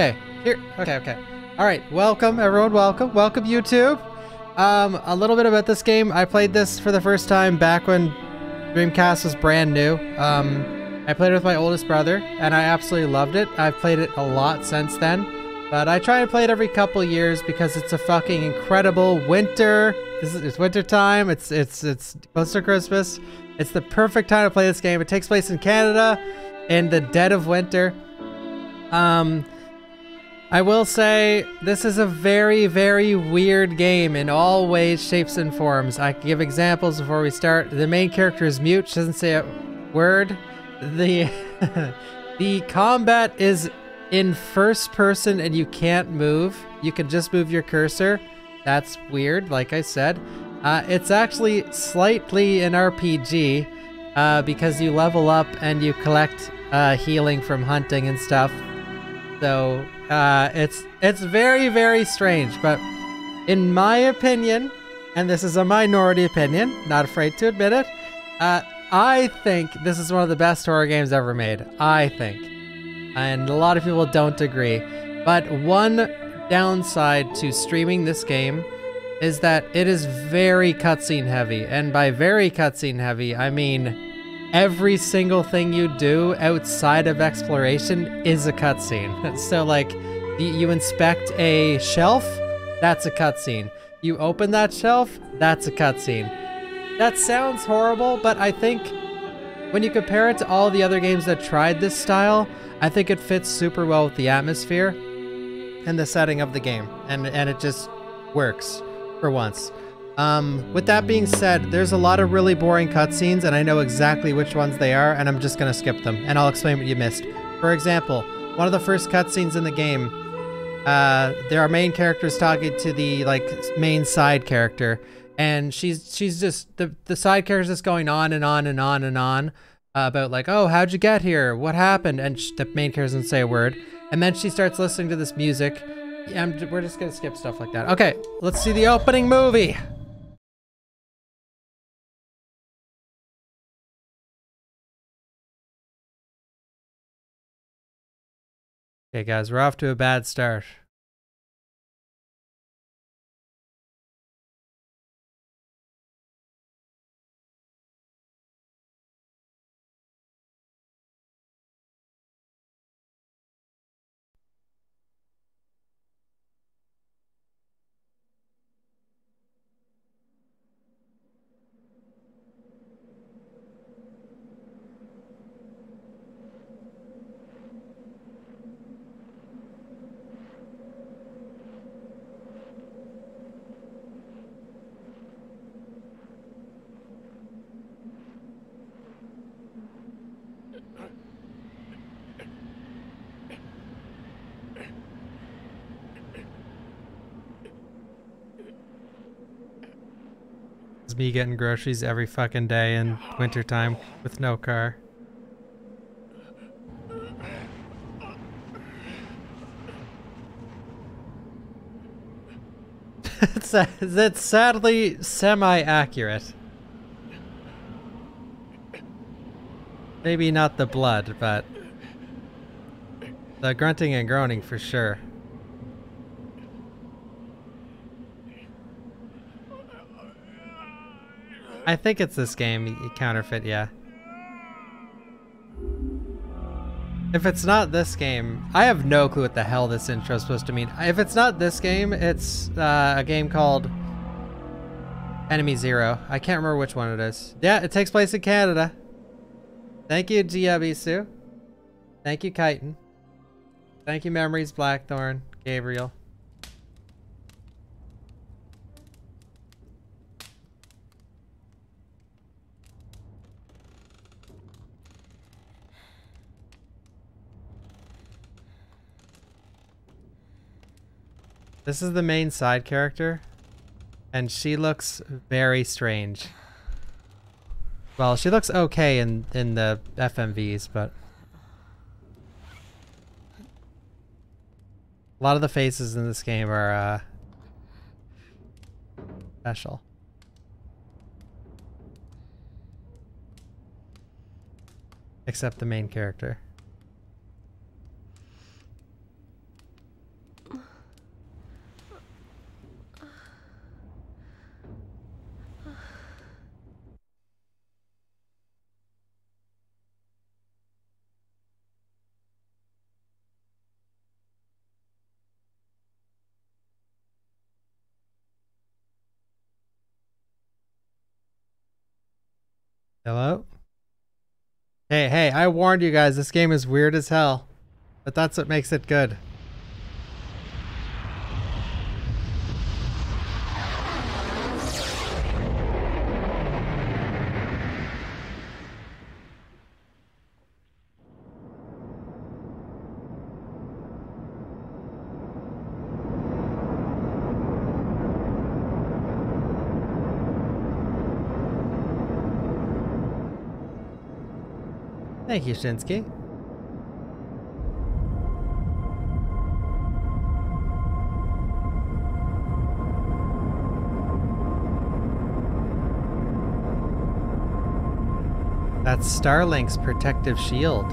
Okay, here. Okay, okay. All right, welcome everyone. Welcome, welcome YouTube. Um, a little bit about this game. I played this for the first time back when Dreamcast was brand new. Um, I played it with my oldest brother, and I absolutely loved it. I've played it a lot since then, but I try to play it every couple years because it's a fucking incredible winter. Is it's winter time. It's it's it's close to Christmas. It's the perfect time to play this game. It takes place in Canada in the dead of winter. Um, I will say this is a very, very weird game in all ways, shapes, and forms. I can give examples before we start. The main character is mute, she doesn't say a word. The the combat is in first person and you can't move. You can just move your cursor. That's weird, like I said. Uh, it's actually slightly an RPG uh, because you level up and you collect uh, healing from hunting and stuff. So uh, it's it's very very strange, but in my opinion, and this is a minority opinion, not afraid to admit it, uh, I think this is one of the best horror games ever made. I think, and a lot of people don't agree. But one downside to streaming this game is that it is very cutscene heavy, and by very cutscene heavy, I mean every single thing you do outside of exploration is a cutscene. So like, you inspect a shelf, that's a cutscene. You open that shelf, that's a cutscene. That sounds horrible, but I think when you compare it to all the other games that tried this style, I think it fits super well with the atmosphere and the setting of the game, and and it just works for once. Um, with that being said, there's a lot of really boring cutscenes, and I know exactly which ones they are, and I'm just gonna skip them, and I'll explain what you missed. For example, one of the first cutscenes in the game, uh, there are main characters talking to the like main side character, and she's she's just the the side character's just going on and on and on and on uh, about like, oh, how'd you get here? What happened? And the main character doesn't say a word, and then she starts listening to this music. Yeah, I'm, we're just gonna skip stuff like that. Okay, let's see the opening movie. Okay, guys, we're off to a bad start. It's me getting groceries every fucking day in wintertime with no car. that's, uh, it's sadly semi-accurate. Maybe not the blood, but the grunting and groaning for sure. I think it's this game, counterfeit, yeah. If it's not this game, I have no clue what the hell this intro is supposed to mean. If it's not this game, it's uh, a game called Enemy Zero. I can't remember which one it is. Yeah, it takes place in Canada. Thank you, Giabisu. Thank you, Chitin. Thank you, Memories, Blackthorn, Gabriel. This is the main side character, and she looks very strange. Well, she looks okay in, in the FMVs, but... A lot of the faces in this game are, uh, special. Except the main character. Hello? Hey, hey, I warned you guys, this game is weird as hell. But that's what makes it good. Thank you. That's Starlink's protective shield.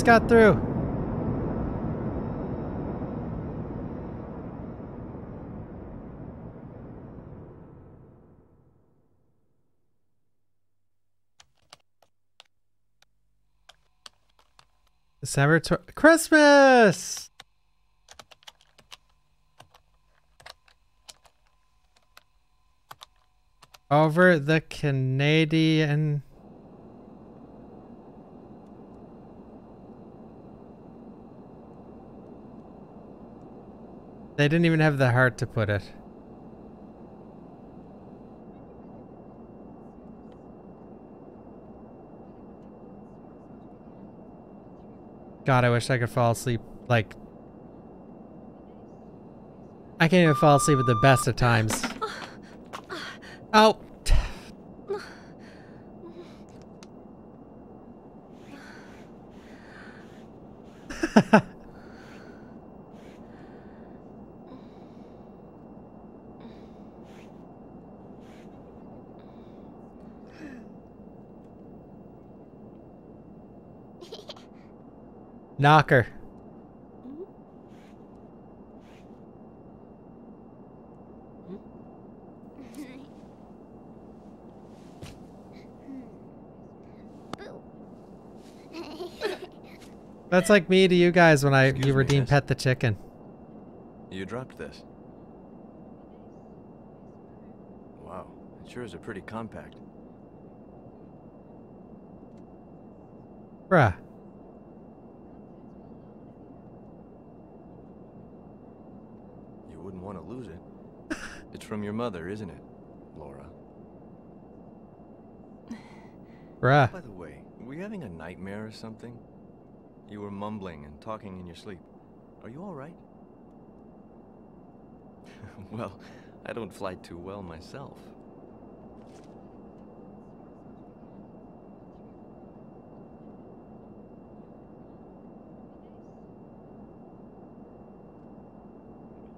Piece got through. December Christmas. Over the Canadian. They didn't even have the heart to put it. God, I wish I could fall asleep like I can't even fall asleep at the best of times. Oh. Knocker. That's like me to you guys when I Excuse you redeem. Pet the Chicken. You dropped this. Wow, it sure is a pretty compact. Bruh. You wouldn't want to lose it. it's from your mother, isn't it, Laura? Bruh. By the way, were you having a nightmare or something? You were mumbling and talking in your sleep. Are you all right? well, I don't fly too well myself.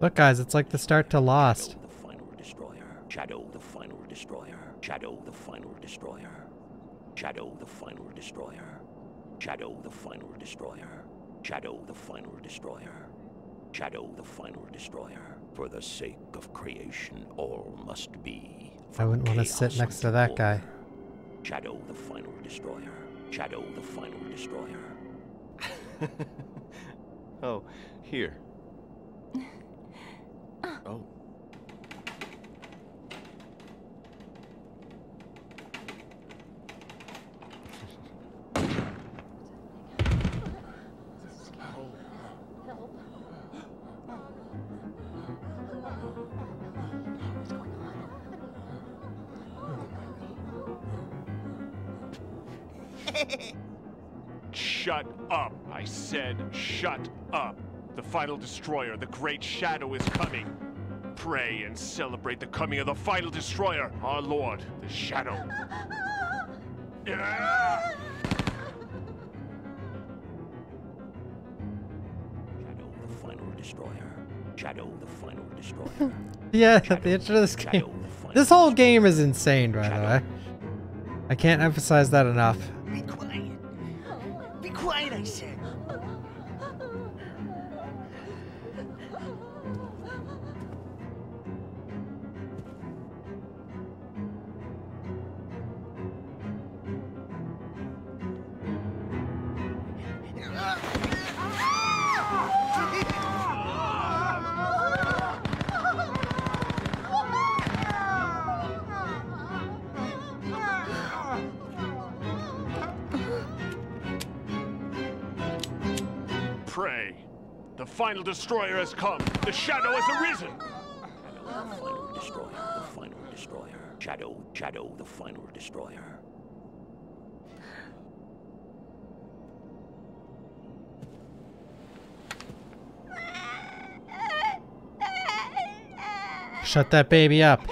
Look guys, it's like the start to Lost. Shadow the final destroyer. Shadow the final destroyer. Shadow the final destroyer. Shadow the final destroyer. Shadow the final destroyer. Shadow the final destroyer. Shadow the final destroyer. For the sake of creation, all must be. I wouldn't want to sit next to that guy. Shadow the final destroyer. Shadow the final destroyer. oh, here. Oh. Final destroyer, the great shadow is coming. Pray and celebrate the coming of the final destroyer, our lord, the shadow. Yeah! Shadow the final destroyer. Shadow the final destroyer. Yeah, Shadow, the intro to this Shadow game. the final This whole destroyer. game is insane, by the way. I can't emphasize that enough. Destroyer has come. The shadow has arisen. The final destroyer. The final destroyer. Shadow. Shadow. The final destroyer. Shut that baby up.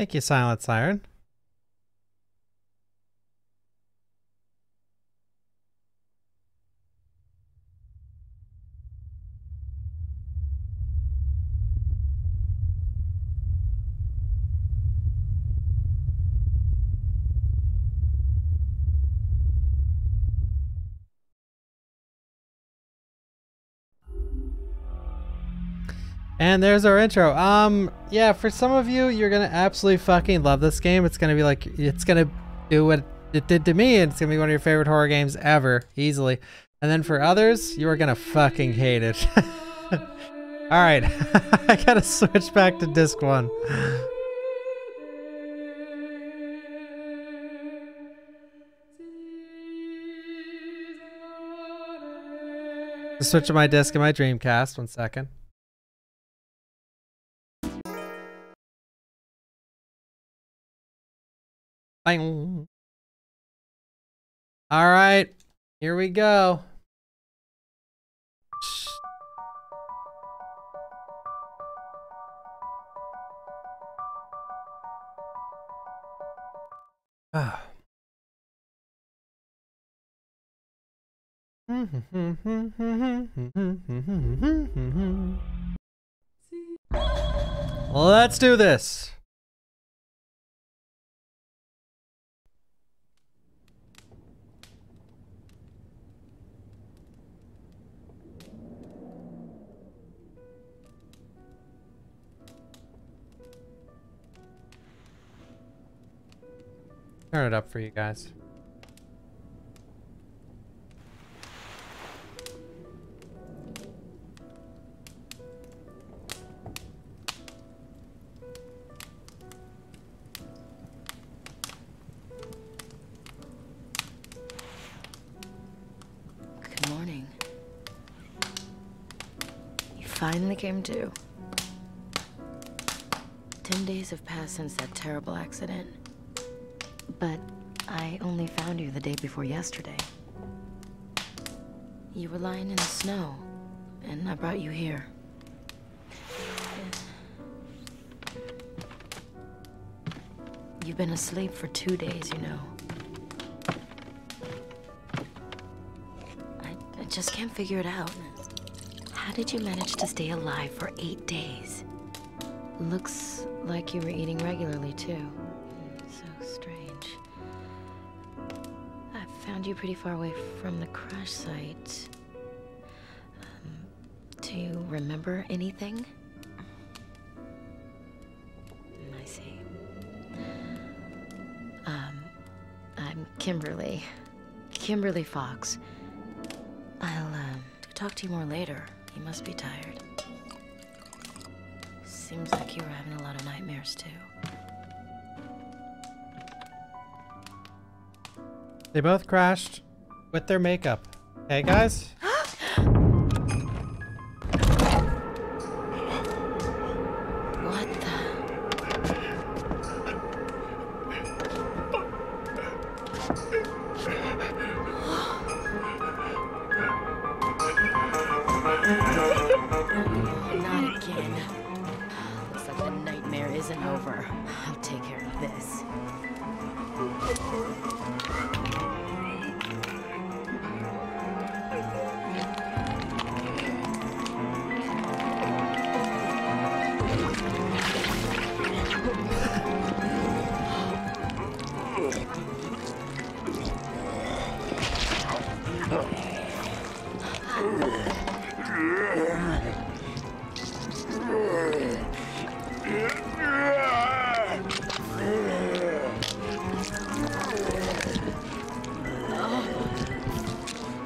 Thank you, Silent Siren. And there's our intro. Um, yeah, for some of you, you're gonna absolutely fucking love this game. It's gonna be like, it's gonna do what it did to me, and it's gonna be one of your favorite horror games ever, easily. And then for others, you are gonna fucking hate it. All right, I gotta switch back to disc one. Switch to my disc and my Dreamcast. One second. Bang. All right, here we go. Ah. Let's do this. Turn it up for you guys. Good morning. You finally came to. Ten days have passed since that terrible accident. But I only found you the day before yesterday. You were lying in the snow, and I brought you here. You've been asleep for two days, you know. I, I just can't figure it out. How did you manage to stay alive for eight days? Looks like you were eating regularly, too. You pretty far away from the crash site. Um, do you remember anything? I see. Um, I'm Kimberly. Kimberly Fox. I'll, um, talk to you more later. You must be tired. Seems like you were having a lot of nightmares, too. They both crashed with their makeup. Hey guys?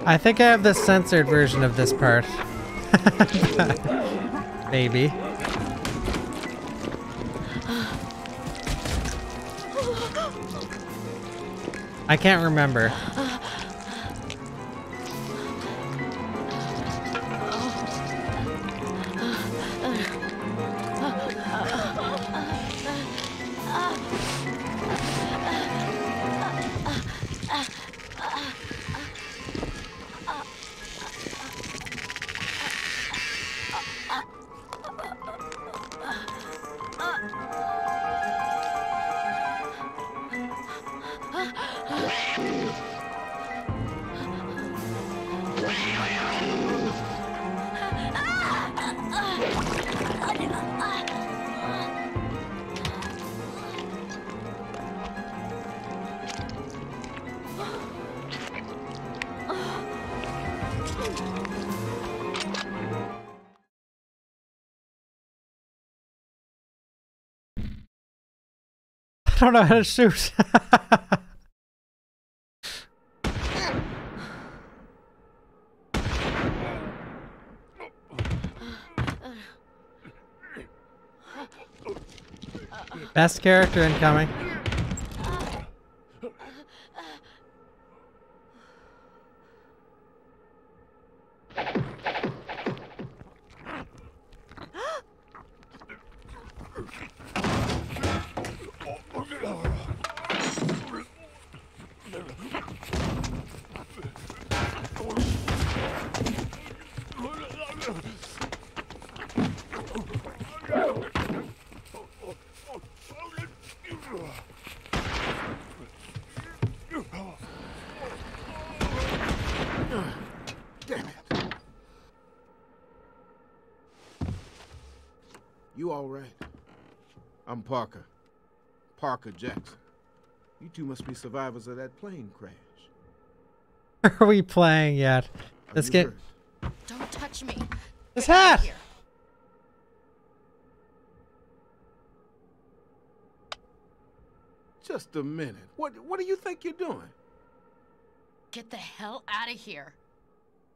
I think I have the censored version of this part. Maybe. I can't remember. Don't know how to shoot. Best character incoming. Damn it. You all right? I'm Parker. Parker Jackson. You two must be survivors of that plane crash. Are we playing yet? Let's get hurt? Don't touch me. this Get out hat. here. Just a minute. What what do you think you're doing? Get the hell out of here.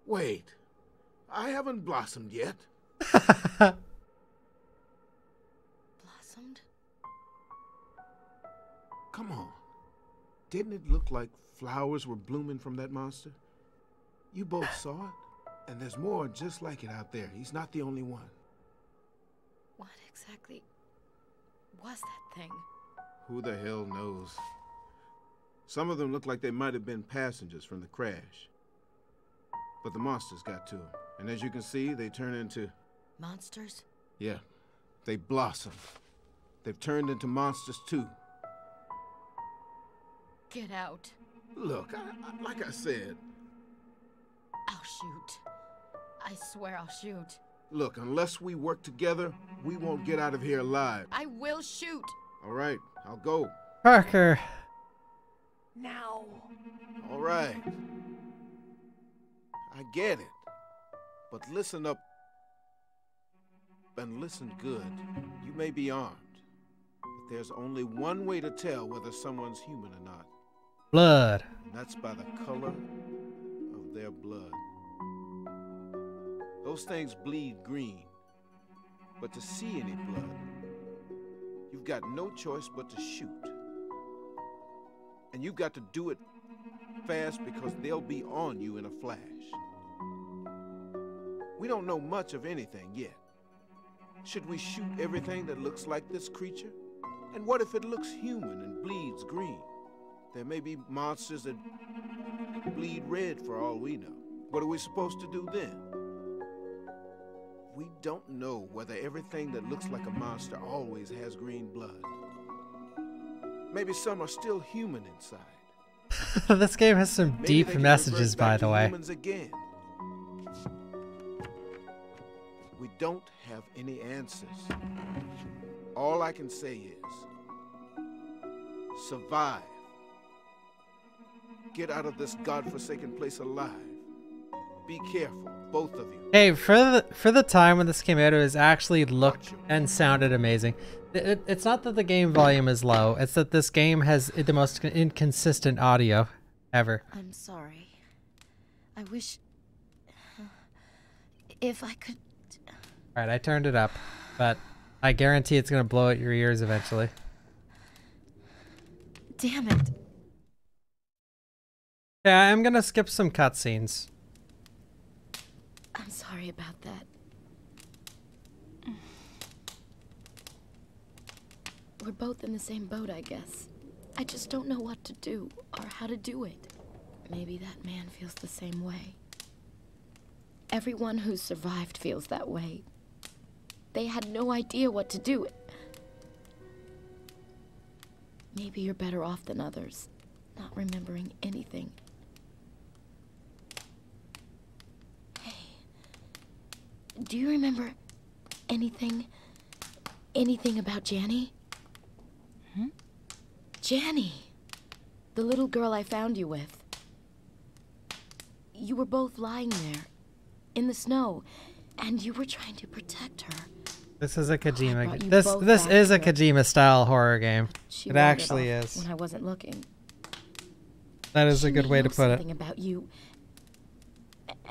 Wait. I haven't blossomed yet. Didn't it look like flowers were blooming from that monster? You both saw it, and there's more just like it out there. He's not the only one. What exactly was that thing? Who the hell knows? Some of them look like they might have been passengers from the crash. But the monsters got to them. And as you can see, they turn into, Monsters? yeah, they blossom. They've turned into monsters too. Get out. Look, I, I, like I said, I'll shoot. I swear I'll shoot. look, unless we work together, we won't get out of here alive. I will shoot. All right, I'll go. Parker. Now. All right. I get it. But listen up and listen good. You may be armed, but there's only one way to tell whether someone's human or not, Blood. that's by the color of their blood. Those things bleed green, but to see any blood, you've got no choice but to shoot. And you've got to do it fast because they'll be on you in a flash. We don't know much of anything yet. Should we shoot everything that looks like this creature? And what if it looks human and bleeds green? There may be monsters that bleed red for all we know. What are we supposed to do then? We don't know whether everything that looks like a monster always has green blood. Maybe some are still human inside. this game has some Maybe deep messages, by the way. Again. We don't have any answers. All I can say is survive get out of this godforsaken place alive. Be careful, both of you. Hey, for the for the time when this came out, it was actually looked and sounded amazing. It, it- it's not that the game volume is low; it's that this game has the most inconsistent audio ever. I'm sorry. I wish. If I could. All right, I turned it up, but I guarantee it's gonna blow out your ears eventually. Damn it. Yeah, I'm gonna skip some cutscenes. I'm sorry about that. We're both in the same boat, I guess. I just don't know what to do or how to do it. Maybe that man feels the same way. Everyone who's survived feels that way. They had no idea what to do. Maybe you're better off than others, not remembering anything. Do you remember anything, anything about Janny? Hmm? Janny, the little girl I found you with. You were both lying there, in the snow, and you were trying to protect her. This is a Kojima. brought g- you This this is a here. Kojima style horror game. She It actually off is. When I wasn't looking. That is a good way to put it. something about you,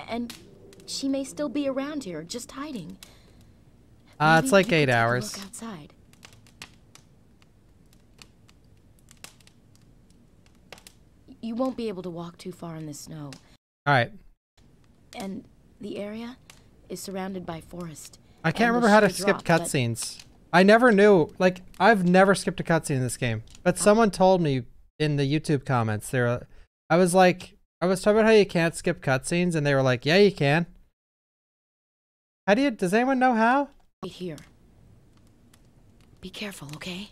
and she may still be around here, just hiding. Uh, it's like eight hours. Outside. You won't be able to walk too far in the snow, All right. and the area is surrounded by forest. I can't remember how to skip cutscenes. I never knew. Like, I've never skipped a cutscene in this game. Oh. But someone told me in the YouTube comments. They were, I was like, I was talking about how you can't skip cutscenes, and they were like, "Yeah, you can." How do you? Does anyone know how? Wait here. Be careful, okay?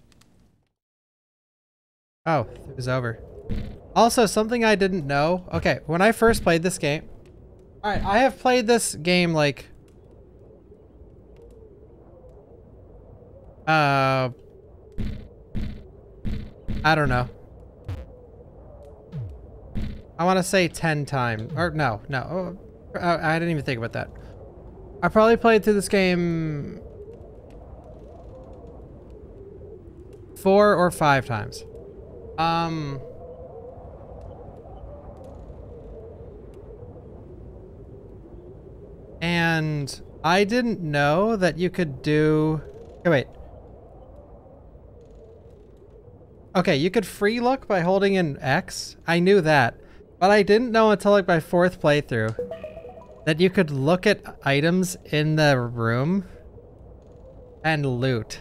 Oh, it was over. Also, something I didn't know. Okay, when I first played this game, all right, I have played this game like, uh, I don't know. I want to say ten times, or no, no, oh, I didn't even think about that. I probably played through this game four or five times. Um. And I didn't know that you could do. Wait. Okay, you could free look by holding in X. I knew that. But I didn't know until like my fourth playthrough that you could look at items in the room and loot.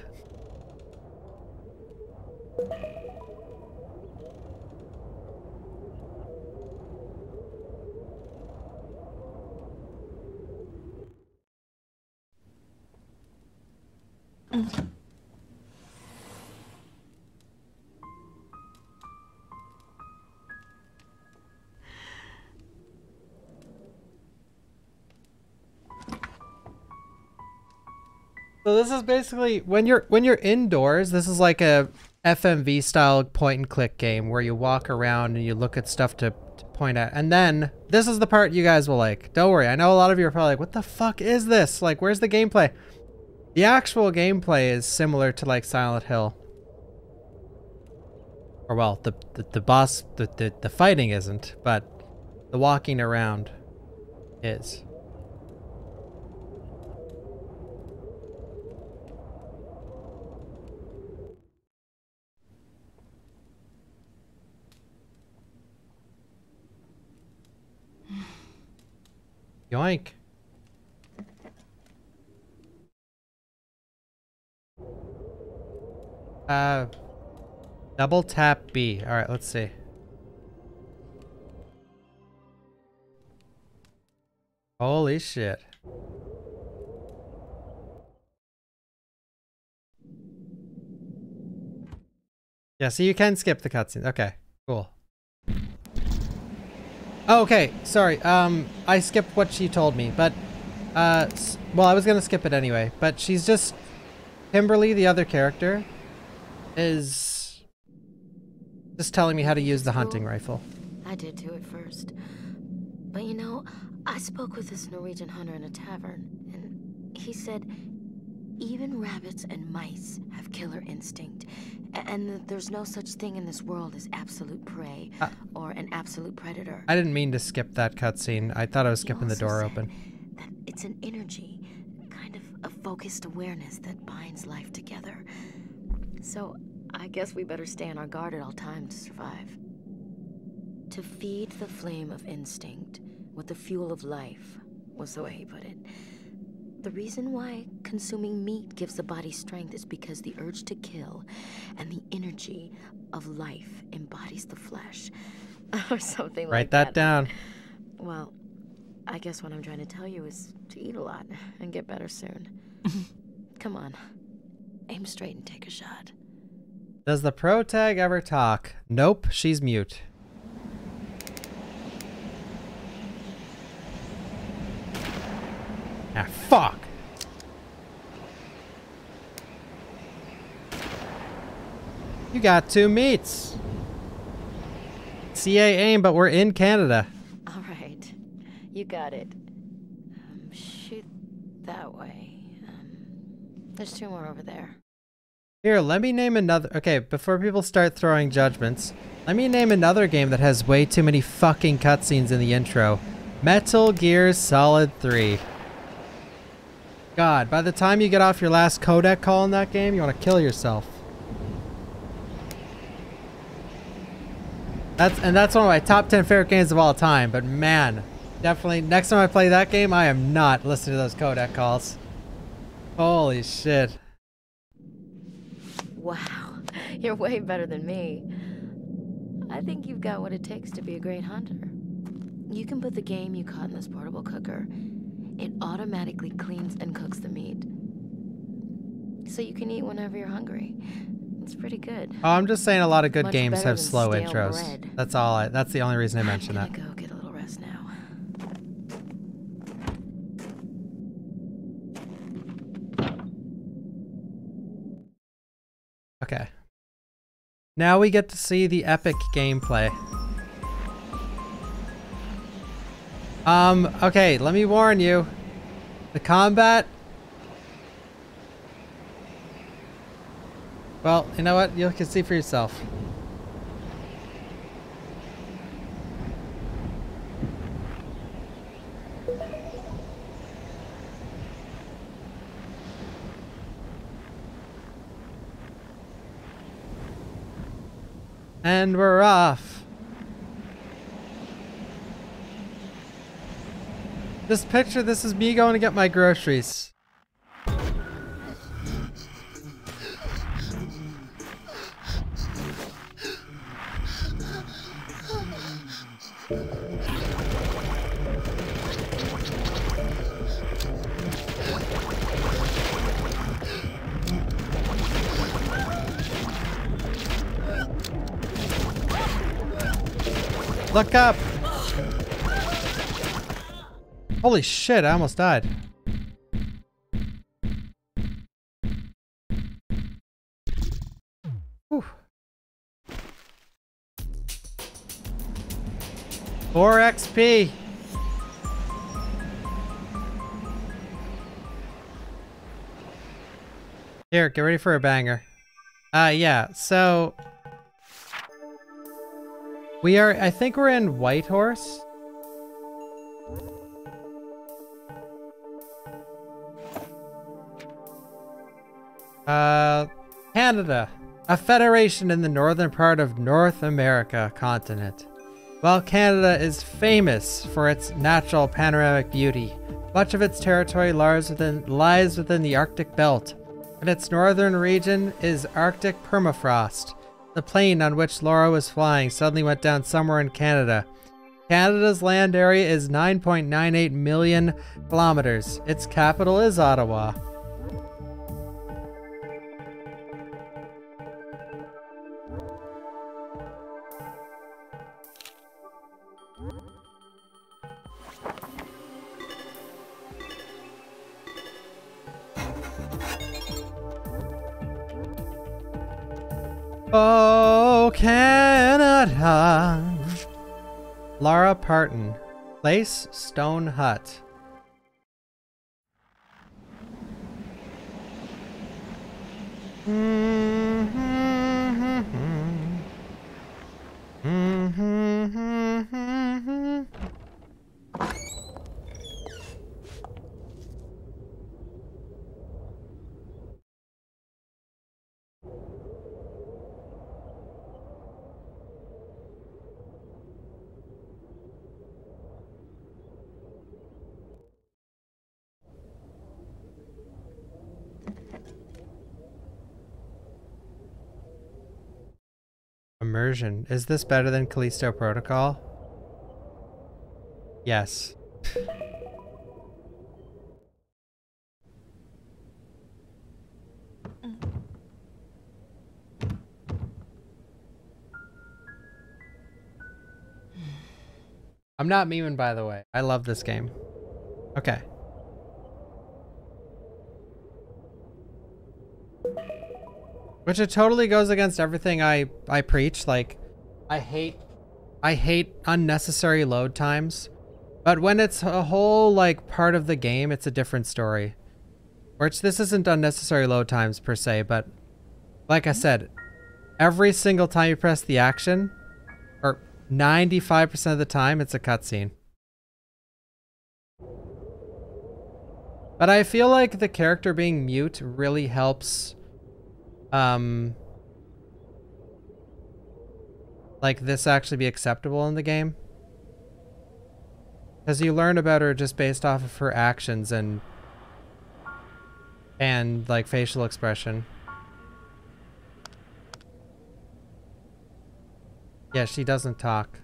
Mm. So this is basically when you're when you're indoors, this is like a FMV style point and click game where you walk around and you look at stuff to, to point at. And then this is the part you guys will like. Don't worry. I know a lot of you are probably like, "What the fuck is this? Like, where's the gameplay?" The actual gameplay is similar to like Silent Hill. Or well, the the, the boss the, the the fighting isn't, but the walking around is. Yoink. Uh, double tap B. All right, let's see. Holy shit. Yeah, so you can skip the cutscenes. Okay, cool. Oh, okay, sorry. Um, I skipped what she told me, but, uh, well, I was gonna skip it anyway, but she's just, Kimberly, the other character, is just telling me how to use the hunting rifle. I did too at first. But you know, I spoke with this Norwegian hunter in a tavern, and he said even rabbits and mice have killer instinct, and that there's no such thing in this world as absolute prey Uh, or an absolute predator. I didn't mean to skip that cutscene. I thought I was skipping the door open. That it's an energy, kind of a focused awareness that binds life together. So I guess we better stay on our guard at all times to survive. To feed the flame of instinct with the fuel of life was the way he put it. The reason why consuming meat gives the body strength is because the urge to kill and the energy of life embodies the flesh. or something like that. Write that down. well, I guess what I'm trying to tell you is to eat a lot and get better soon. Come on. Aim straight and take a shot. Does the pro tag ever talk? Nope, she's mute. Ah, fuck. You got two meats. CA aim, but we're in Canada. All right. You got it. Um, shoot that way. Um, there's two more over there. Here, let me name another. Okay, before people start throwing judgments, let me name another game that has way too many fucking cutscenes in the intro Metal Gear Solid 3. God, by the time you get off your last codec call in that game, you want to kill yourself. That's and that's one of my top 10 favorite games of all time, but man, definitely next time I play that game, I am not listening to those codec calls. Holy shit. Wow. You're way better than me. I think you've got what it takes to be a great hunter. You can put the game you caught in this portable cooker. It automatically cleans and cooks the meat. So you can eat whenever you're hungry. It's pretty good. Oh, I'm just saying a lot of good Much games have slow intros. bread. That's all I that's the only reason I mentioned that. go get a little rest now. Okay. Now we get to see the epic gameplay. Um, okay, let me warn you. The combat Well, you know what? You can see for yourself. And we're off. Just picture this is me going to get my groceries. Look up! Holy shit, I almost died. Whew. 4 XP. Here, get ready for a banger. Uh, yeah, so we are, I think we're in Whitehorse. Uh, Canada, a federation in the northern part of North America continent. While Canada is famous for its natural panoramic beauty, much of its territory lies within, lies within the Arctic belt, and its northern region is Arctic permafrost. The plane on which Laura was flying suddenly went down somewhere in Canada. Canada's land area is 9.98 million kilometers. Its capital is Ottawa. Oh, Canada. Lara Parton. Place Stone Hut. Mm-hmm. Mm-hmm. Mm-hmm. Immersion. Is this better than Callisto Protocol? Yes. I'm not memeing, by the way. I love this game. Okay. Which it totally goes against everything I I preach. Like, I hate I hate unnecessary load times. But when it's a whole like part of the game, it's a different story. Which this isn't unnecessary load times per se, but like I said, every single time you press the action, or 95% of the time, it's a cutscene. But I feel like the character being mute really helps um like this actually be acceptable in the game? Because you learn about her just based off of her actions and and like facial expression. Yeah she doesn't talk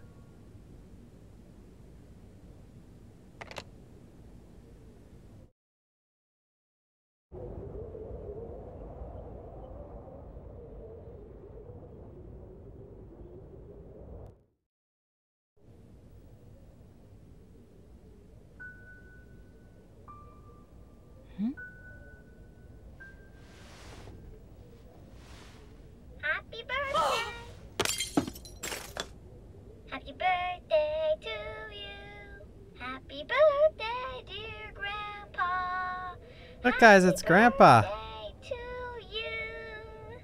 birthday. Happy birthday to you. Happy birthday, dear Grandpa. look guys it's grandpa to you.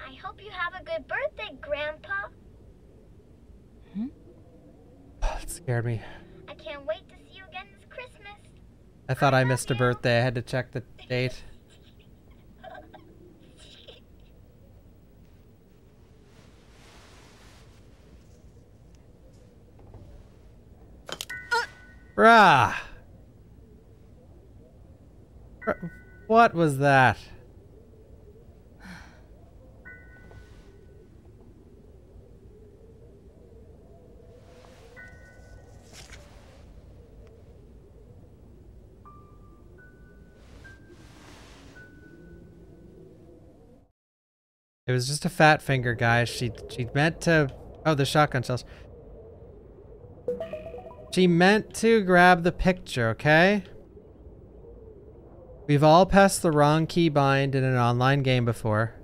I hope you have a good birthday, Grandpa. Hmm? that scared me I can't wait to see you again this Christmas. i thought i missed a birthday i had to check the date Bruh. What was that? It was just a fat finger, guys. She she meant to. Oh, the shotgun shells. She meant to grab the picture, okay? We've all passed the wrong keybind in an online game before.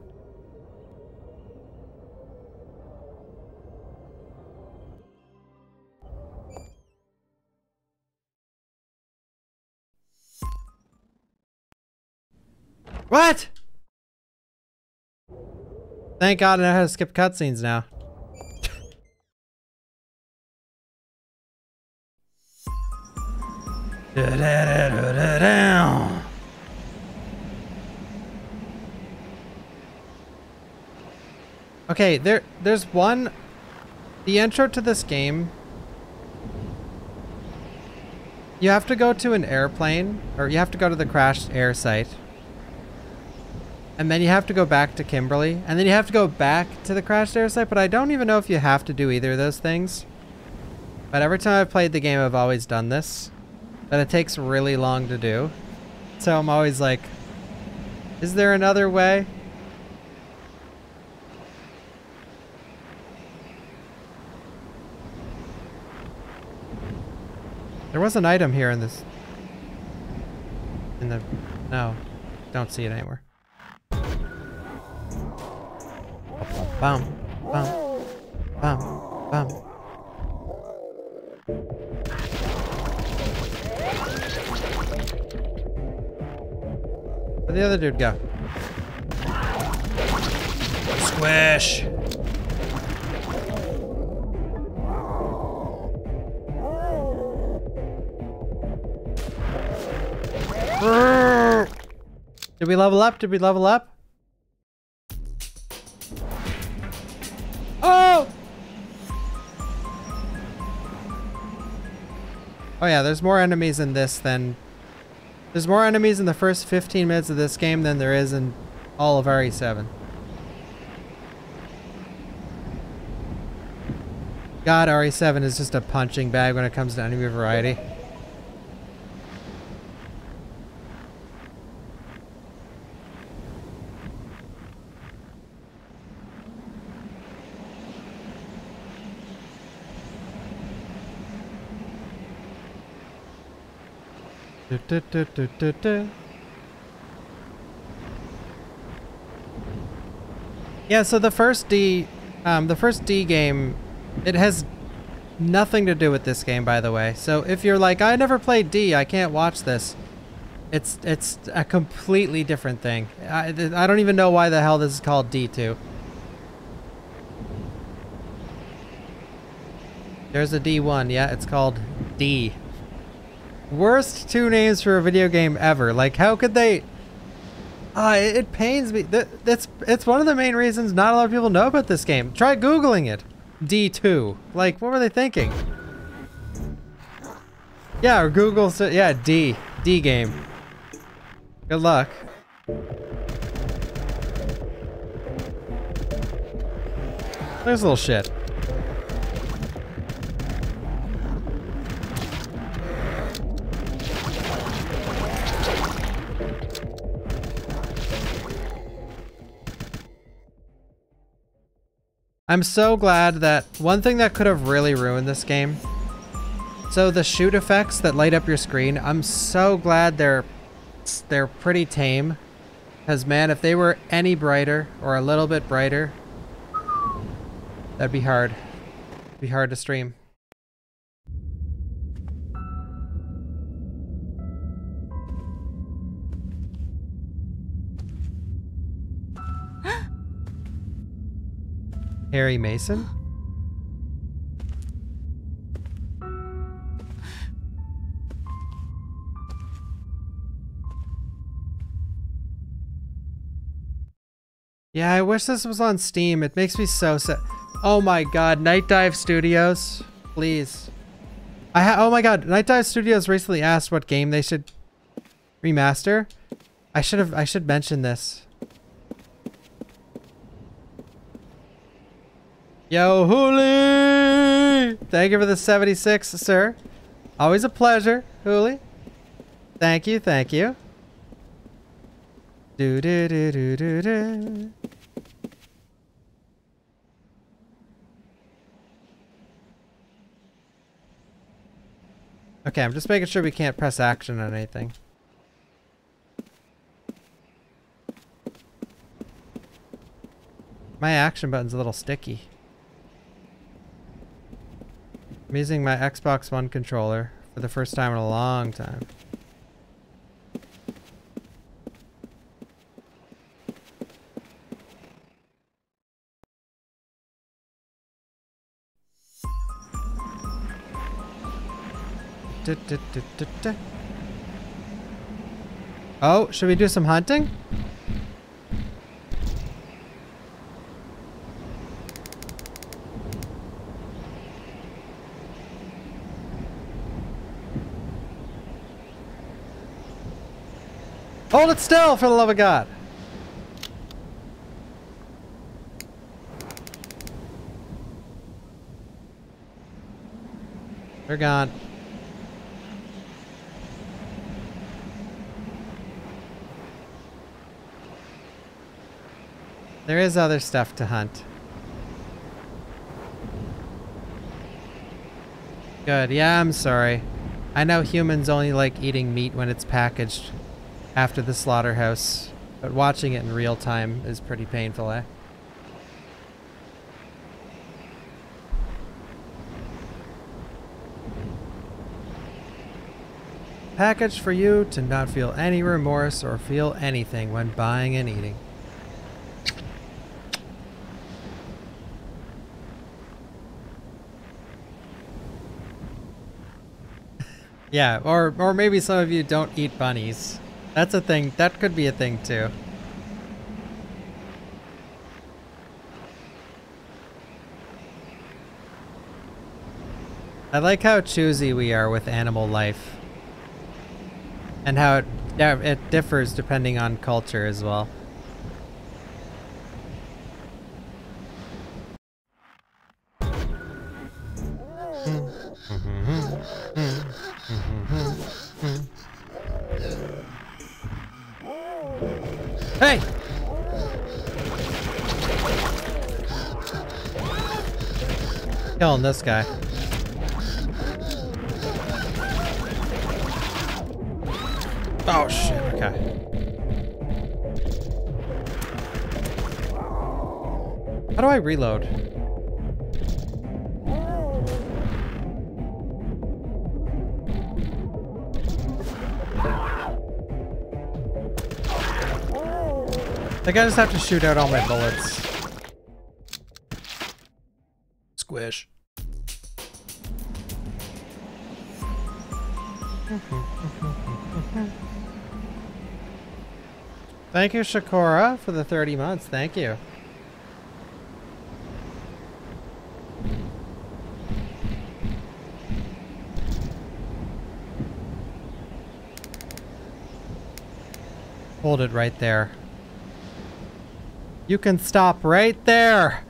What? Thank God I know how to skip cutscenes now. Da-da-da-da-da-down. Okay, there there's one the intro to this game you have to go to an airplane or you have to go to the crashed air site. And then you have to go back to Kimberly and then you have to go back to the crashed air site, but I don't even know if you have to do either of those things. But every time I've played the game I've always done this that it takes really long to do. So I'm always like, is there another way? There was an item here in this. In the. No. Don't see it anywhere. Bum. Bum. Bum. Bum. Where'd the other dude go? Squish! Did we level up? Did we level up? Oh! Oh yeah, there's more enemies in this than... There's more enemies in the first 15 minutes of this game than there is in all of RE7. God, RE7 is just a punching bag when it comes to enemy variety. Du, du, du. Yeah, so the first D, um, the first D game, it has nothing to do with this game, by the way. So if you're like, I never played D, I can't watch this. It's it's a completely different thing. I, I don't even know why the hell this is called D2. There's a D1, yeah, it's called D. Worst two names for a video game ever. Like, how could they... Uh, it, it pains me. That, that's It's one of the main reasons not a lot of people know about this game. Try Googling it. D2. Like, what were they thinking? Yeah, or Google... Yeah, D. D game. Good luck. There's a little shit. I'm so glad that one thing that could have really ruined this game. So the shoot effects that light up your screen, I'm so glad they're they're pretty tame. Cause man, if they were any brighter or a little bit brighter, that'd be hard. It'd be hard to stream. Harry Mason? Yeah, I wish this was on Steam. It makes me so sad. Oh my god, Nightdive Studios, please. I ha oh my god, Nightdive Studios recently asked what game they should remaster. I should have I should mention this. Yo, Hooli! Thank you for the 76, sir. Always a pleasure, Hooli. Thank you, thank you. Do do do do do do. Okay, I'm just making sure we can't press action on anything. My action button's a little sticky. I'm using my Xbox One controller for the first time in a long time. Oh, should we do some hunting? Hold it still, for the love of God. They're gone. There is other stuff to hunt. Good. Yeah, I'm sorry. I know humans only like eating meat when it's packaged after the slaughterhouse, but watching it in real time is pretty painful, eh? Package for you to not feel any remorse or feel anything when buying and eating. yeah, or or maybe some of you don't eat bunnies. That's a thing. That could be a thing too. I like how choosy we are with animal life. And how it, it differs depending on culture as well. Hey! Killing this guy. Oh shit, okay. How do I reload? Think I just have to shoot out all my bullets. Squish. Thank you, Shakura, for the 30 months. Thank you. Hold it right there. You can stop right there.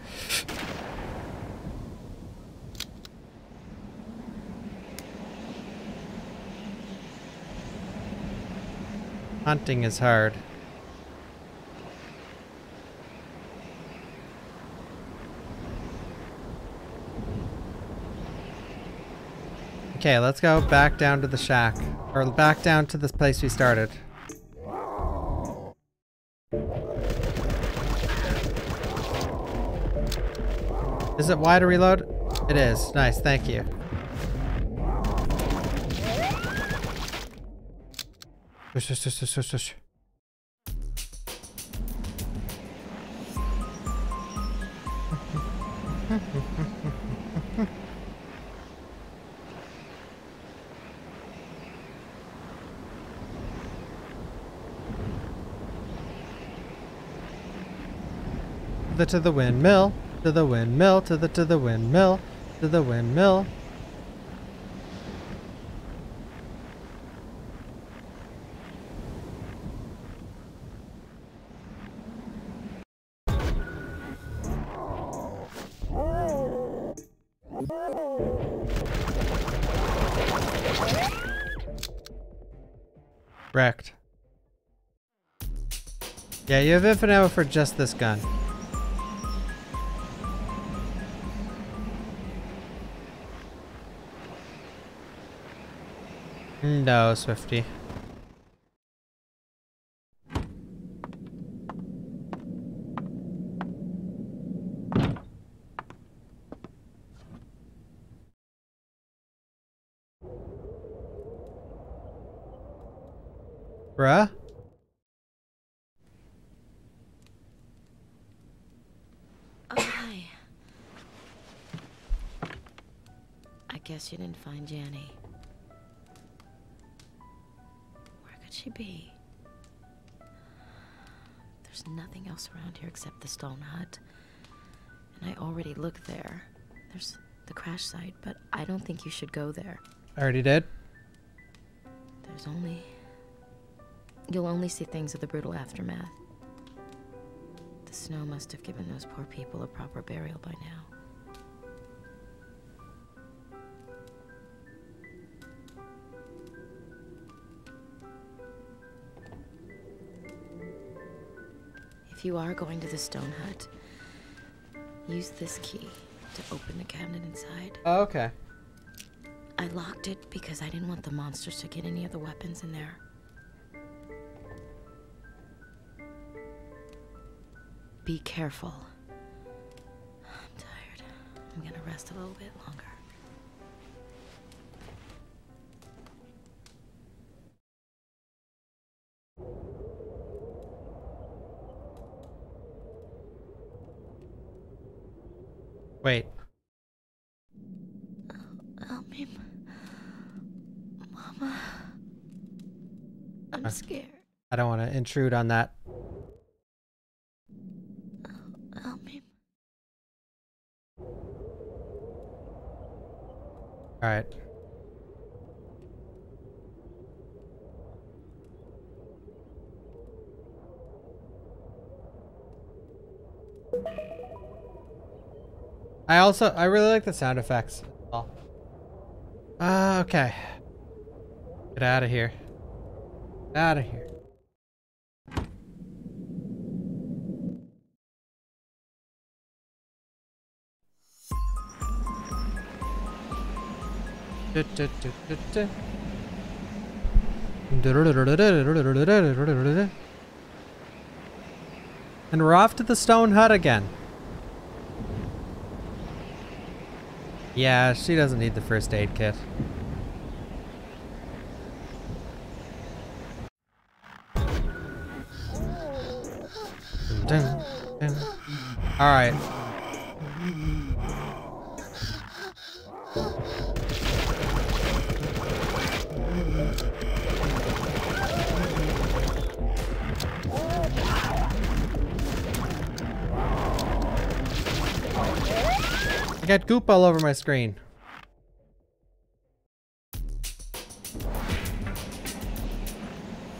Hunting is hard. Okay, let's go back down to the shack. Or back down to this place we started. Is it wide to reload? It is. Nice, thank you. The to the windmill, to the windmill, to the to the windmill, to the windmill. Wrecked. Yeah, you have infinite ammo for just this gun. Hmm, no, Swifty. Bruh? Oh. I guess you didn't find Janny. She be? There's nothing else around here except the stone hut. And I already looked there. There's the crash site, but I don't think you should go there. I already did. There's only. You'll only see things of the brutal aftermath. The snow must have given those poor people a proper burial by now. If you are going to the stone hut, use this key to open the cabinet inside. Oh, okay. I locked it because I didn't want the monsters to get any of the weapons in there. Be careful. I'm tired. I'm gonna rest a little bit longer. Intrude on that. All right. I also I really like the sound effects. Oh. Uh, okay. Get out of here. Out of here. And we're off to the stone hut again. Yeah, she doesn't need the first aid kit. All goop all over my screen.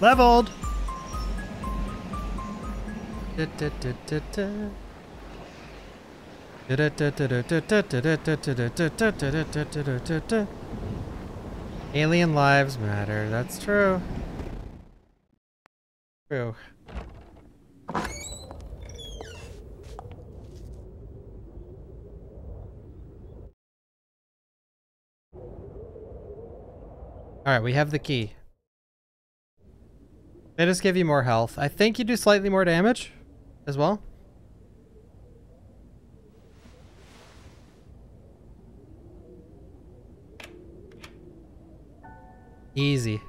Leveled. Alien lives matter. That's true. True. Alright, we have the key. They just give you more health. I think you do slightly more damage as well. Easy.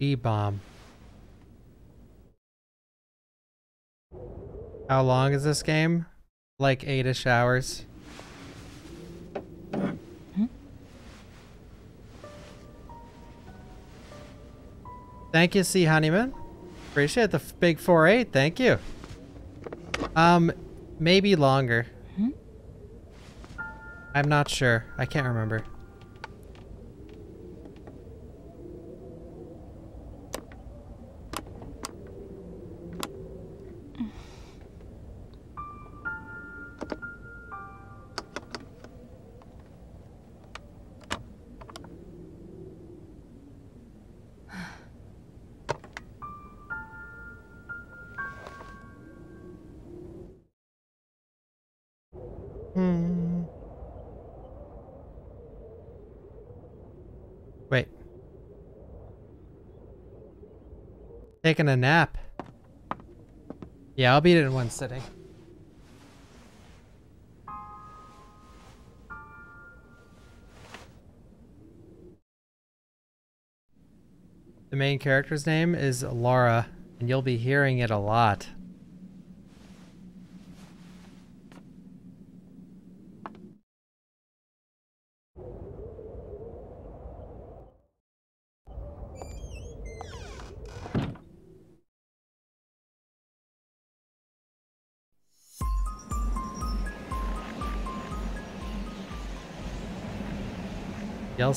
E-bomb. How long is this game? Like eight-ish hours. Thank you, C. Honeyman. Appreciate the big 4-8. Thank you. Um, maybe longer. I'm not sure. I can't remember. Taking a nap. Yeah, I'll beat it in one sitting. The main character's name is Laura, and you'll be hearing it a lot.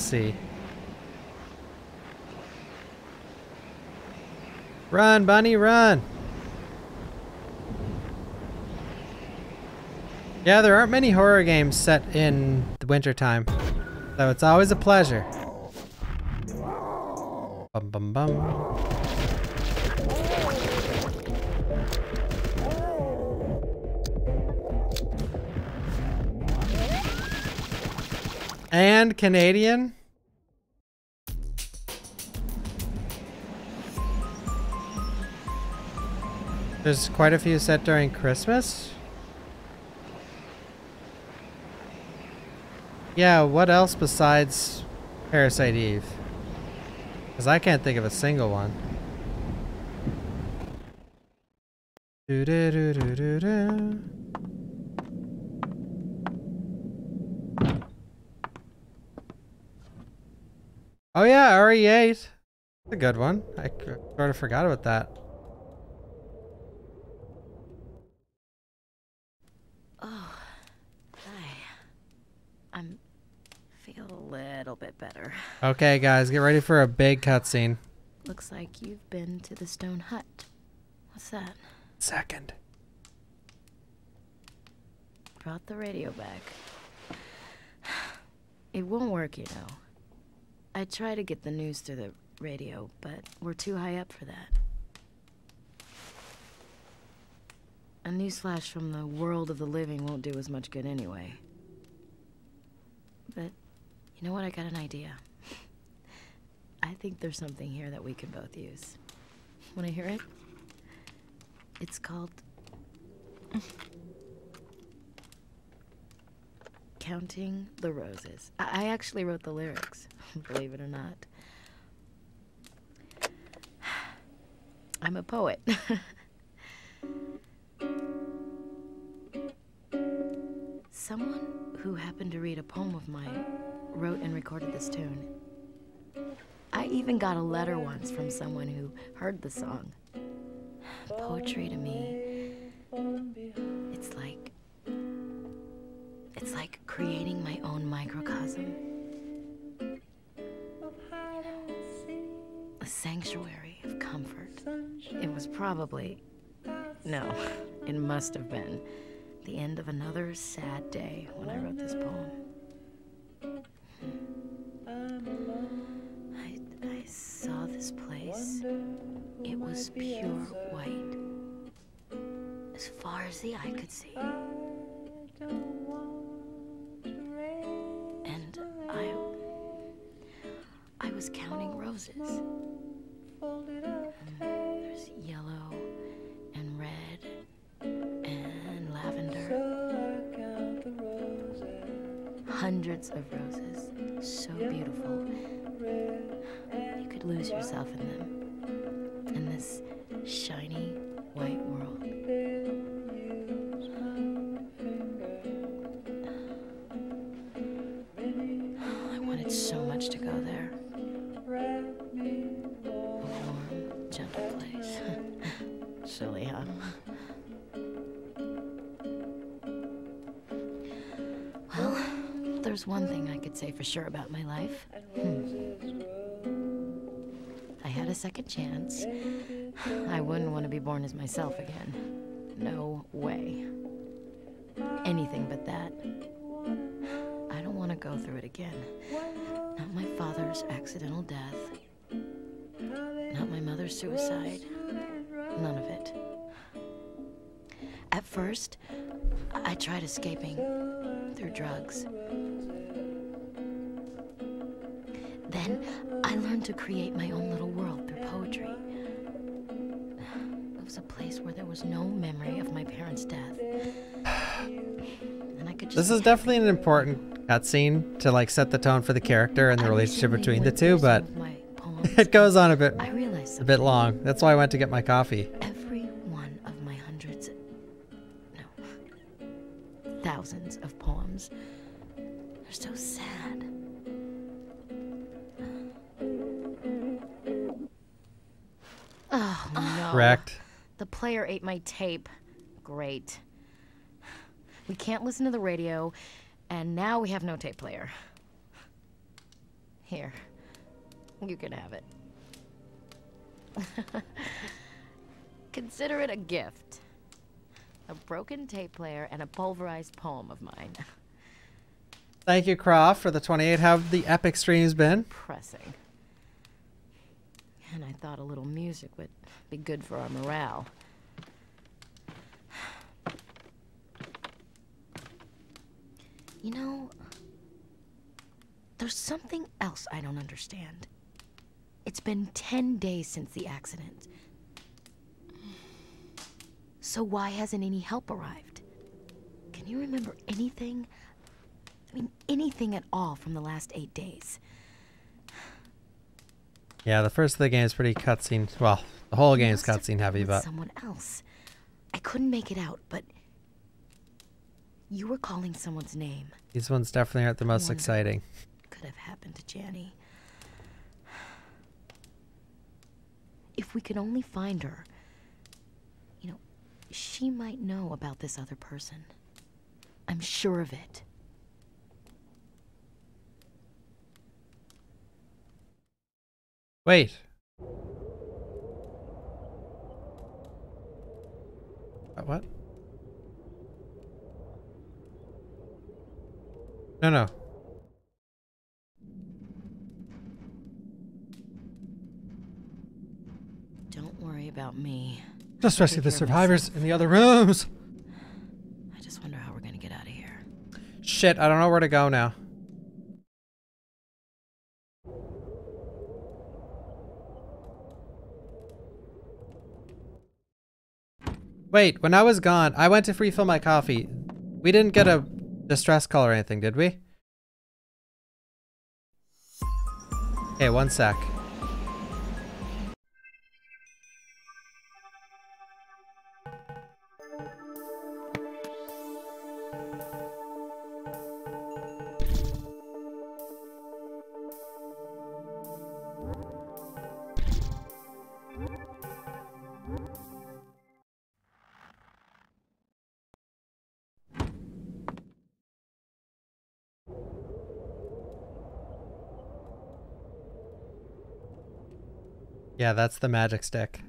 See. Run, bunny, run! Yeah, there aren't many horror games set in the wintertime. So it's always a pleasure. Bum bum bum. And Canadian? There's quite a few set during Christmas. Yeah, what else besides Parasite Eve? Because I can't think of a single one. Do do do do do do. Oh yeah, RE8. A good one. I sort of forgot about that. Oh, hi. I'm feel a little bit better. Okay, guys, get ready for a big cutscene. Looks like you've been to the stone hut. What's that? Second. Brought the radio back. It won't work, you know. I try to get the news through the radio, but we're too high up for that. A newsflash from the world of the living won't do as much good anyway. But you know what? I got an idea. I think there's something here that we can both use. Want to hear it? It's called. Counting the Roses. I, I actually wrote the lyrics, believe it or not. I'm a poet. Someone who happened to read a poem of mine wrote and recorded this tune. I even got a letter once from someone who heard the song. Poetry to me. It's like creating my own microcosm. A sanctuary of comfort. It was probably. No, it must have been the end of another sad day when I wrote this poem. Hmm. I, I saw this place. It was pure white. As far as the eye could see. Was counting roses. There's yellow and red and lavender. Hundreds of roses. So beautiful. You could lose yourself in them. In this shiny white world. I wanted so much to go there. Place. Silly, huh? Well, there's one thing I could say for sure about my life. Hmm. I had a second chance. I wouldn't want to be born as myself again. No way. Anything but that. I don't want to go through it again. Not my father's accidental death. Not my mother's suicide. None of it. At first, I tried escaping through drugs. Then I learned to create my own little world through poetry. It was a place where there was no memory of my parents' death. And I could just This is definitely an important cutscene to like set the tone for the character and the I relationship between the two, but. It goes on a bit I realized a bit long. That's why I went to get my coffee. Every one of my hundreds, no, thousands of poems are so sad. Oh ah. no. Correct. The player ate my tape. Great. We can't listen to the radio, and now we have no tape player. Here. You can have it. Consider it a gift. A broken tape player and a pulverized poem of mine. Thank you, Croft, for the 28. How have the epic streams been? Pressing. And I thought a little music would be good for our morale. You know, there's something else I don't understand. It's been 10 days since the accident. So why hasn't any help arrived? Can you remember anything? I mean, anything at all from the last eight days? Yeah, the first of the game is pretty cutscene. Well, the whole game is cutscene heavy, but someone else. I couldn't make it out, but you were calling someone's name. these ones definitely aren't the most exciting. Could have happened to Janny. If we could only find her, you know, she might know about this other person. I'm sure of it. Wait. Uh, What? No, no. Don't worry about me. Just rescue the survivors in the other rooms. I just wonder how we're gonna get out of here. Shit, I don't know where to go now. Wait, when I was gone, I went to refill my coffee. We didn't get a distress call or anything, did we? Okay, one sec. Yeah, that's the magic stick.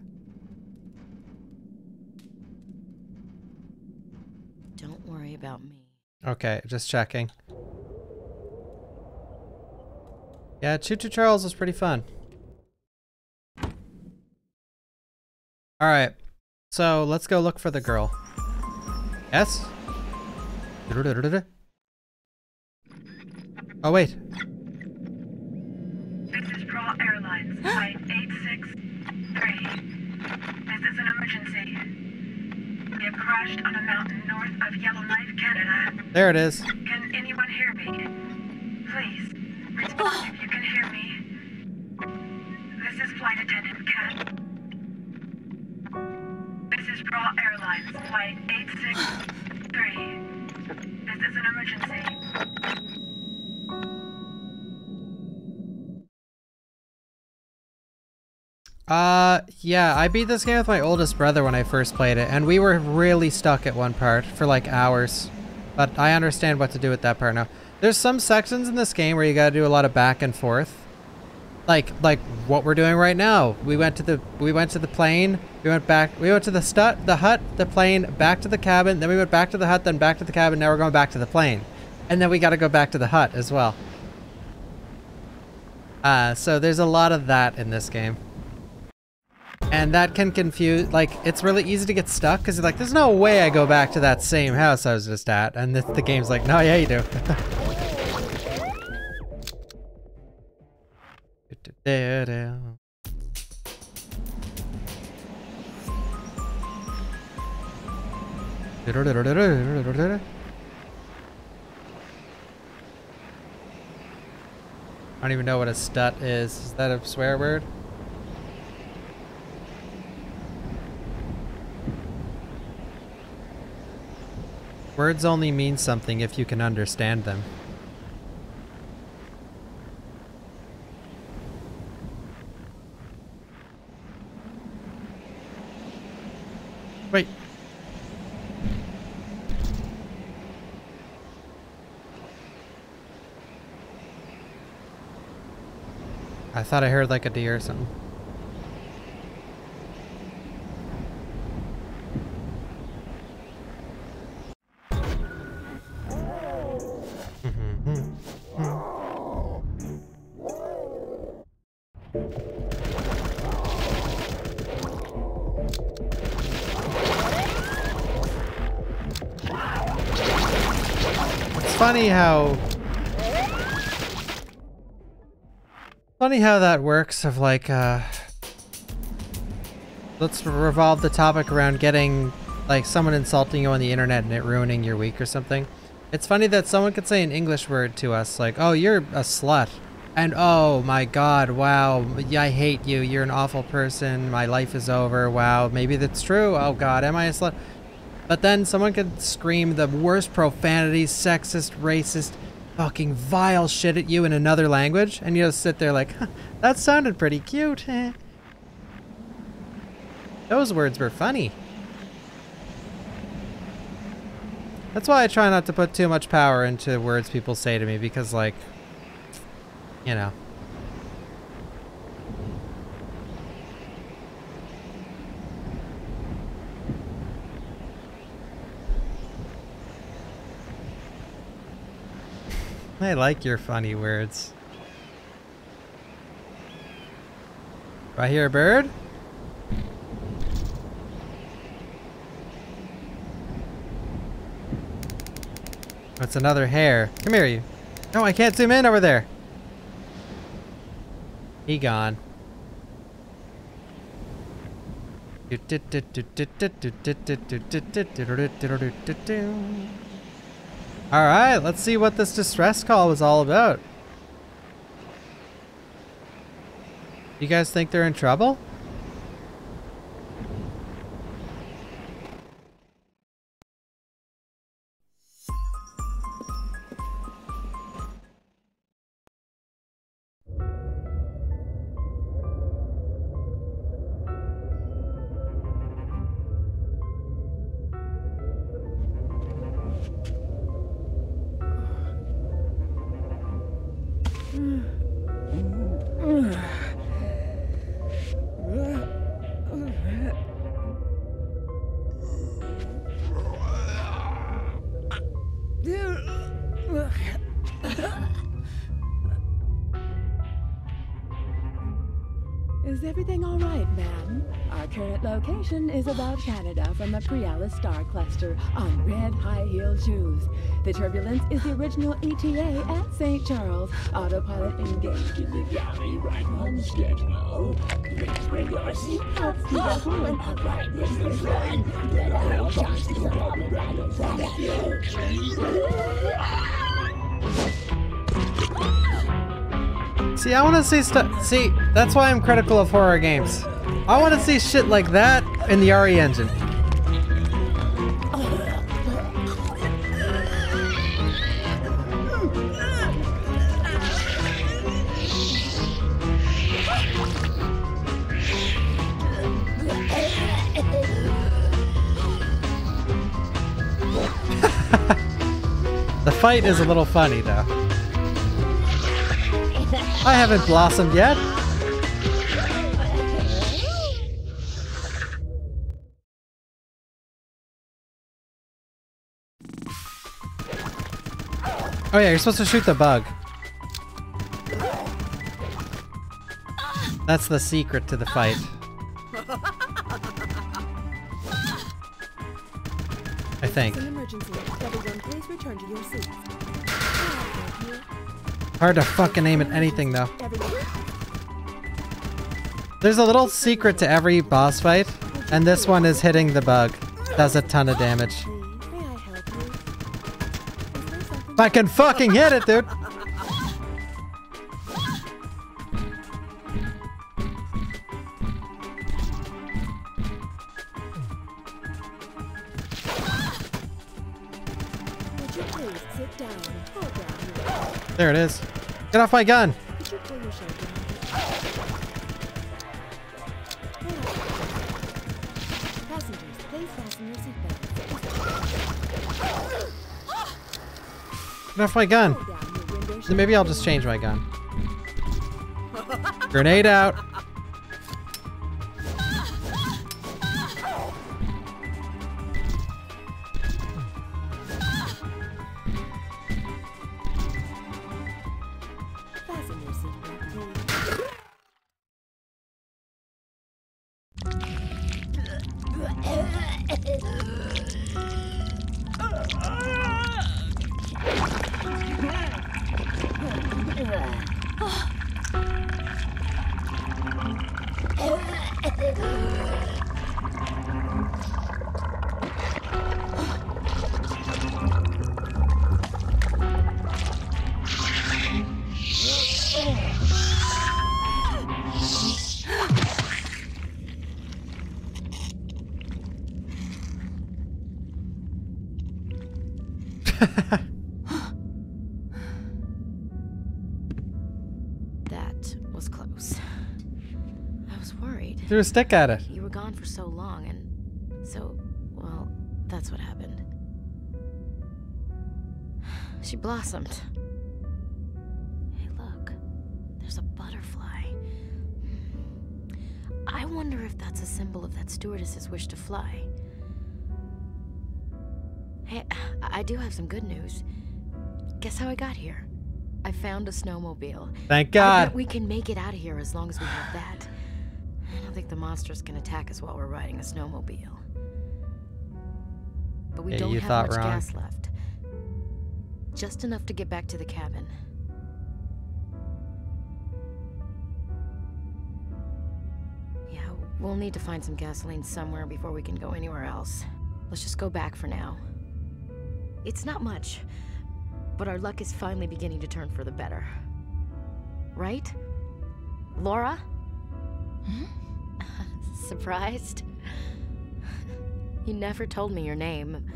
Don't worry about me. Okay, just checking. Yeah, Choo Choo Charles was pretty fun. Alright, so let's go look for the girl. Yes? Oh, wait. This is Pro Airlines, flight 863. This is an emergency. We have crashed on a mountain north of Yellowknife, Canada. There it is. Can anyone hear me? Please, respond oh. if you can hear me. This is flight attendant Kat. This is Pro Airlines, flight 863. This is an emergency. Uh, yeah, I beat this game with my oldest brother when I first played it, and we were really stuck at one part for like hours. But I understand what to do with that part now. There's some sections in this game where you gotta do a lot of back and forth. Like, like what we're doing right now. We went to the, we went to the plane, we went back, we went to the stut, the hut, the plane, back to the cabin, then we went back to the hut, then back to the cabin, now we're going back to the plane. And then we gotta go back to the hut as well. Uh, so there's a lot of that in this game. And that can confuse, like, it's really easy to get stuck because you're like, there's no way I go back to that same house I was just at. And the, the game's like, no, yeah, you do. I don't even know what a stut is. Is that a swear word? Words only mean something if you can understand them. Wait. I thought I heard like a deer or something. It's funny how funny how that works of like uh let's revolve the topic around getting like someone insulting you on the internet and it ruining your week or something. It's funny that someone could say an English word to us like, "Oh, you're a slut." And oh my god, wow, I hate you. You're an awful person. My life is over. Wow, maybe that's true. Oh god, am I a slut? But then someone could scream the worst profanity, sexist, racist, fucking vile shit at you in another language, and you just sit there like, huh, that sounded pretty cute. eh." Those words were funny. That's why I try not to put too much power into words people say to me because, like, you know. I like your funny words. Do I hear a bird? That's another hare. Come here, you. No, I can't zoom in over there. He gone. Alright, let's see what this distress call was all about. You guys think they're in trouble? Is about Canada from a Prialis star cluster on red high heel shoes. The turbulence is the original ETA at St. Charles. Autopilot engaged in the galley right on schedule. Please bring seatbelts to the. Then I'll toss the rubber right in front of you. See, I want to see stuff. See, that's why I'm critical of horror games. I want to see shit like that in the RE engine. the fight is a little funny, though. I haven't blossomed yet. Oh yeah, you're supposed to shoot the bug. That's the secret to the fight. I think. Hard to fucking aim at anything though. There's a little secret to every boss fight, and this one is hitting the bug. Does a ton of damage. I can fucking hit it, dude! Would you please sit down and pull down your There it is. Get off my gun! Off my gun! Pull down your window Then maybe I'll just change my gun. Grenade out! Threw a stick at it. You were gone for so long, and so, well, that's what happened. She blossomed. Hey, look. There's a butterfly. Hmm. I wonder if that's a symbol of that stewardess's wish to fly. Hey, I do have some good news. Guess how I got here? I found a snowmobile. Thank God. we can make it out of here as long as we have that. I don't think the monsters can attack us while we're riding a snowmobile. But we Yeah, don't you have thought much wrong. gas left. Just enough to get back to the cabin. Yeah, we'll need to find some gasoline somewhere before we can go anywhere else. Let's just go back for now. It's not much, but our luck is finally beginning to turn for the better. Right? Laura? Hmm? Surprised? You never told me your name.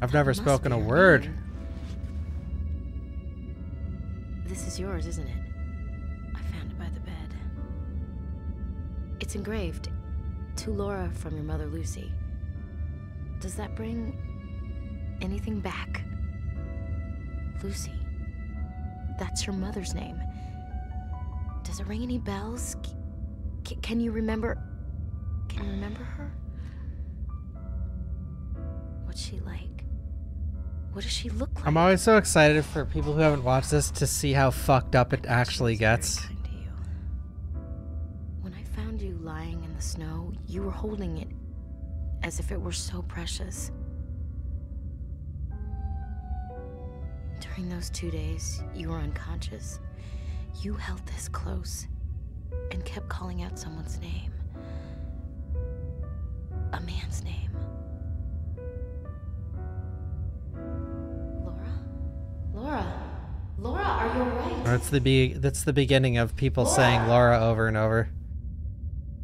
I've never spoken a word. name. This is yours, isn't it? I found it by the bed. It's engraved to Laura from your mother Lucy. Does that bring anything back? Lucy. That's your mother's name. Does it ring any bells? C- can you remember? Can you remember her? What's she like? What does she look like? I'm always so excited for people who haven't watched this to see how fucked up it actually gets. When I found you lying in the snow, you were holding it as if it were so precious. During those two days, you were unconscious. You held this close and kept calling out someone's name. A man's name. Laura? Laura? Laura, are you alright? That's the be that's the beginning of people saying Laura over and over.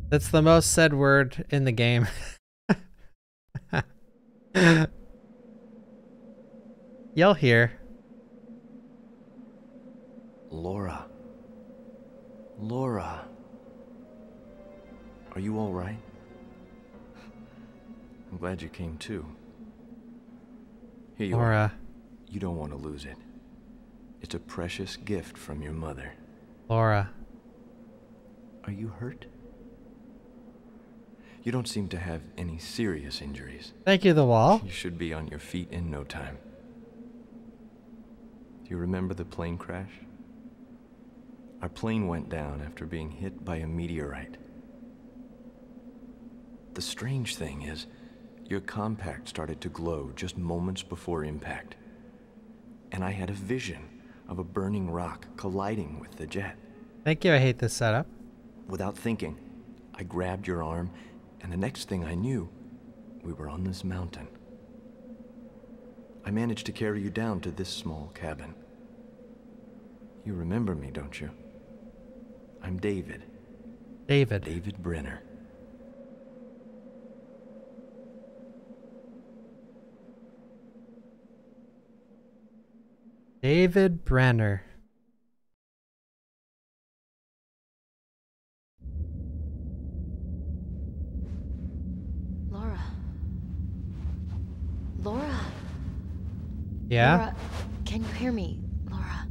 That's the most said word in the game. You'll hear. Laura. Laura. Are you all right? I'm glad you came too. Here you Laura. are. You don't want to lose it. It's a precious gift from your mother. Laura. Are you hurt? You don't seem to have any serious injuries. Thank you, the wall. You should be on your feet in no time. Do you remember the plane crash? Our plane went down after being hit by a meteorite. The strange thing is, your compact started to glow just moments before impact. And I had a vision of a burning rock colliding with the jet. Thank you, I hate this setup. Without thinking, I grabbed your arm, and the next thing I knew, we were on this mountain. I managed to carry you down to this small cabin. You remember me, don't you? I'm David. David. David Brenner. David Brenner. Laura. Laura. Yeah? Laura, can you hear me? Laura.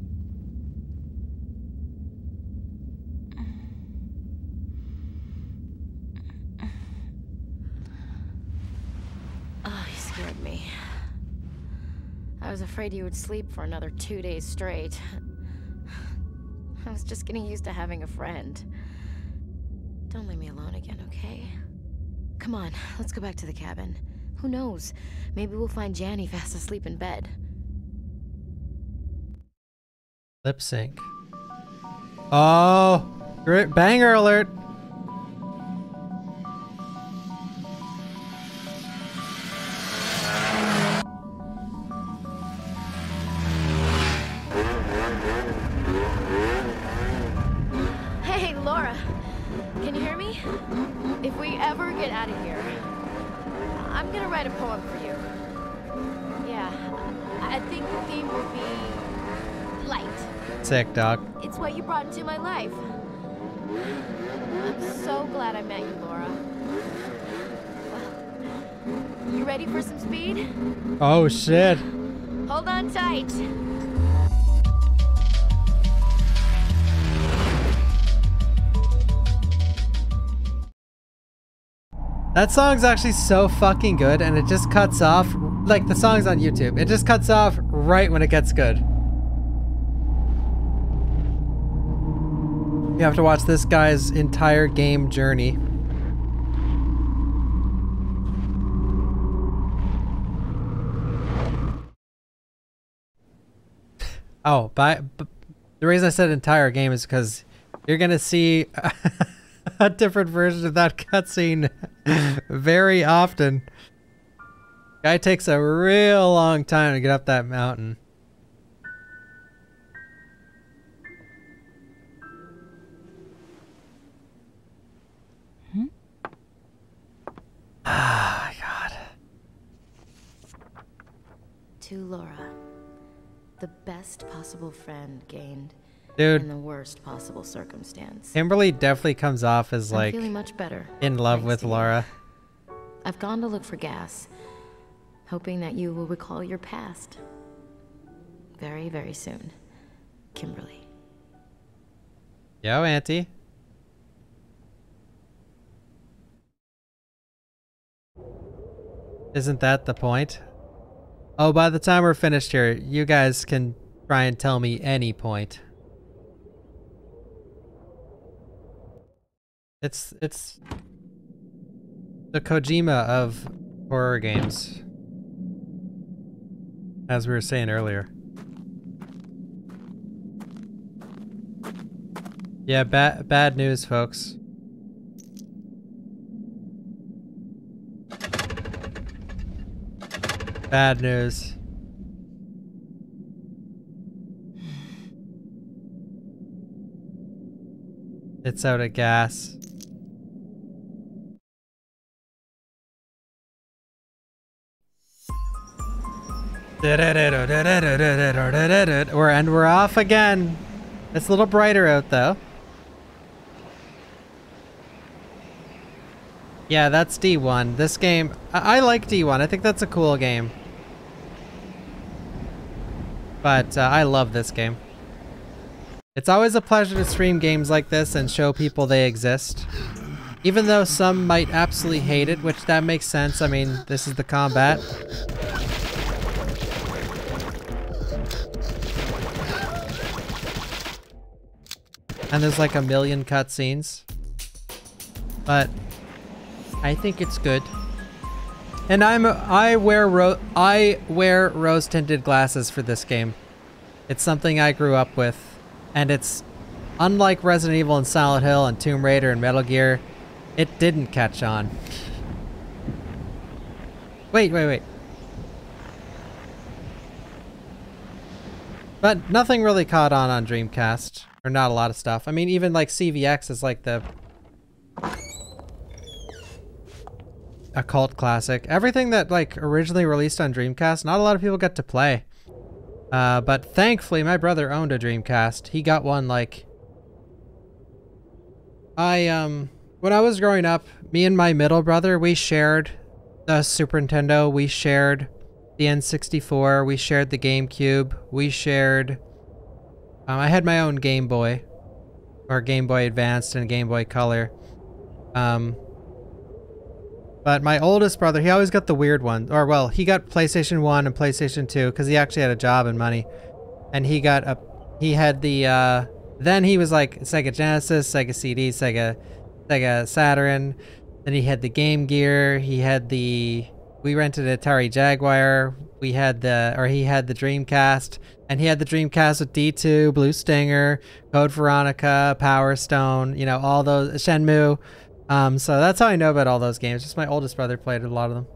Oh, you scared me. I was afraid you would sleep for another two days straight. I was just getting used to having a friend. Don't leave me alone again, okay? Come on, let's go back to the cabin. Who knows? Maybe we'll find Jannie fast asleep in bed. Lip sync. Oh, banger alert. What you brought into my life. I'm so glad I met you, Laura. Well, you ready for some speed? Oh shit. Hold on tight. That song's actually so fucking good and it just cuts off like the song's on YouTube. It just cuts off right when it gets good. You have to watch this guy's entire game journey. Oh, by, b the reason I said entire game is because you're gonna see a different version of that cutscene very often. Guy takes a real long time to get up that mountain. Ah, God. To Laura, the best possible friend gained Dude. in the worst possible circumstance. Kimberly definitely comes off as I'm like feeling much better. in love thanks with to you. Laura. I've gone to look for gas, hoping that you will recall your past. Very, very soon. Kimberly. Yo, Auntie. Isn't that the point? Oh, by the time we're finished here, you guys can try and tell me any point. It's it's the Kojima of horror games. As we were saying earlier. Yeah, bad bad news, folks. Bad news. It's out of gas. We're and we're off again. It's a little brighter out though. Yeah, that's D1. This game, I, I like D1. I think that's a cool game. But uh, I love this game. It's always a pleasure to stream games like this and show people they exist. Even though some might absolutely hate it, which that makes sense. I mean, this is the combat. And there's like a million cutscenes. But I think it's good. And I'm I wear ro I wear rose tinted glasses for this game. It's something I grew up with, and it's unlike Resident Evil and Silent Hill and Tomb Raider and Metal Gear. It didn't catch on. Wait, wait, wait. But nothing really caught on on Dreamcast, or not a lot of stuff. I mean, even like CVX is like the a cult classic. Everything that like originally released on Dreamcast, not a lot of people got to play. Uh, but thankfully, my brother owned a Dreamcast. He got one like I um when I was growing up, me and my middle brother, we shared the Super Nintendo, we shared the N64, we shared the GameCube, we shared um, I had my own Game Boy or Game Boy Advanced and Game Boy Color. Um but my oldest brother, he always got the weird one. Or, well, he got PlayStation 1 and PlayStation 2 because he actually had a job and money. And he got a... He had the, uh... Then he was like Sega Genesis, Sega CD, Sega... Sega Saturn. Then he had the Game Gear. He had the... We rented Atari Jaguar. We had the... Or he had the Dreamcast. And he had the Dreamcast with D2, Blue Stinger, Code Veronica, Power Stone, you know, all those... Shenmue. Um, so that's how I know about all those games. Just my oldest brother played a lot of them.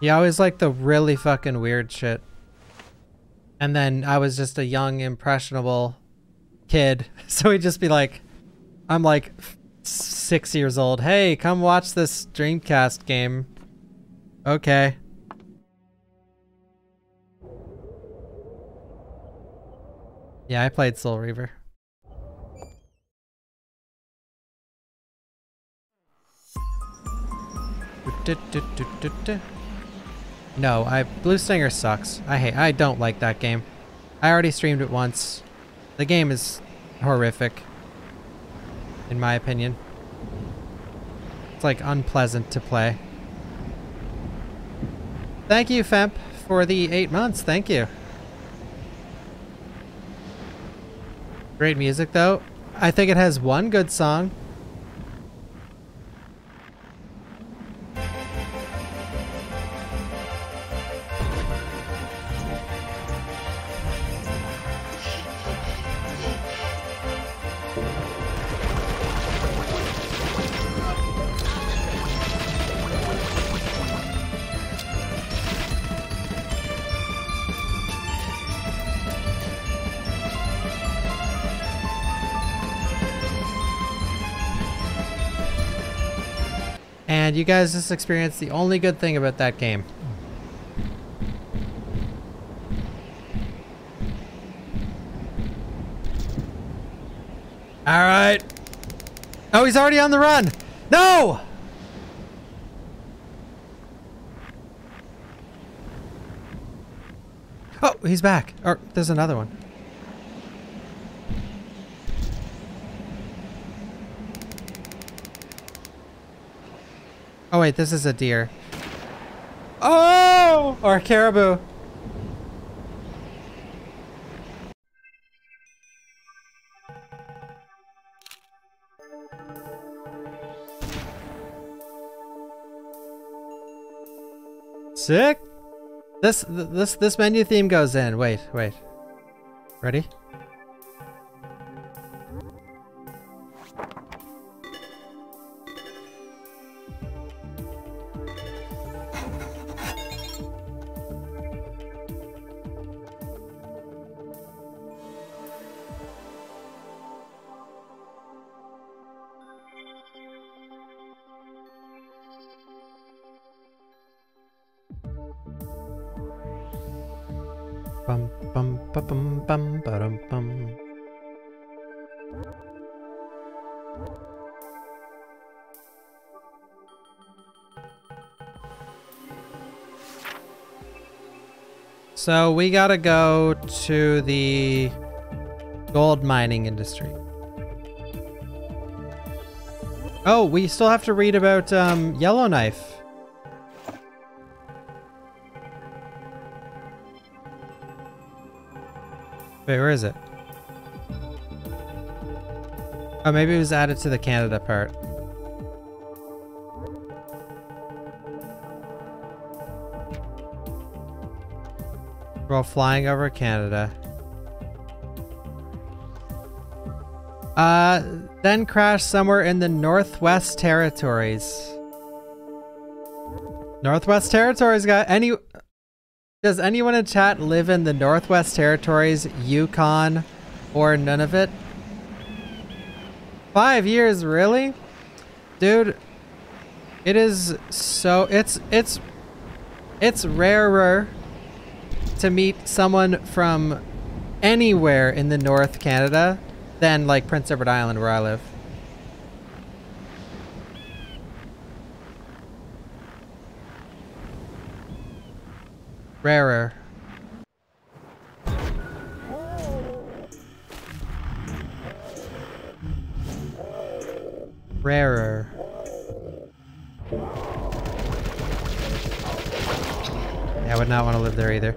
He always liked the really fucking weird shit. And then I was just a young, impressionable kid. So he'd just be like, I'm like six years old. Hey, come watch this Dreamcast game. Okay. Yeah, I played Soul Reaver. No, I Blue Stinger sucks. I hate I don't like that game. I already streamed it once. The game is horrific in my opinion. It's like unpleasant to play. Thank you, Femp, for the eight months. Thank you. Great music, though. I think it has one good song. And you guys just experienced the only good thing about that game. Alright. Oh, he's already on the run! No! Oh, he's back. Or, there's another one. Oh wait, this is a deer. Oh! Or a caribou. Sick. This this this menu theme goes in. Wait, wait. Ready? So we gotta go to the gold mining industry. Oh, we still have to read about um, Yellowknife. Wait, where is it? Oh, maybe it was added to the Canada part. While flying over Canada. Uh, then crash somewhere in the Northwest Territories. Northwest Territories got any... Does anyone in chat live in the Northwest Territories, Yukon, or none of it? Five years, really? Dude, it is so, it's, it's, it's rarer to meet someone from anywhere in the North Canada than like Prince Edward Island where I live. Rarer. Rarer. Yeah, I would not want to live there either.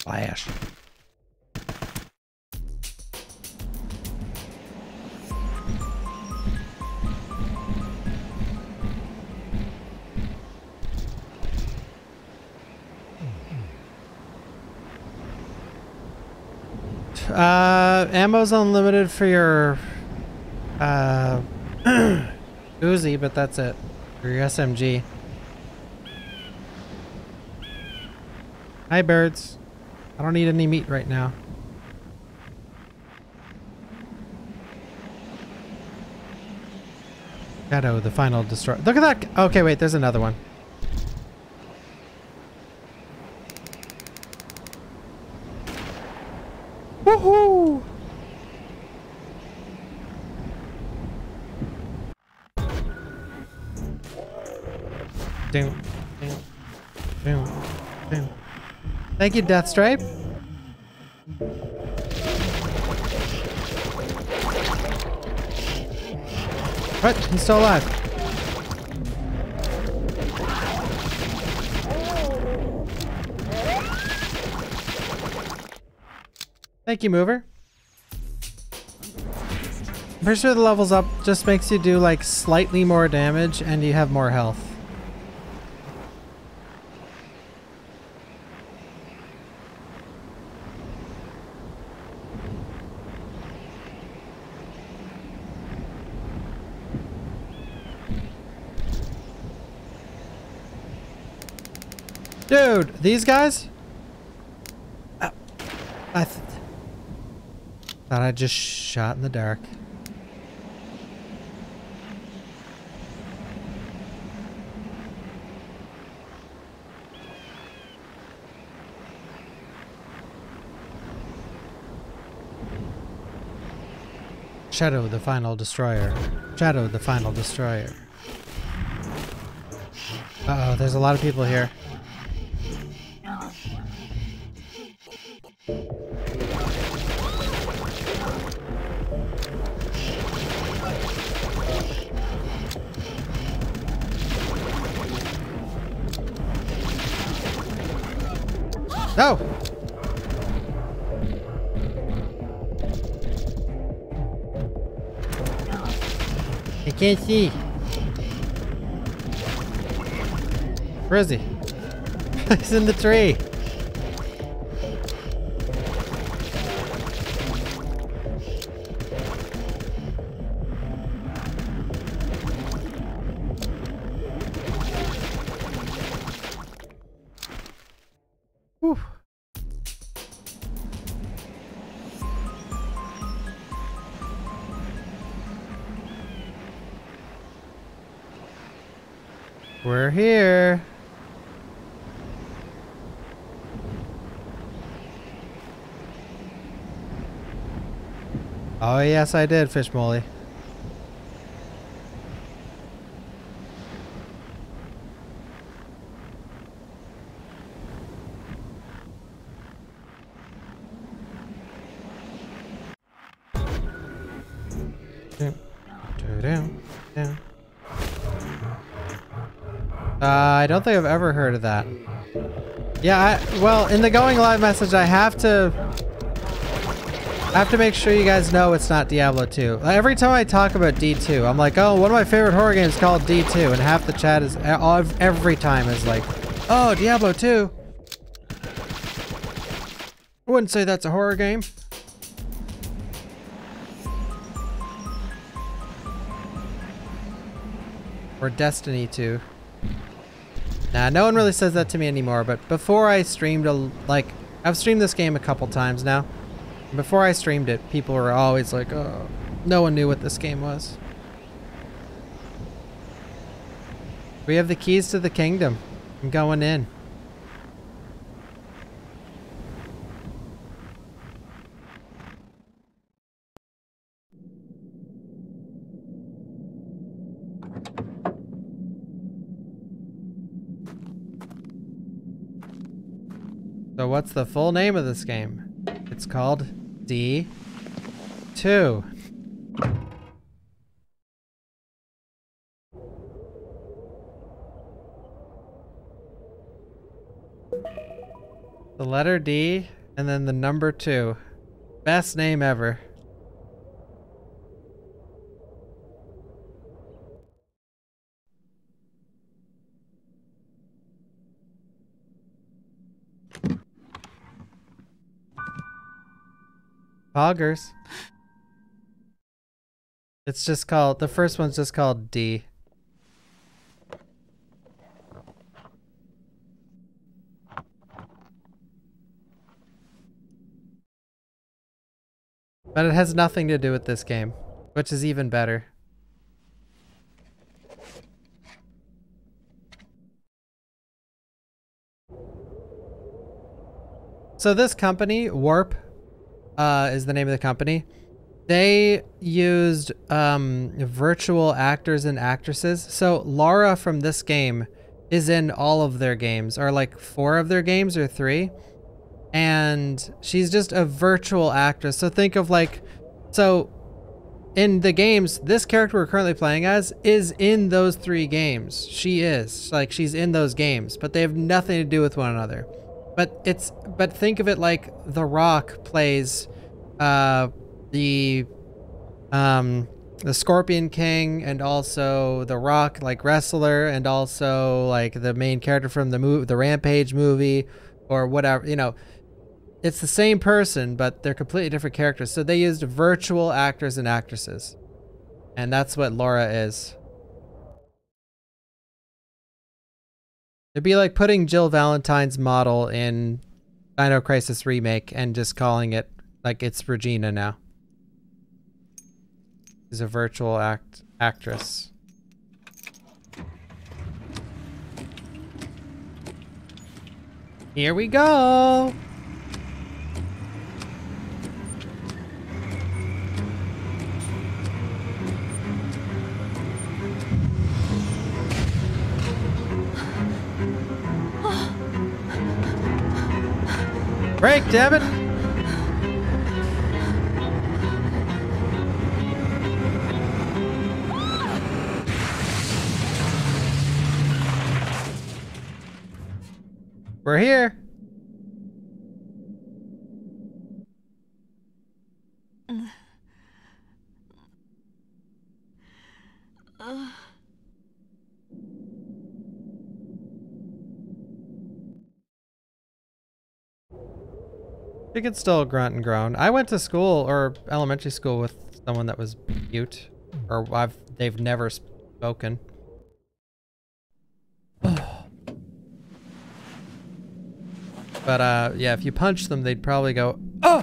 Flash. Uh, ammo's unlimited for your, uh, Uzi, but that's it. For your SMG. Hi, birds. I don't need any meat right now. Shadow, the final destroy. Look at that. Okay, wait, there's another one. Woohoo! Doom, doom, doom. Thank you, Deathstripe. What? He's still alive. Thank you, Mover. I'm pretty sure the levels up just makes you do like slightly more damage and you have more health. Dude, these guys? Uh, I th thought I just shot in the dark. Shadow the final destroyer. Shadow the final destroyer. Uh oh, there's a lot of people here. No! I can't see. Where is he? He's in the tree. Here. Oh yes, I did, Fish Molly. I don't think I've ever heard of that. Yeah, I, well, in the going live message, I have to... I have to make sure you guys know it's not Diablo 2. Every time I talk about D2, I'm like, oh, one of my favorite horror games called D2, and half the chat is, every time is like, oh, Diablo 2. I wouldn't say that's a horror game. Or Destiny 2. Nah, no one really says that to me anymore, but before I streamed, a, like, I've streamed this game a couple times now. Before I streamed it, people were always like, oh, no one knew what this game was. We have the keys to the kingdom. I'm going in. So what's the full name of this game? It's called D2. The letter D and then the number 2. Best name ever. Poggers. It's just called, the first one's just called D. But it has nothing to do with this game, which is even better. So this company, Warp uh, is the name of the company. They used um, virtual actors and actresses. So Laura from this game is in all of their games, or like four of their games, or three. And she's just a virtual actress. So think of like, so in the games, this character we're currently playing as is in those three games. She is like she's in those games, but they have nothing to do with one another. But it's but think of it like The Rock plays uh the um the Scorpion King and also The Rock like wrestler and also like the main character from the movie the Rampage movie or whatever, you know. It's the same person, but they're completely different characters. So they used virtual actors and actresses. And that's what Laura is. It'd be like putting Jill Valentine's model in Dino Crisis Remake and just calling it like it's Regina now. She's a virtual act actress. Here we go! Break, damn it! We're here. She could still grunt and groan. I went to school or elementary school with someone that was mute, or I've they've never spoken. but uh, yeah, if you punch them, they'd probably go, "Oh!"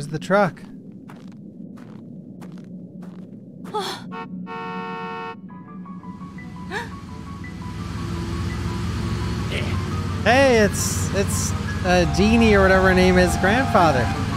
Where's the truck? hey, it's it's uh, Jeannie or whatever her name is, grandfather.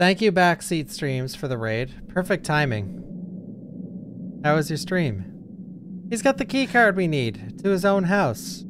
Thank you, Backseat Streams, for the raid. Perfect timing. How was your stream? He's got the key card we need to his own house.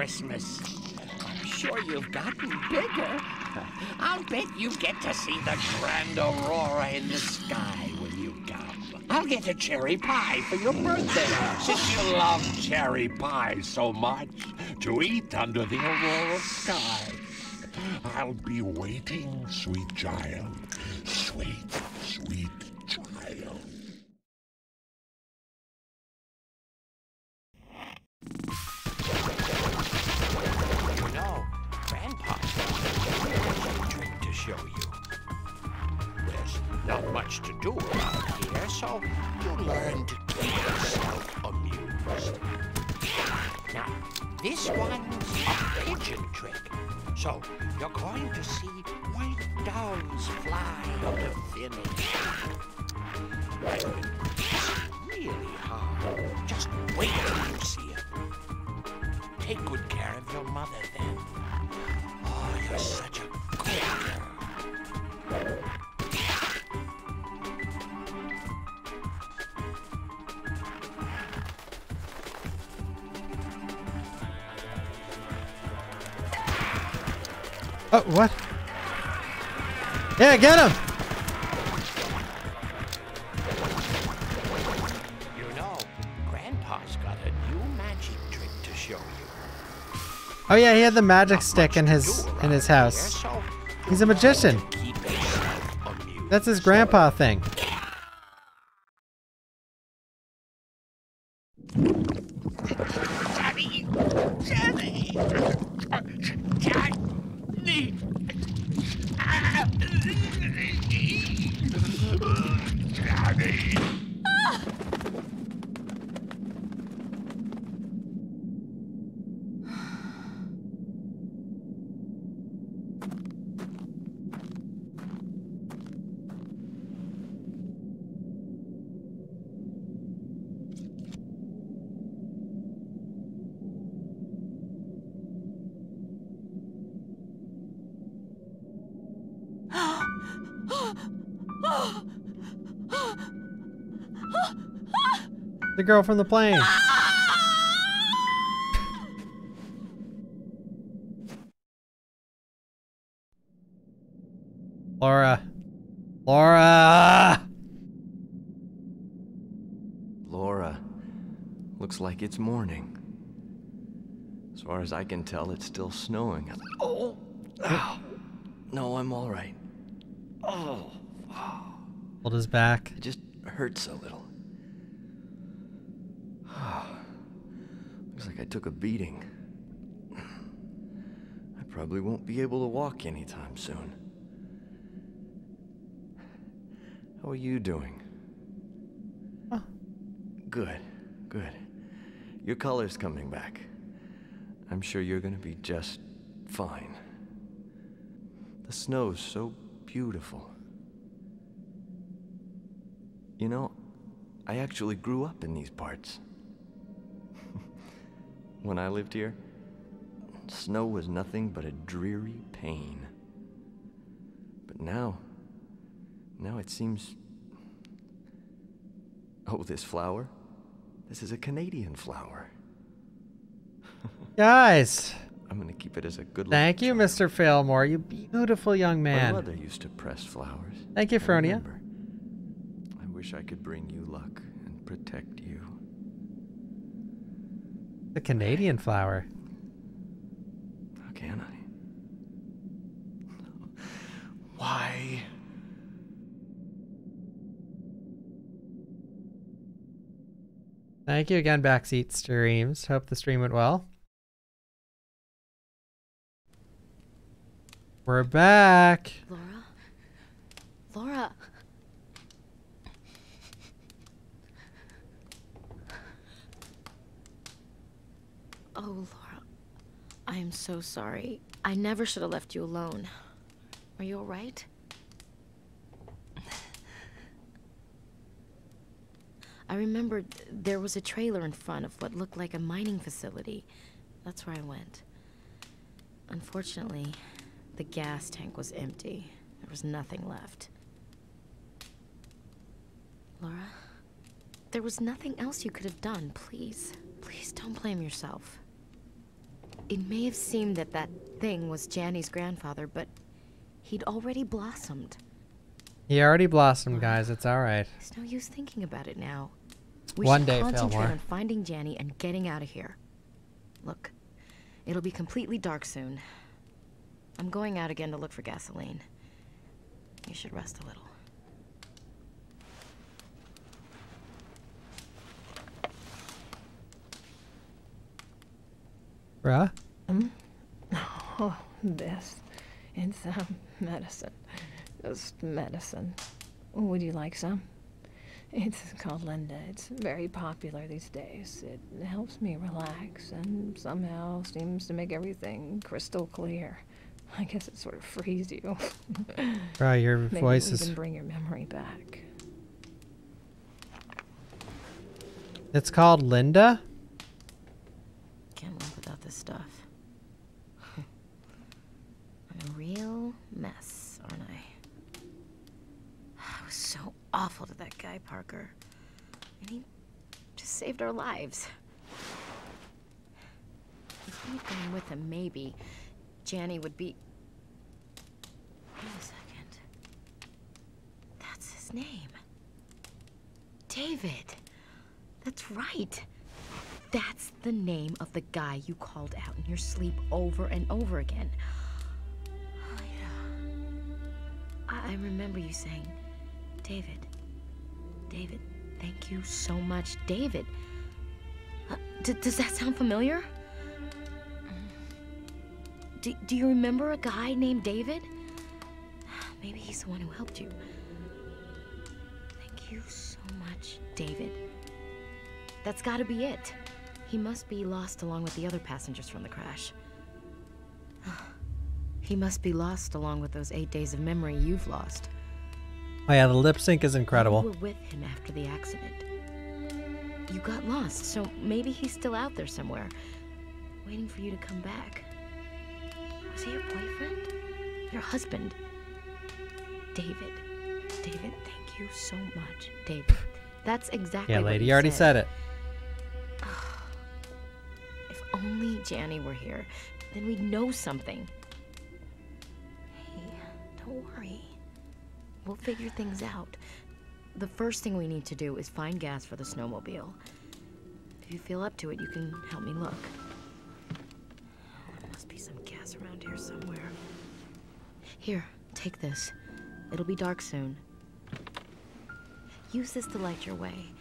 Christmas. I'm sure you've gotten bigger. I'll bet you get to see the grand aurora in the sky when you come. I'll get a cherry pie for your birthday, since you love cherry pie so much to eat under the aurora sky. I'll be waiting, sweet child. Sweet, sweet much to do around here, so you learn to keep yourself amused. Now, this one's a pigeon trick. So you're going to see white doves fly on the thin air. Really hard. Just wait till you see it. Take good care of your mother then. Oh, you're such a Oh, what? Yeah, get him! You know, Grandpa's got a new magic trick to show you. Oh yeah, he had the magic stick in his in his house. He's a magician. That's his grandpa thing. Girl from the plane. Laura. Laura! Laura, looks like it's morning. As far as I can tell, it's still snowing. Oh! Ow. No, I'm all right. Oh, Hold his back. it just hurts a little. Looks like I took a beating. I probably won't be able to walk anytime soon. How are you doing? Good, good. Your color's coming back. I'm sure you're gonna be just fine. The snow's so beautiful. You know, I actually grew up in these parts. When I lived here, snow was nothing but a dreary pain. But now, now it seems. Oh, this flower? This is a Canadian flower. Guys, I'm gonna keep it as a good luck thank you, Mr. Failmore. You beautiful young man. My mother used to press flowers. Thank you, I Fronia. remember. I wish I could bring you luck and protect you. The Canadian flower. How can I? Why? Thank you again, Backseat Streams. Hope the stream went well. We're back. Laura? Laura? Oh, Laura. I am so sorry. I never should have left you alone. Are you alright? I remembered there was a trailer in front of what looked like a mining facility. That's where I went. Unfortunately, the gas tank was empty. There was nothing left. Laura, there was nothing else you could have done. Please, please don't blame yourself. It may have seemed that that thing was Jannie's grandfather, but he'd already blossomed. He already blossomed, guys. It's all right. There's no use thinking about it now. We One should day, concentrate Fillmore. on finding Janny and getting out of here. Look, it'll be completely dark soon. I'm going out again to look for gasoline. You should rest a little. Bruh? Oh, this. It's um, medicine. Just medicine. Would you like some? It's called Linda. It's very popular these days. It helps me relax and somehow seems to make everything crystal clear. I guess it sort of frees you. Bro, your Maybe voice is- bring your memory back. It's called Linda? This stuff. I'm a real mess, aren't I? I was so awful to that guy, Parker. And he just saved our lives. If we'd with him, maybe Jannie would be. Wait a second. That's his name. David. That's right. That's the name of the guy you called out in your sleep over and over again. Oh, yeah. I, I remember you saying, David. David, thank you so much. David. Uh, does that sound familiar? Do, do you remember a guy named David? Maybe he's the one who helped you. Thank you so much, David. That's gotta be it. He must be lost along with the other passengers from the crash. He must be lost along with those eight days of memory you've lost. Oh yeah, the lip sync is incredible. You were with him after the accident. You got lost, so maybe he's still out there somewhere, waiting for you to come back. Was he your boyfriend? Your husband? David. David, thank you so much. David. That's exactly Yeah, lady, you you already said. said it. Oh, If only Jannie were here, then we'd know something. Hey, don't worry. We'll figure things out. The first thing we need to do is find gas for the snowmobile. If you feel up to it, you can help me look. Oh, there must be some gas around here somewhere. Here, take this. It'll be dark soon. Use this to light your way.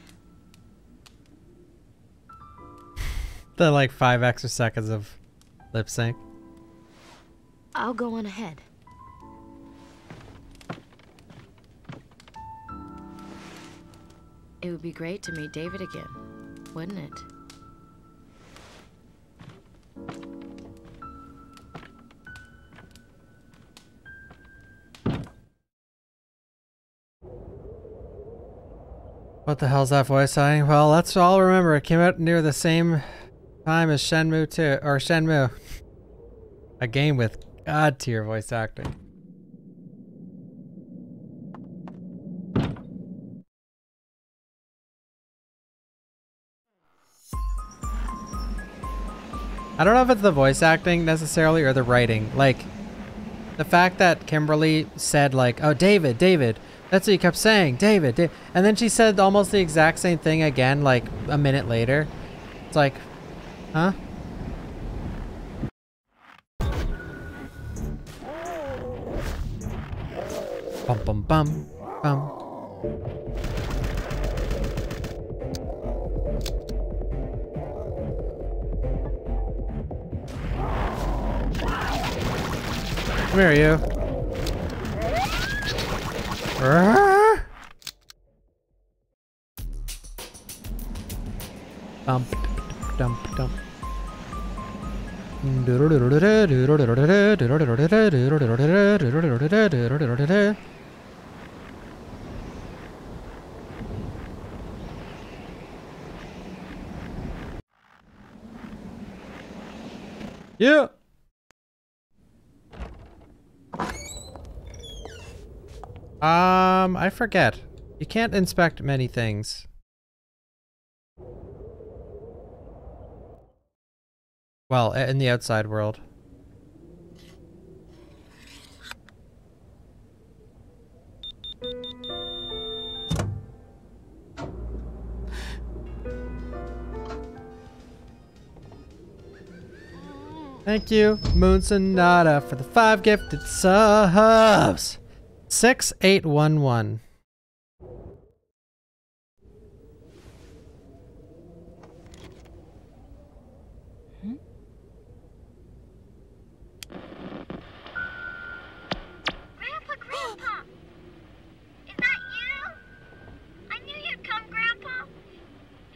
The like five extra seconds of lip sync. I'll go on ahead. It would be great to meet David again, wouldn't it? What the hell's that voice saying? Well, let's all remember it came out near the same time is Shenmue 2 or Shenmue. A game with god tier voice acting. I don't know if it's the voice acting necessarily or the writing. Like the fact that Kimberly said like, "Oh, David, David." That's what he kept saying, David, Da-" and then she said almost the exact same thing again like a minute later. It's like, huh? Bum bum bum bum. Come here, you. Bump, dump, dump. Yeah. Um, I forget. You can't inspect many things. Well, in the outside world. Thank you, Moon Sonata, for the five gifted subs. 6811. Grandpa, Grandpa! Is that you? I knew you'd come, Grandpa.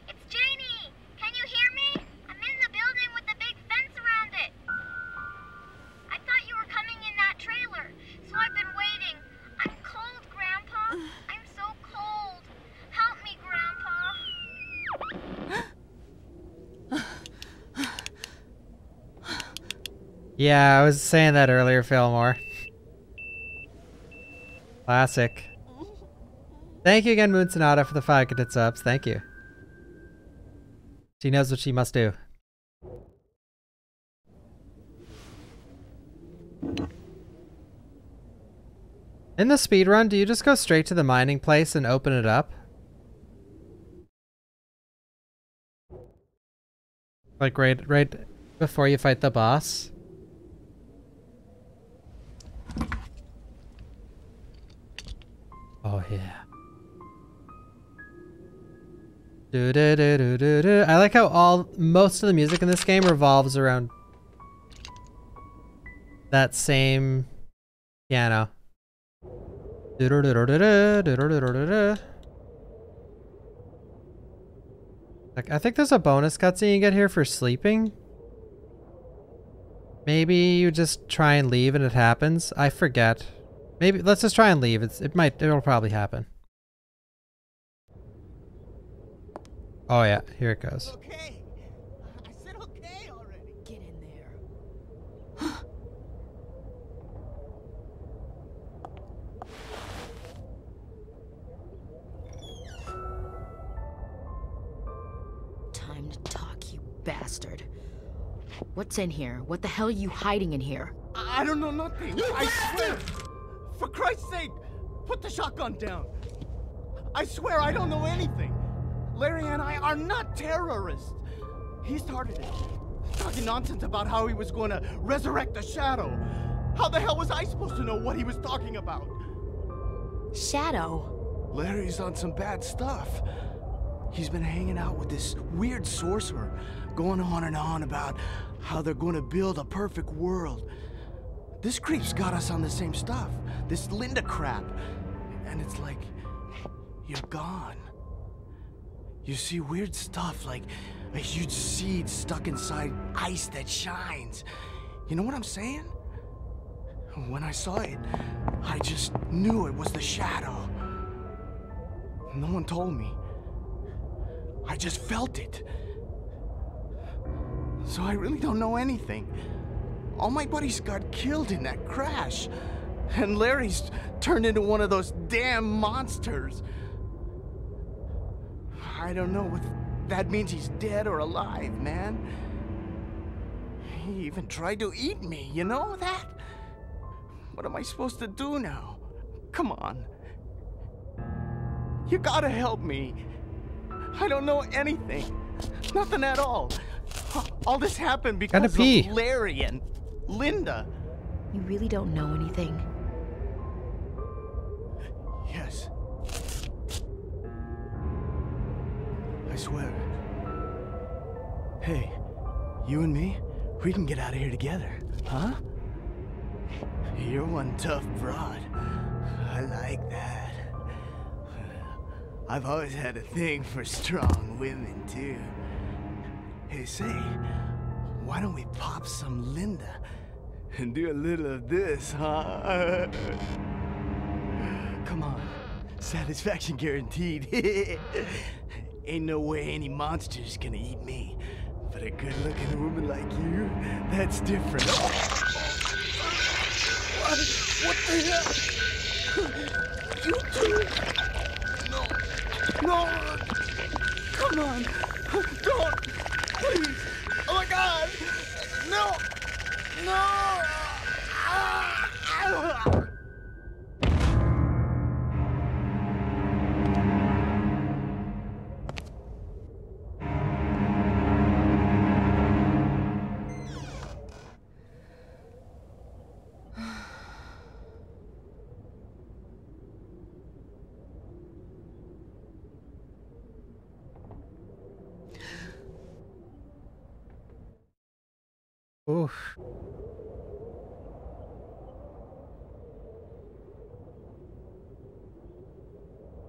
It's Jannie. Can you hear me? I'm in the building with the big fence around it. I thought you were coming in that trailer, so I've been waiting. I'm cold, Grandpa. I'm so cold. Help me, Grandpa. Yeah, I was saying that earlier, Fillmore. Classic. Thank you again, Moon Sonata, for the five gifted subs. Thank you. She knows what she must do. In the speedrun, do you just go straight to the mining place and open it up? Like right right before you fight the boss? Oh yeah. Do do do do do. I like how all most of the music in this game revolves around that same piano. Do do do do do do do do do do. Like I think there's a bonus cutscene you get here for sleeping. Maybe you just try and leave and it happens. I forget. Maybe let's just try and leave. It's it might it'll probably happen. Oh yeah, here it goes. Okay. I said okay already. Get in there. Time to talk, you bastard. What's in here? What the hell are you hiding in here? I I don't know nothing. I swear. For Christ's sake, put the shotgun down. I swear I don't know anything. Larry and I are not terrorists. He started it. Talking nonsense about how he was going to resurrect the shadow. How the hell was I supposed to know what he was talking about? Shadow? Larry's on some bad stuff. He's been hanging out with this weird sorcerer, going on and on about how they're going to build a perfect world. This creep's got us on the same stuff. This Linda crap. And it's like, you're gone. You see weird stuff like a huge seed stuck inside ice that shines. You know what I'm saying? When I saw it, I just knew it was the shadow. No one told me. I just felt it. So I really don't know anything. All my buddies got killed in that crash. And Larry's turned into one of those damn monsters. I don't know if that means he's dead or alive, man. He even tried to eat me, you know that? What am I supposed to do now? Come on. You gotta help me. I don't know anything. Nothing at all. All this happened because of Larry and Linda. You really don't know anything? Yes. I swear. Hey, you and me, we can get out of here together, huh? You're one tough broad. I like that. I've always had a thing for strong women, too. Hey, say, why don't we pop some Linda and do a little of this, huh? Come on. Satisfaction guaranteed. Ain't no way any monster's gonna eat me. But a good looking woman like you, that's different. What, what the hell? You two? No. No! Come on! Don't! Please! God! No! No! Ah! Ah! Oof.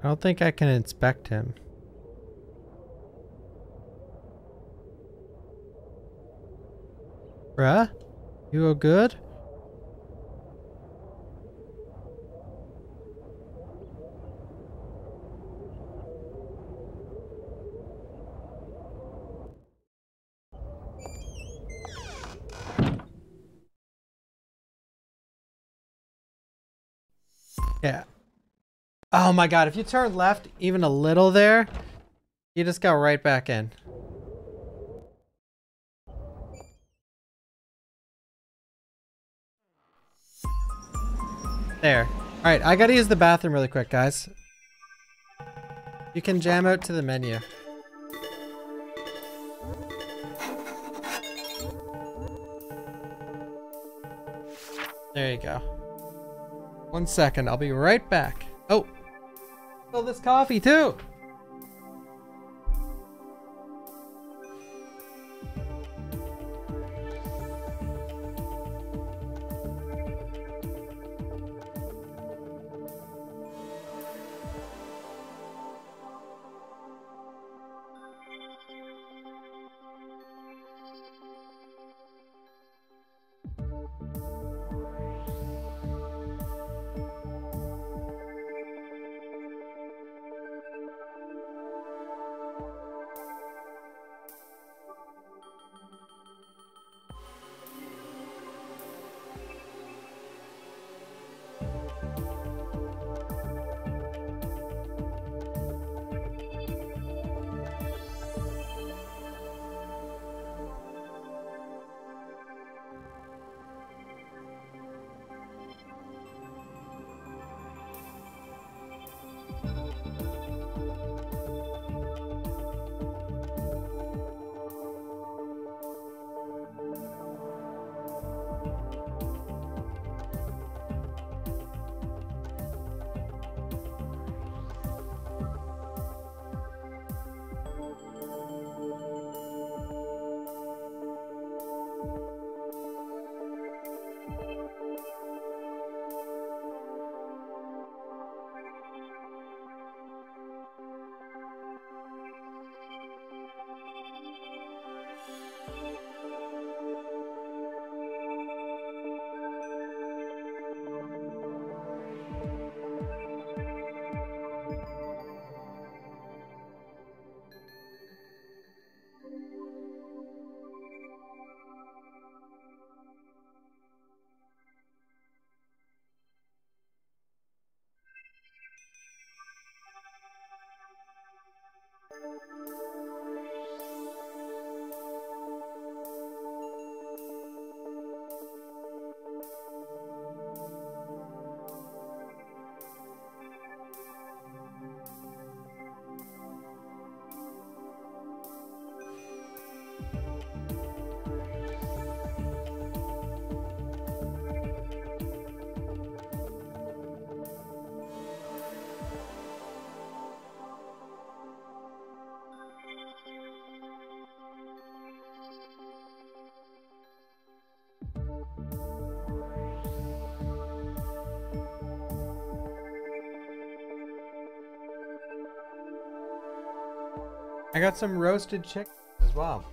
I don't think I can inspect him. Bruh? You all good? Yeah. Oh my god, if you turn left even a little there, you just go right back in. There. Alright, I gotta use the bathroom really quick, guys. You can jam out to the menu. There you go. One second, I'll be right back. Oh, fill this coffee too. I got some roasted chicken as well.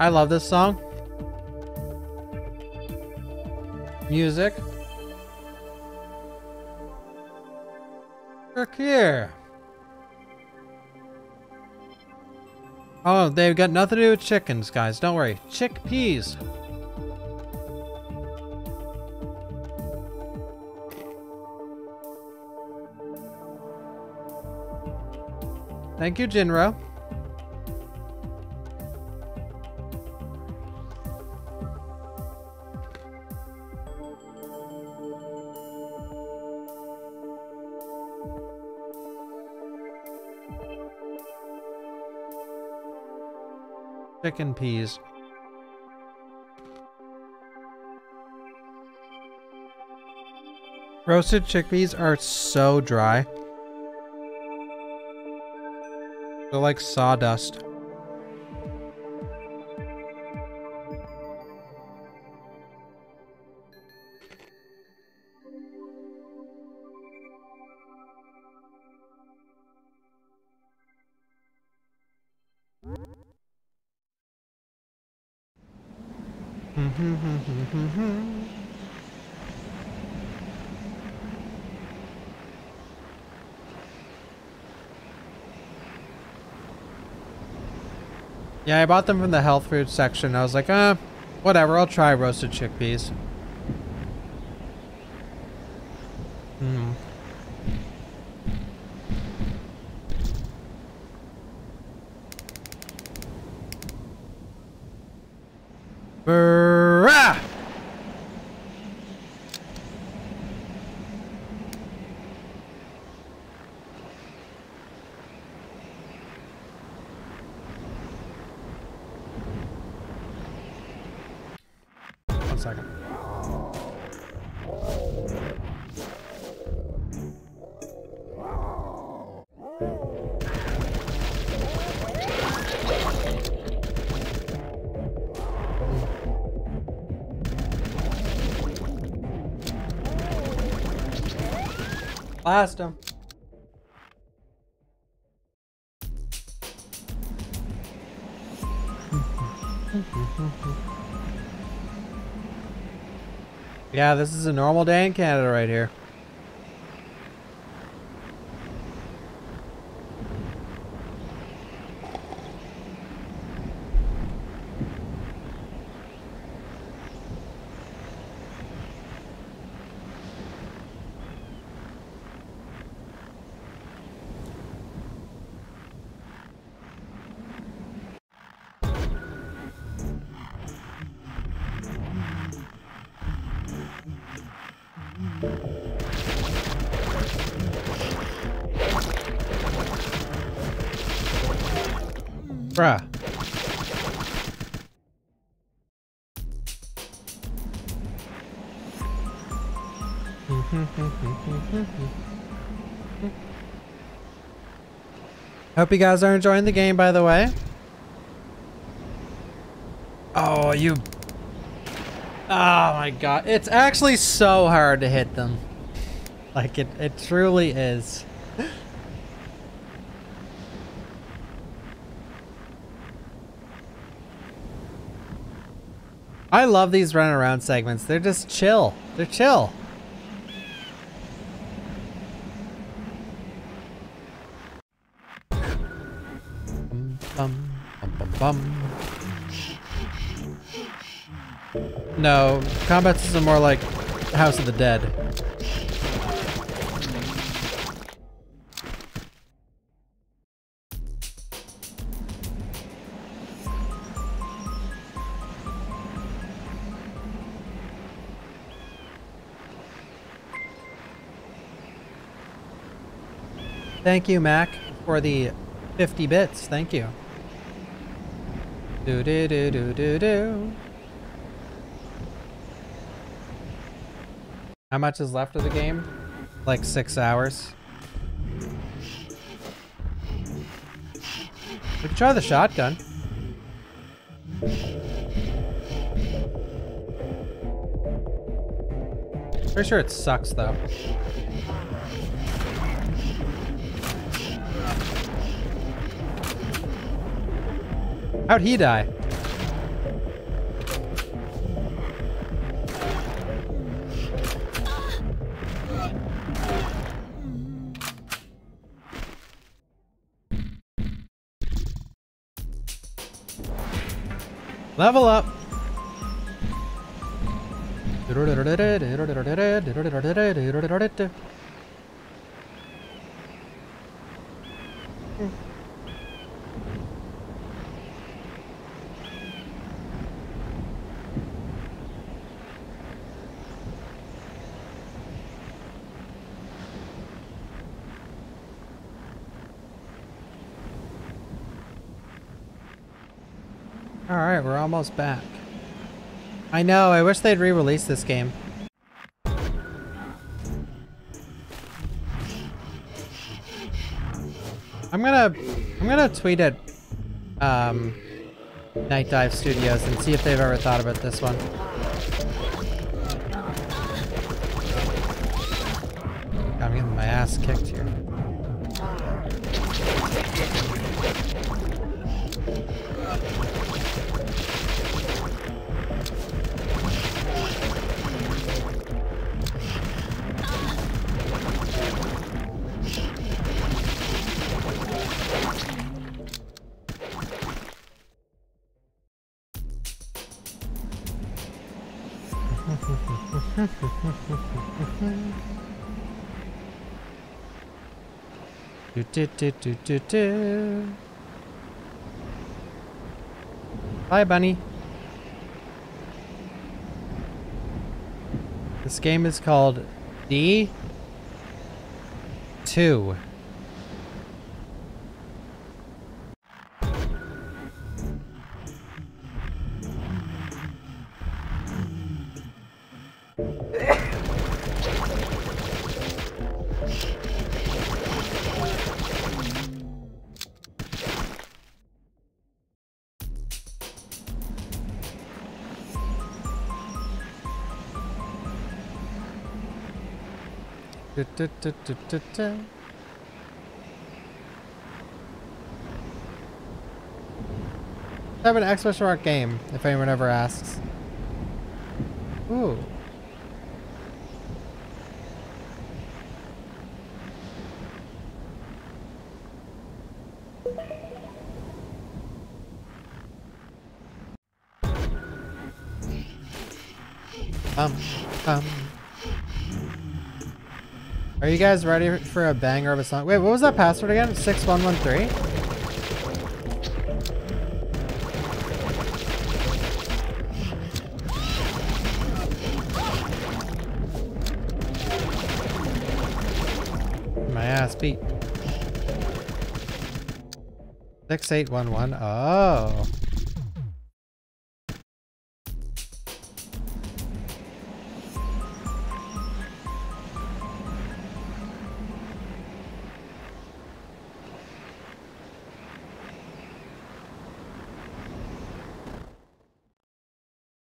I love this song. Music. Look here. Oh, they've got nothing to do with chickens, guys. Don't worry. Chickpeas. Thank you, Jinro. Chicken peas. Roasted chickpeas are so dry. They're like sawdust. I bought them from the health food section. I was like, uh, whatever, I'll try roasted chickpeas. Yeah, this is a normal day in Canada right here. Hope you guys are enjoying the game, by the way. Oh, you... Oh my god. It's actually so hard to hit them. Like, it, it truly is. I love these run around segments. They're just chill. They're chill. No, combat system more like House of the Dead. Thank you, Mac, for the 50 bits. Thank you. Do do do do do do. How much is left of the game? Like six hours. We can try the shotgun. Pretty sure it sucks though. How'd he die? Level up. Alright, we're almost back. I know, I wish they'd re-release this game. I'm gonna I'm gonna tweet at um, Nightdive Studios and see if they've ever thought about this one. I'm getting my ass kicked here. Do, do, do, do, do. Hi, bunny. This game is called D2. Du, du. I have an Xbox Rock game, if anyone ever asks. Ooh. Um, um. Are you guys ready for a banger of a song? Wait, what was that password again? 6113? My ass beat. 6811. Oh.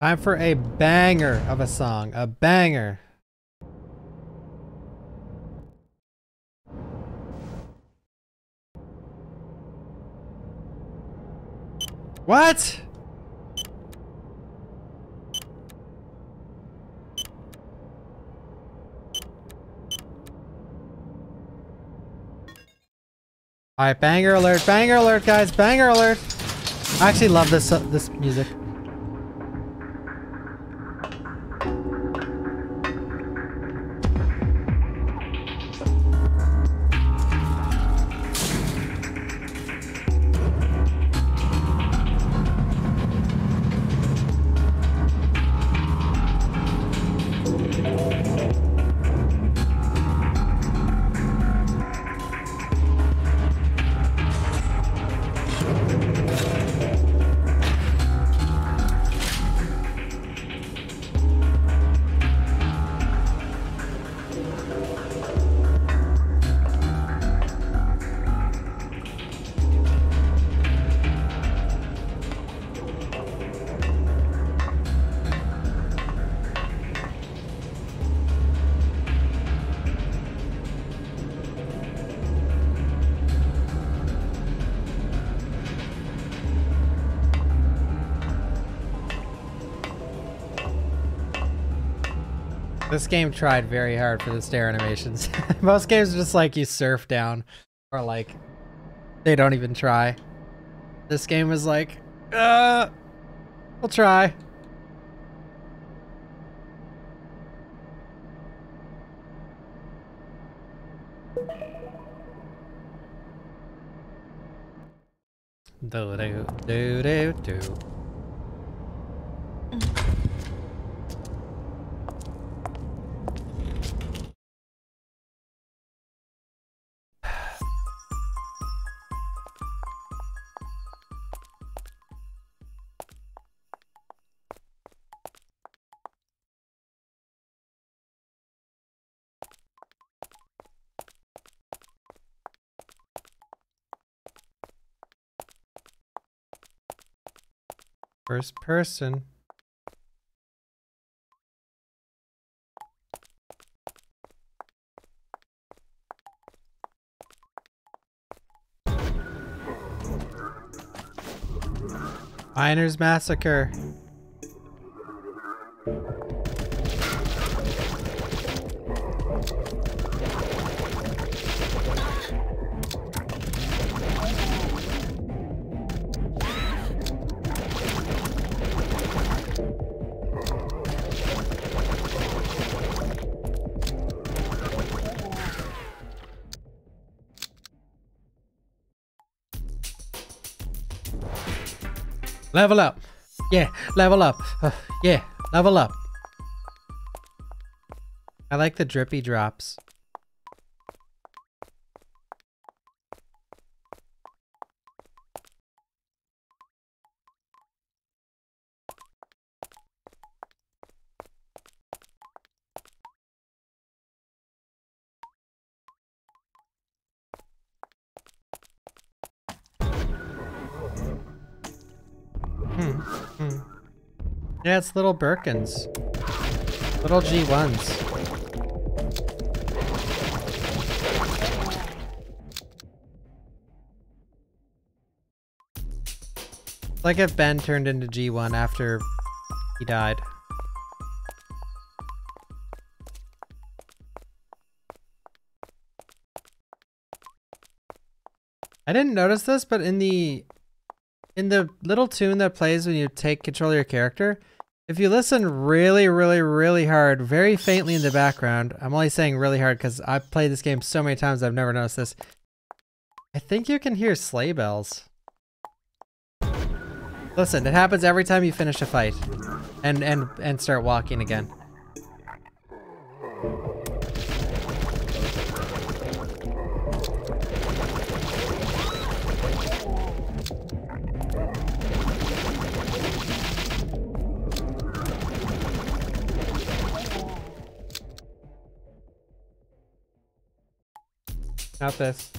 Time for a banger of a song. A banger. What? Alright, banger alert, banger alert, guys, banger alert! I actually love this uh, this music. This game tried very hard for the stair animations. Most games are just like you surf down or like they don't even try. This game was like, uh, we'll try. Do do do do do. First person. Miners Massacre. Level up. Yeah, level up. Uh, yeah, level up. I like the drippy drops. Yeah, it's little Birkins. Little G1s. Like if Ben turned into G1 after he died. I didn't notice this, but in the in the little tune that plays when you take control of your character, if you listen really, really, really hard, very faintly in the background, I'm only saying really hard because I've played this game so many times I've never noticed this. I think you can hear sleigh bells. Listen, it happens every time you finish a fight and and and start walking again. Not this.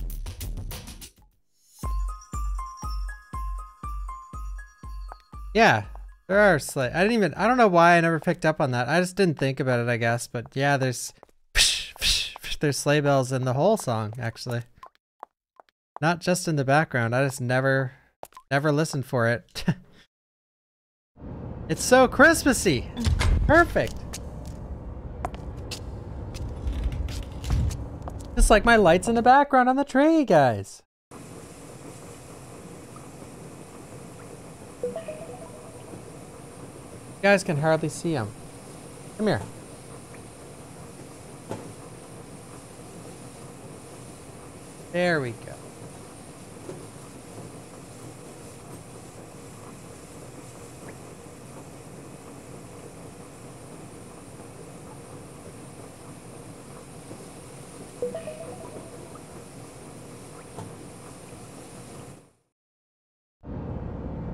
Yeah, there are sleigh. I didn't even, I don't know why I never picked up on that. I just didn't think about it, I guess. But yeah, there's, there's sleigh bells in the whole song, actually. Not just in the background. I just never, never listened for it. it's so Christmassy. Perfect. Just like my lights in the background on the tree, guys. You guys can hardly see them. Come here. There we go.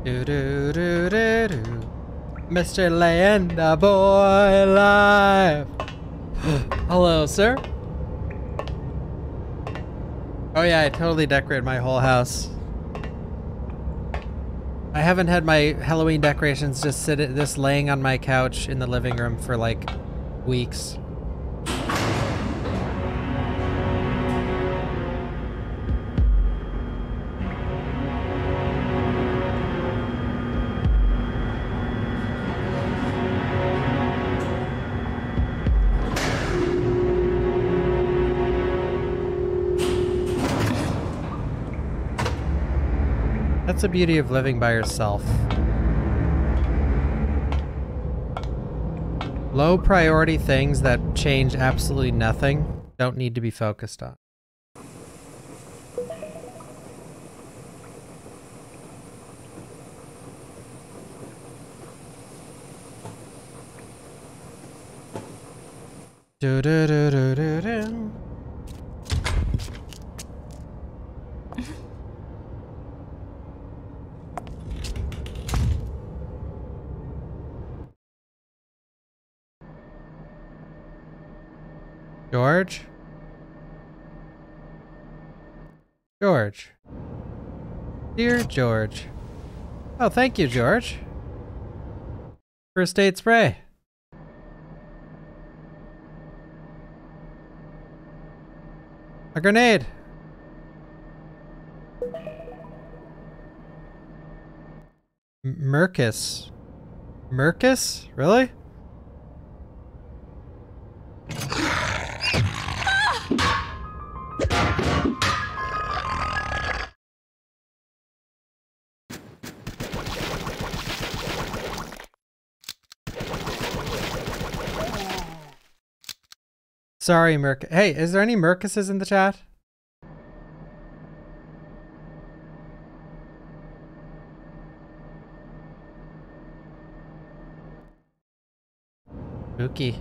Do do do do do. Mr. Leander Boy Live. Hello, sir. Oh yeah, I totally decorated my whole house. I haven't had my Halloween decorations just sit just laying on my couch in the living room for like weeks. The beauty of living by yourself. Low priority things that change absolutely nothing don't need to be focused on. Do do do George? George. Dear George. Oh, thank you, George. First aid spray. A grenade. M- Mercus. Mercus? Really? Sorry, Merc. Hey, is there any Mercuses in the chat? Spooky.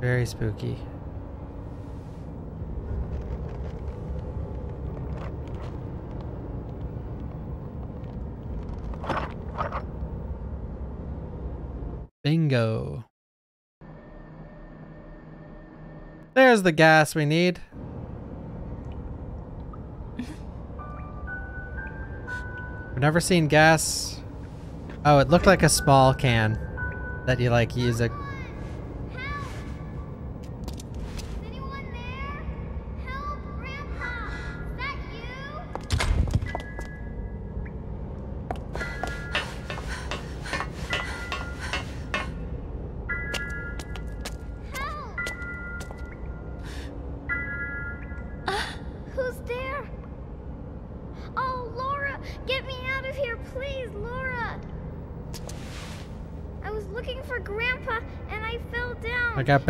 Very spooky. There's the gas we need. I've never seen gas. Oh, it looked like a small can that you like use a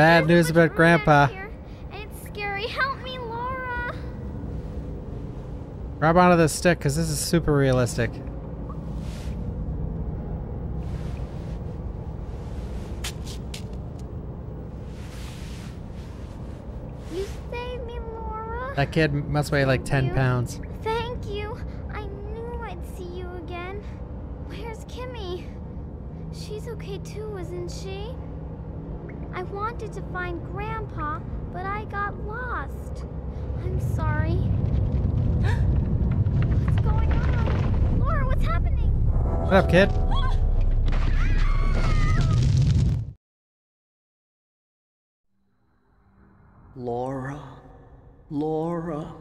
bad news about Grandpa. It's scary. Help me, Laura. Grab onto this stick because this is super realistic. You saved me, Laura. That kid must weigh like 10 pounds. Thank you. I knew I'd see you again. Where's Kimmy? She's okay too, isn't she? I wanted to find Grandpa, but I got lost. I'm sorry. what's going on? Laura, what's happening? What up, kid? Laura, Laura,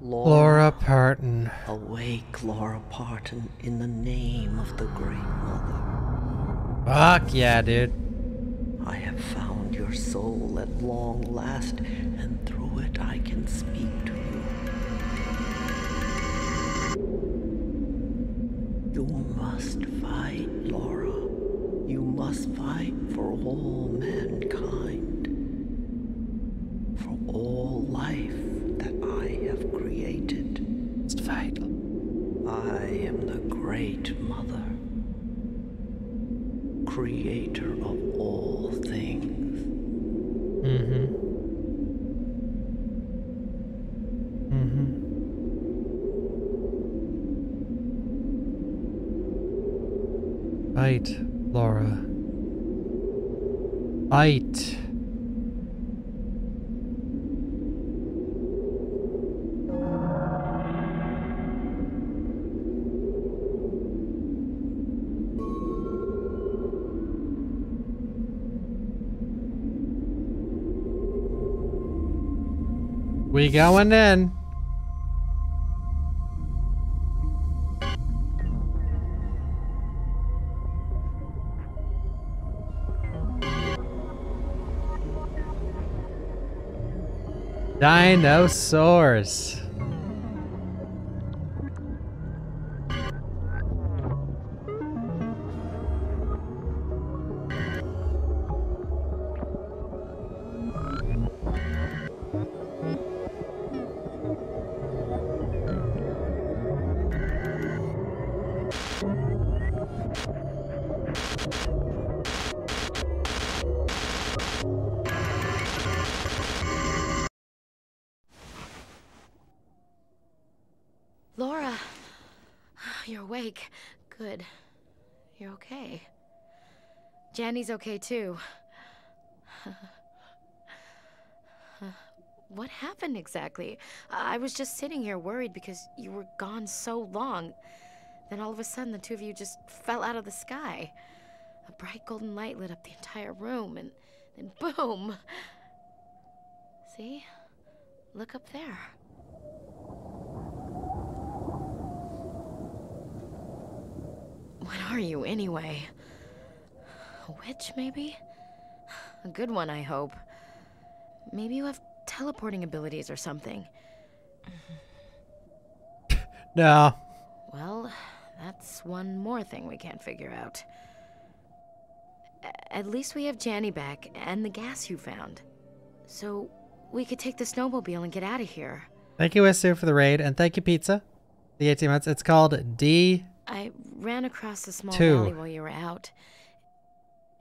Laura. Laura Parton. Awake, Laura Parton, in the name of the Great Mother. Fuck yeah, dude. Fight. We going in. Dinosaurs. Jannie's okay too. what happened exactly? I was just sitting here worried because you were gone so long. Then all of a sudden, the two of you just fell out of the sky. A bright golden light lit up the entire room, and then boom! See? Look up there. What are you, anyway? A witch, maybe? A good one, I hope. Maybe you have teleporting abilities or something. No. Well, that's one more thing we can't figure out. A- At least we have Jannie back and the gas you found. So we could take the snowmobile and get out of here. Thank you, Isu, for the raid, and thank you, Pizza. The 18 months. It's called D. I ran across a small Two. valley while you were out.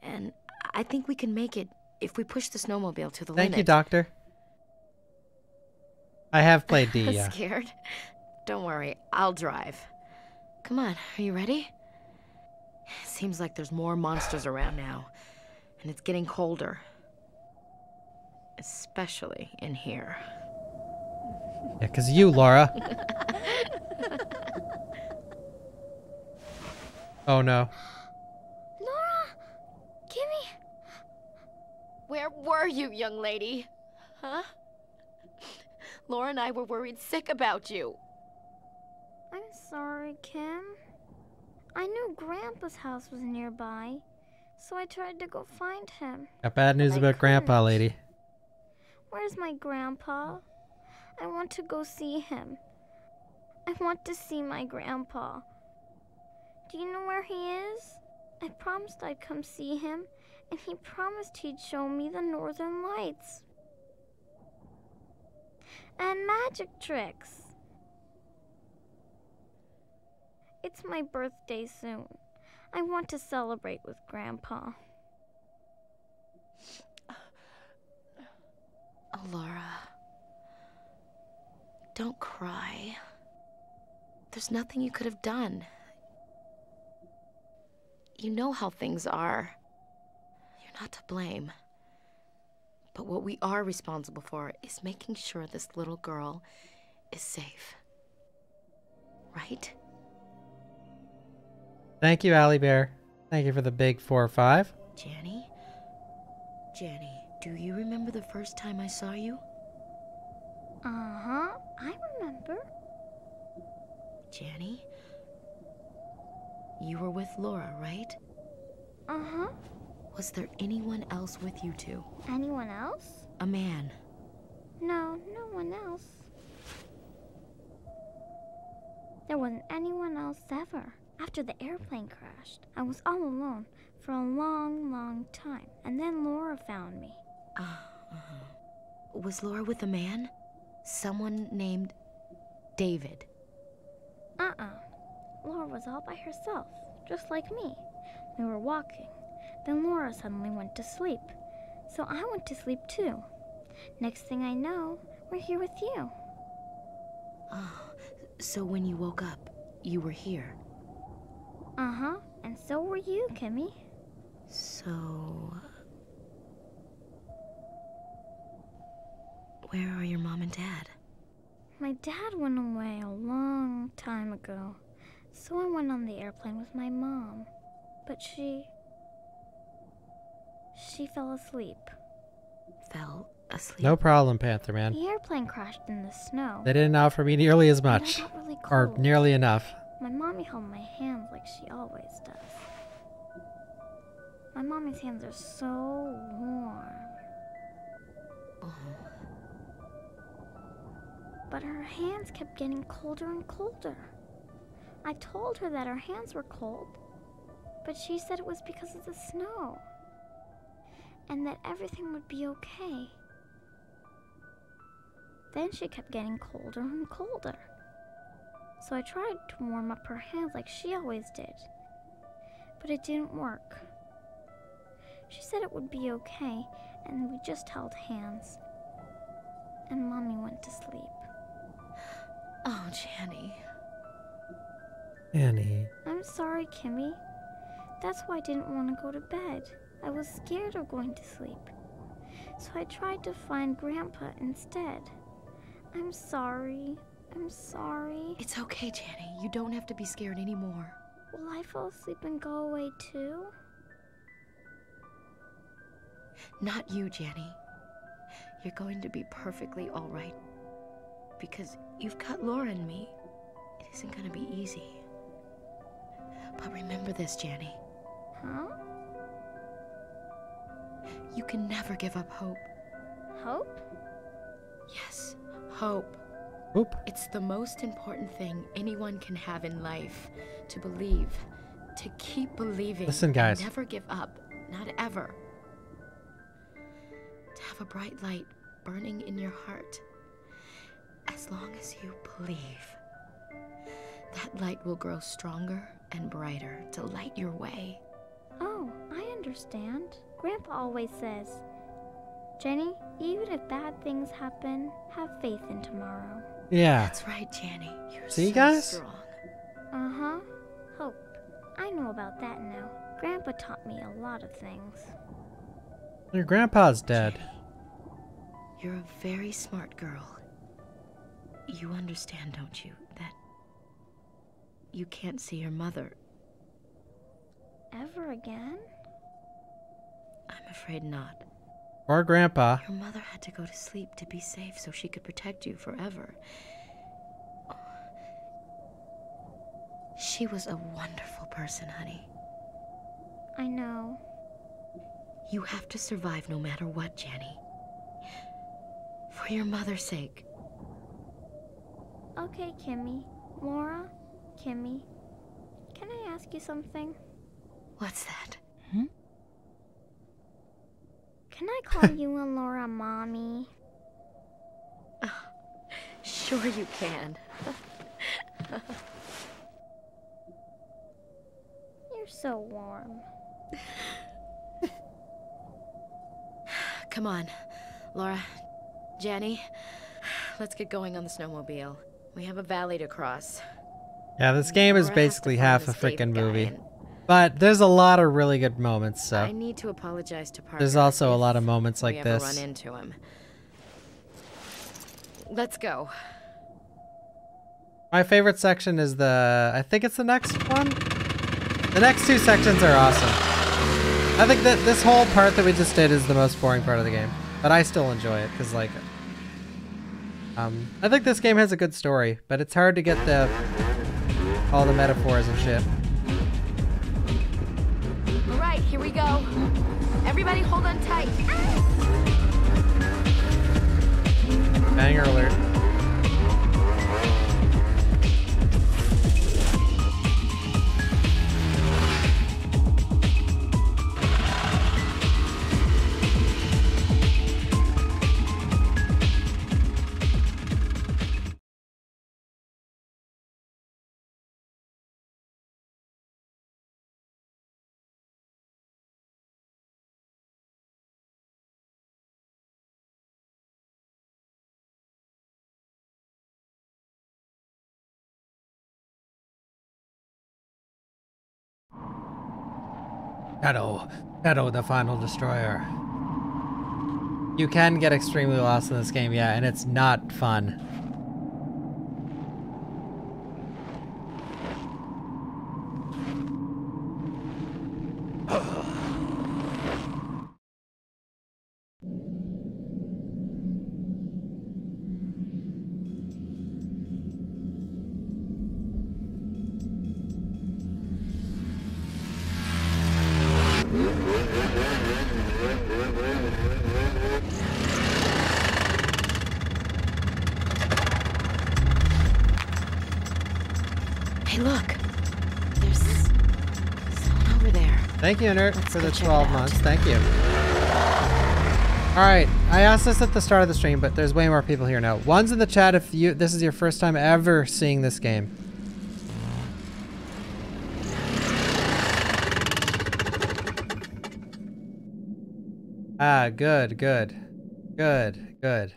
And I think we can make it if we push the snowmobile to the Thank limit. you, Doctor. I have played D. Yeah. Scared? Don't worry, I'll drive. Come on, are you ready? It Seems like there's more monsters around now, and it's getting colder. Especially in here. Yeah, cause you, Laura. oh no. Laura! Kimmy! Where were you, young lady? Huh? Laura and I were worried sick about you. I'm sorry, Kim. I knew Grandpa's house was nearby, so I tried to go find him. Got bad news about Grandpa, lady. Where's my grandpa? I want to go see him. I want to see my grandpa. Do you know where he is? I promised I'd come see him, and he promised he'd show me the northern lights. And magic tricks. It's my birthday soon. I want to celebrate with Grandpa. Laura. Don't cry. There's nothing you could have done. You know how things are. You're not to blame. But what we are responsible for is making sure this little girl is safe. Right? Thank you, Allie Bear. Thank you for the big four or five. Jannie? Jannie, do you remember the first time I saw you? Uh huh, I remember. Jannie? You were with Laura, right? Uh huh. Was there anyone else with you two? Anyone else? A man. No, no one else. There wasn't anyone else ever. After the airplane crashed, I was all alone for a long, long time, and then Laura found me. Ah, Was Laura with a man? Someone named David. Uh uh Laura was all by herself, just like me. We were walking. Then Laura suddenly went to sleep. So I went to sleep too. Next thing I know, we're here with you. Oh, so when you woke up, you were here. Uh huh. And so were you, Kimmy. So. Where are your mom and dad? My dad went away a long time ago. So I went on the airplane with my mom. But she. She fell asleep. Fell asleep? No problem, Panther Man. The airplane crashed in the snow. They didn't offer me nearly as much. got really Or nearly enough. My mommy held my hands like she always does. My mommy's hands are so warm. But her hands kept getting colder and colder. I told her that her hands were cold, but she said it was because of the snow. And that everything would be okay. Then she kept getting colder and colder. So I tried to warm up her hands like she always did. But it didn't work. She said it would be okay, and we just held hands. And Mommy went to sleep. Oh, Jannie. Annie. I'm sorry, Kimmy. That's why I didn't want to go to bed. I was scared of going to sleep. So I tried to find Grandpa instead. I'm sorry. I'm sorry. It's okay, Jannie. You don't have to be scared anymore. Will I fall asleep and go away too? Not you, Jannie. You're going to be perfectly all right. Because you've got Laura and me. It isn't going to be easy. But remember this, Jannie. Huh? You can never give up hope. Hope? Yes, hope. Hope? It's the most important thing anyone can have in life. To believe. To keep believing. Listen, guys. Never give up. Not ever. To have a bright light burning in your heart. As long as you believe. That light will grow stronger and brighter to light your way. Oh, I understand. Grandpa always says, Jenny, even if bad things happen, have faith in tomorrow. Yeah. That's right, Jenny. You're See, so guys? strong. Uh huh. Hope. I know about that now. Grandpa taught me a lot of things. Your grandpa's dead. You're a very smart girl. You understand, don't you, that you can't see your mother. Ever again? I'm afraid not. Or grandpa. Your mother had to go to sleep to be safe so she could protect you forever. She was a wonderful person, honey. I know. You have to survive no matter what, Jenny. For your mother's sake. Okay, Kimmy. Laura, Kimmy. Can I ask you something? What's that? Hmm? Can I call you and Laura mommy? Sure you can. You're so warm. Come on, Laura, Jenny. Let's get going on the snowmobile. We have a valley to cross. Yeah, this game is Laura has basically half a freaking guy movie. But there's a lot of really good moments, so. I need to apologize to Parker. There's also a lot of moments we like ever this. run into him. Let's go. My favorite section is the. I think it's the next one. The next two sections are awesome. I think that this whole part that we just did is the most boring part of the game, but I still enjoy it because like. Um, I think this game has a good story, but it's hard to get the all the metaphors and shit. Here we go. Everybody hold on tight. Banger alert. Shadow. Shadow the final destroyer. You can get extremely lost in this game, yeah, and it's not fun. Hey, look. There's someone over there. Thank you, Nerd, for the 12 months. Thank you. Alright, I asked this at the start of the stream, but there's way more people here now. One's in the chat if you this is your first time ever seeing this game. Ah, good, good. Good, good.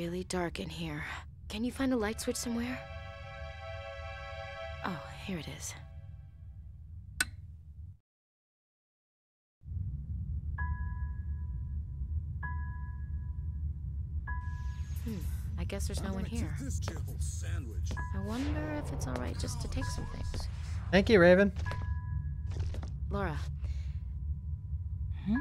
Really dark in here. Can you find a light switch somewhere? Oh, here it is. Hmm, I guess there's no one here. I wonder if it's alright just to take some things. Thank you, Raven. Laura. Hmm?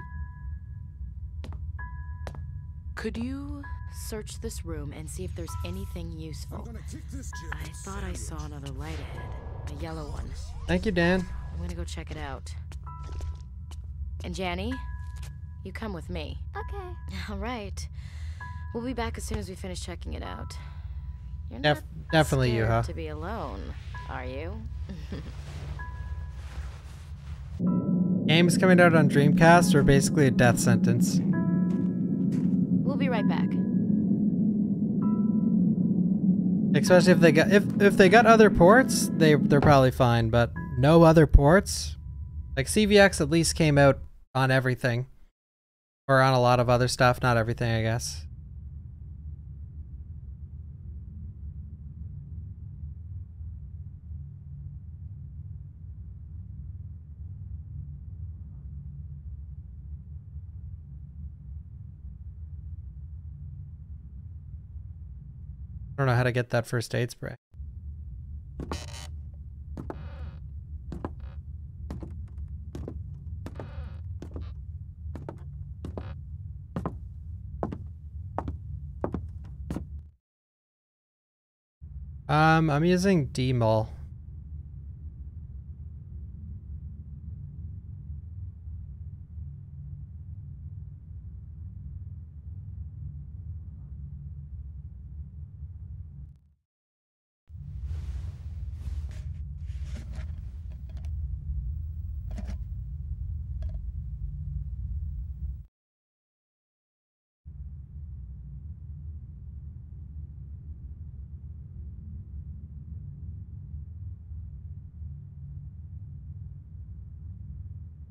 Could you search this room and see if there's anything useful? I thought I saw another light ahead. A yellow one. Thank you, Dan. I'm gonna go check it out. And Jannie, you come with me. Okay. All right. We'll be back as soon as we finish checking it out. You're Def- not definitely you, scared huh? to be alone, are you? Games coming out on Dreamcast are basically a death sentence. we'll be right back. Especially if they got if if they got other ports, they they're probably fine, but no other ports? Like CVX at least came out on everything. Or on a lot of other stuff, not everything, I guess. I don't know how to get that first aid spray. Um, I'm using Demul.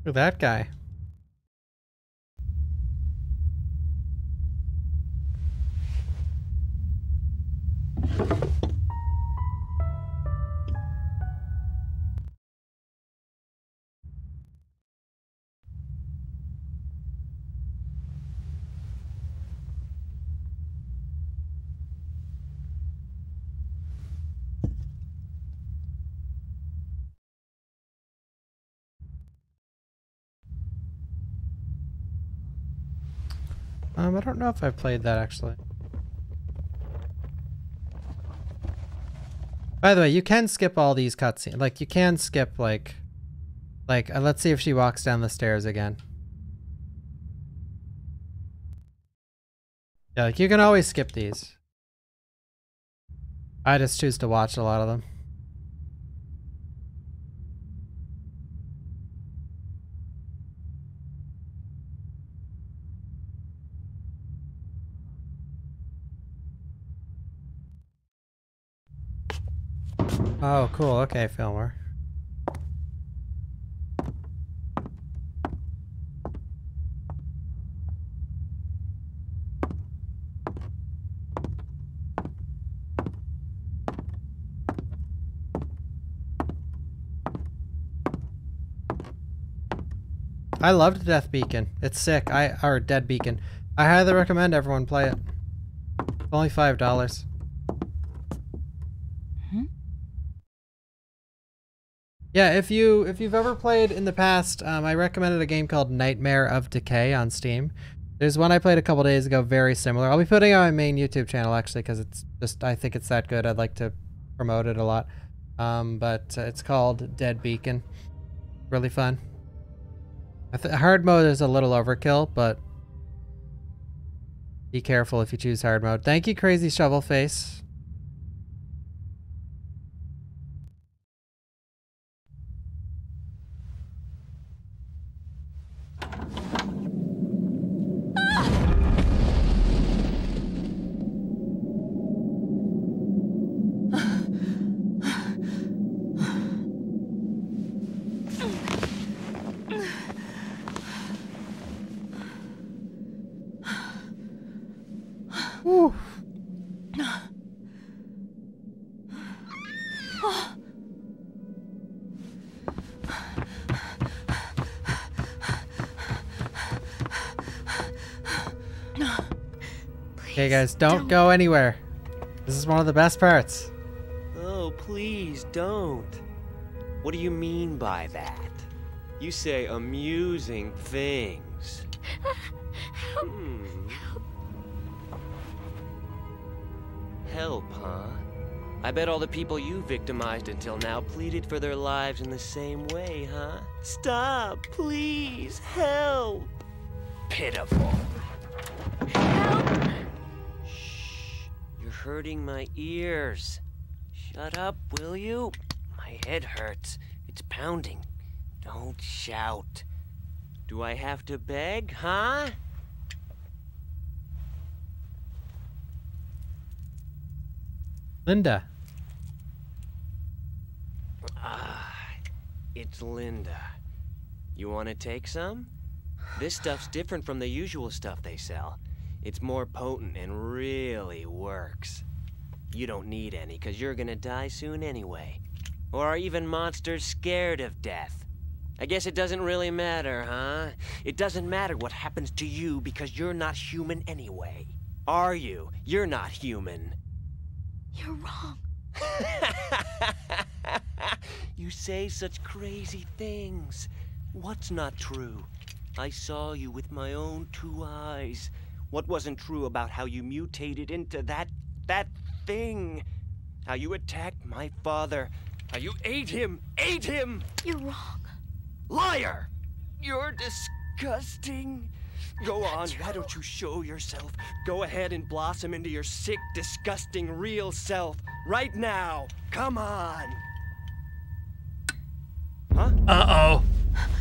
Look at that guy. Don't know if I've played that actually. By the way, you can skip all these cutscenes. Like, you can skip, like... Like, uh, let's see if she walks down the stairs again. Yeah, like, you can always skip these. I just choose to watch a lot of them. Oh, cool. Okay, Fillmore. I loved Death Beacon. It's sick. I or Dead Beacon. I highly recommend everyone play it. Only five dollars. Yeah, if you if you've ever played in the past, um, I recommended a game called Nightmare of Decay on Steam. There's one I played a couple days ago, very similar. I'll be putting on my main YouTube channel actually because it's just I think it's that good. I'd like to promote it a lot. Um, but uh, it's called Dead Beacon. Really fun. Hard mode is a little overkill, but be careful if you choose hard mode. Thank you, Crazy Shovel Face. Okay, guys, don't, go anywhere. This is one of the best parts. Oh, please don't. What do you mean by that? You say amusing things. Help. Hmm. Help, huh? I bet all the people you victimized until now pleaded for their lives in the same way, huh? Stop, please, help! Pitiful. Hurting my ears. Shut up, will you? My head hurts. It's pounding. Don't shout. Do I have to beg, huh? Linda. Ah, it's Linda. You want to take some? This stuff's different from the usual stuff they sell. It's more potent and really works. You don't need any, because you're gonna die soon anyway. Or are even monsters scared of death? I guess it doesn't really matter, huh? It doesn't matter what happens to you because you're not human anyway. Are you? You're not human. You're wrong. you say such crazy things. What's not true? I saw you with my own two eyes. What wasn't true about how you mutated into that, that thing? How you attacked my father. How you ate him, ate him! You're wrong. Liar! You're disgusting. Go on, why don't you show yourself? Go ahead and blossom into your sick, disgusting, real self. Right now. Come on. Huh? Uh-oh.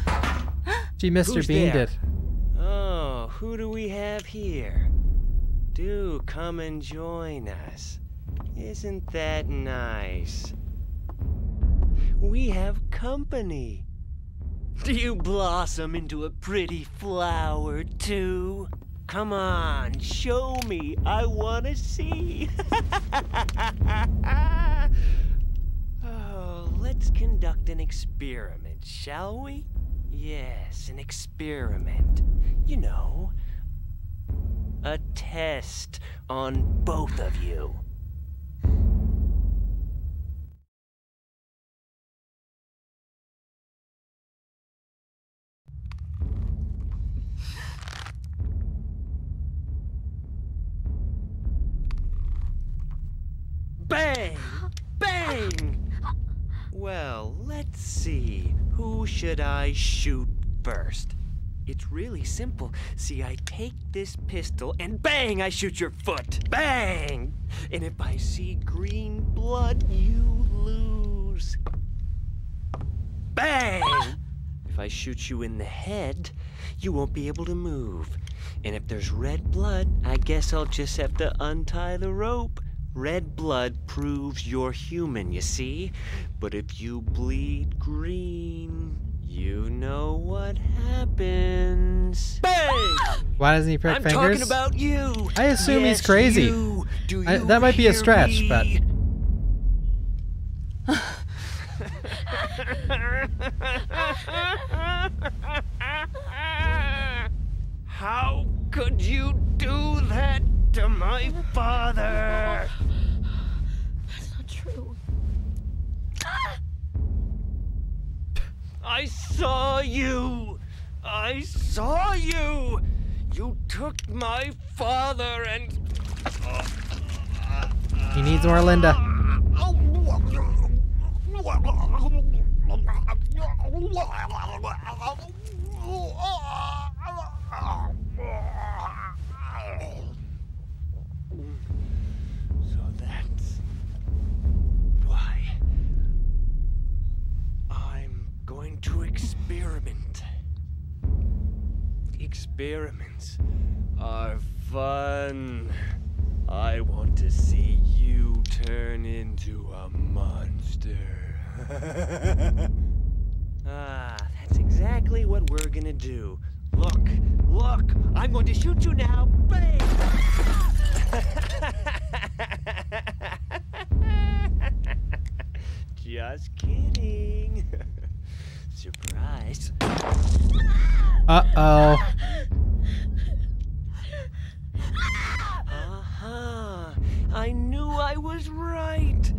Gee, Mr. Who's Beaned there? it. Oh, who do we have here? Do come and join us. Isn't that nice? We have company. Do you blossom into a pretty flower, too? Come on, show me. I want to see. oh, let's conduct an experiment, shall we? Yes, an experiment. You know, a test on both of you. Bang! Bang! Well, let's see. Who should I shoot first? It's really simple. See, I take this pistol and bang, I shoot your foot. Bang! And if I see green blood, you lose. Bang! If I shoot you in the head, you won't be able to move. And if there's red blood, I guess I'll just have to untie the rope. Red blood proves you're human, you see? But if you bleed green, you know what happens. Bang! Why doesn't he prick I'm fingers? talking about you. I assume he's crazy. you. Do I- that might be a stretch, but? How could you do that to my father? That's not true. I saw you! I saw you! You took my father and. he needs more Linda. going to experiment. Experiments are fun. I want to see you turn into a monster. ah, that's exactly what we're gonna do. Look, look, I'm going to shoot you now. Bang! Just kidding. Surprise. Uh-oh. Aha! I knew I was right.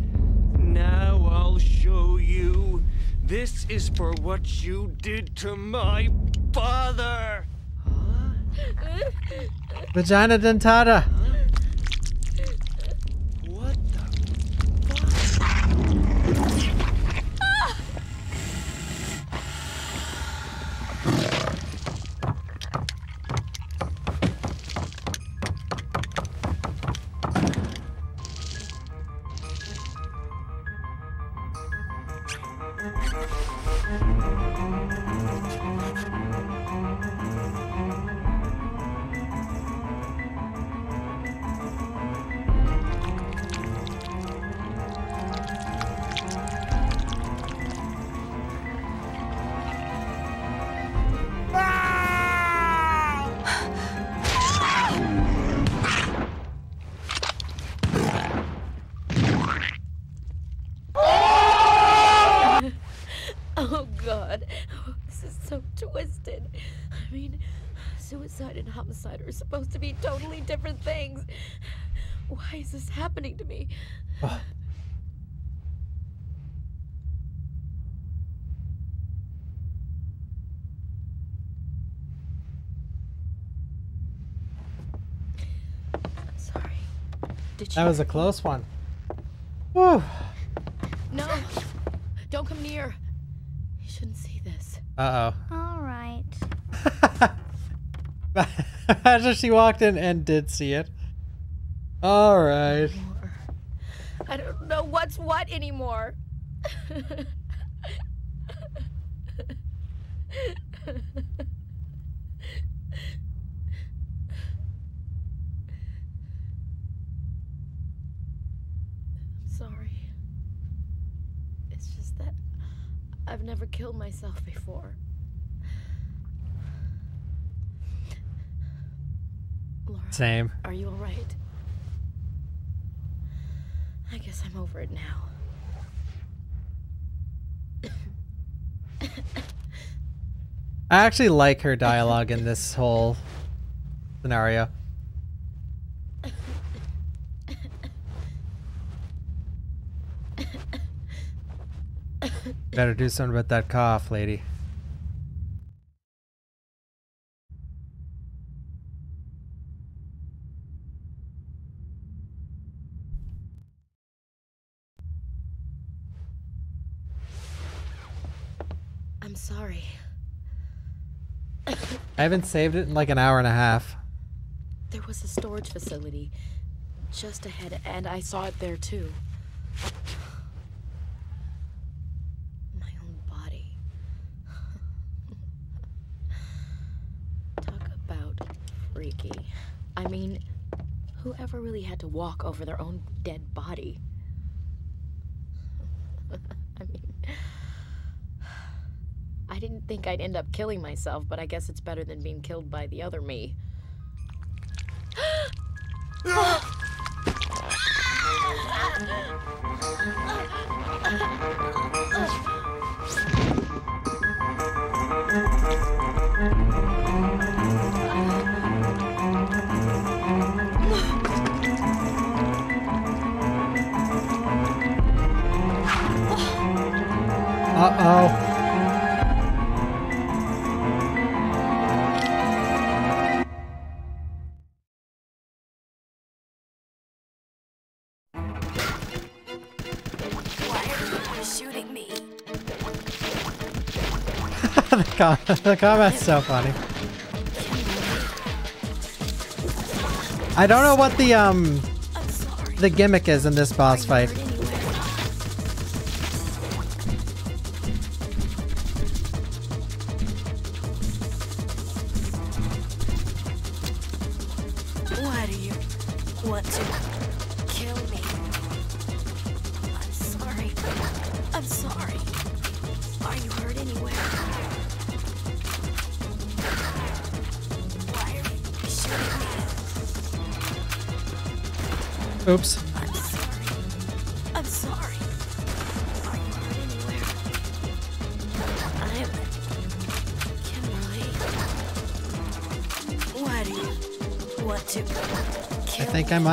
Now I'll show you. This is for what you did to my father. Vagina dentata. What That was a close one. Whew. No! Don't come near. You shouldn't see this. Uh-oh. All right. Imagine she walked in and did see it. All right. I don't know what's what anymore. I'm sorry. It's just that I've never killed myself before. Laura, Same. are you all right? I guess I'm over it now. I actually like her dialogue in this whole scenario. Better do something about that cough, lady. I'm sorry. I haven't saved it in like an hour and a half. There was a storage facility just ahead, and I saw it there too. My own body. Talk about freaky. I mean, whoever really had to walk over their own dead body? I mean, I didn't think I'd end up killing myself, but I guess it's better than being killed by the other me. Uh-oh. The, com the combat's so funny. I don't know what the um the gimmick is in this boss fight.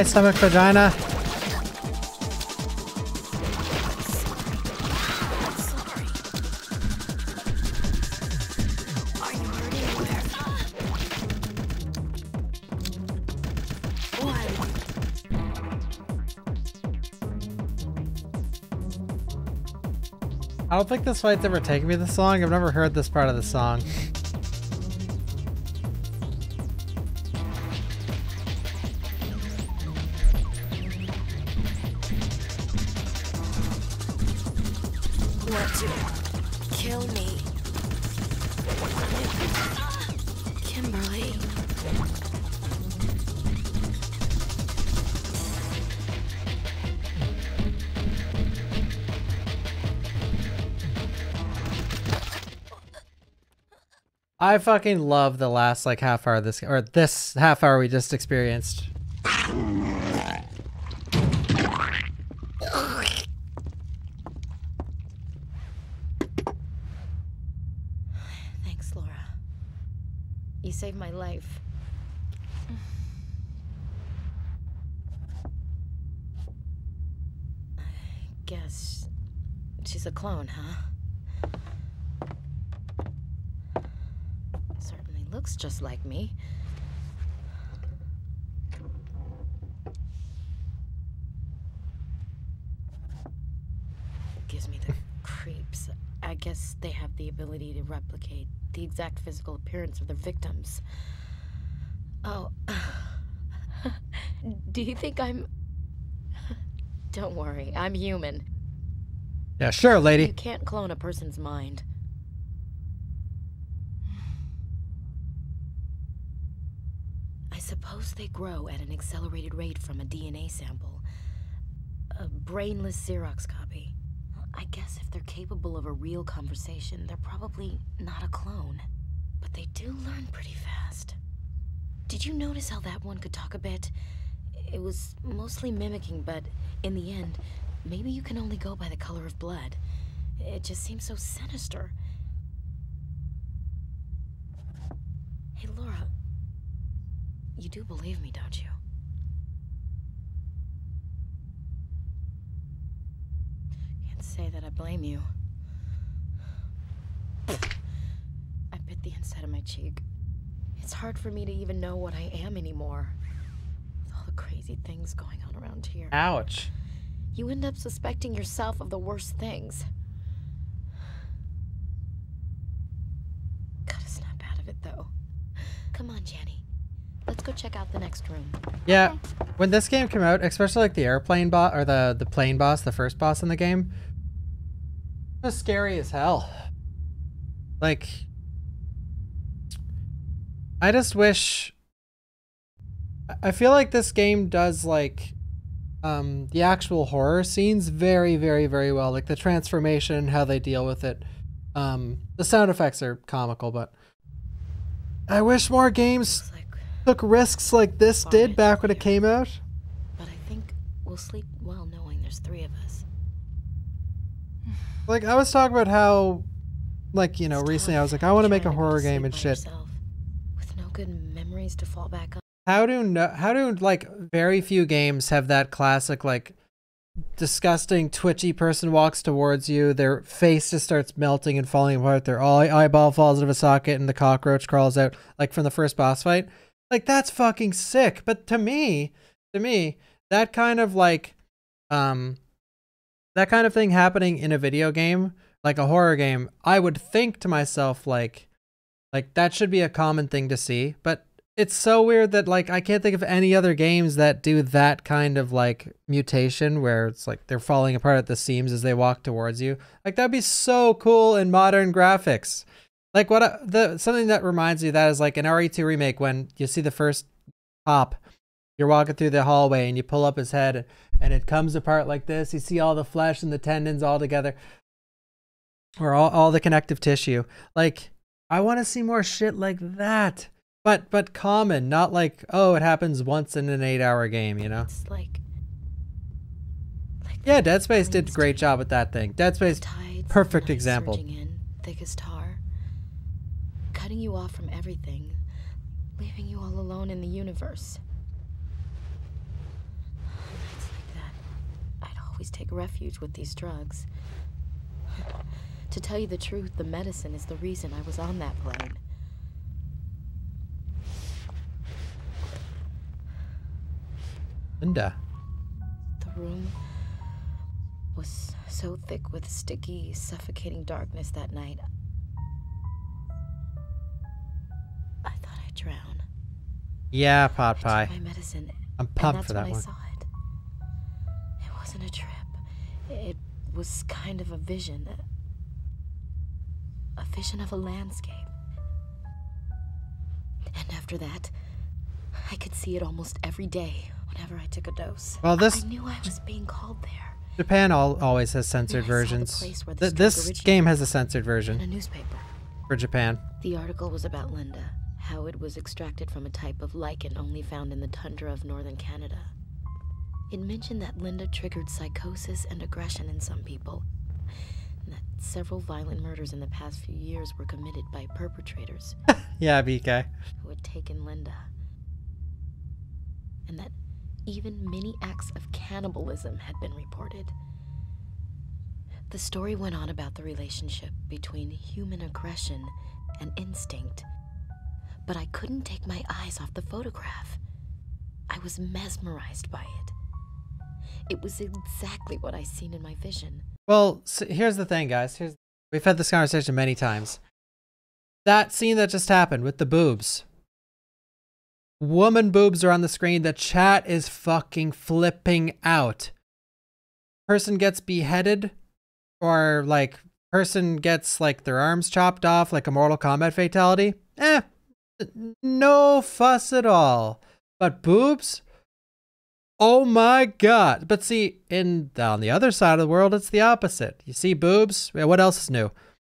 Die, stomach vagina. I don't think this fight's ever taken me this long. I've never heard this part of the song. I fucking love the last like half hour of this or this half hour we just experienced. Thanks, Laura. You saved my life. I guess she's a clone, huh? Looks just like me. Gives me the creeps. I guess they have the ability to replicate the exact physical appearance of their victims. Oh. Do you think I'm. Don't worry, I'm human. Yeah, sure, lady. You can't clone a person's mind. I they grow at an accelerated rate from a DNA sample. A brainless Xerox copy. I guess if they're capable of a real conversation, they're probably not a clone. But they do learn pretty fast. Did you notice how that one could talk a bit? It was mostly mimicking, but in the end, maybe you can only go by the color of blood. It just seems so sinister. Hey, Laura. You do believe me, don't you? Can't say that I blame you. I bit the inside of my cheek. It's hard for me to even know what I am anymore. With all the crazy things going on around here. Ouch. You end up suspecting yourself of the worst things. Gotta snap out of it, though. Come on, Jannie. Let's go check out the next room. Yeah, when this game came out, especially like the airplane boss or the the plane boss, the first boss in the game, it was scary as hell. Like, I just wish. I- I feel like this game does like, um, the actual horror scenes very, very, very well. Like the transformation, how they deal with it. Um, the sound effects are comical, but I wish more games took risks like this did back when it came out. But I think we'll sleep well knowing there's three of us. Like I was talking about how, like you know, recently I was like, I want to make a horror game and shit. With no good memories to fall back on. How do no, how do like very few games have that classic like disgusting twitchy person walks towards you, their face just starts melting and falling apart, their eye- eyeball falls out of a socket, and the cockroach crawls out like from the first boss fight. Like that's fucking sick. But to me, to me, that kind of like, um, that kind of thing happening in a video game, like a horror game, I would think to myself like, like that should be a common thing to see. But it's so weird that like I can't think of any other games that do that kind of like mutation where it's like they're falling apart at the seams as they walk towards you. Like that'd be so cool in modern graphics. Like what I, the something that reminds you of that is like an RE2 remake when you see the first pop, you're walking through the hallway and you pull up his head and it comes apart like this. You see all the flesh and the tendons all together, or all all the connective tissue. Like I want to see more shit like that, but but common, not like oh it happens once in an eight-hour game. You know. It's like Yeah, Dead Space did a great job with that thing. Dead Space, perfect example. in, thick as tar, cutting you off from everything, leaving you all alone in the universe. Nights like that, I'd always take refuge with these drugs. to tell you the truth, the medicine is the reason I was on that plane. Linda. The room was so thick with sticky, suffocating darkness that night. Drown. Yeah, pot pie. My medicine. I'm pumped for that one. I saw it. It wasn't a trip. It was kind of a vision. A, vision of a landscape. And after that, I could see it almost every day whenever I took a dose. Well, this- I knew I was being called there. Japan all, always has censored I saw the versions. Th- this originated game has a censored in a version newspaper. for Japan. The article was about Linda, how it was extracted from a type of lichen only found in the tundra of northern Canada. It mentioned that Linda triggered psychosis and aggression in some people, and that several violent murders in the past few years were committed by perpetrators Yeah, BK. who had taken Linda. And that even many acts of cannibalism had been reported. The story went on about the relationship between human aggression and instinct, but I couldn't take my eyes off the photograph. I was mesmerized by it. It was exactly what I seen in my vision. Well, so here's the thing, guys. Here's we've had this conversation many times. That scene that just happened with the boobs. Woman boobs are on the screen. The chat is fucking flipping out. Person gets beheaded, or like person gets like their arms chopped off, like a Mortal Kombat fatality. Eh, no fuss at all. But boobs, Oh my god. But see, in on the other side of the world, it's the opposite. You see boobs? What else is new?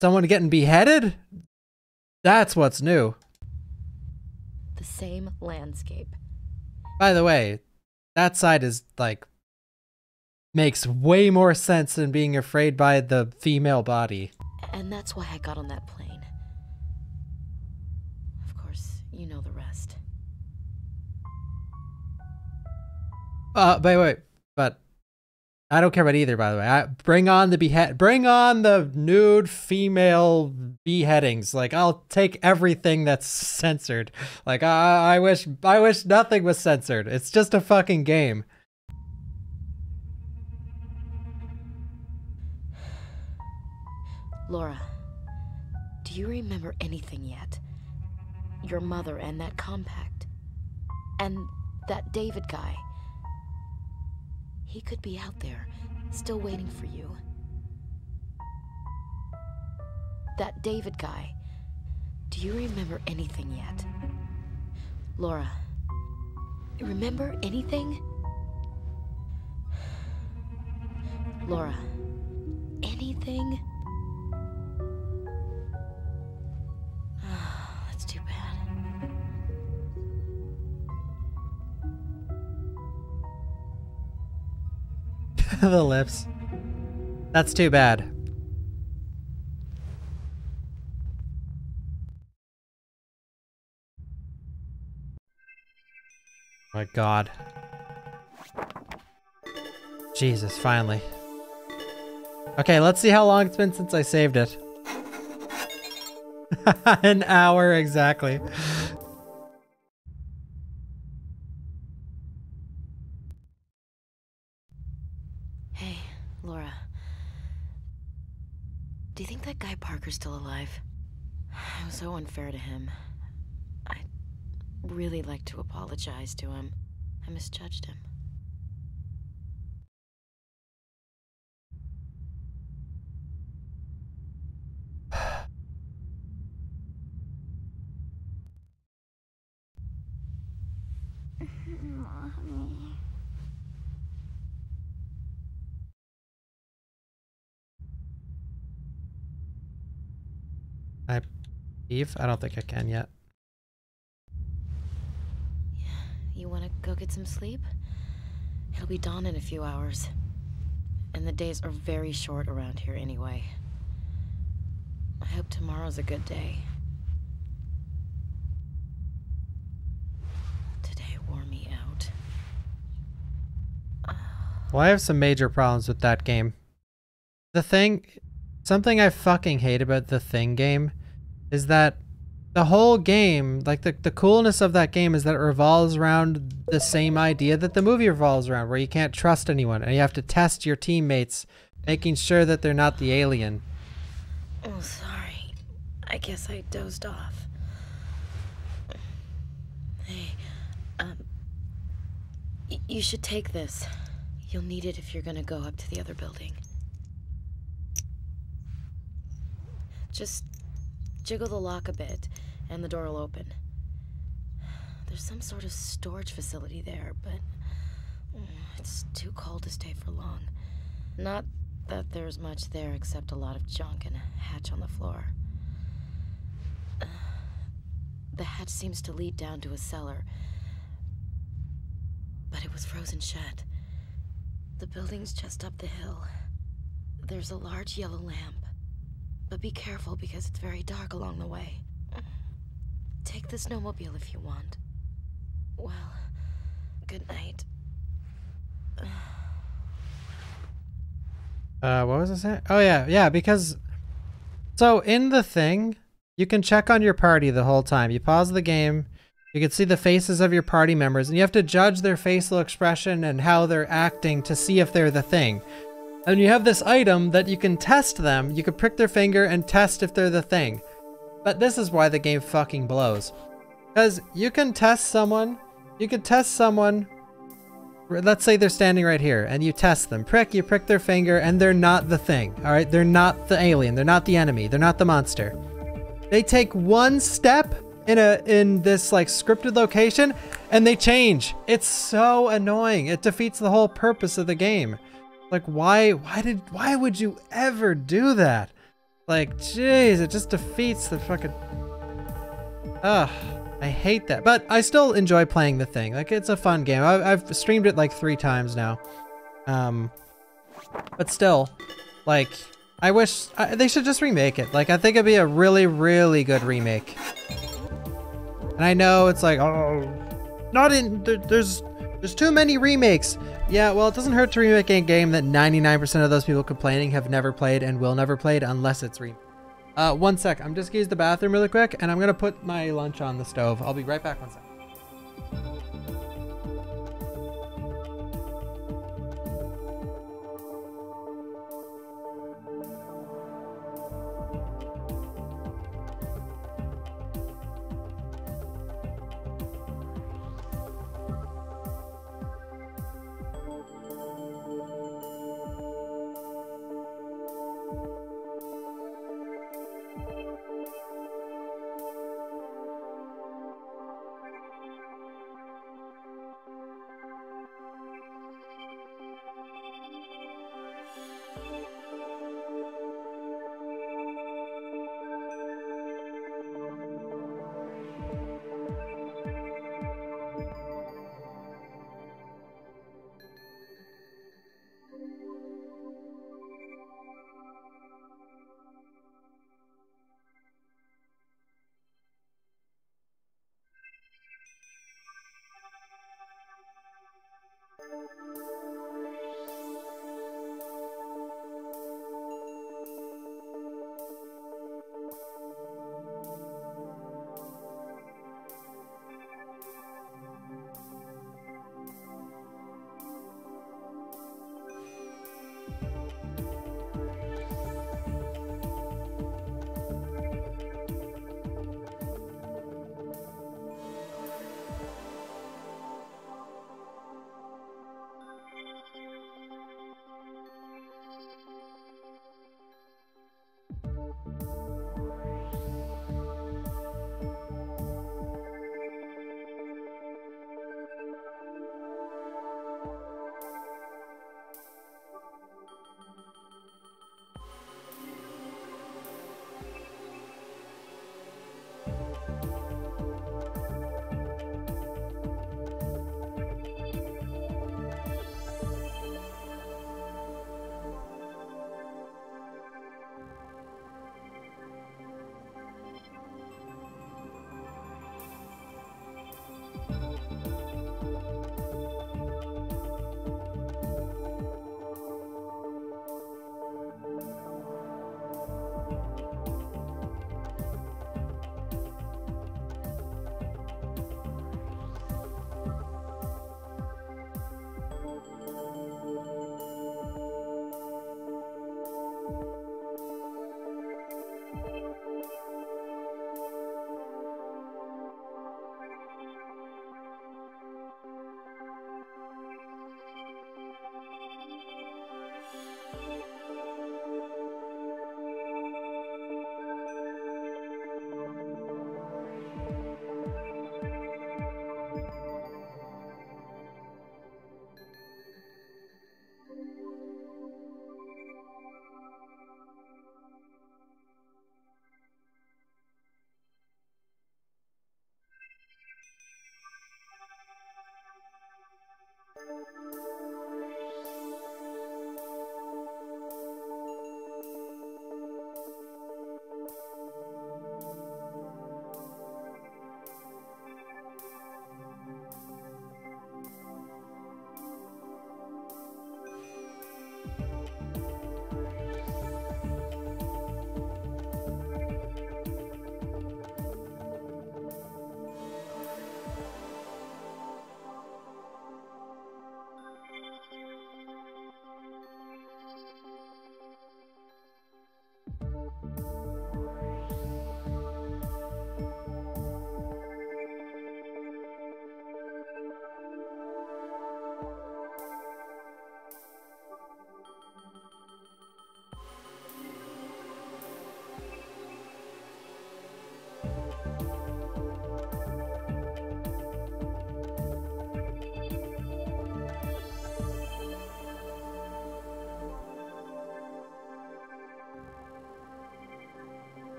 Someone getting beheaded? That's what's new. The same landscape. By the way, that side is like makes way more sense than being afraid by the female body. And that's why I got on that plane. Of course, you know the rest. Uh, by the way, but I don't care about either. By the way, I, bring on the behead, bring on the nude female beheadings. Like I'll take everything that's censored. Like I, I wish, I wish nothing was censored. It's just a fucking game. Laura, do you remember anything yet? Your mother and that compact. And that David guy. He could be out there, still waiting for you. That David guy. Do you remember anything yet? Laura, remember anything? Laura, anything? the lips. That's too bad. My god. Jesus, finally. Okay, let's see how long it's been since I saved it. An hour exactly. Alive? It was so unfair to him. I'd really like to apologize to him. I misjudged him. Mommy. I leave? I don't think I can yet. You want to go get some sleep? It'll be dawn in a few hours. And the days are very short around here anyway. I hope tomorrow's a good day. Today wore me out. Well, I have some major problems with that game. The thing, something I fucking hate about the Thing game is that the whole game, like the, the coolness of that game is that it revolves around the same idea that the movie revolves around, where you can't trust anyone and you have to test your teammates, making sure that they're not the alien. Oh, sorry. I guess I dozed off. Hey, um, you should take this. You'll need it if you're gonna go up to the other building. Just jiggle the lock a bit, and the door will open. There's some sort of storage facility there, but mm, it's too cold to stay for long. Not that there's much there except a lot of junk and a hatch on the floor. The hatch seems to lead down to a cellar, but it was frozen shut. The building's just up the hill. There's a large yellow lamp, but be careful because it's very dark along the way. Take the snowmobile if you want. Well, good night. Uh, what was I saying? Oh yeah, yeah, because so in the thing, you can check on your party the whole time. You pause the game, you can see the faces of your party members, and you have to judge their facial expression and how they're acting to see if they're the thing. And you have this item that you can test them. You can prick their finger and test if they're the thing. But this is why the game fucking blows. Because you can test someone, you can test someone let's say they're standing right here and you test them prick you prick their finger and they're not the thing all right they're not the alien they're not the enemy they're not the monster they take one step in a in this like scripted location and they change it's so annoying it defeats the whole purpose of the game like why why did why would you ever do that like jeez it just defeats the fucking ugh I hate that, but I still enjoy playing the thing. Like it's a fun game. I, I've streamed it like three times now. Um, but still, like I wish I, they should just remake it. Like I think it'd be a really, really good remake. And I know it's like, oh, not in. There, there's there's too many remakes. Yeah, well, it doesn't hurt to remake a game that 99% of those people complaining have never played and will never played unless it's remade. Uh, one sec. I'm just gonna use the bathroom really quick, and I'm gonna put my lunch on the stove. I'll be right back. One sec.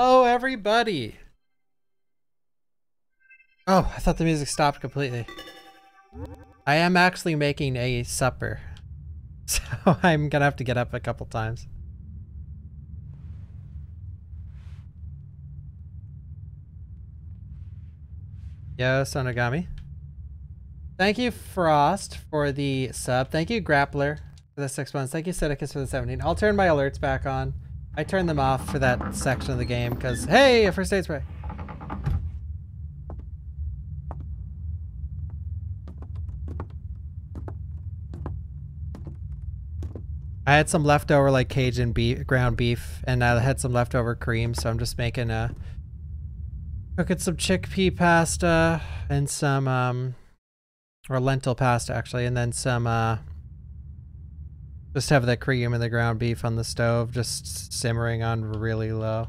Oh, everybody. Oh, I thought the music stopped completely. I am actually making a supper. So I'm gonna have to get up a couple times. Yo, Sonogami. Thank you, Frost, for the sub. Thank you, Grappler, for the six months. Thank you, Sidicus, for the 17. I'll turn my alerts back on. I turned them off for that section of the game because, hey, a first aid spray. I had some leftover like Cajun beef, ground beef, and I had some leftover cream, so I'm just making a cooking some chickpea pasta and some um or lentil pasta actually, and then some uh just have that cream and the ground beef on the stove, just simmering on really low.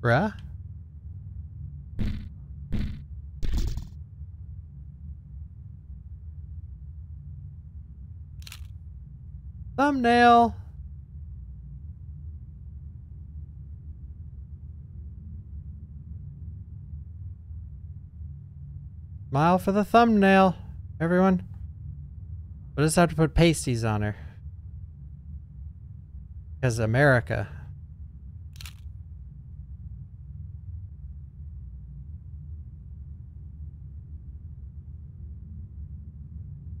Bruh? Thumbnail. Smile for the thumbnail, everyone. We'll just have to put pasties on her. Because America.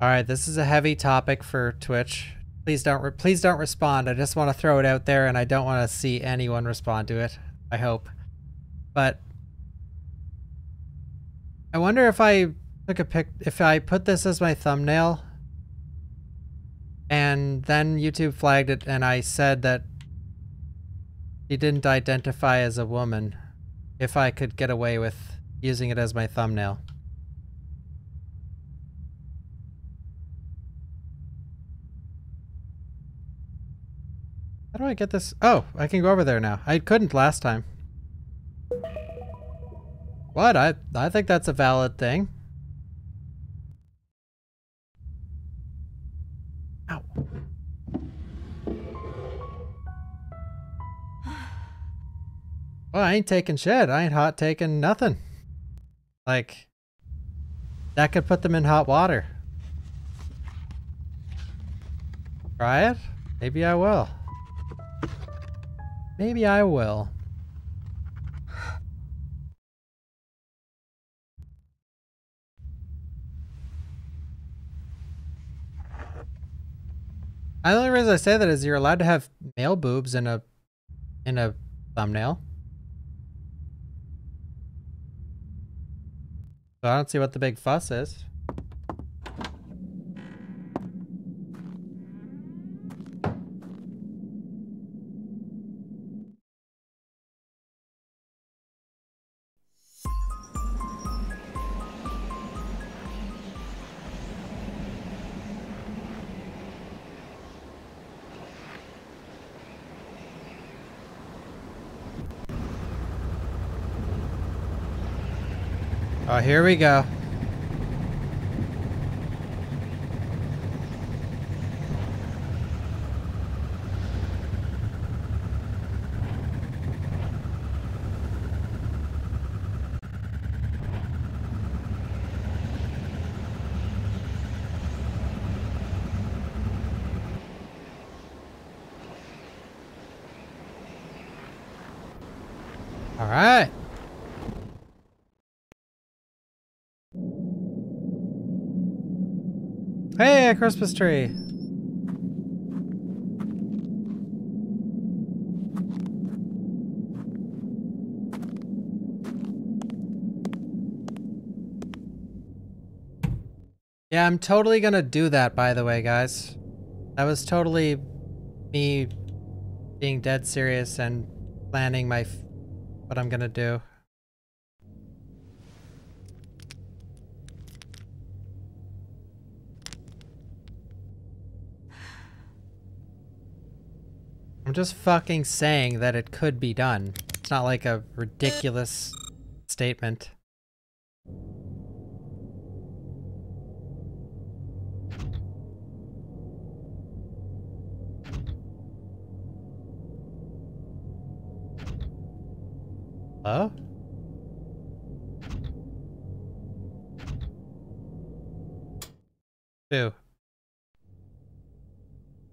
All right, this is a heavy topic for Twitch. Please don't please don't respond. I just want to throw it out there and I don't want to see anyone respond to it. I hope. But I wonder if I took a pic if I put this as my thumbnail and then YouTube flagged it and I said that he didn't identify as a woman if I could get away with using it as my thumbnail. How do I get this? Oh, I can go over there now. I couldn't last time. What? I, I think that's a valid thing. Well, I ain't taking shit. I ain't hot taking nothing. Like, that could put them in hot water. Try it? Maybe I will. Maybe I will. The only reason I say that is you're allowed to have male boobs in a in a thumbnail. So I don't see what the big fuss is. Here we go. All right. A Christmas tree. Yeah, I'm totally gonna do that, by the way, guys. That was totally me being dead serious and planning my what I'm gonna do. Just fucking saying that it could be done. It's not like a ridiculous statement. Hello? Two.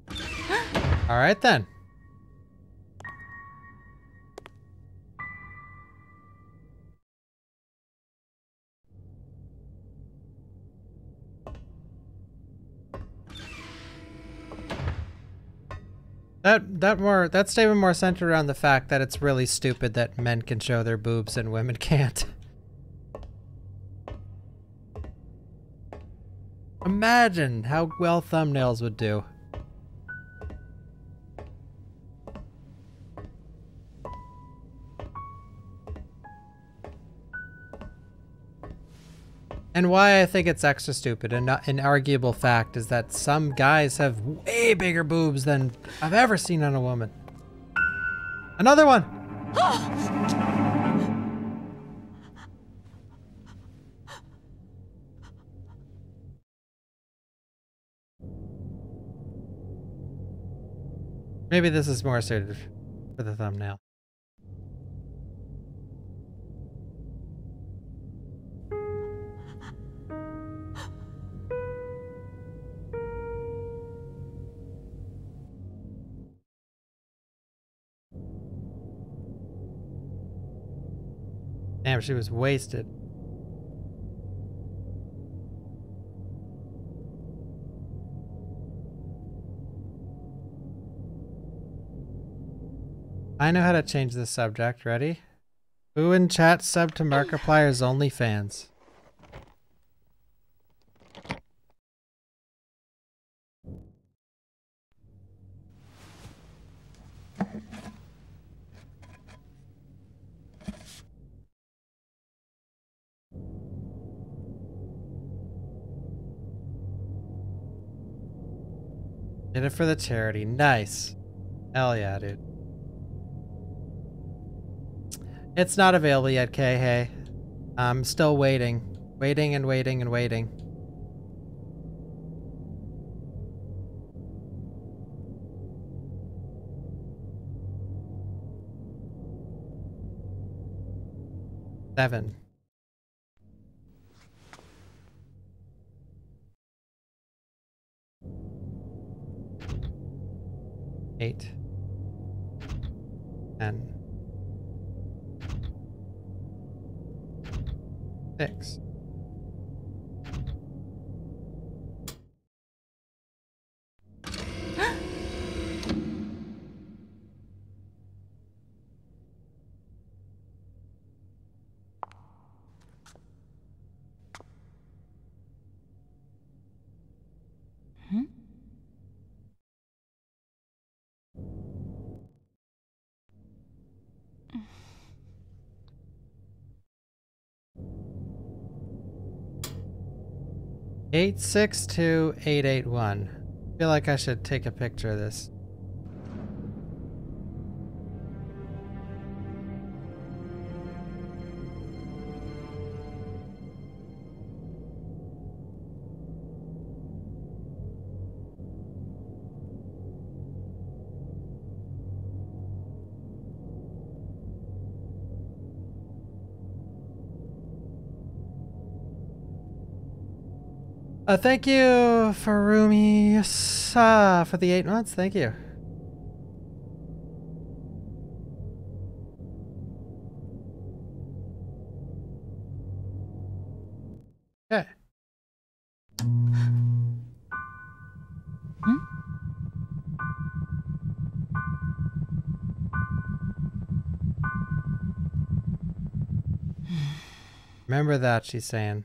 All right then. That that more that statement more centered around the fact that it's really stupid that men can show their boobs and women can't. Imagine how well thumbnails would do. And why I think it's extra stupid and not an arguable fact is that some guys have way bigger boobs than I've ever seen on a woman. Another one! Maybe this is more suited for the thumbnail. Damn, she was wasted. I know how to change the subject. Ready? Who in chat sub to Markiplier's OnlyFans? For the charity. Nice. Hell yeah, dude. It's not available yet, Kay. Hey. I'm still waiting. Waiting and waiting and waiting. Seven. Eight. Ten. Six. Eight six two eight eight one. Feel like I should take a picture of this. Uh, thank you, Farumi, uh, for the eight months. Thank you. Okay. Remember that, she's saying.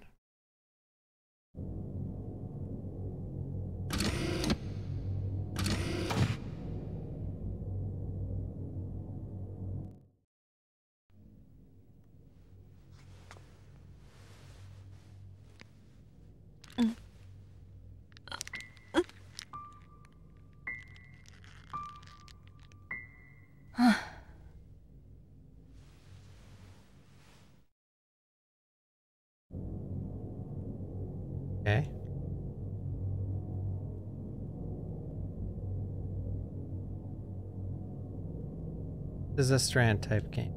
a Strand type game.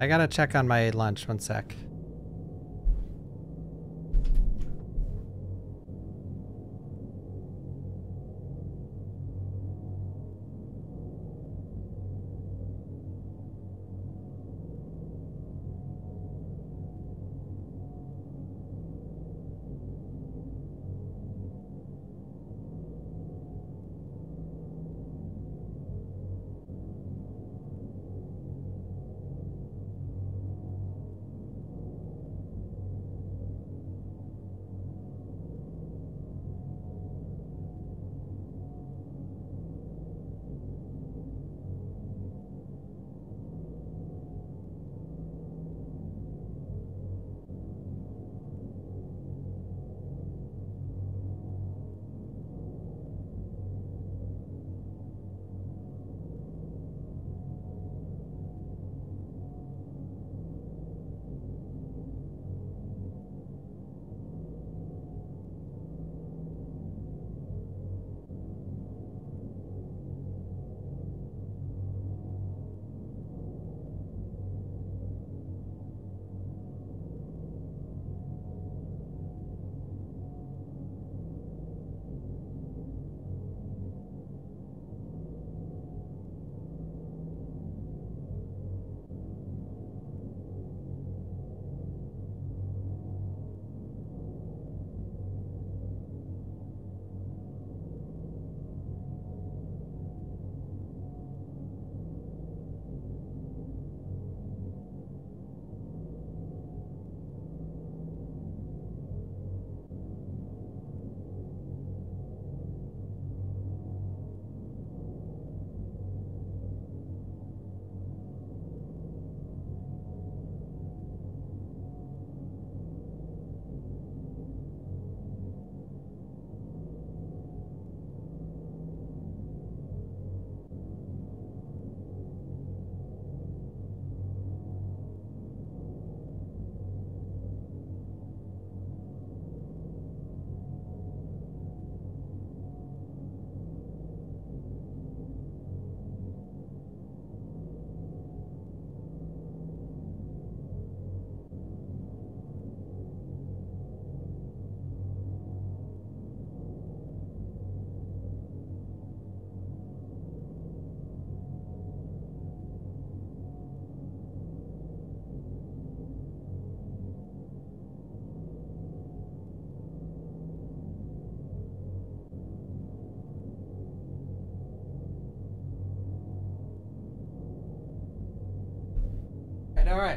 I gotta check on my lunch, one sec.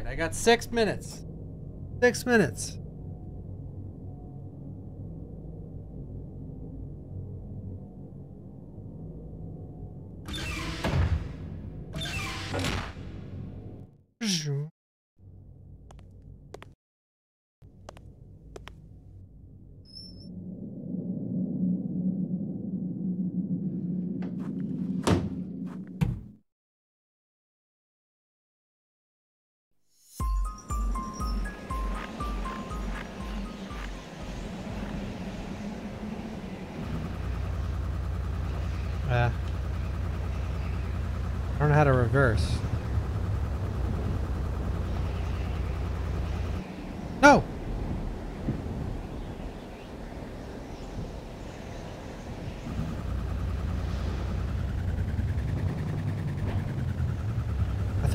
I got six minutes. Six minutes.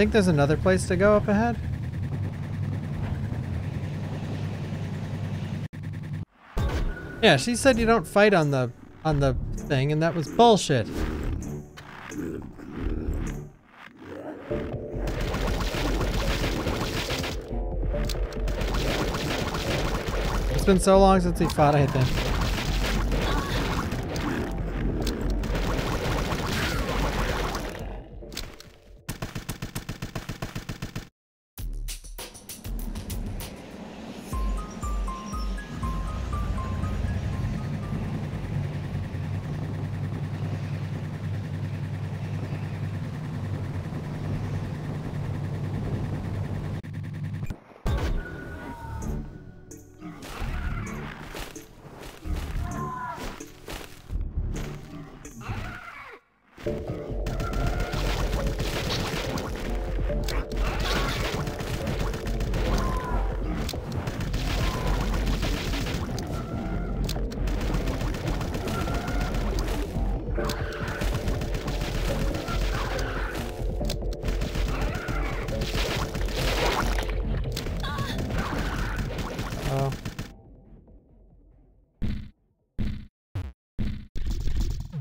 Think there's another place to go up ahead. Yeah, she said you don't fight on the on the thing, and that was bullshit. It's been so long since he fought, I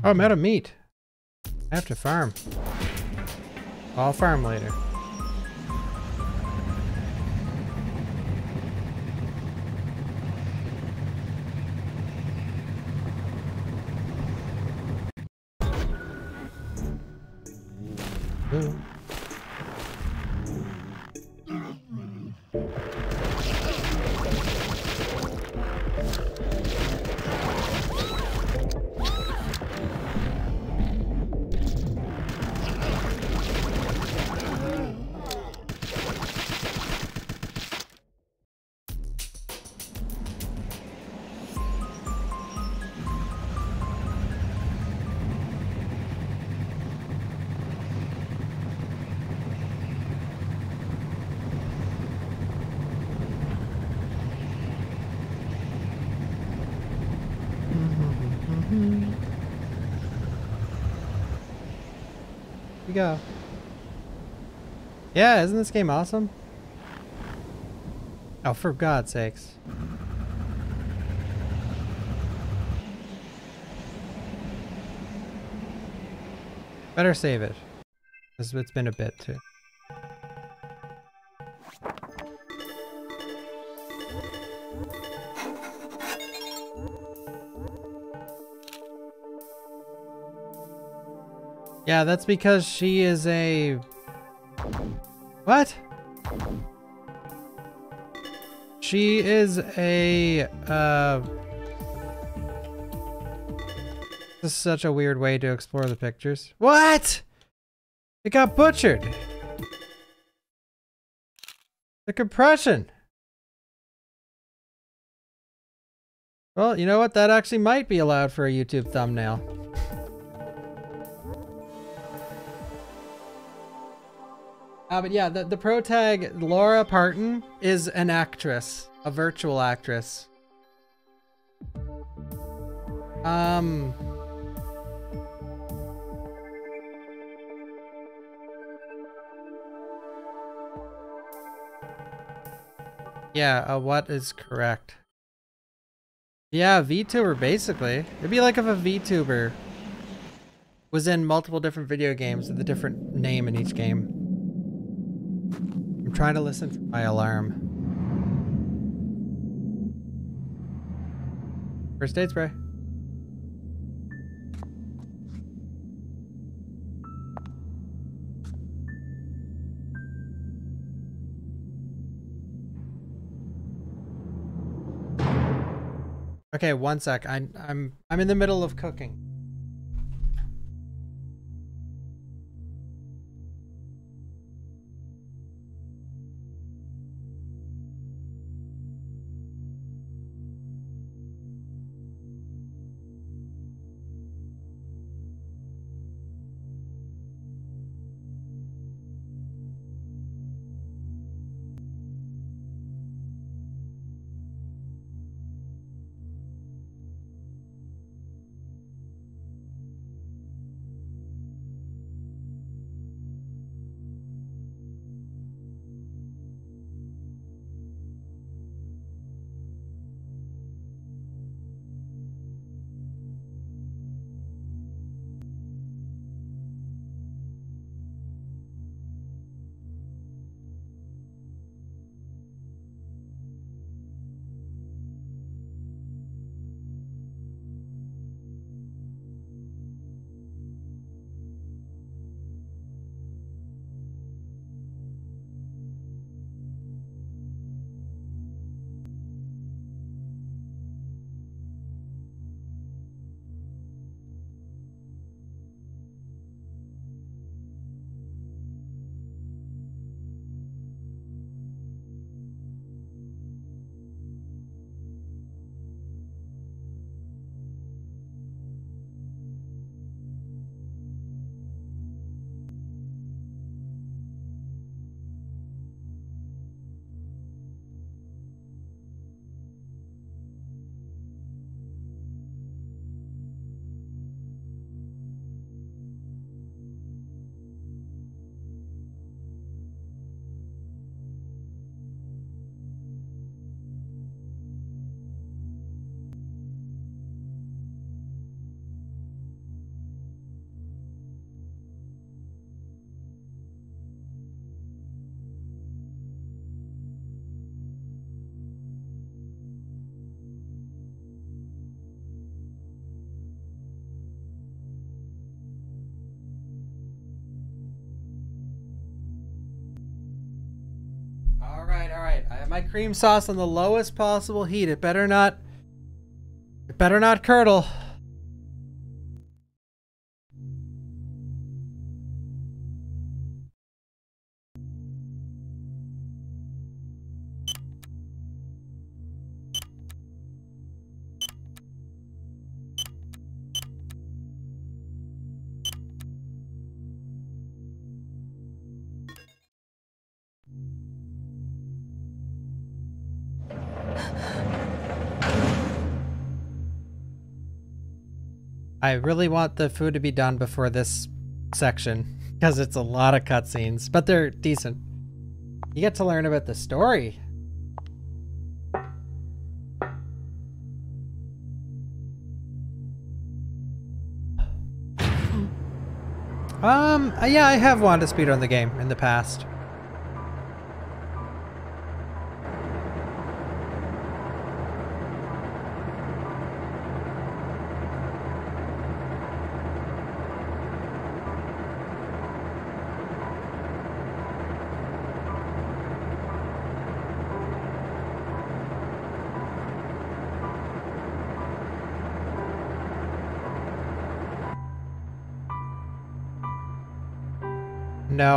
Oh, I'm out of meat. I have to farm. I'll farm later. Yeah, isn't this game awesome? Oh, for God's sakes. Better save it. It's been a bit too. Yeah, that's because she is a... What? She is a, uh... This is such a weird way to explore the pictures. What? It got butchered. The compression. Well, you know what? That actually might be allowed for a YouTube thumbnail. Uh, but yeah, the, the pro tag, Laura Parton, is an actress, a virtual actress. Um... Yeah, uh, what is correct? Yeah, VTuber, basically. It'd be like if a VTuber was in multiple different video games with a different name in each game. Trying to listen for my alarm. First aid spray. Okay, one sec. I, I'm I'm in the middle of cooking. Cream sauce on the lowest possible heat. It better not. It better not curdle. Really want the food to be done before this section because it's a lot of cutscenes, but they're decent. You get to learn about the story. Um, yeah, I have wanted to speedrun the game in the past.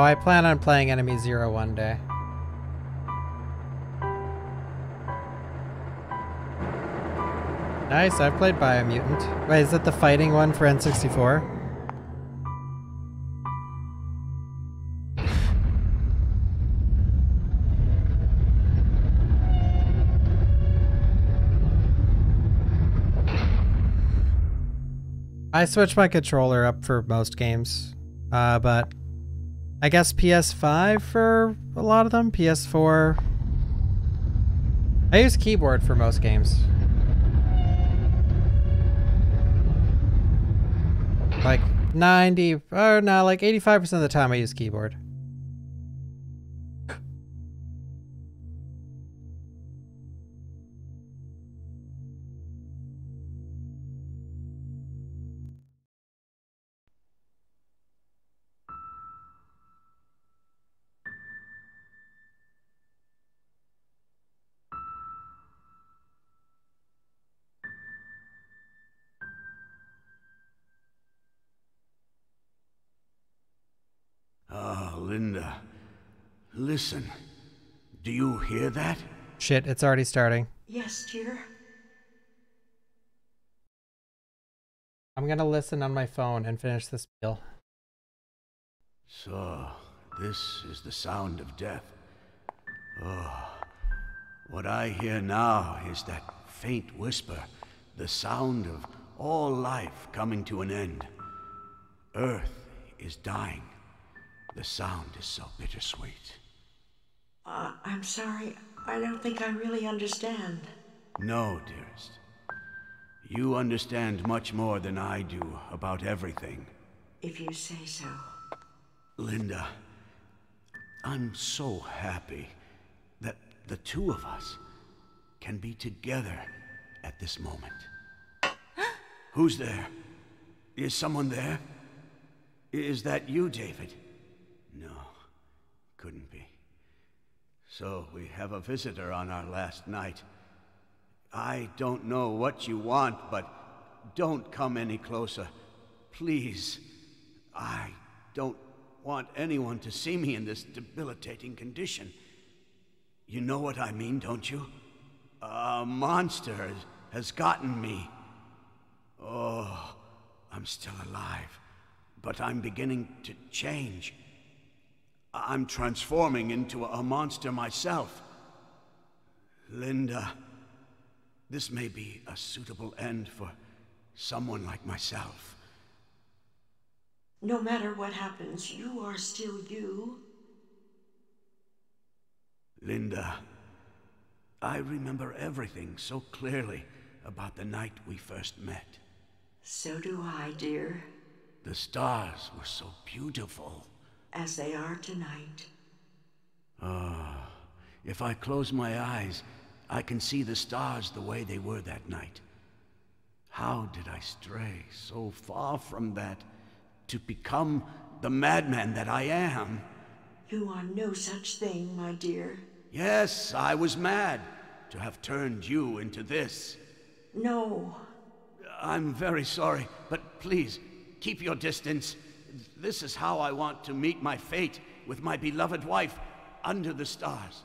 I plan on playing Enemy Zero one day. Nice, I've played Biomutant. Wait, is that the fighting one for N64? I switch my controller up for most games, uh, but I guess PS5 for a lot of them. PS4. I use keyboard for most games. Like 90, or no, like 85% of the time I use keyboard. Shit, it's already starting. Yes, dear. I'm gonna listen on my phone and finish this meal. So, this is the sound of death. Oh, what I hear now is that faint whisper, the sound of all life coming to an end. Earth is dying. The sound is so bittersweet. Uh, I'm sorry. I don't think I really understand. No, dearest. You understand much more than I do about everything. If you say so. Linda, I'm so happy that the two of us can be together at this moment. Who's there? Is someone there? Is that you, David? No, couldn't be. So we have a visitor on our last night. I don't know what you want, but don't come any closer. Please. I don't want anyone to see me in this debilitating condition. You know what I mean, don't you? A monster has, gotten me. Oh, I'm still alive, but I'm beginning to change. I'm transforming into a monster myself. Linda, this may be a suitable end for someone like myself. No matter what happens, you are still you. Linda, I remember everything so clearly about the night we first met. So do I, dear. The stars were so beautiful. As they are tonight. Ah, if I close my eyes, I can see the stars the way they were that night. How did I stray so far from that to become the madman that I am? You are no such thing, my dear. Yes, I was mad to have turned you into this. No. I'm very sorry, but please, keep your distance. This is how I want to meet my fate with my beloved wife under the stars.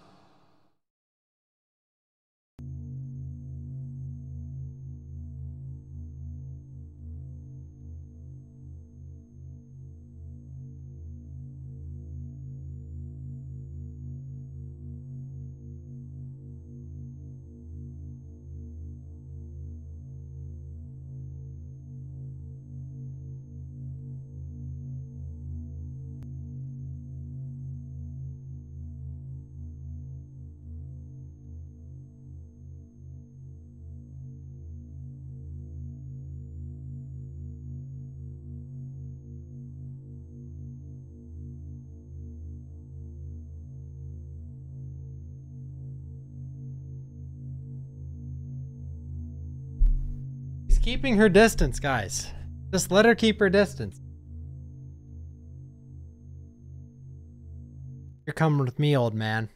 Keeping her distance, guys. Just let her keep her distance. You're coming with me, old man.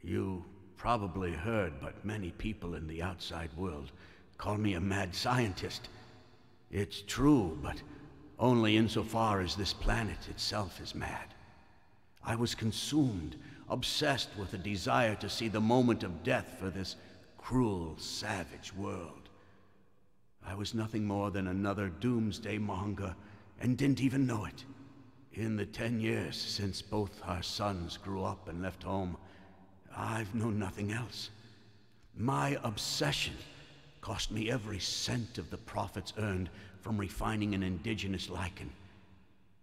You probably heard, but many people in the outside world call me a mad scientist. It's true, but only insofar as this planet itself is mad. I was consumed, obsessed with a desire to see the moment of death for this cruel, savage world. I was nothing more than another doomsday monger and didn't even know it. In the ten years since both our sons grew up and left home, I've known nothing else. My obsession cost me every cent of the profits earned from refining an indigenous lichen.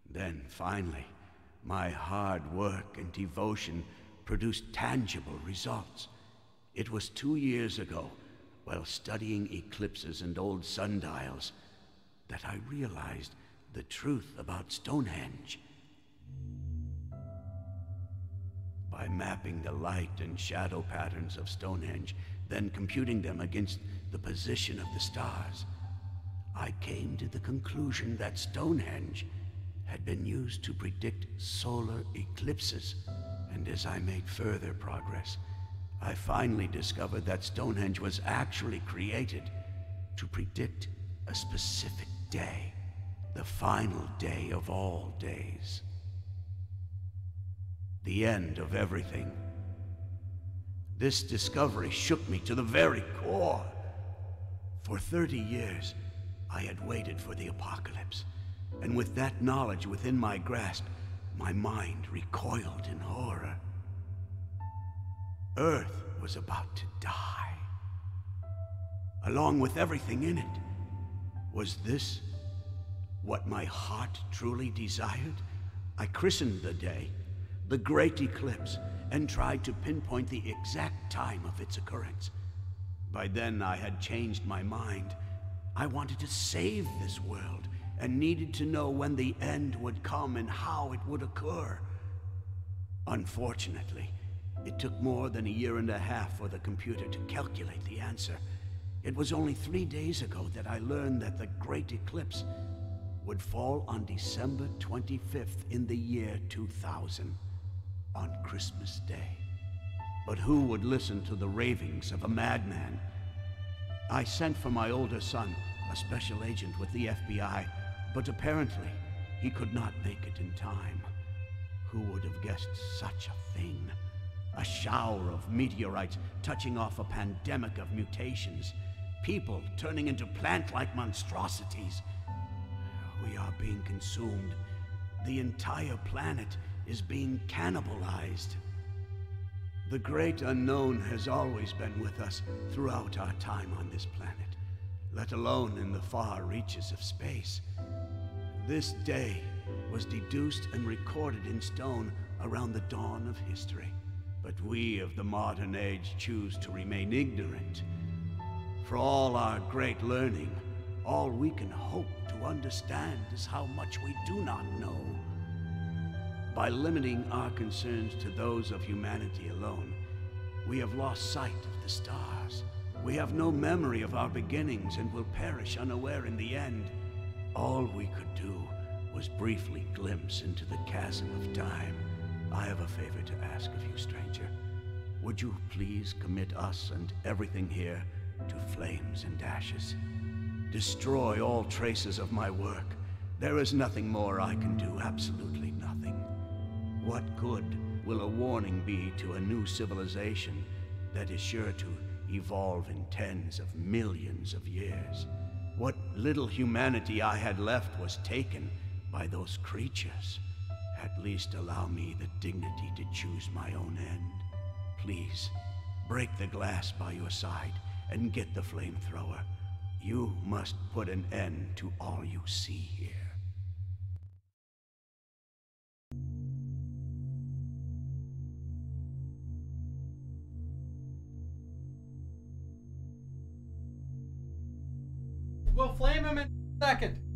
Then, finally, my hard work and devotion produced tangible results. It was two years ago, while studying eclipses and old sundials, that I realized the truth about Stonehenge. By mapping the light and shadow patterns of Stonehenge, then computing them against the position of the stars, I came to the conclusion that Stonehenge had been used to predict solar eclipses. And as I made further progress, I finally discovered that Stonehenge was actually created to predict a specific day, the final day of all days. The end of everything. This discovery shook me to the very core. For 30 years, I had waited for the apocalypse, and with that knowledge within my grasp, my mind recoiled in horror. Earth was about to die, along with everything in it. Was this what my heart truly desired? I christened the day the Great Eclipse and tried to pinpoint the exact time of its occurrence. By then, I had changed my mind. I wanted to save this world and needed to know when the end would come and how it would occur. Unfortunately, it took more than a year and a half for the computer to calculate the answer. It was only three days ago that I learned that the Great Eclipse would fall on December 25th in the year 2000, on Christmas Day. But who would listen to the ravings of a madman? I sent for my older son, a special agent with the FBI, but apparently he could not make it in time. Who would have guessed such a thing? A shower of meteorites touching off a pandemic of mutations. People turning into plant-like monstrosities. We are being consumed. The entire planet is being cannibalized. The great unknown has always been with us throughout our time on this planet, let alone in the far reaches of space. This day was deduced and recorded in stone around the dawn of history. But we of the modern age choose to remain ignorant. For all our great learning, all we can hope to understand is how much we do not know. By limiting our concerns to those of humanity alone, we have lost sight of the stars. We have no memory of our beginnings and will perish unaware in the end. All we could do was briefly glimpse into the chasm of time. I have a favor to ask of you, stranger. Would you please commit us and everything here to flames and ashes? Destroy all traces of my work. There is nothing more I can do, absolutely nothing. What good will a warning be to a new civilization that is sure to evolve in tens of millions of years? What little humanity I had left was taken by those creatures. At least allow me the dignity to choose my own end. Please, break the glass by your side and get the flamethrower. You must put an end to all you see here. Second.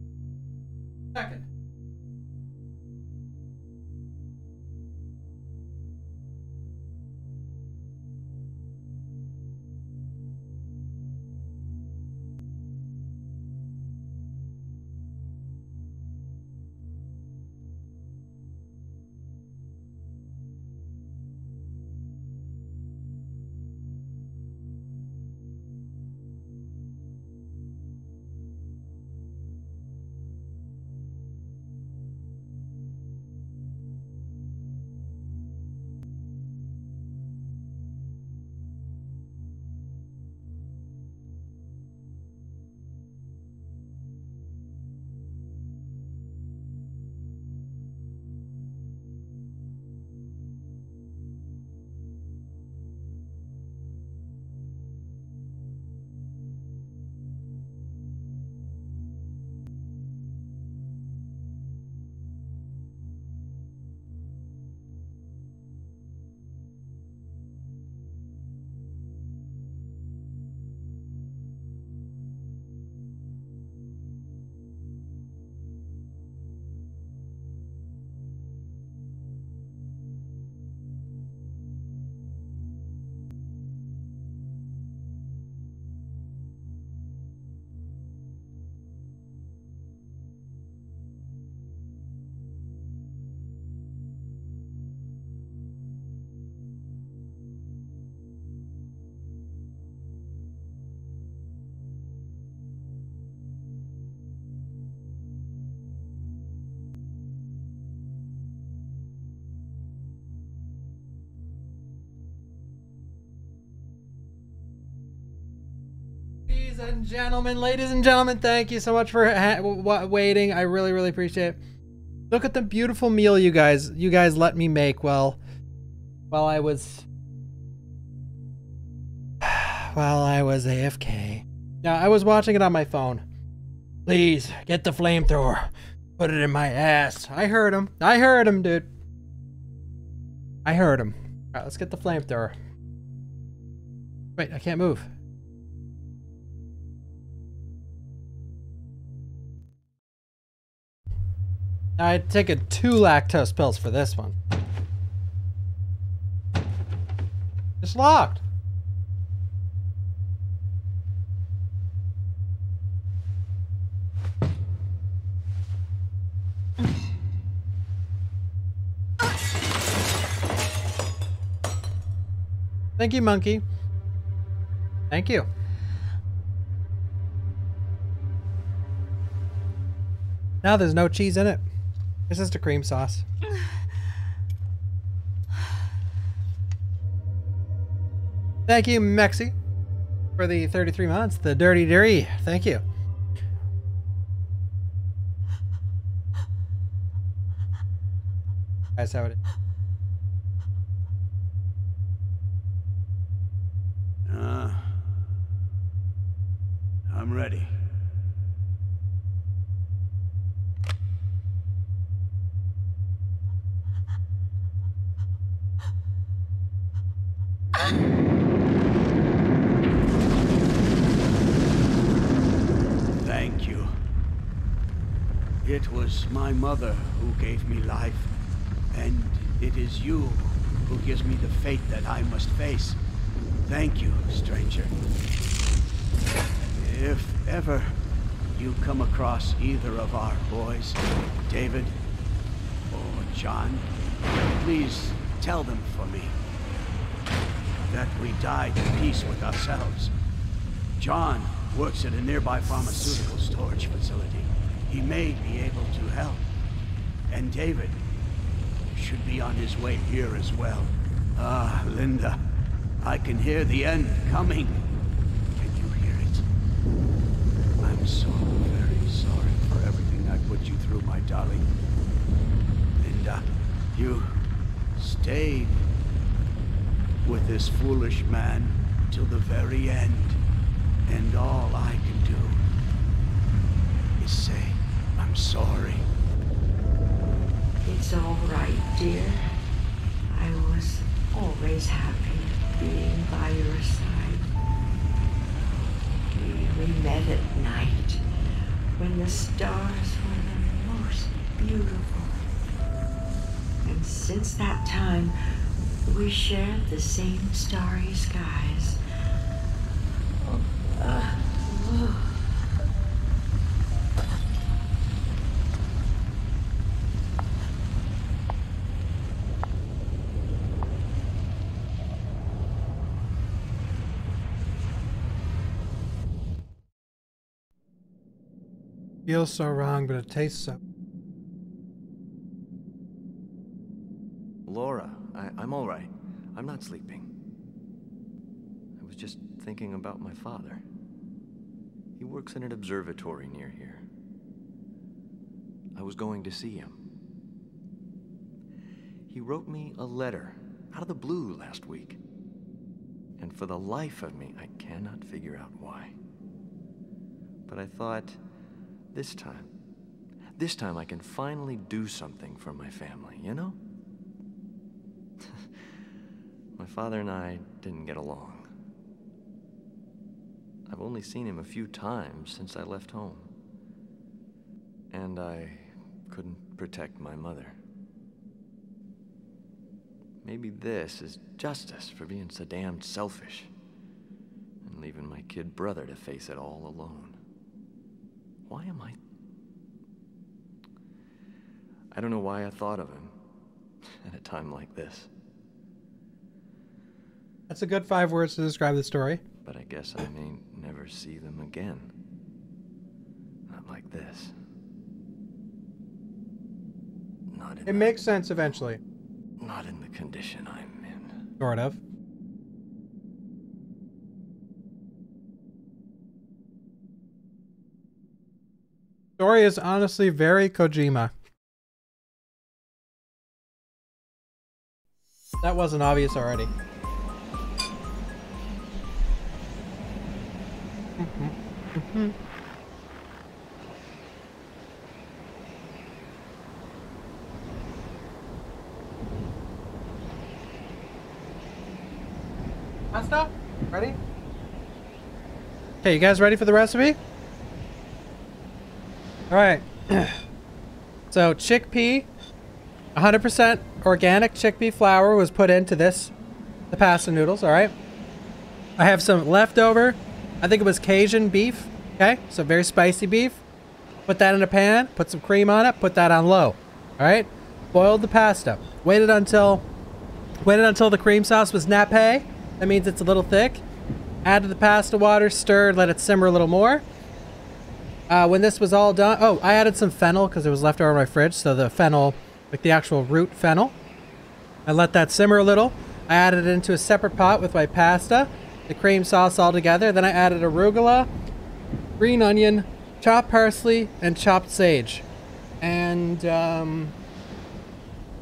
Ladies and gentlemen, ladies and gentlemen, thank you so much for waiting. I really, really appreciate it. Look at the beautiful meal you guys, you guys let me make while, while I was, while I was AFK. Now I was watching it on my phone. Please get the flamethrower, put it in my ass. I heard him. I heard him, dude. I heard him. All right, let's get the flamethrower. Wait, I can't move. I'd a two lactose pills for this one. It's locked. Thank you, monkey. Thank you. Now there's no cheese in it. It's just a cream sauce. Thank you, Mexi, for the 33 months. The dirty dirty. Thank you. That's how it is. Ah. I'm ready. Thank you. It was my mother who gave me life, and it is you who gives me the fate that I must face. Thank you, stranger. If ever you come across either of our boys, David or John, please tell them for me that we died in peace with ourselves. John works at a nearby pharmaceutical storage facility. He may be able to help. And David should be on his way here as well. Ah, Linda, I can hear the end coming. Can you hear it? I'm so very sorry for everything I put you through, my darling. Linda, you stayed with this foolish man till the very end. And all I can do is say, I'm sorry. It's all right, dear. I was always happy being by your side. We, we met at night when the stars were the most beautiful. And since that time, we shared the same starry skies. Uh, uh. Feels so wrong, but it tastes so. Laura, I, I'm all right. I'm not sleeping. I was just thinking about my father. He works in an observatory near here. I was going to see him. He wrote me a letter out of the blue last week. And for the life of me, I cannot figure out why. But I thought, this time, this time I can finally do something for my family, you know? my father and I didn't get along. I've only seen him a few times since I left home. And I couldn't protect my mother. Maybe this is justice for being so damned selfish and leaving my kid brother to face it all alone. Why am I. I don't know why I thought of him at a time like this. That's a good five words to describe the story. But I guess I may never see them again. Not like this. Not in It makes sense eventually. Not in the condition I'm in. Sort of. Story is honestly very Kojima. That wasn't obvious already. Pasta? Ready? Okay, you guys ready for the recipe? Alright. so, chickpea, 100% organic chickpea flour was put into this, the pasta noodles, alright? I have some leftover, I think it was Cajun beef, okay? So, very spicy beef. Put that in a pan, put some cream on it, put that on low, alright? Boiled the pasta. Waited until, waited until the cream sauce was nappe. That means it's a little thick. Added the pasta water, stirred, let it simmer a little more. Uh, when this was all done, oh, I added some fennel because it was left over in my fridge. So the fennel, like the actual root fennel. I let that simmer a little. I added it into a separate pot with my pasta, the cream sauce all together. Then I added arugula, green onion, chopped parsley, and chopped sage. And, um,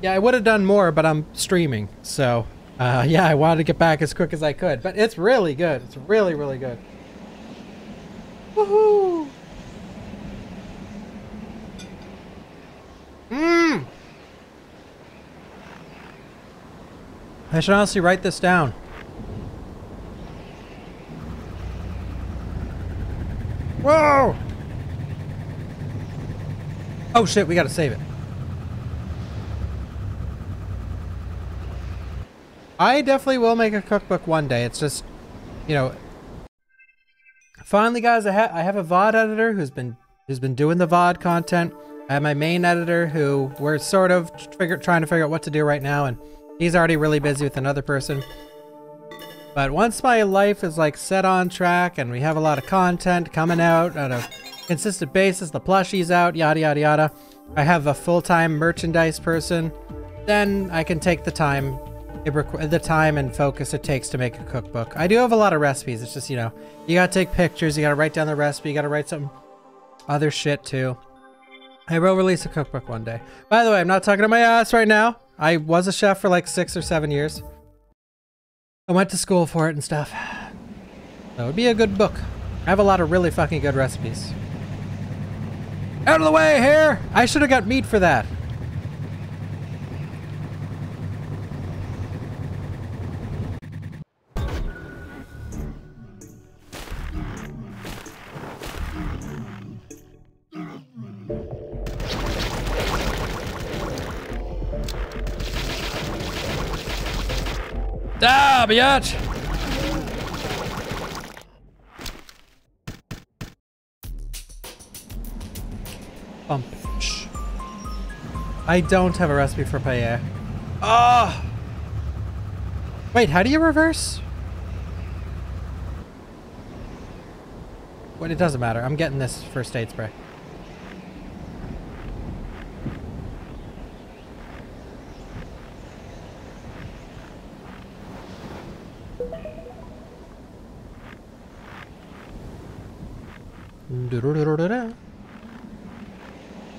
yeah, I would have done more, but I'm streaming. So, uh, yeah, I wanted to get back as quick as I could. But it's really good. It's really, really good. Woohoo! Mmm! I should honestly write this down. Whoa! Oh shit, we gotta save it. I definitely will make a cookbook one day. It's just, you know... Finally, guys, I, ha I have a VOD editor who's been who's been doing the VOD content. I have my main editor who we're sort of trying to figure out what to do right now, and he's already really busy with another person. But once my life is like set on track and we have a lot of content coming out on a consistent basis, the plushies out, yada yada yada, I have a full-time merchandise person, then I can take the time the time and focus it takes to make a cookbook. I do have a lot of recipes. It's just, you know, you gotta take pictures, you gotta write down the recipe, you gotta write some other shit too. I will release a cookbook one day. By the way, I'm not talking to my ass right now. I was a chef for like six or seven years. I went to school for it and stuff. So it'd be a good book. I have a lot of really fucking good recipes. Out of the way, here! I should have got meat for that. Ah, biatch! Bump. I don't have a recipe for paella. Ah! Oh! Wait, how do you reverse? Wait, it doesn't matter. I'm getting this first aid spray.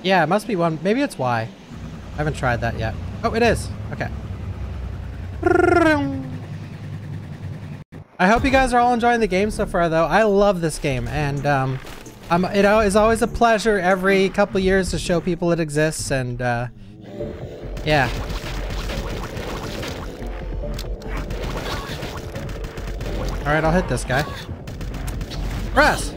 Yeah, it must be one. Maybe it's Y. I haven't tried that yet. Oh, it is. Okay. I hope you guys are all enjoying the game so far, though. I love this game, and um, I'm, it is always a pleasure every couple years to show people it exists, and uh, yeah. All right, I'll hit this guy. Press!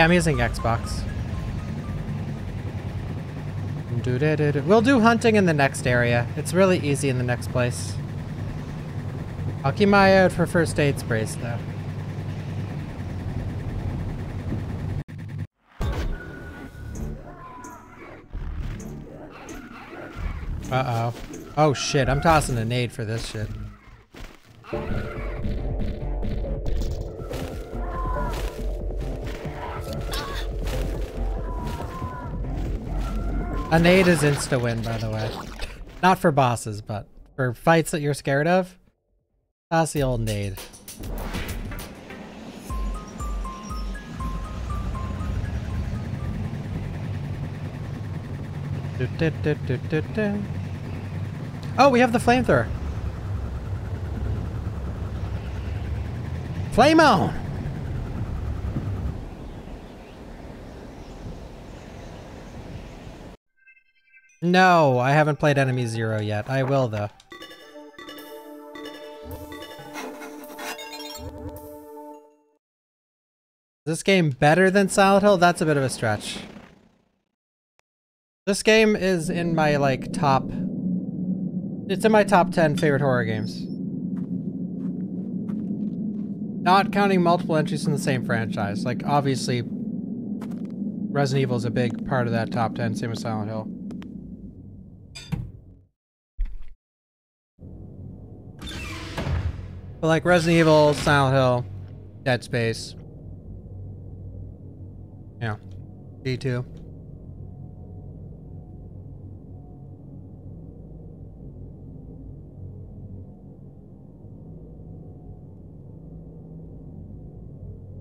Yeah, I'm using Xbox. We'll do hunting in the next area. It's really easy in the next place. I'll keep my eye out for first aid sprays, though. Uh-oh. Oh, shit. I'm tossing a nade for this shit. A nade is insta-win, by the way. Not for bosses, but for fights that you're scared of. That's the old nade. Oh, we have the flamethrower. Flame on! No, I haven't played Enemy Zero yet. I will, though. Is this game better than Silent Hill? That's a bit of a stretch. This game is in my, like, top... It's in my top 10 favorite horror games. Not counting multiple entries in the same franchise. Like, obviously, Resident Evil is a big part of that top 10, same as Silent Hill. But like Resident Evil, Silent Hill, Dead Space. Yeah. D2.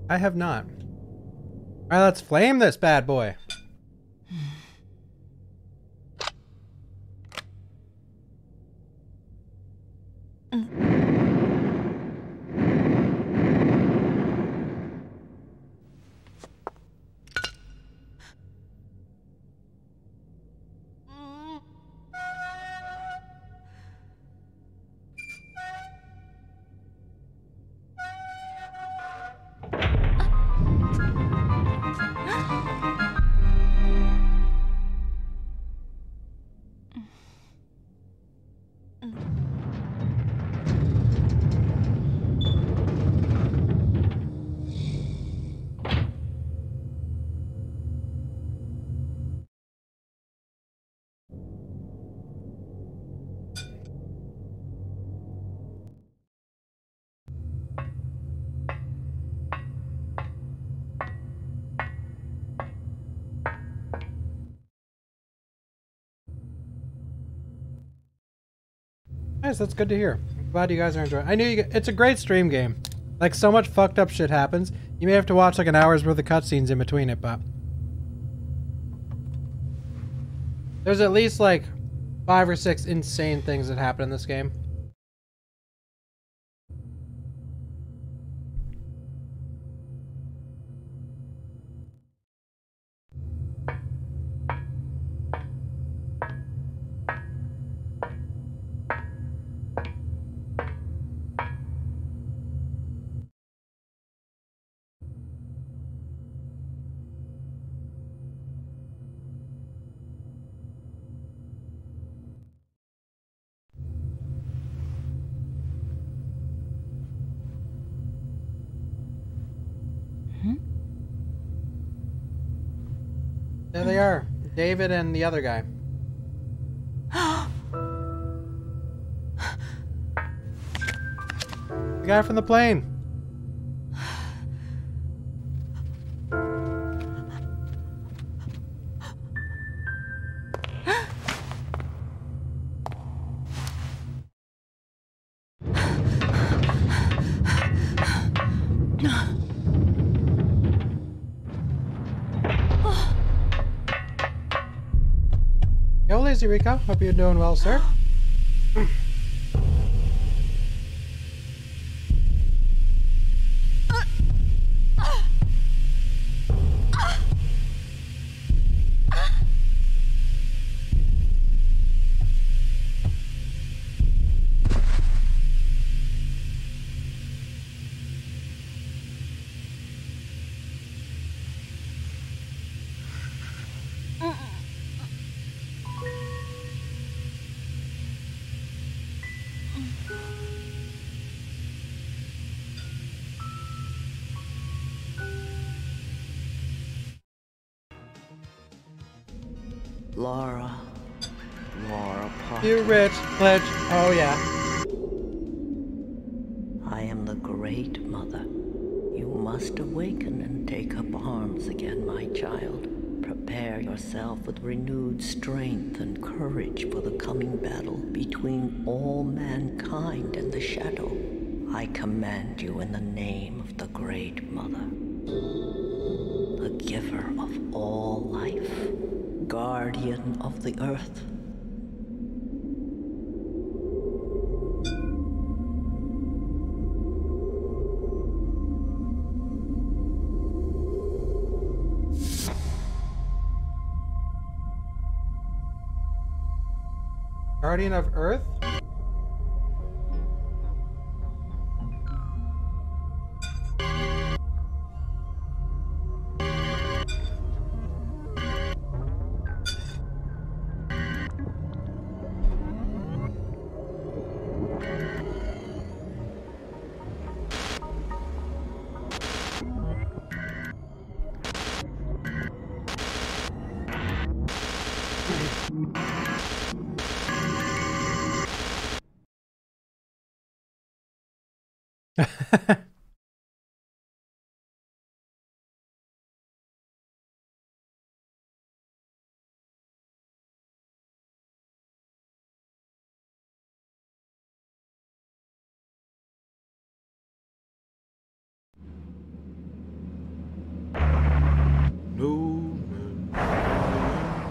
I have not. Alright, let's flame this bad boy. Mm. Nice, that's good to hear. I'm glad you guys are enjoying. I knew you. It's a great stream game. Like so much fucked up shit happens. You may have to watch like an hour's worth of cutscenes in between it, but there's at least like five or six insane things that happen in this game. David and the other guy. the guy from the plane. Rico. Hope you're doing well, sir. rich, pledge. Oh yeah. I am the Great Mother. You must awaken and take up arms again, my child. Prepare yourself with renewed strength and courage for the coming battle between all mankind and the Shadow. I command you in the name of the Great Mother, the giver of all life, guardian of the earth. Guardian of Earth?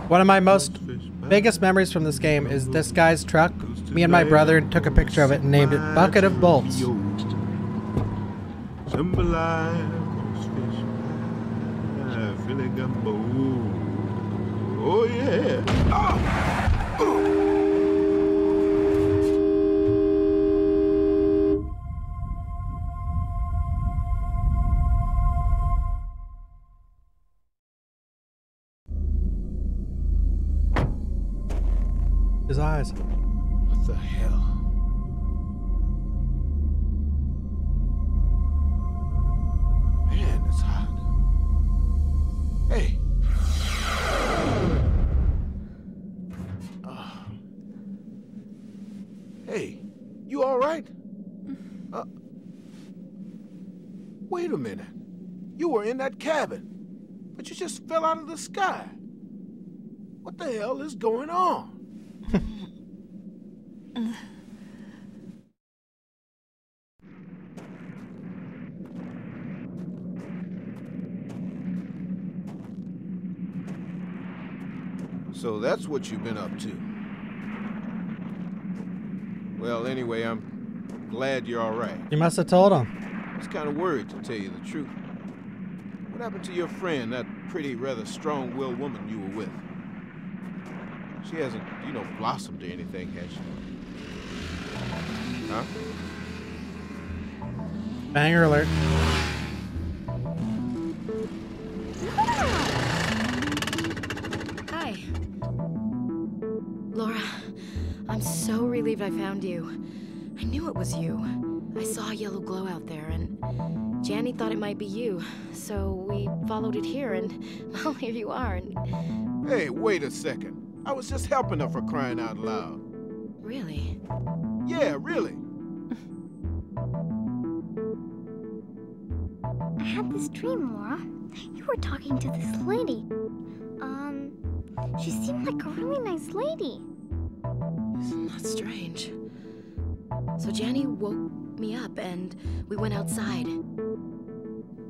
One of my most biggest memories from this game is this guy's truck. Me and my brother took a picture of it and named it Bucket of Bolts. Oh yeah. Eyes. What the hell? Man, it's hot. Hey. Ah. Hey, you all right? Uh, wait a minute. You were in that cabin, but you just fell out of the sky. What the hell is going on? So that's what you've been up to. Well, anyway, I'm glad you're all right. You must have told him. I was kind of worried, to tell you the truth. What happened to your friend, that pretty, rather strong-willed woman you were with? She hasn't, you know, blossomed or anything, has she? Huh? Banger alert. Hi. Laura, I'm so relieved I found you. I knew it was you. I saw a yellow glow out there, and Jannie thought it might be you. So we followed it here, and well, here you are. And Hey, wait a second. I was just helping her for crying out loud. really, Yeah, really. I had this dream, Laura. You were talking to this lady. Um, she seemed like a really nice lady. isn't that strange? So Jannie woke me up, and we went outside.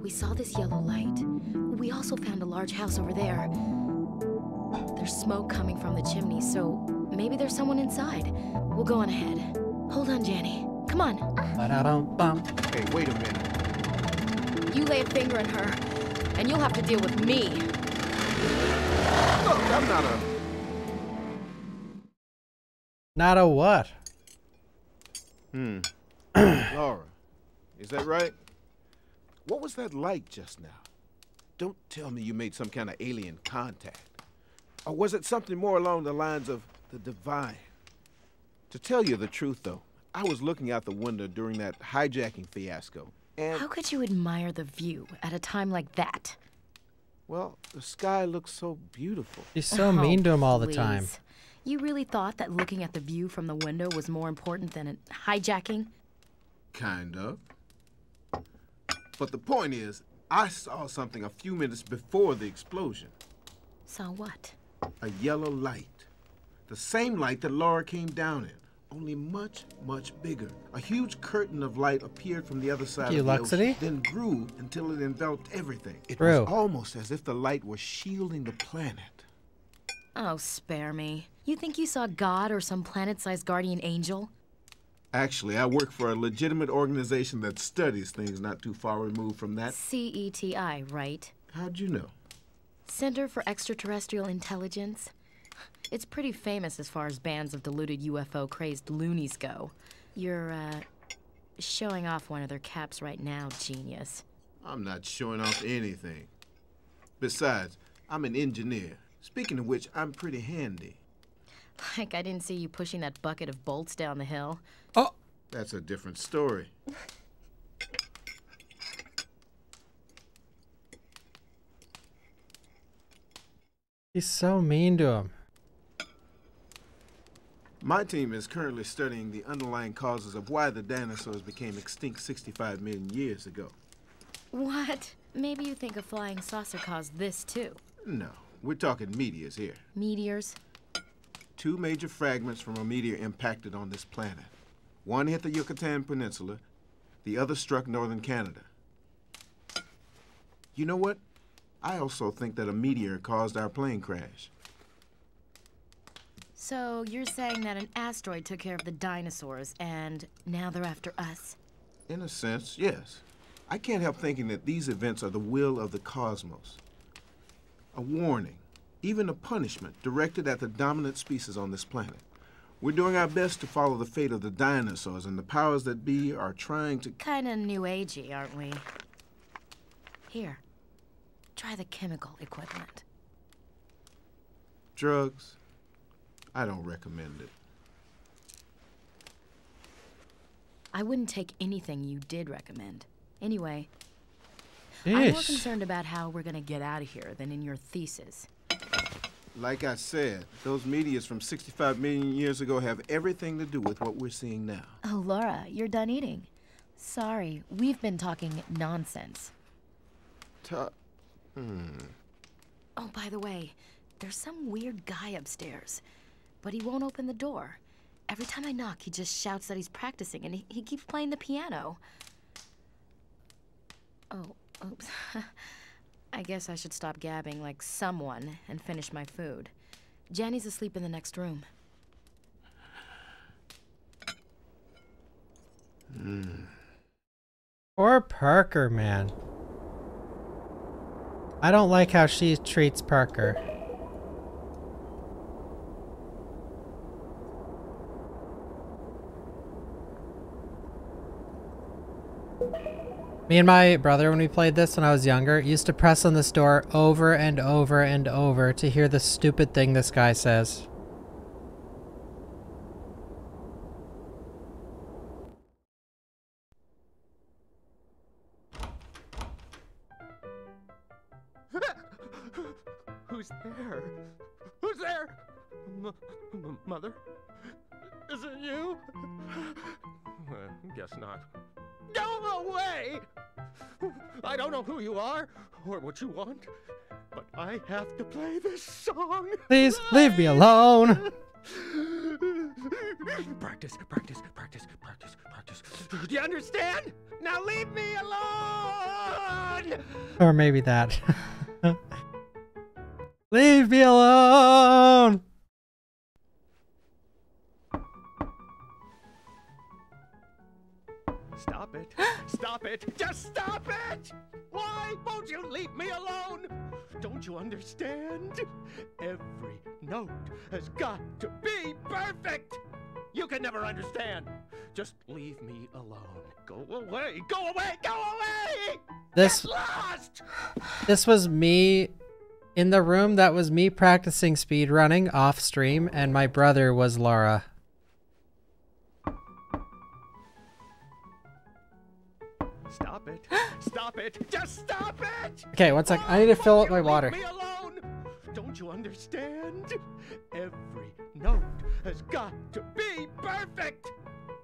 We saw this yellow light. We also found a large house over there. There's smoke coming from the chimney, so maybe there's someone inside. We'll go on ahead. Hold on, Jannie. Come on. Ba-da-dum-bum. Hey, wait a minute. You lay a finger on her, and you'll have to deal with me. Look, I'm not a. Not a what? Hmm. Laura, is that right? What was that like just now? Don't tell me you made some kind of alien contact. Or was it something more along the lines of the divine? To tell you the truth, though, I was looking out the window during that hijacking fiasco, and, How could you admire the view at a time like that? well, the sky looks so beautiful. She's so Oh, mean to him all the time. You really thought that looking at the view from the window was more important than it- hijacking? Kind of. But the point is, I saw something a few minutes before the explosion. Saw what? A yellow light. The same light that Laura came down in, only much, much bigger. A huge curtain of light appeared from the other side you, of the Luxity. ocean, then grew until it enveloped everything. It True. was almost as if the light was shielding the planet. Oh, spare me. You think you saw God or some planet sized guardian angel? Actually, I work for a legitimate organization that studies things not too far removed from that. CETI, right? How'd you know? Center for Extraterrestrial Intelligence? It's pretty famous as far as bands of deluded UFO crazed loonies go. You're, uh, showing off one of their caps right now, genius. I'm not showing off anything. Besides, I'm an engineer. Speaking of which, I'm pretty handy. Like, I didn't see you pushing that bucket of bolts down the hill. Oh! That's a different story. He's so mean to him. My team is currently studying the underlying causes of why the dinosaurs became extinct 65 million years ago. What? Maybe you think a flying saucer caused this too. No, we're talking meteors here. Meteors? Two major fragments from a meteor impacted on this planet. One hit the Yucatan Peninsula, the other struck northern Canada. You know what? I also think that a meteor caused our plane crash. So you're saying that an asteroid took care of the dinosaurs and now they're after us? In a sense, yes. I can't help thinking that these events are the will of the cosmos. A warning, even a punishment, directed at the dominant species on this planet. We're doing our best to follow the fate of the dinosaurs, and the powers that be are trying to. Kinda new agey, aren't we? Here. Try the chemical equivalent. Drugs? I don't recommend it. I wouldn't take anything you did recommend. Anyway, I'm more concerned about how we're gonna get out of here than in your thesis. Like I said, those meteors from 65 million years ago have everything to do with what we're seeing now. Oh, Laura, you're done eating. Sorry, we've been talking nonsense. Ta- hmm. Oh, by the way, there's some weird guy upstairs, but he won't open the door. Every time I knock, he just shouts that he's practicing and he, he keeps playing the piano. Oh, oops. I guess I should stop gabbing like someone and finish my food. Jannie's asleep in the next room. Hmm. Poor Parker, man. I don't like how she treats Parker. Me and my brother, when we played this when I was younger, used to press on this door over and over and over to hear the stupid thing this guy says. Who's there? Who's there? M- mother? Is it you? Uh, guess not. Go away! I don't know who you are or what you want, but I have to play this song. Please leave me alone. Practice, practice, practice, practice, practice. Do you understand? Now leave me alone! Or maybe that. leave me alone. Stop it. Stop it. Just stop it! Why won't you leave me alone? Don't you understand? Every note has got to be perfect! You can never understand. Just leave me alone. Go away. Go away. Go away! This this was me in the room that was me practicing speed running off stream and my brother was Laura. Stop it. Just stop it! Okay, one sec. I need to fill up my water. Leave me alone! Don't you understand? Every note has got to be perfect!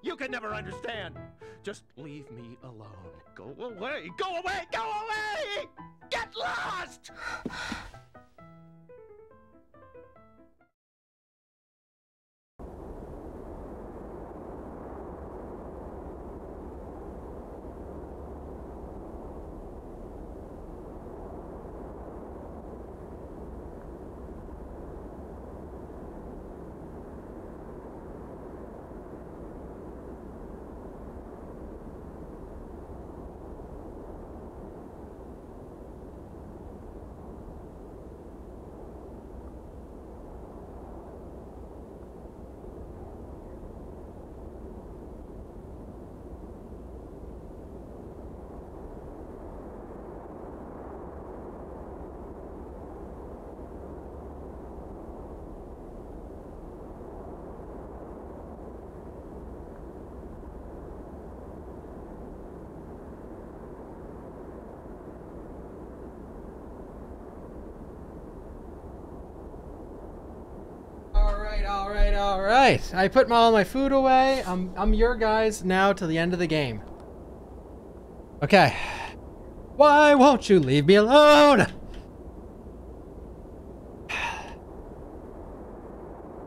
You can never understand. Just leave me alone. Go away. Go away. Go away! Get lost! All right, all right, all right. I put my, all my food away. I'm I'm your guys now till the end of the game. Okay. Why won't you leave me alone?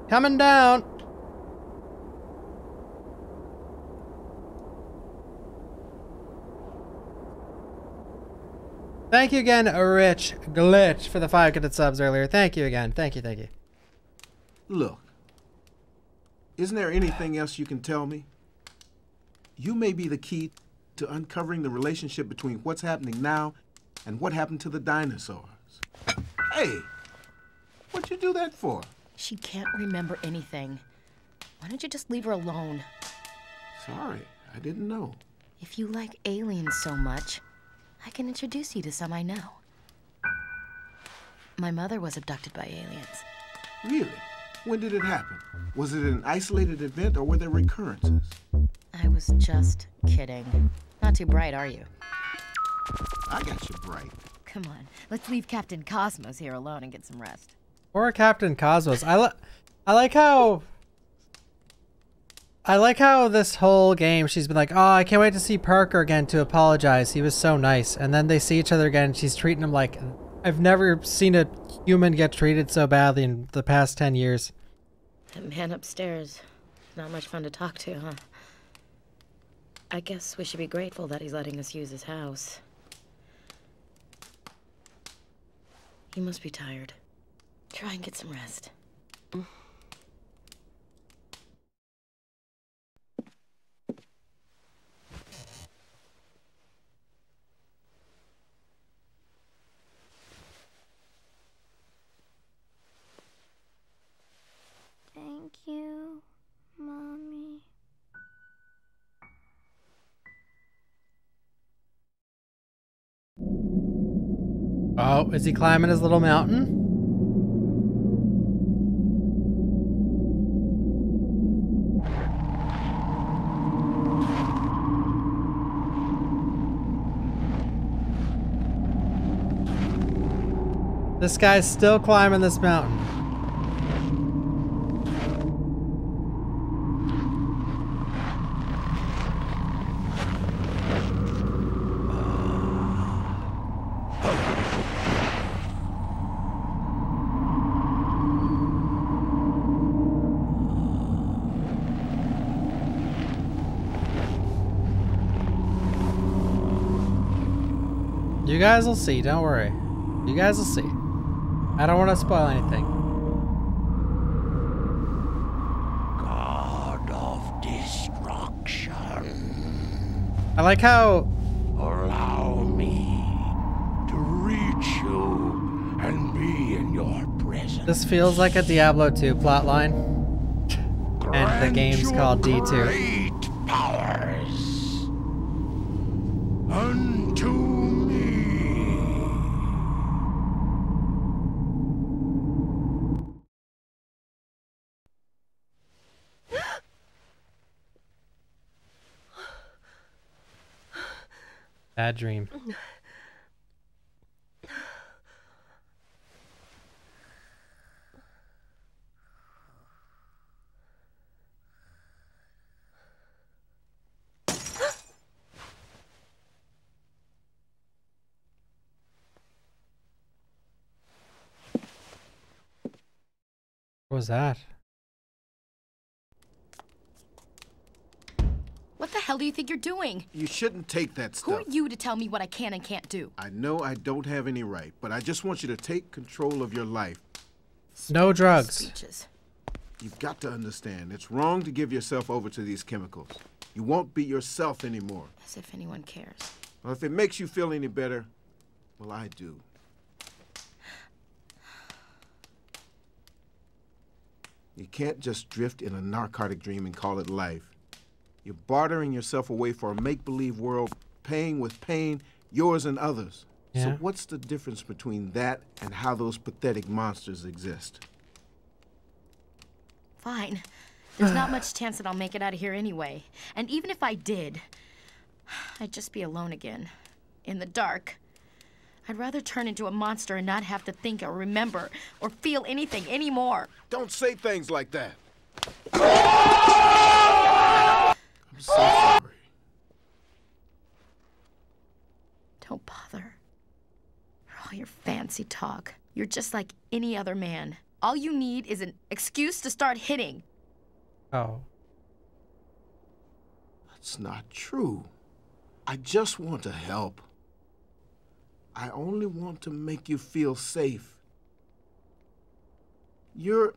Coming down. Thank you again, Rich Glitch, for the five gifted subs earlier. Thank you again. Thank you, thank you. Look, isn't there anything else you can tell me? You may be the key to uncovering the relationship between what's happening now and what happened to the dinosaurs. Hey, what'd you do that for? She can't remember anything. Why don't you just leave her alone? Sorry, I didn't know. If you like aliens so much, I can introduce you to some I know. My mother was abducted by aliens. Really? When did it happen? Was it an isolated event or were there recurrences? I was just kidding. Not too bright, are you? I got you bright. Come on, let's leave Captain Cosmos here alone and get some rest. Or Captain Cosmos. I li I like how I like how this whole game she's been like, "Oh, I can't wait to see Parker again to apologize. He was so nice." And then they see each other again and she's treating him like I've never seen a human get treated so badly in the past 10 years. That man upstairs. Not much fun to talk to, huh? I guess we should be grateful that he's letting us use his house. He must be tired. Try and get some rest. Thank you, Mommy. Oh, is he climbing his little mountain? This guy's still climbing this mountain. You guys will see, don't worry. You guys will see. I don't want to spoil anything. God of destruction. I like how Allow me to reach you and be in your presence. this feels like a Diablo 2 plotline. And the game's called D2. Great powers unto me. Bad dream. What was that? What the hell do you think you're doing? You shouldn't take that stuff. Who stuff. are you to tell me what I can and can't do? I know I don't have any right, but I just want you to take control of your life. No drugs. Speeches. You've got to understand, it's wrong to give yourself over to these chemicals. You won't be yourself anymore. As if anyone cares. Well, if it makes you feel any better, well, I do. You can't just drift in a narcotic dream and call it life. You're bartering yourself away for a make believe world, paying with pain, yours and others. So, what's the difference between that and how those pathetic monsters exist? Fine. There's not much chance that I'll make it out of here anyway. And even if I did, I'd just be alone again. In the dark. I'd rather turn into a monster and not have to think or remember or feel anything anymore. Don't say things like that. I'm so sorry. Don't bother. For all your fancy talk, you're just like any other man. All you need is an excuse to start hitting. Oh. That's not true. I just want to help. I only want to make you feel safe. You're.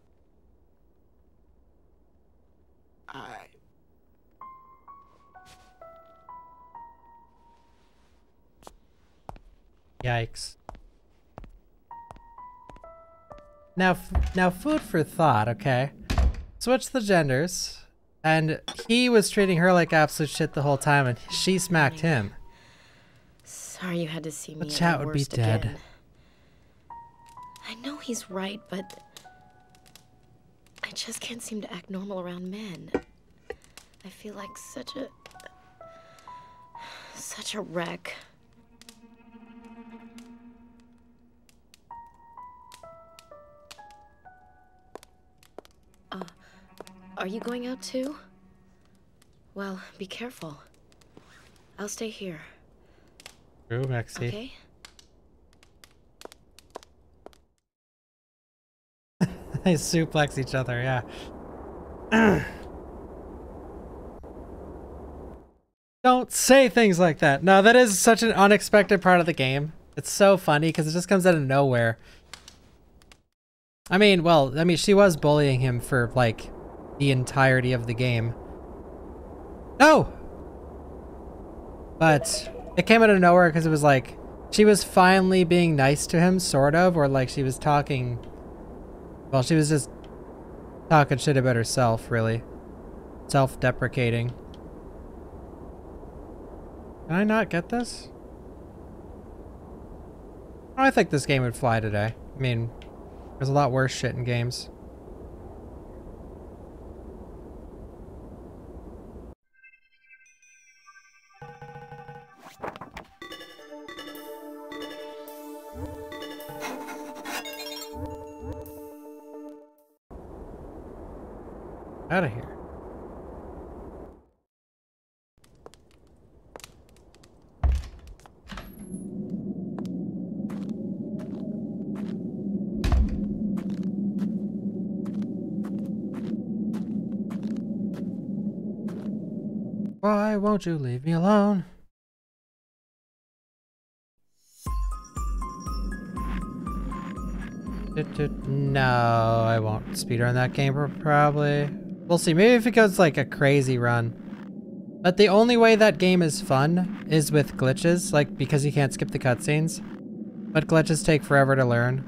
I. Yikes. Now, now, food for thought. Okay, switch the genders, and he was treating her like absolute shit the whole time, and she smacked him. Sorry you had to see me The chat would be dead. again. I know he's right, but I just can't seem to act normal around men. I feel like such a such a wreck. Are you going out too? Well, be careful. I'll stay here. True, Mexi. Okay? they suplex each other. Yeah. Don't say things like that. No, that is such an unexpected part of the game. It's so funny because it just comes out of nowhere. I mean, well, I mean, she was bullying him for like the entirety of the game. No! But it came out of nowhere because it was like she was finally being nice to him, sort of, or like she was talking. Well, she was just talking shit about herself, really. Self deprecating. Can I not get this? I think this game would fly today. I mean, there's a lot worse shit in games. Out of here. Why won't you leave me alone? No, I won't speedrun that game probably. We'll see. Maybe if it goes like a crazy run. But the only way that game is fun is with glitches, like because you can't skip the cutscenes. But glitches take forever to learn.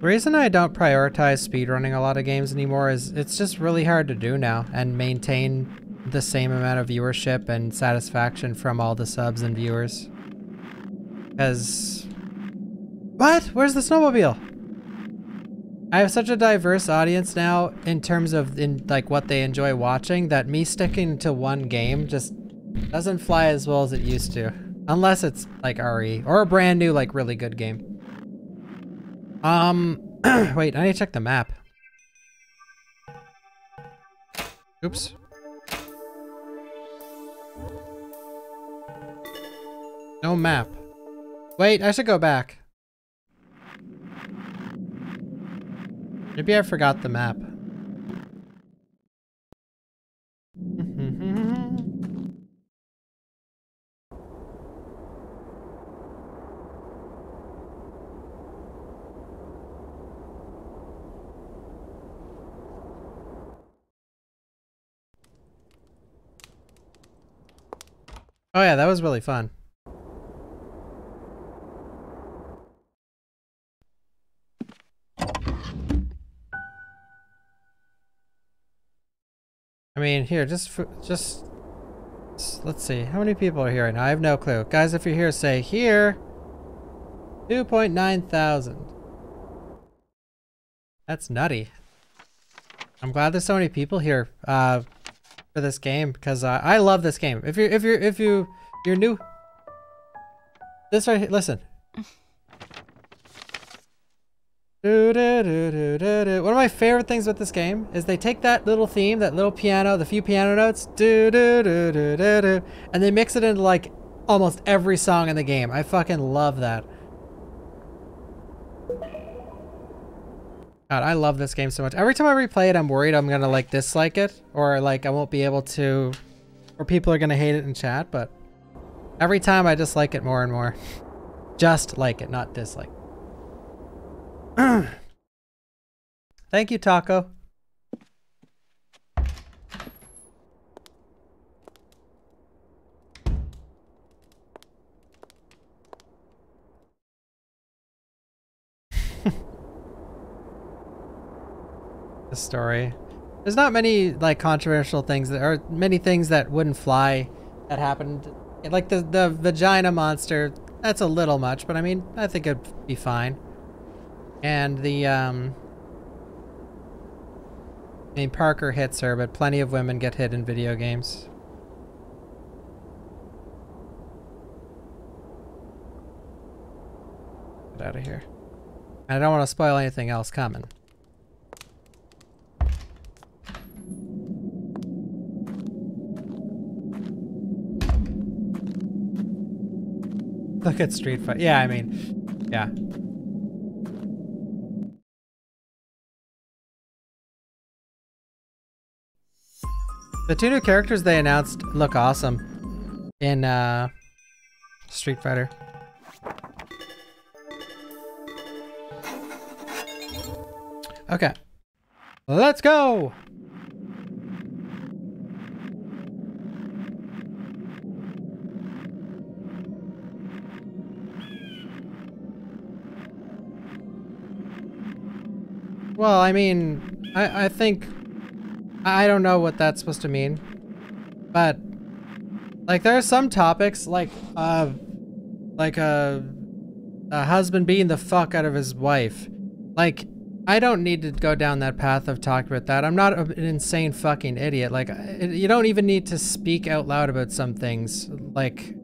The reason I don't prioritize speedrunning a lot of games anymore is it's just really hard to do now and maintain the same amount of viewership and satisfaction from all the subs and viewers. Because... What? Where's the snowmobile? I have such a diverse audience now in terms of in like what they enjoy watching that me sticking to one game just doesn't fly as well as it used to. Unless it's like RE or a brand new like really good game. Um, wait, I need to check the map. Oops. No map. Wait, I should go back. Maybe I forgot the map. Oh yeah, that was really fun. I mean, here, just, just, let's see. How many people are here right now? I have no clue. Guys, if you're here, say here. 2.9 thousand. That's nutty. I'm glad there's so many people here. Uh, for this game because uh, I love this game. If you're if you're if you you're new, this right here, listen. Do, do, do, One of my favorite things with this game is they take that little theme, that little piano, the few piano notes, and they mix it into like almost every song in the game. I fucking love that. God, I love this game so much. Every time I replay it, I'm worried I'm gonna like dislike it or like I won't be able to, or people are gonna hate it in chat, but every time I just like it more and more. Just like it, not dislike. Thank you, Taco. the story. There's not many like controversial things that are many things that wouldn't fly that happened. Like the the vagina monster, that's a little much, but I mean, I think it'd be fine. And the um I mean Parker hits her, but plenty of women get hit in video games. Get out of here. I don't want to spoil anything else coming. Look at Street Fighter. Yeah, I mean, yeah. The two new characters they announced look awesome in uh, Street Fighter. Okay. Let's go! Well, I mean, I, I think I don't know what that's supposed to mean, but, like, there are some topics, like, uh, like a, a husband beating the fuck out of his wife. Like, I don't need to go down that path of talking about that. I'm not an insane fucking idiot. Like, you don't even need to speak out loud about some things. Like,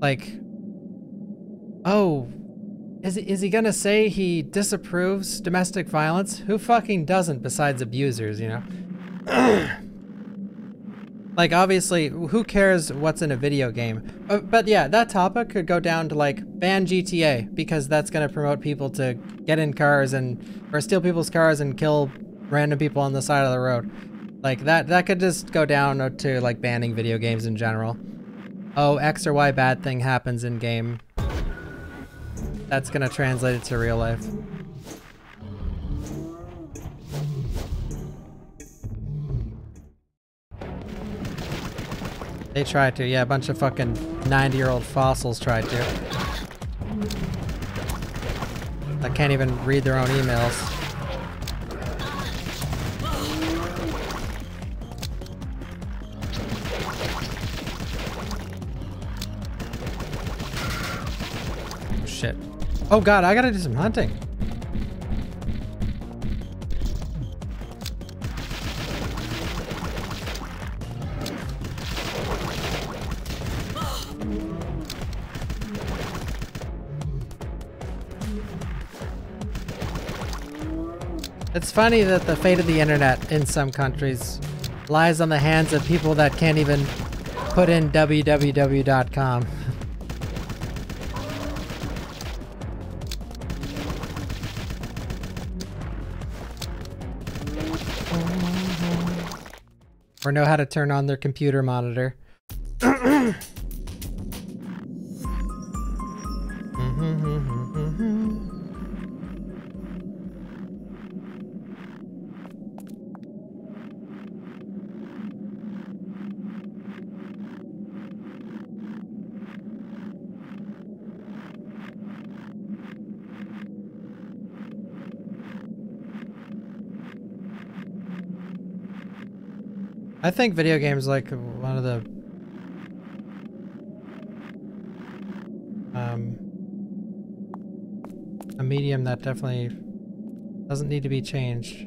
like, oh, is, is he gonna say he disapproves domestic violence? Who fucking doesn't besides abusers, you know? like, obviously, who cares what's in a video game? Uh, but yeah, that topic could go down to like, ban GTA, because that's gonna promote people to get in cars and, or steal people's cars and kill random people on the side of the road. Like, that, that could just go down to like banning video games in general. Oh, X or Y bad thing happens in game that's gonna translate it to real life. They tried to, yeah, a bunch of fucking 90 year old fossils tried to. That can't even read their own emails. Oh, shit. Oh god, I gotta do some hunting. Funny that the fate of the internet in some countries lies on the hands of people that can't even put in www.com. or know how to turn on their computer monitor. I think video games like one of the um a medium that definitely doesn't need to be changed.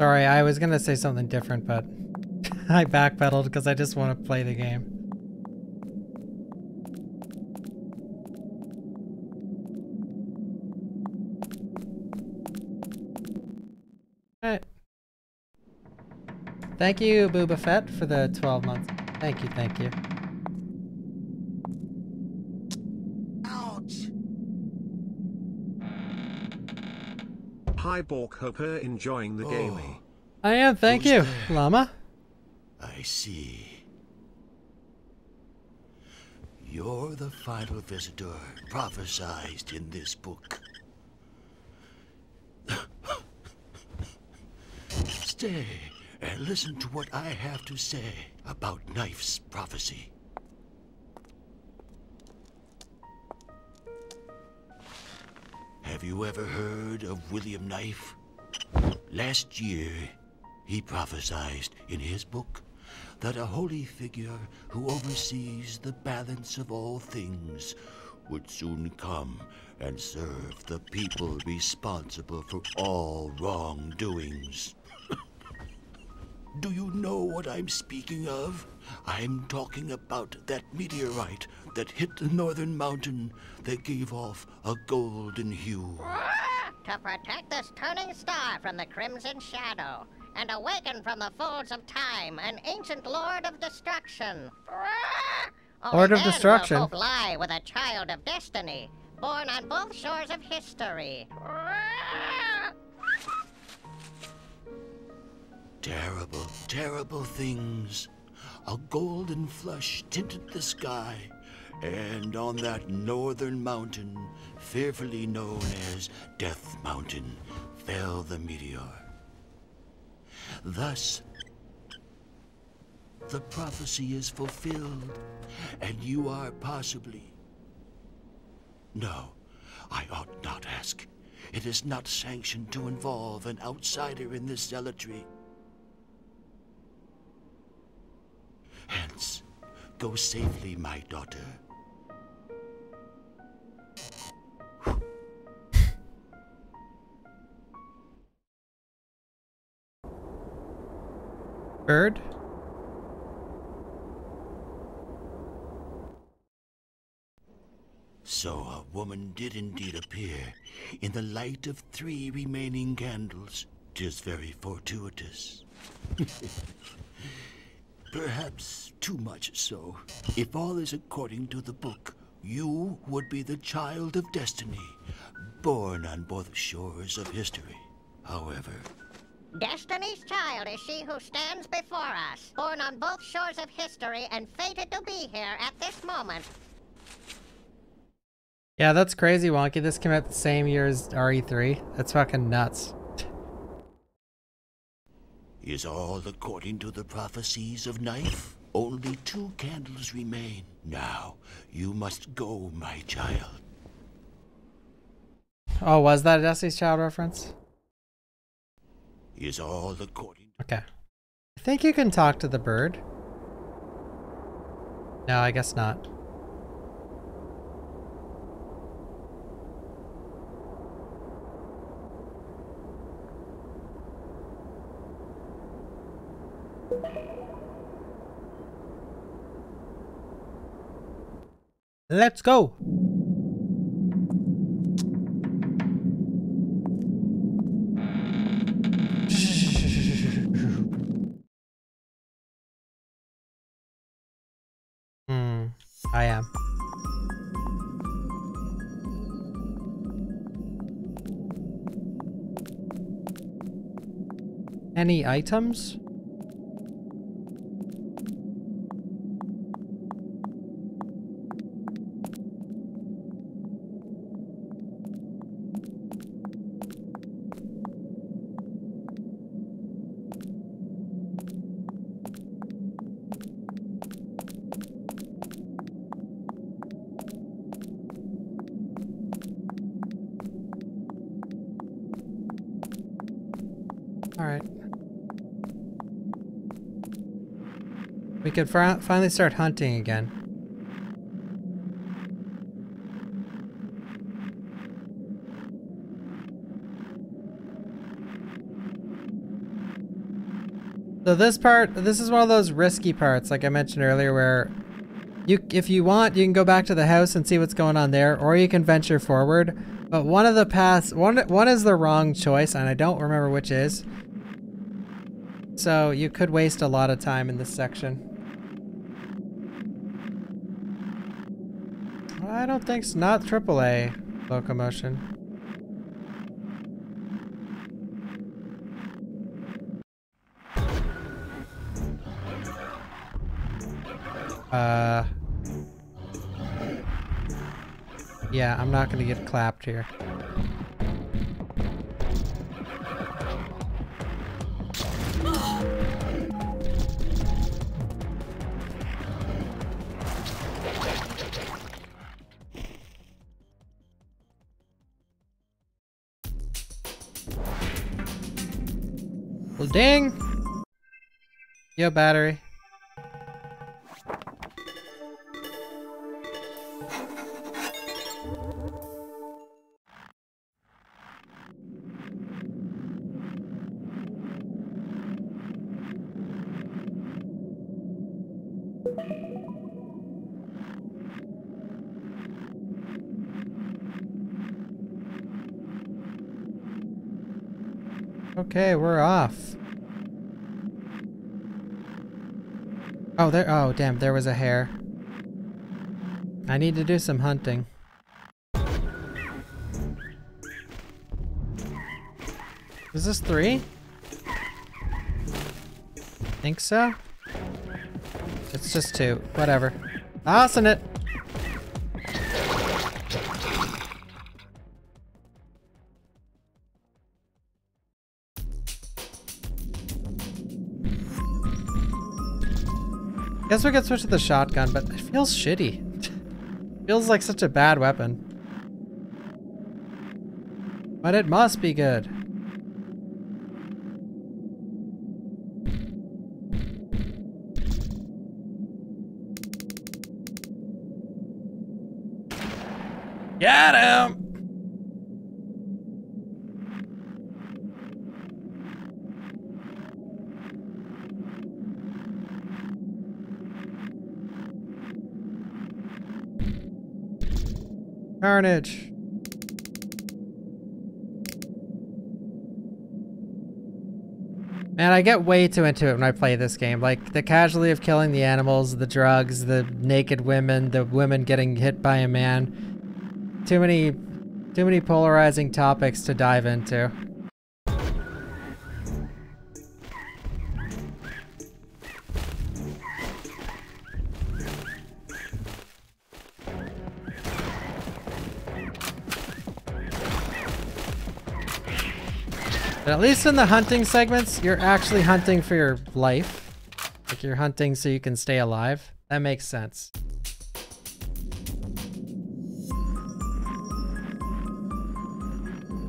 Sorry, I was gonna say something different, but I backpedaled because I just want to play the game. Thank you, Booba Fett, for the 12 months. Thank you, thank you. Ouch! Hi, Bork Hopper, enjoying the oh. gaming. I am, thank Who's you, there? Llama. I see. You're the final visitor prophesized in this book. Stay and listen to what I have to say about Knife's prophecy. Have you ever heard of William Knife? Last year, he prophesied in his book that a holy figure who oversees the balance of all things would soon come and serve the people responsible for all wrongdoings. Do you know what I'm speaking of? I'm talking about that meteorite that hit the northern mountain that gave off a golden hue. To protect this turning star from the crimson shadow and awaken from the folds of time an ancient lord of destruction. Lord of destruction. Will hope lie with a child of destiny, born on both shores of history. Terrible, terrible things. A golden flush tinted the sky, And on that northern mountain, fearfully known as Death Mountain, fell the meteor. Thus, the prophecy is fulfilled, and you are possibly. No, I ought not ask. It is not sanctioned to involve an outsider in this zealotry. Hence, go safely, my daughter. Bird? So a woman did indeed appear in the light of three remaining candles. Tis very fortuitous. Perhaps too much so. If all is according to the book, you would be the child of destiny, born on both shores of history. However, Destiny's child is she who stands before us, born on both shores of history and fated to be here at this moment. Yeah, that's crazy, Wonky. This came out the same year as RE3. That's fucking nuts. Is all according to the prophecies of Knife? Only two candles remain. Now, you must go, my child. Oh, was that a Destiny's Child reference? Is all according Okay. I think you can talk to the bird. No, I guess not. Let's go. Hmm, I am. Any items? Alright. Fi finally start hunting again. So this part, this is one of those risky parts, like I mentioned earlier, where you, if you want, you can go back to the house and see what's going on there, or you can venture forward. But one of the paths, one, one is the wrong choice, and I don't remember which is. So you could waste a lot of time in this section. Think it's not AAA locomotion. Uh. Yeah, I'm not gonna get clapped here. Yo, battery. Damn, there was a hare. I need to do some hunting. Is this three? Think so? It's just two. Whatever. Awesome it! Guess we could switch to the shotgun, but it feels shitty. feels like such a bad weapon. But it must be good. Get him! Man, I get way too into it when I play this game. Like, the casualty of killing the animals, the drugs, the naked women, the women getting hit by a man. Too many, too many polarizing topics to dive into. At least in the hunting segments, you're actually hunting for your life. Like you're hunting so you can stay alive. That makes sense.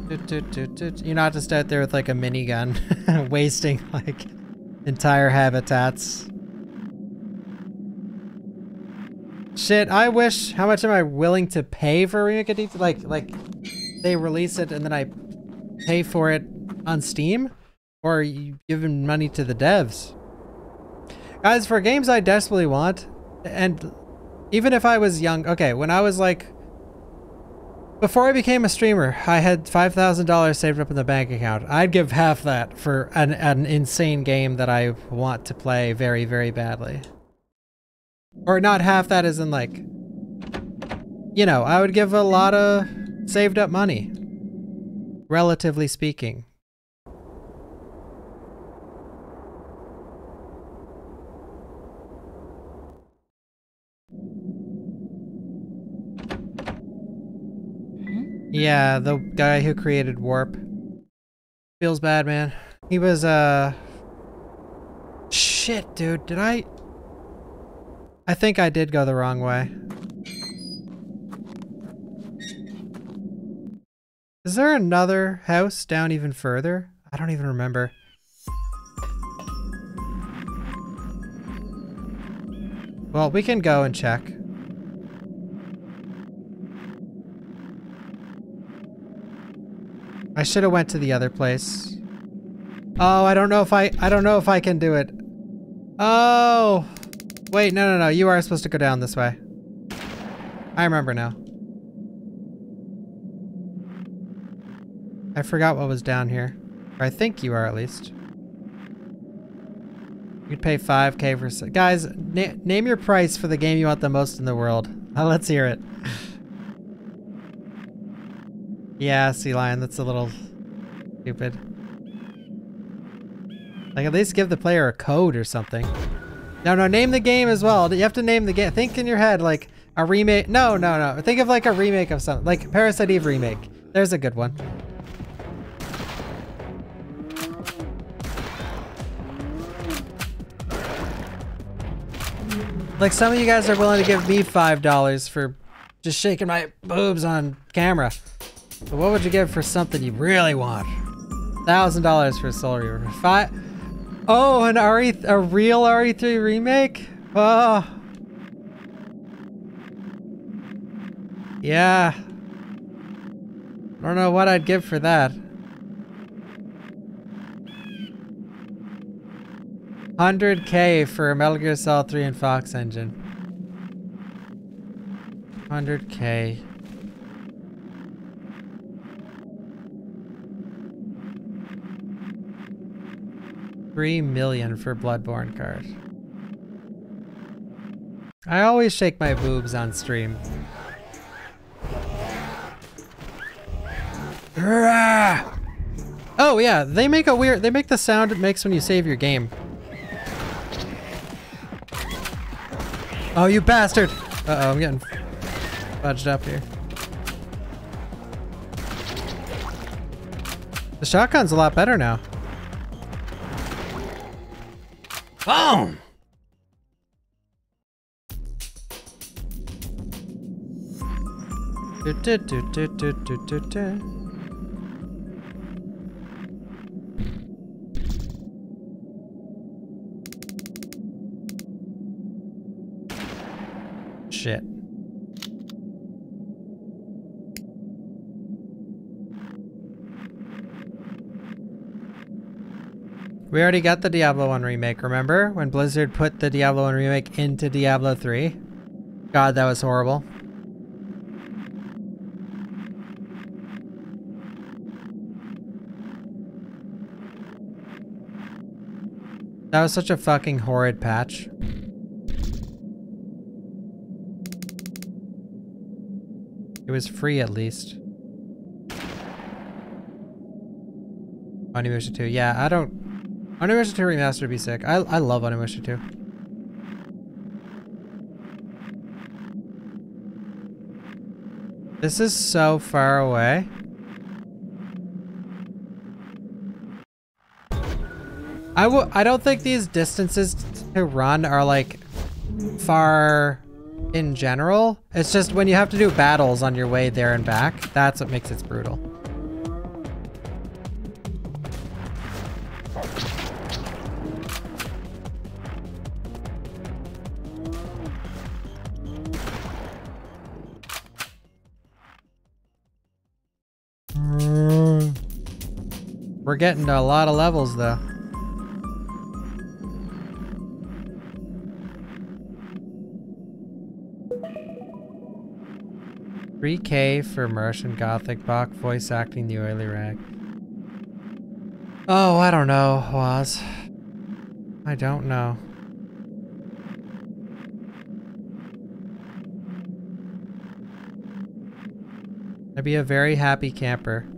You're not just out there with like a minigun, wasting like entire habitats. Shit, I wish, how much am I willing to pay for Remake Like, like, they release it and then I pay for it on Steam? Or are you giving money to the devs? Guys, for games I desperately want, and even if I was young, okay, when I was like, before I became a streamer, I had $5,000 saved up in the bank account. I'd give half that for an, an insane game that I want to play very, very badly. Or not half that as in like, you know, I would give a lot of saved up money, relatively speaking. Yeah, the guy who created Warp. Feels bad, man. He was, uh... Shit, dude. Did I... I think I did go the wrong way. Is there another house down even further? I don't even remember. Well, we can go and check. I should have went to the other place. Oh, I don't know if I, I don't know if I can do it. Oh, wait, no, no, no. You are supposed to go down this way. I remember now. I forgot what was down here. Or I think you are at least. You'd pay 5k for... Guys, na name your price for the game you want the most in the world. Uh, let's hear it. Yeah, Sea Lion, that's a little stupid. Like, at least give the player a code or something. No, no, name the game as well. You have to name the game. Think in your head, like, a remake. No, no, no. Think of, like, a remake of something. Like, Parasite Eve remake. There's a good one. Like, some of you guys are willing to give me $5 for just shaking my boobs on camera. So what would you give for something you really want? Thousand dollars for Soul Reaver. Five. Oh, an RE, a real RE3 remake? Oh. Yeah. I don't know what I'd give for that. Hundred K for Metal Gear Solid 3 and Fox Engine. Hundred K. Three million for Bloodborne card. I always shake my boobs on stream. Oh yeah, they make a weird, they make the sound it makes when you save your game. Oh, you bastard! Uh-oh, I'm getting fudged up here. The shotgun's a lot better now. Boom. Shit. We already got the Diablo 1 remake, remember? When Blizzard put the Diablo 1 remake into Diablo 3? God, that was horrible. That was such a fucking horrid patch. It was free at least. Onimusha 2. Yeah, I don't... Onimusha 2 Remastered would be sick. I, I love Onimusha 2. This is so far away. I w I don't think these distances to run are like far in general. It's just when you have to do battles on your way there and back, that's what makes it brutal. We're getting to a lot of levels though. Three K for Martian Gothic Bach voice acting the oily rag. Oh, I don't know, Waz. I don't know. I'd be a very happy camper.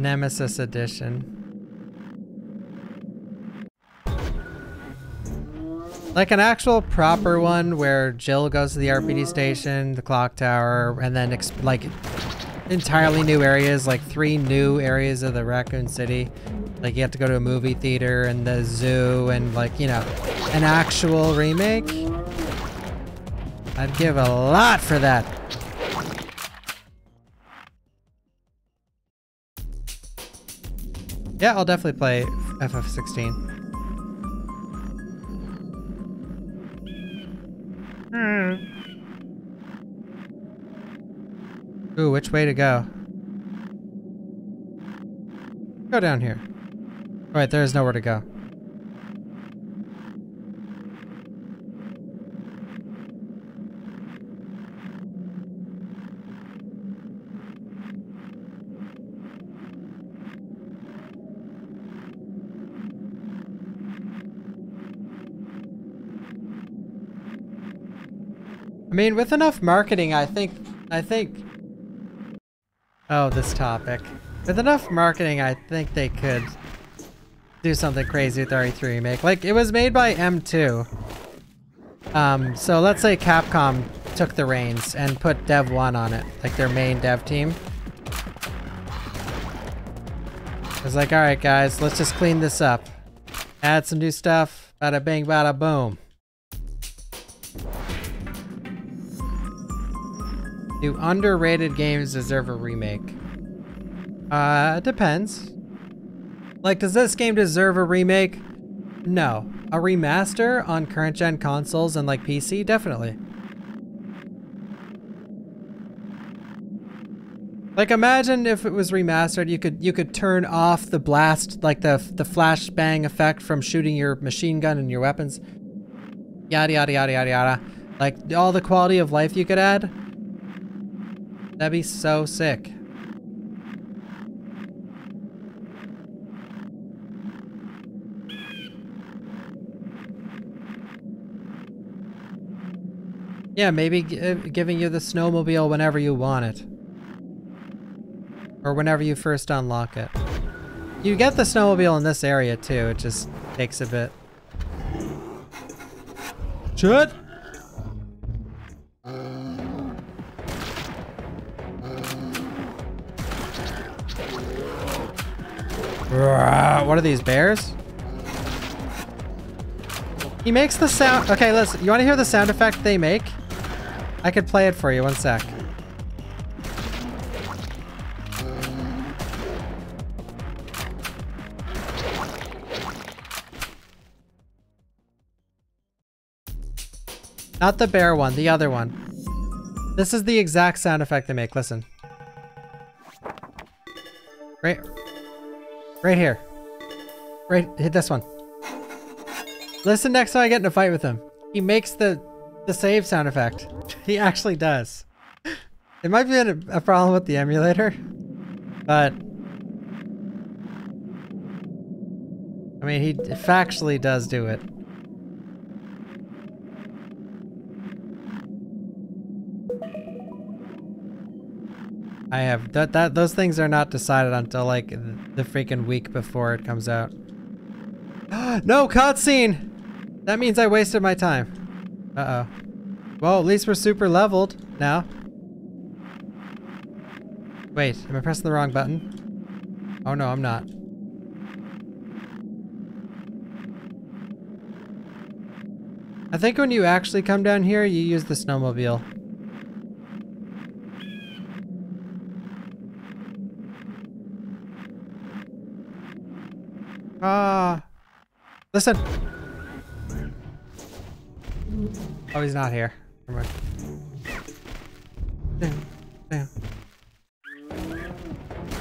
Nemesis Edition. Like an actual proper one where Jill goes to the RPD station, the clock tower, and then like entirely new areas, like three new areas of the Raccoon City. Like you have to go to a movie theater and the zoo and like, you know, an actual remake. I'd give a lot for that. Yeah, I'll definitely play FF16. Hmm. Ooh, which way to go? Go down here. Alright, there is nowhere to go. I mean, with enough marketing, I think, I think, oh, this topic. With enough marketing, I think they could do something crazy with RE3 Remake. Like, it was made by M2. Um, so let's say Capcom took the reins and put Dev 1 on it, like their main dev team. It's like, alright guys, let's just clean this up. Add some new stuff, bada bing, bada boom. Do underrated games deserve a remake? Uh, depends. Like, does this game deserve a remake? No. A remaster on current gen consoles and like PC? Definitely. Like imagine if it was remastered, you could you could turn off the blast, like the the flashbang effect from shooting your machine gun and your weapons. Yada yada yada yada yada. Like all the quality of life you could add. That'd be so sick. Yeah, maybe uh, giving you the snowmobile whenever you want it. Or whenever you first unlock it. You get the snowmobile in this area too, it just takes a bit. Shut! What are these, bears? He makes the sound... Okay, listen. You want to hear the sound effect they make? I could play it for you. One sec. Not the bear one, the other one. This is the exact sound effect they make. Listen. Right, right here. Right, hit this one. Listen next time I get in a fight with him. He makes the the save sound effect. He actually does. It might be a, a problem with the emulator, but I mean, he factually does do it. I have that that those things are not decided until like the freaking week before it comes out. no cutscene. That means I wasted my time. Uh oh. Well, at least we're super leveled now. Wait, am I pressing the wrong button? Oh no, I'm not. I think when you actually come down here, you use the snowmobile. Ah. Listen. Oh, he's not here. Never mind. Damn. Damn.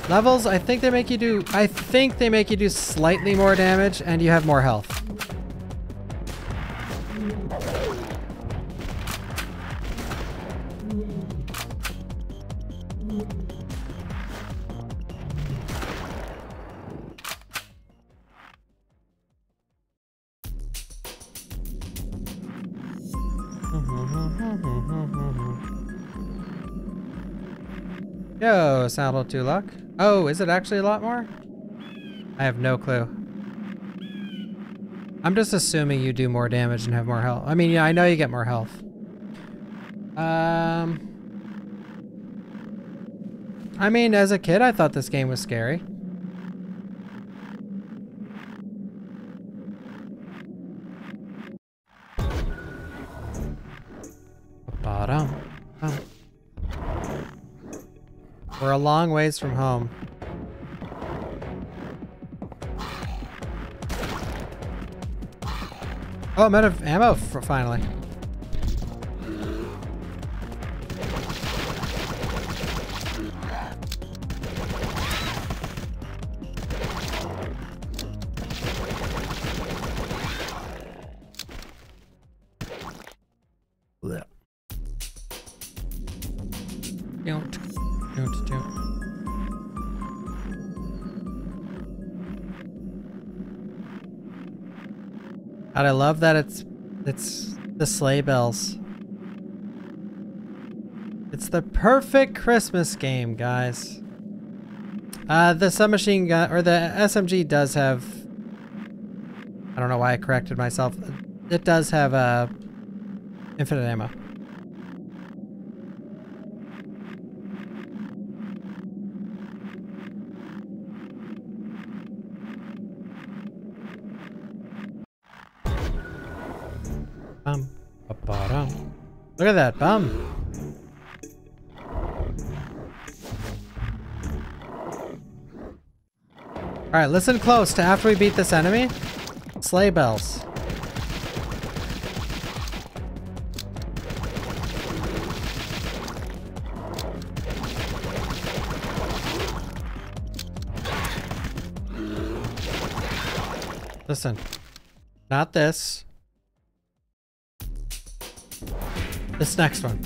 Levels, I think they make you do... I think they make you do slightly more damage and you have more health. Mm-hmm, mm-hmm, mm-hmm. Yo, Saddle to luck. Oh, is it actually a lot more? I have no clue. I'm just assuming you do more damage and have more health. I mean, yeah, I know you get more health. Um... I mean, as a kid, I thought this game was scary. Oh. We're a long ways from home. Oh, I'm out of ammo finally. I love that it's it's the sleigh bells. It's the perfect Christmas game, guys. Uh, the submachine gun, or the SMG does have, I don't know why I corrected myself. It does have, uh, infinite ammo. At that, bum. Alright, listen close to after we beat this enemy. Sleigh bells. Listen. Not this. This next one.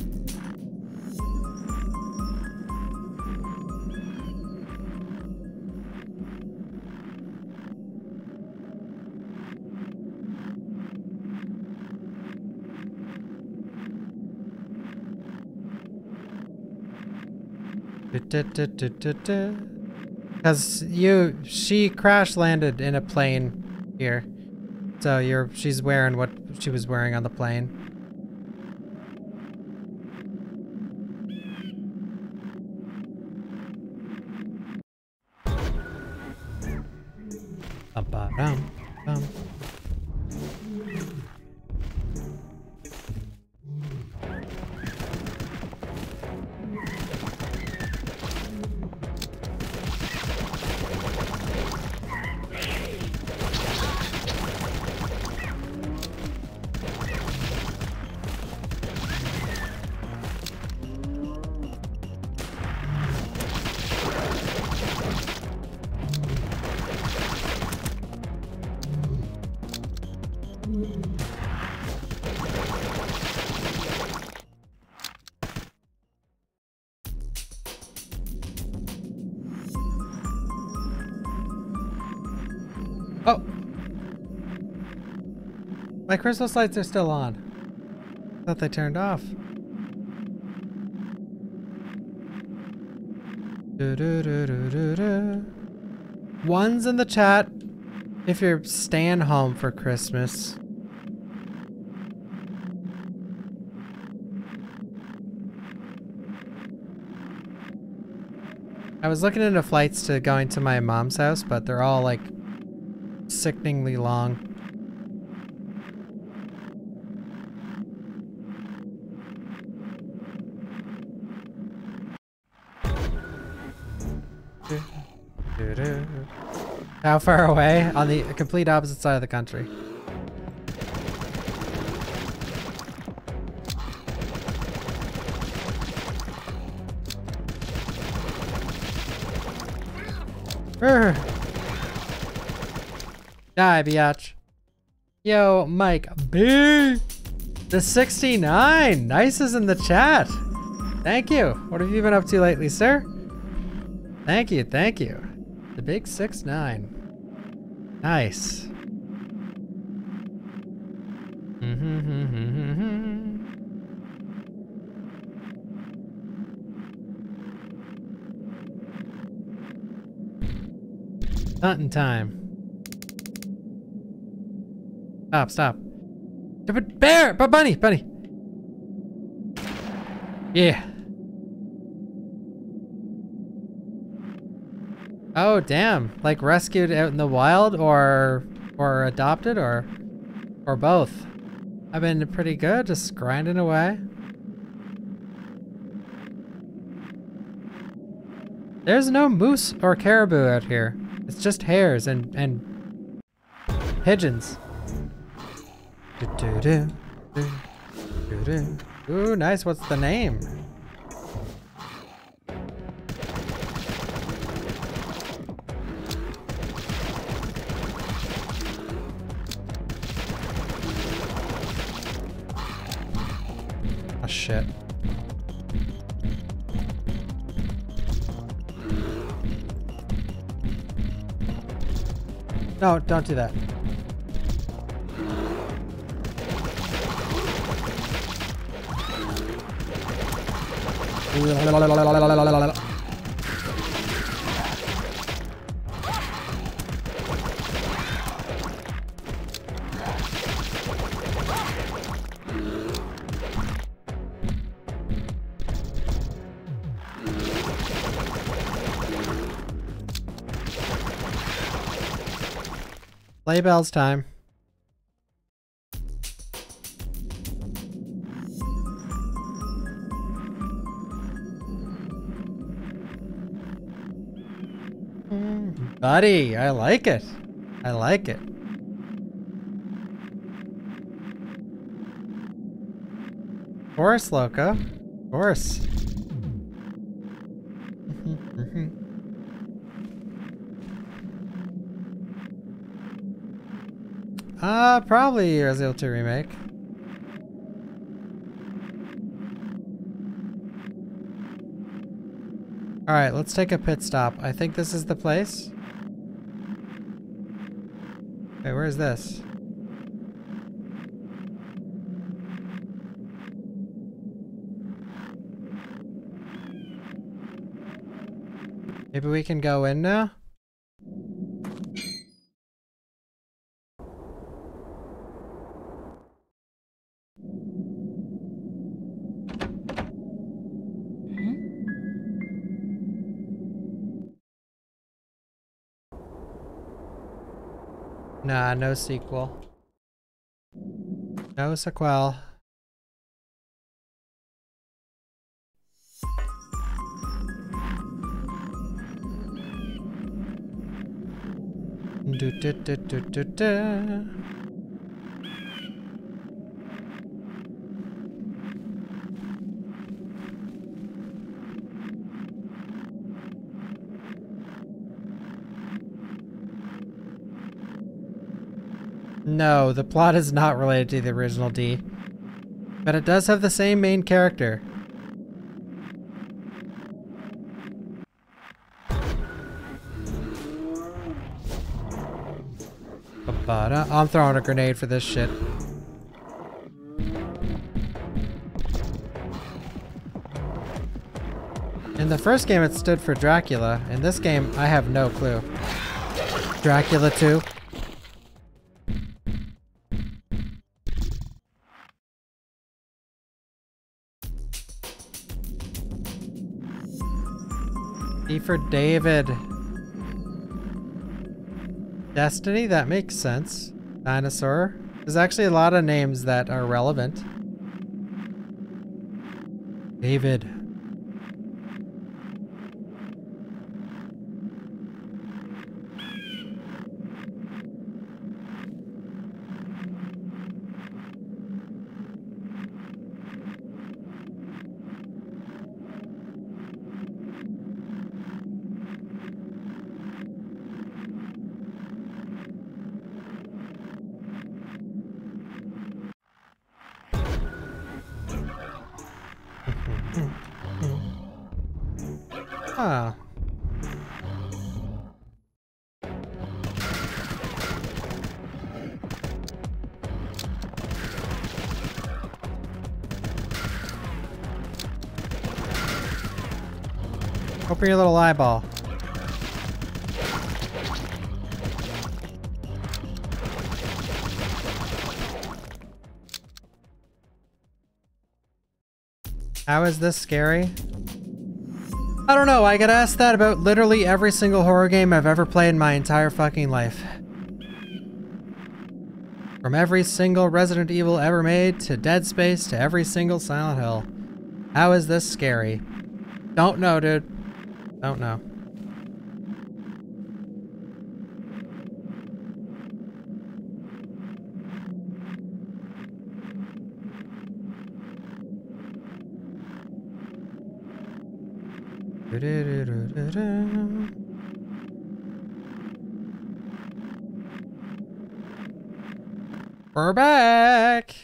Because you, she crash landed in a plane here. So you're, she's wearing what she was wearing on the plane. Bum, Christmas lights are still on. Thought they turned off. Do, do, do. One's in the chat if you're staying home for Christmas. I was looking into flights to going to my mom's house, but they're all like sickeningly long. How far away? On the complete opposite side of the country. Urgh. Die, biatch. Yo, Mike B. The 69. Nice is in the chat. Thank you. What have you been up to lately, sir? Thank you, thank you. Big 6-9. Nice. Hunting time. Stop, stop. Bear! But bunny, bunny. Yeah. Oh, damn. Like rescued out in the wild or or adopted or or both. I've been pretty good, just grinding away. There's no moose or caribou out here. It's just hares and and pigeons. Do, do, do, do, do. Ooh, nice. What's the name? No, don't do that. Play bells time. Buddy, I like it. I like it. Horse, Loco. Horse. Uh, probably Resident Evil 2 Remake. Alright, let's take a pit stop. I think this is the place. Okay, where is this? Maybe we can go in now? No sequel. No sequel. Do, do, do, do, do, do. No, the plot is not related to the original D. But it does have the same main character. Ba-ba-da. I'm throwing a grenade for this shit. In the first game it stood for Dracula. In this game, I have no clue. Dracula 2? For David. Destiny? That makes sense. Dinosaur? There's actually a lot of names that are relevant. David. Eyeball. How is this scary? I don't know, I get asked that about literally every single horror game I've ever played in my entire fucking life. From every single Resident Evil ever made, to Dead Space, to every single Silent Hill. How is this scary? Don't know, dude. Don't know. Do-do-do-do-do-do. We're back.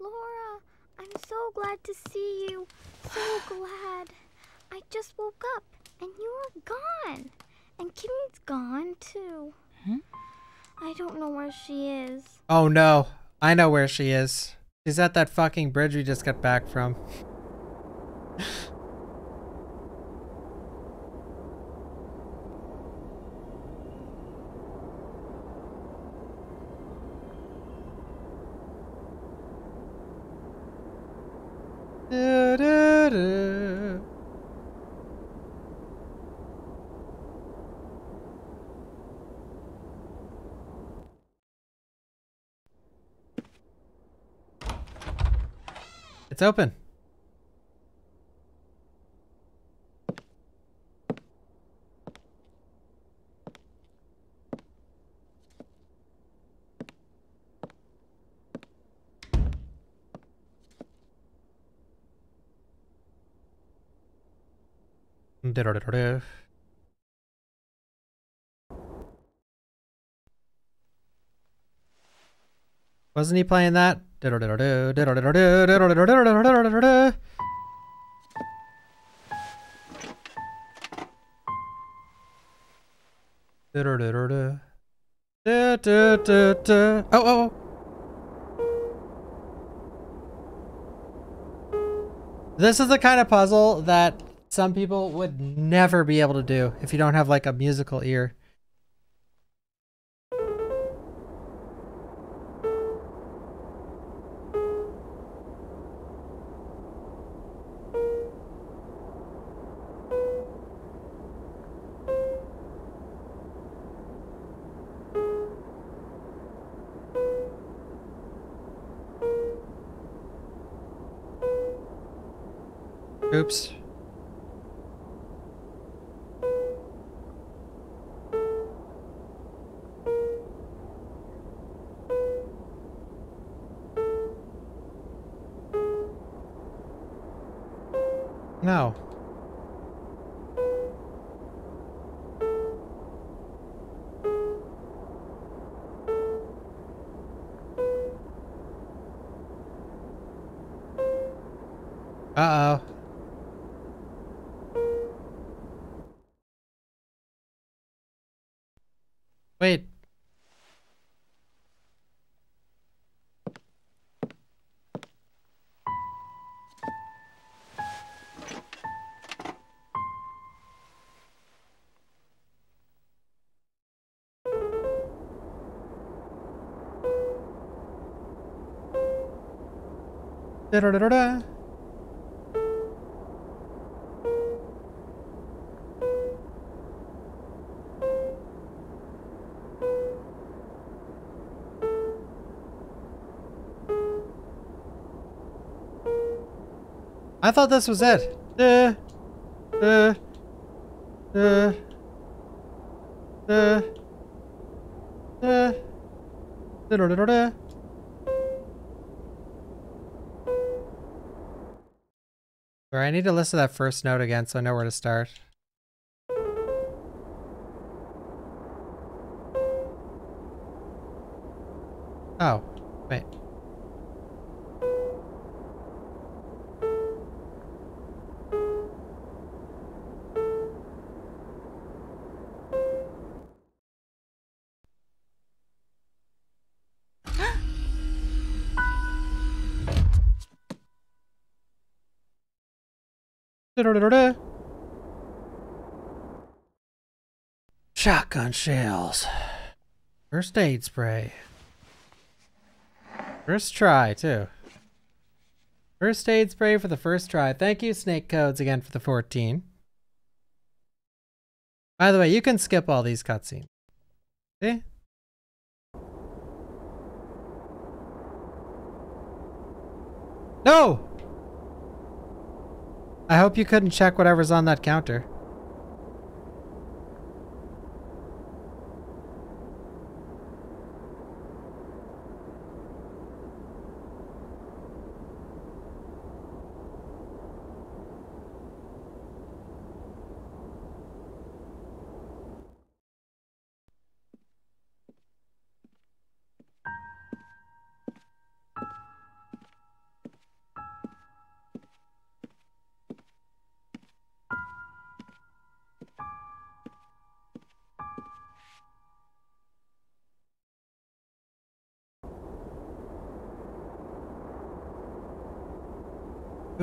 Laura, I'm so glad to see you. So glad. I just woke up and you were gone. And Kimmy's gone too. I don't know where she is. Oh no. I know where she is. She's at that fucking bridge we just got back from. Do-do-do. It's open. Wasn't he playing that? Oh, oh, oh. This is the kind of puzzle that some people would never be able to do if you don't have like a musical ear. Oops. Da-da-da-da-da. I thought this was it. Uh, uh, uh, uh, uh, da da da da da. Sorry, I need to listen to that first note again so I know where to start. Oh, wait. Shotgun shells. First aid spray. First try, too. First aid spray for the first try. Thank you, Snake Codes, again for the 14. By the way, you can skip all these cutscenes. See? No! I hope you couldn't check whatever's on that counter.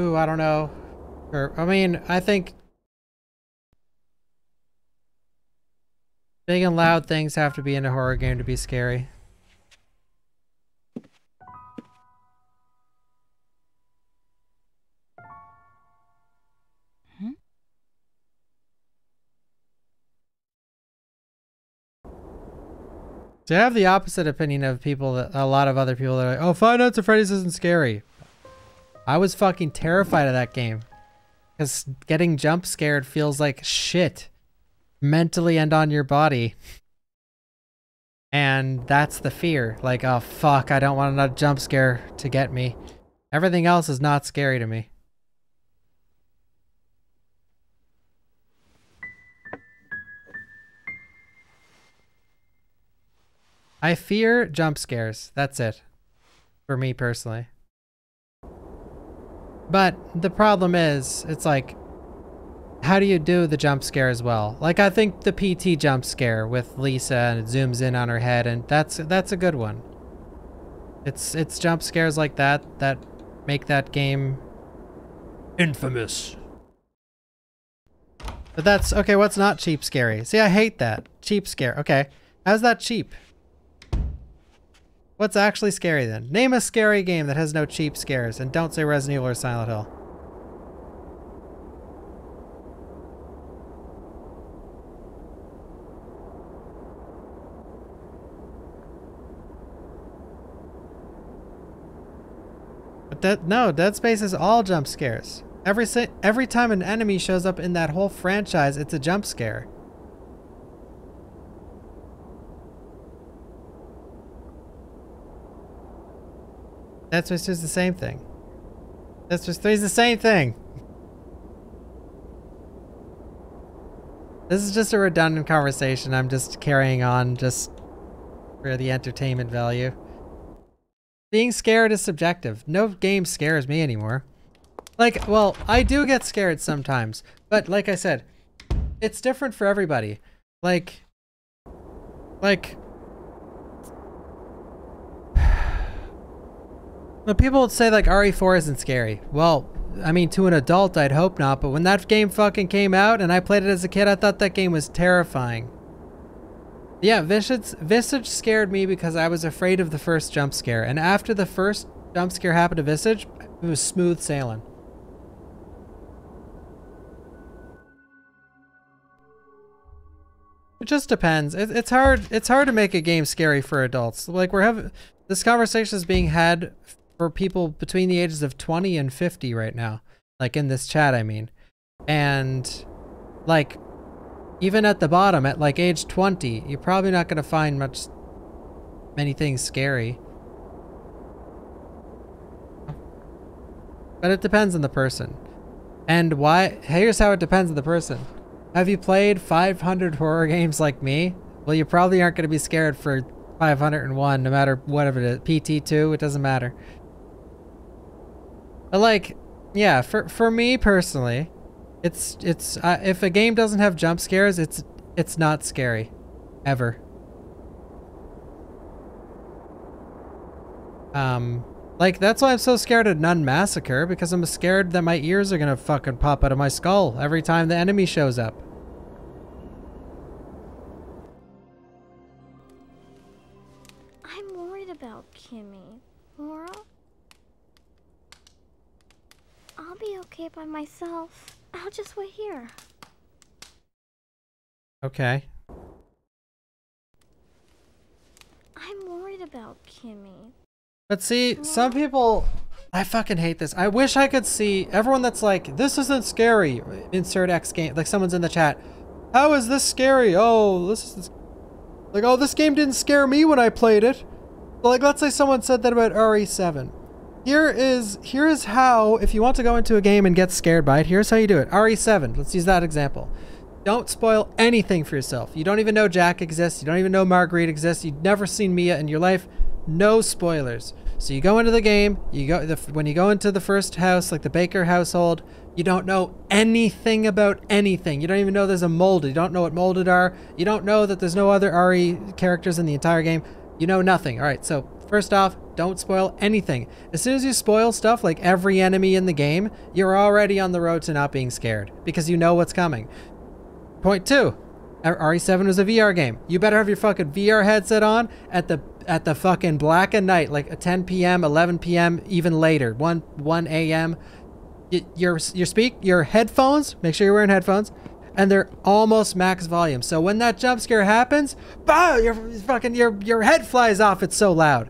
Ooh, I don't know. Or, I mean, I think big and loud things have to be in a horror game to be scary. Hmm? So I have the opposite opinion of people that a lot of other people that are like, oh, Five Nights at Freddy's isn't scary. I was fucking terrified of that game. Because getting jump scared feels like shit. Mentally and on your body. And that's the fear. Like, oh fuck, I don't want another jump scare to get me. Everything else is not scary to me. I fear jump scares. That's it. For me personally. But the problem is, it's like, how do you do the jump scare as well? Like I think the PT jump scare with Lisa and it zooms in on her head and that's that's a good one. It's it's jump scares like that that make that game infamous. But that's okay. What's not cheap scary? See, I hate that cheap scare. Okay, how's that cheap? What's actually scary then? Name a scary game that has no cheap scares, and don't say Resident Evil or Silent Hill. But that no, Dead Space is all jump scares. Every every time an enemy shows up in that whole franchise, it's a jump scare. Space 2 is the same thing. Space 3 is the same thing. This is just a redundant conversation. I'm just carrying on just for the entertainment value. Being scared is subjective. No game scares me anymore. Like, well, I do get scared sometimes, but like I said, it's different for everybody. Like, like, but people would say like RE4 isn't scary. Well, I mean, to an adult, I'd hope not, but when that game fucking came out and I played it as a kid, I thought that game was terrifying. Yeah, Visage, Visage scared me because I was afraid of the first jump scare, and after the first jump scare happened to Visage, it was smooth sailing. It just depends. It, it's hard. It's hard to make a game scary for adults. Like we're having this conversation is being had for people between the ages of 20 and 50 right now. Like in this chat, I mean, and like even at the bottom, at like age 20, you're probably not going to find much, many things scary. But it depends on the person. And why, here's how it depends on the person. Have you played 500 horror games like me? Well, you probably aren't going to be scared for 501, no matter whatever it is. PT2, it doesn't matter. But like, yeah, for, for me personally, it's, it's, uh, if a game doesn't have jump scares, it's, it's not scary. Ever. Um, like, that's why I'm so scared of Nun Massacre, because I'm scared that my ears are gonna fucking pop out of my skull every time the enemy shows up. Okay by myself. I'll just wait here. Okay. I'm worried about Kimmy. But see, some people, I fucking hate this. I wish I could see everyone that's like, this isn't scary. Insert X game. Like someone's in the chat. How is this scary? Oh, this is like, oh, this game didn't scare me when I played it. Like, let's say someone said that about RE7. Here is here is how, if you want to go into a game and get scared by it, here's how you do it. RE7, let's use that example. Don't spoil anything for yourself. You don't even know Jack exists. You don't even know Marguerite exists. You've never seen Mia in your life. No spoilers. So you go into the game, you go the, when you go into the first house, like the Baker household, you don't know anything about anything. You don't even know there's a molded. You don't know what molded are. You don't know that there's no other RE characters in the entire game. You know nothing. All right, so first off, don't spoil anything. As soon as you spoil stuff like every enemy in the game, you're already on the road to not being scared because you know what's coming. Point two, RE7 was a VR game. You better have your fucking VR headset on at the at the fucking black of night, like 10 p.m., 11 p.m., even later, 1 1 a.m. Your your speak your headphones. Make sure you're wearing headphones, and they're almost max volume. So when that jump scare happens, bah, your fucking your your head flies off. It's so loud.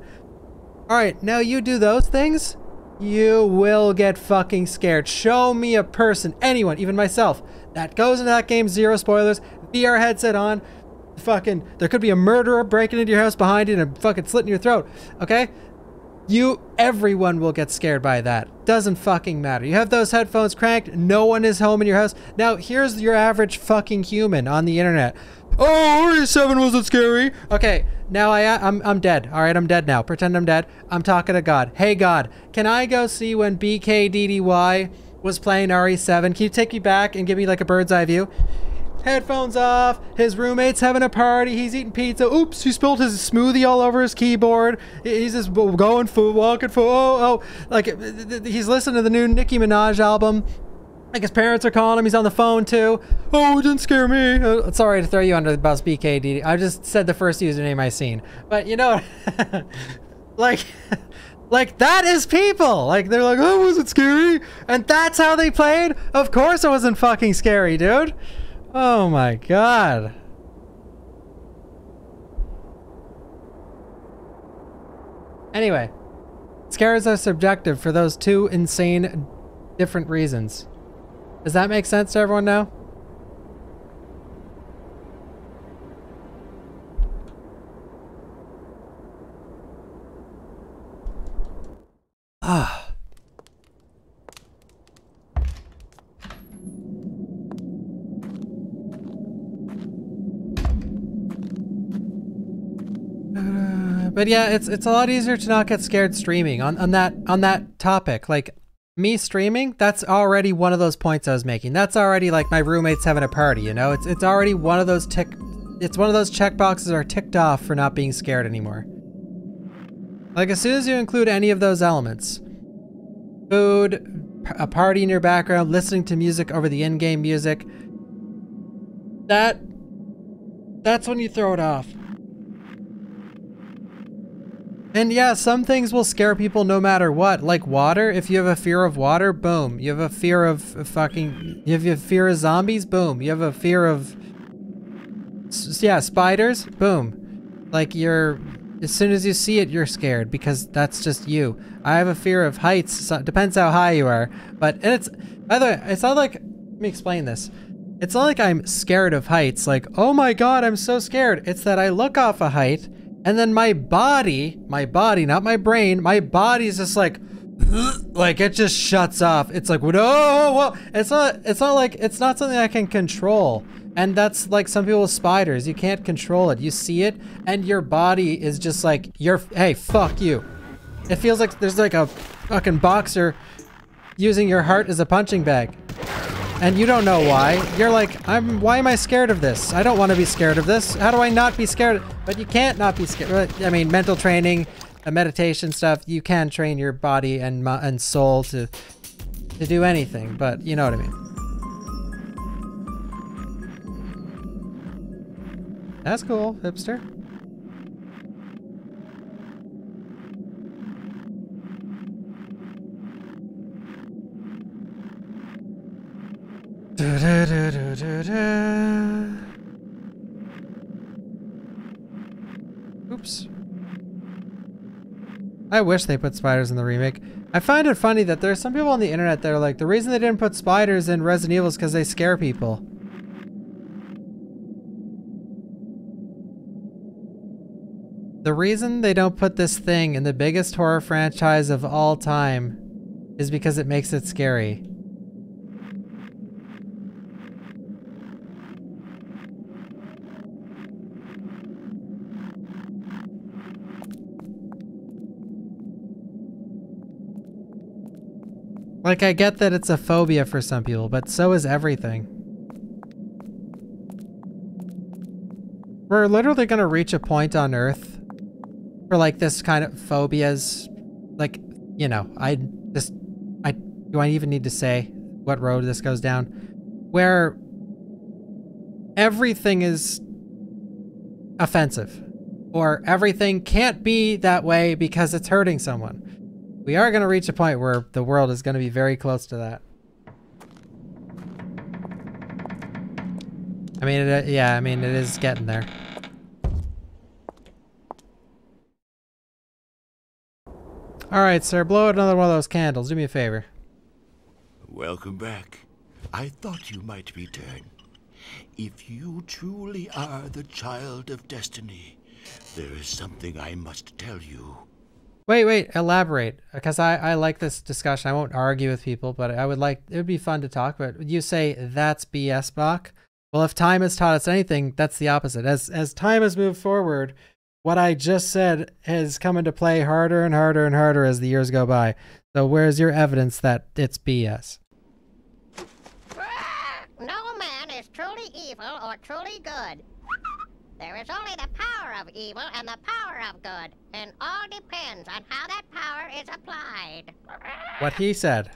All right, now you do those things, you will get fucking scared. Show me a person, anyone, even myself, that goes into that game, zero spoilers, VR headset on, fucking, there could be a murderer breaking into your house behind you and fucking slitting your throat, okay? You, everyone will get scared by that. Doesn't fucking matter. You have those headphones cranked, no one is home in your house. Now, here's your average fucking human on the internet. Oh, RE7 wasn't scary. Okay, now I, uh, I'm, I'm dead. All right, I'm dead now. Pretend I'm dead. I'm talking to God. Hey, God, can I go see when BKDDY was playing RE7? Can you take me back and give me like a bird's eye view? Headphones off. His roommate's having a party. He's eating pizza. Oops, he spilled his smoothie all over his keyboard. He's just going for walking for oh oh. Like he's listening to the new Nicki Minaj album. Like his parents are calling him. He's on the phone too. Oh, it didn't scare me. Uh, sorry to throw you under the bus, BKD. I just said the first username I seen. But you know, like, like that is people. Like they're like, oh, was it scary? And that's how they played. Of course, it wasn't fucking scary, dude. Oh my god. Anyway, scares are subjective for those two insane different reasons. Does that make sense to everyone now? Ah. but yeah, it's it's a lot easier to not get scared streaming on on that on that topic. Like me streaming, that's already one of those points I was making. That's already like my roommates having a party, you know? It's it's already one of those tick it's one of those check boxes are ticked off for not being scared anymore. Like as soon as you include any of those elements, food, a party in your background, listening to music over the in-game music, that that's when you throw it off. And yeah, some things will scare people no matter what. Like water, if you have a fear of water, boom. You have a fear of fucking... You have a fear of zombies, boom. You have a fear of... Yeah, spiders, boom. Like you're... As soon as you see it, you're scared because that's just you. I have a fear of heights. So depends how high you are. But and it's... By the way, it's not like... Let me explain this. It's not like I'm scared of heights. Like, oh my god, I'm so scared. It's that I look off a height and then my body, my body, not my brain, my body's just like, like it just shuts off. It's like, whoa. It's not, it's not like, it's not something I can control. And that's like some people with spiders. You can't control it. You see it and your body is just like, you're, hey, fuck you. It feels like there's like a fucking boxer using your heart as a punching bag and you don't know why. You're like, I'm. Why am I scared of this? I don't want to be scared of this. How do I not be scared? But you can't not be scared. I mean, mental training, meditation stuff. You can train your body and and soul to to do anything. But you know what I mean. That's cool, hipster. Da, da, da, Oops. I wish they put spiders in the remake. I find it funny that there are some people on the internet that are like, the reason they didn't put spiders in Resident Evil is because they scare people. The reason they don't put this thing in the biggest horror franchise of all time is because it makes it scary. Like, I get that it's a phobia for some people, but so is everything. We're literally gonna reach a point on Earth for like this kind of phobias. Like, you know, I just, I, do I even need to say what road this goes down? Where everything is offensive or everything can't be that way because it's hurting someone. We are going to reach a point where the world is going to be very close to that. I mean, it, uh, yeah, I mean, it is getting there. Alright, sir, blow out another one of those candles. Do me a favor. Welcome back. I thought you might return. If you truly are the child of destiny, there is something I must tell you. Wait, wait, elaborate. Because I, I like this discussion. I won't argue with people, but I would like, it would be fun to talk about. You say that's BS, Bawk. Well, if time has taught us anything, that's the opposite. As, as time has moved forward, what I just said has come into play harder and harder and harder as the years go by. So where's your evidence that it's BS? No man is truly evil or truly good. There is only the power of evil and the power of good, and all depends on how that power is applied. What he said.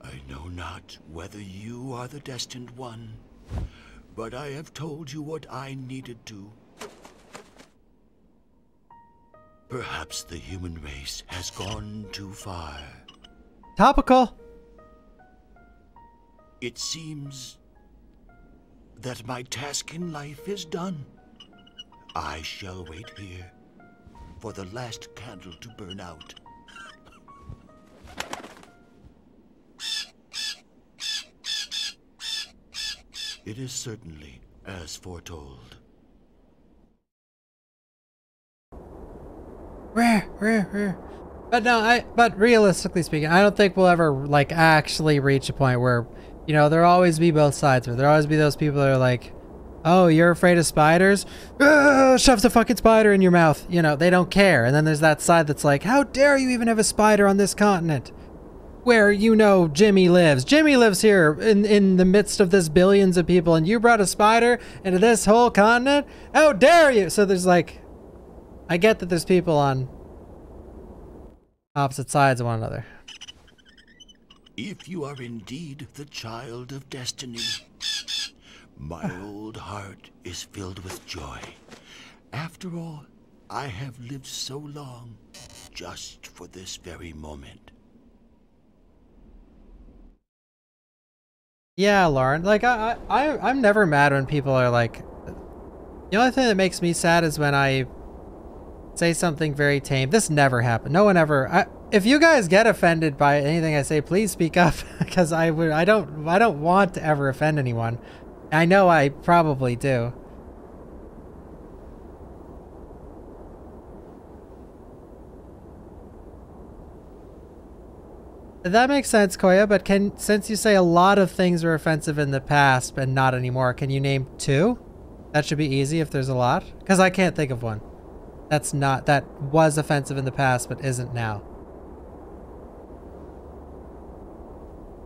I know not whether you are the destined one, but I have told you what I needed to. Perhaps the human race has gone too far. Topical. It seems that my task in life is done. I shall wait here for the last candle to burn out. It is certainly as foretold. Rare, rare, rare. But no, I. But realistically speaking, I don't think we'll ever like actually reach a point where, you know, there'll always be both sides. Where there'll always be those people that are like, "Oh, you're afraid of spiders? Ah, shove the fucking spider in your mouth." You know, they don't care. And then there's that side that's like, "How dare you even have a spider on this continent?" Where you know Jimmy lives. Jimmy lives here in in the midst of this billions of people, and you brought a spider into this whole continent? How dare you? So there's like, I get that there's people on opposite sides of one another. If you are indeed the child of destiny, my old heart is filled with joy. After all, I have lived so long just for this very moment. Yeah, Lauren. Like I, I, I'm never mad when people are like. The only thing that makes me sad is when I say something very tame. This never happened. No one ever. I, if you guys get offended by anything I say, please speak up because I would. I don't. I don't want to ever offend anyone. I know I probably do. That makes sense, Koya, but can since you say a lot of things were offensive in the past and not anymore, can you name two? That should be easy if there's a lot. Because I can't think of one. That's not that was offensive in the past but isn't now.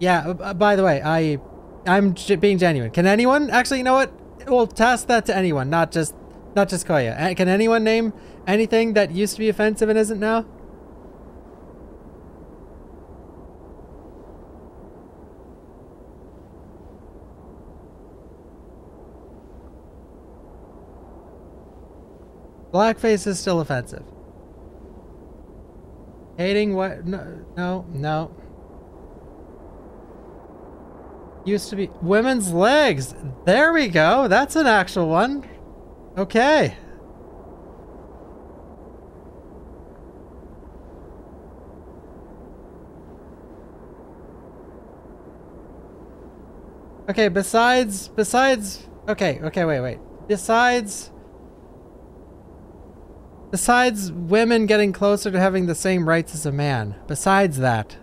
Yeah, uh, by the way, I I'm being genuine. Can anyone actually, you know what? We'll task that to anyone, not just not just Koya. Can anyone name anything that used to be offensive and isn't now? Blackface is still offensive. Hating what? No, no, no. Used to be women's legs. There we go. That's an actual one. Okay. Okay, besides, besides, okay, okay, wait, wait. Besides, besides women getting closer to having the same rights as a man, besides that,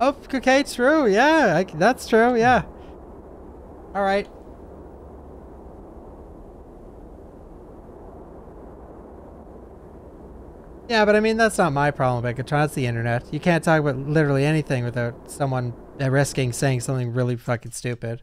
Oh, okay, true. Yeah, I, that's true. Yeah. All right. Yeah, but I mean, that's not my problem, Begatron. It's the internet. You can't talk about literally anything without someone risking saying something really fucking stupid.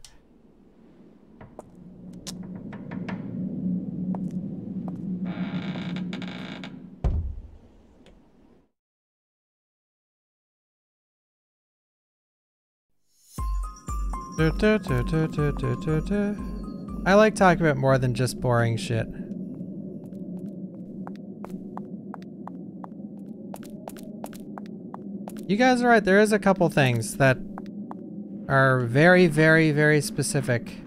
I like talking about more than just boring shit. You guys are right, there is a couple things that are very, very, very specific.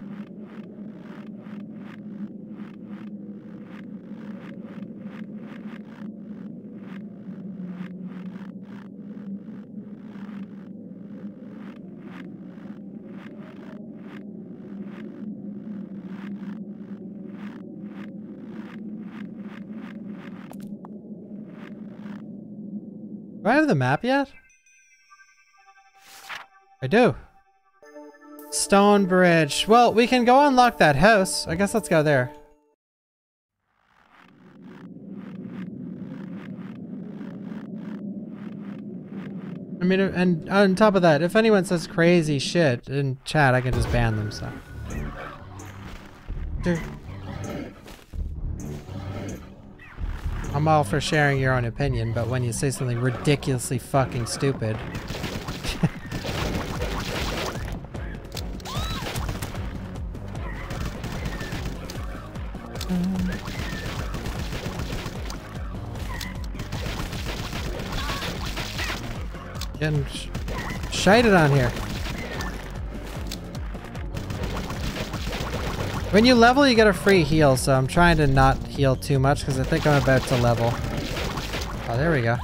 I have the map yet? I do. Stone Bridge. Well, we can go unlock that house. I guess let's go there. I mean, and on top of that, if anyone says crazy shit in chat, I can just ban them, so. I'm all for sharing your own opinion, but when you say something ridiculously fucking stupid. Getting sh shited on here. When you level, you get a free heal, so I'm trying to not heal too much because I think I'm about to level. Oh, there we go.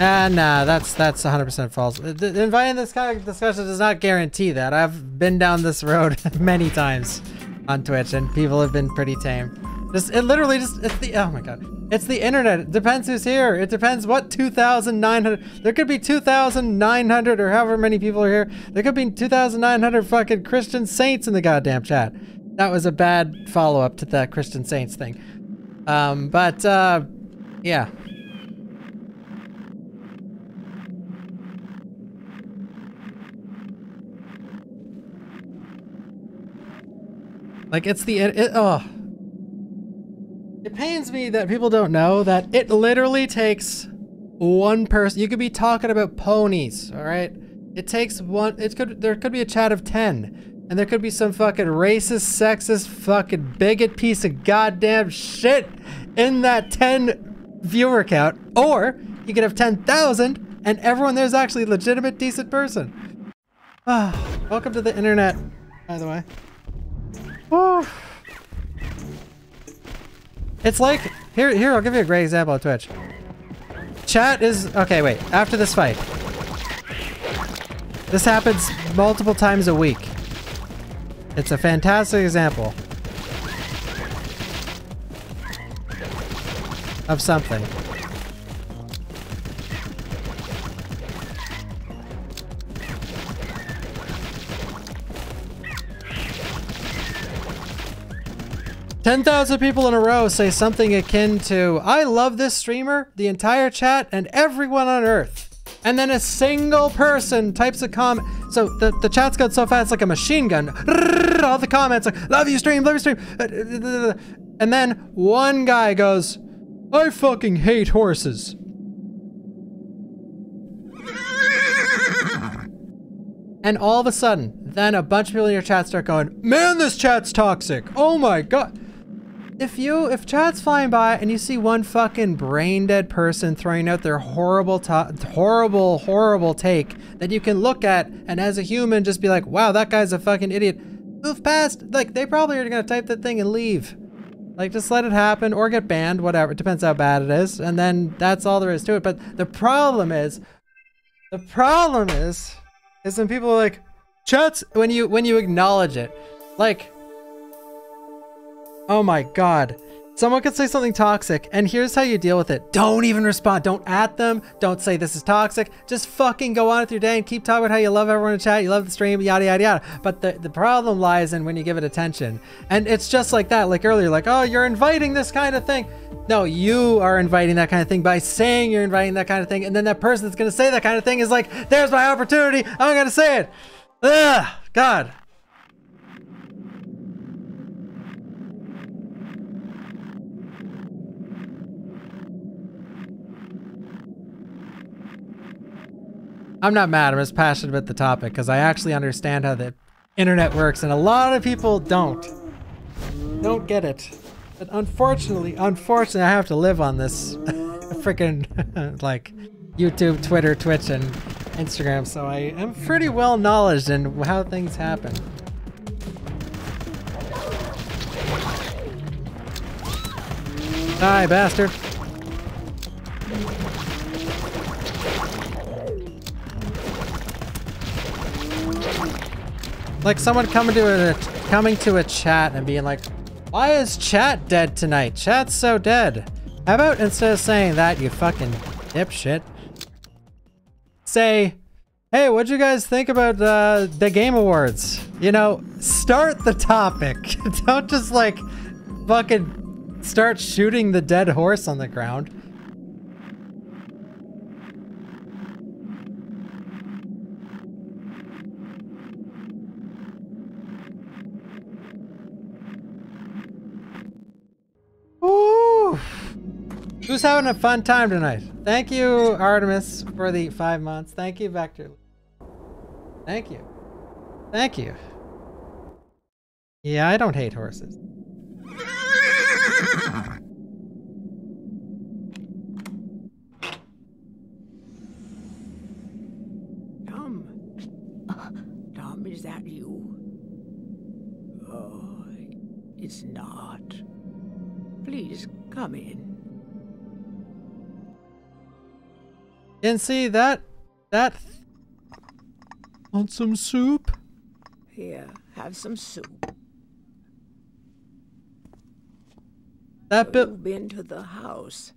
Ah, nah, that's that's 100% false. Uh, th- Inviting this kind of discussion does not guarantee that. I've been down this road many times on Twitch, and people have been pretty tame. It literally just it's the oh my god, it's the internet. It depends who's here. It depends what 2,900. There could be 2,900 or however many people are here. There could be 2,900 fucking Christian saints in the goddamn chat. That was a bad follow up to that Christian saints thing. Um, but uh, yeah. Like it's the it oh. It pains me that people don't know that it literally takes one person. You could be talking about ponies, all right? It takes one. It could there could be a chat of ten, and there could be some fucking racist, sexist, fucking bigot piece of goddamn shit in that ten viewer count, or you could have ten thousand, and everyone there's actually a legitimate, decent person. Ah, welcome to the internet, by the way. Woo. It's like here here I'll give you a great example on Twitch. Chat is okay, wait, after this fight. This happens multiple times a week. It's a fantastic example of something. Ten thousand people in a row say something akin to "I love this streamer," the entire chat, and everyone on Earth. And then a single person types a comment. So the, the chat's got so fast, like a machine gun. All the comments like, love you stream, love you stream. Uh, uh, uh, and then one guy goes, I fucking hate horses. And all of a sudden, then a bunch of people in your chat start going, man, this chat's toxic. Oh my God. If you, if chat's flying by and you see one fucking brain dead person throwing out their horrible, horrible, horrible take that you can look at and as a human just be like, wow, that guy's a fucking idiot. Move past, like they probably are gonna type that thing and leave. Like just let it happen or get banned, whatever. It depends how bad it is. And then that's all there is to it. But the problem is, the problem is, is when people are like, chats, when you, when you acknowledge it, like, Oh my god. Someone could say something toxic, and here's how you deal with it. Don't even respond. Don't at them. Don't say this is toxic. Just fucking go on with your day and keep talking about how you love everyone in chat, you love the stream, yada, yada, yada. But the, the problem lies in when you give it attention. And it's just like that, like earlier, like, oh, you're inviting this kind of thing. No, you are inviting that kind of thing by saying you're inviting that kind of thing. And then that person that's going to say that kind of thing is like, there's my opportunity. I'm going to say it. Ugh, God. I'm not mad. I'm just passionate about the topic because I actually understand how the internet works, and a lot of people don't. Don't get it. But unfortunately, unfortunately, I have to live on this freaking like YouTube, Twitter, Twitch, and Instagram, so I am pretty well knowledge in how things happen. Die, bastard. Like someone coming to a coming to a chat and being like, "Why is chat dead tonight? Chat's so dead." How about instead of saying that, you fucking dipshit, say, "Hey, what'd you guys think about uh, the Game Awards?" You know, start the topic. Don't just like fucking start shooting the dead horse on the ground. Who's having a fun time tonight? Thank you, Artemis, for the five months. Thank you, Vector. Thank you. Thank you. Yeah, I don't hate horses. Tom. Tom, is that you? Oh, it's not. Please come in. And see that that want some soup? Here, have some soup. That bit You've been to the house.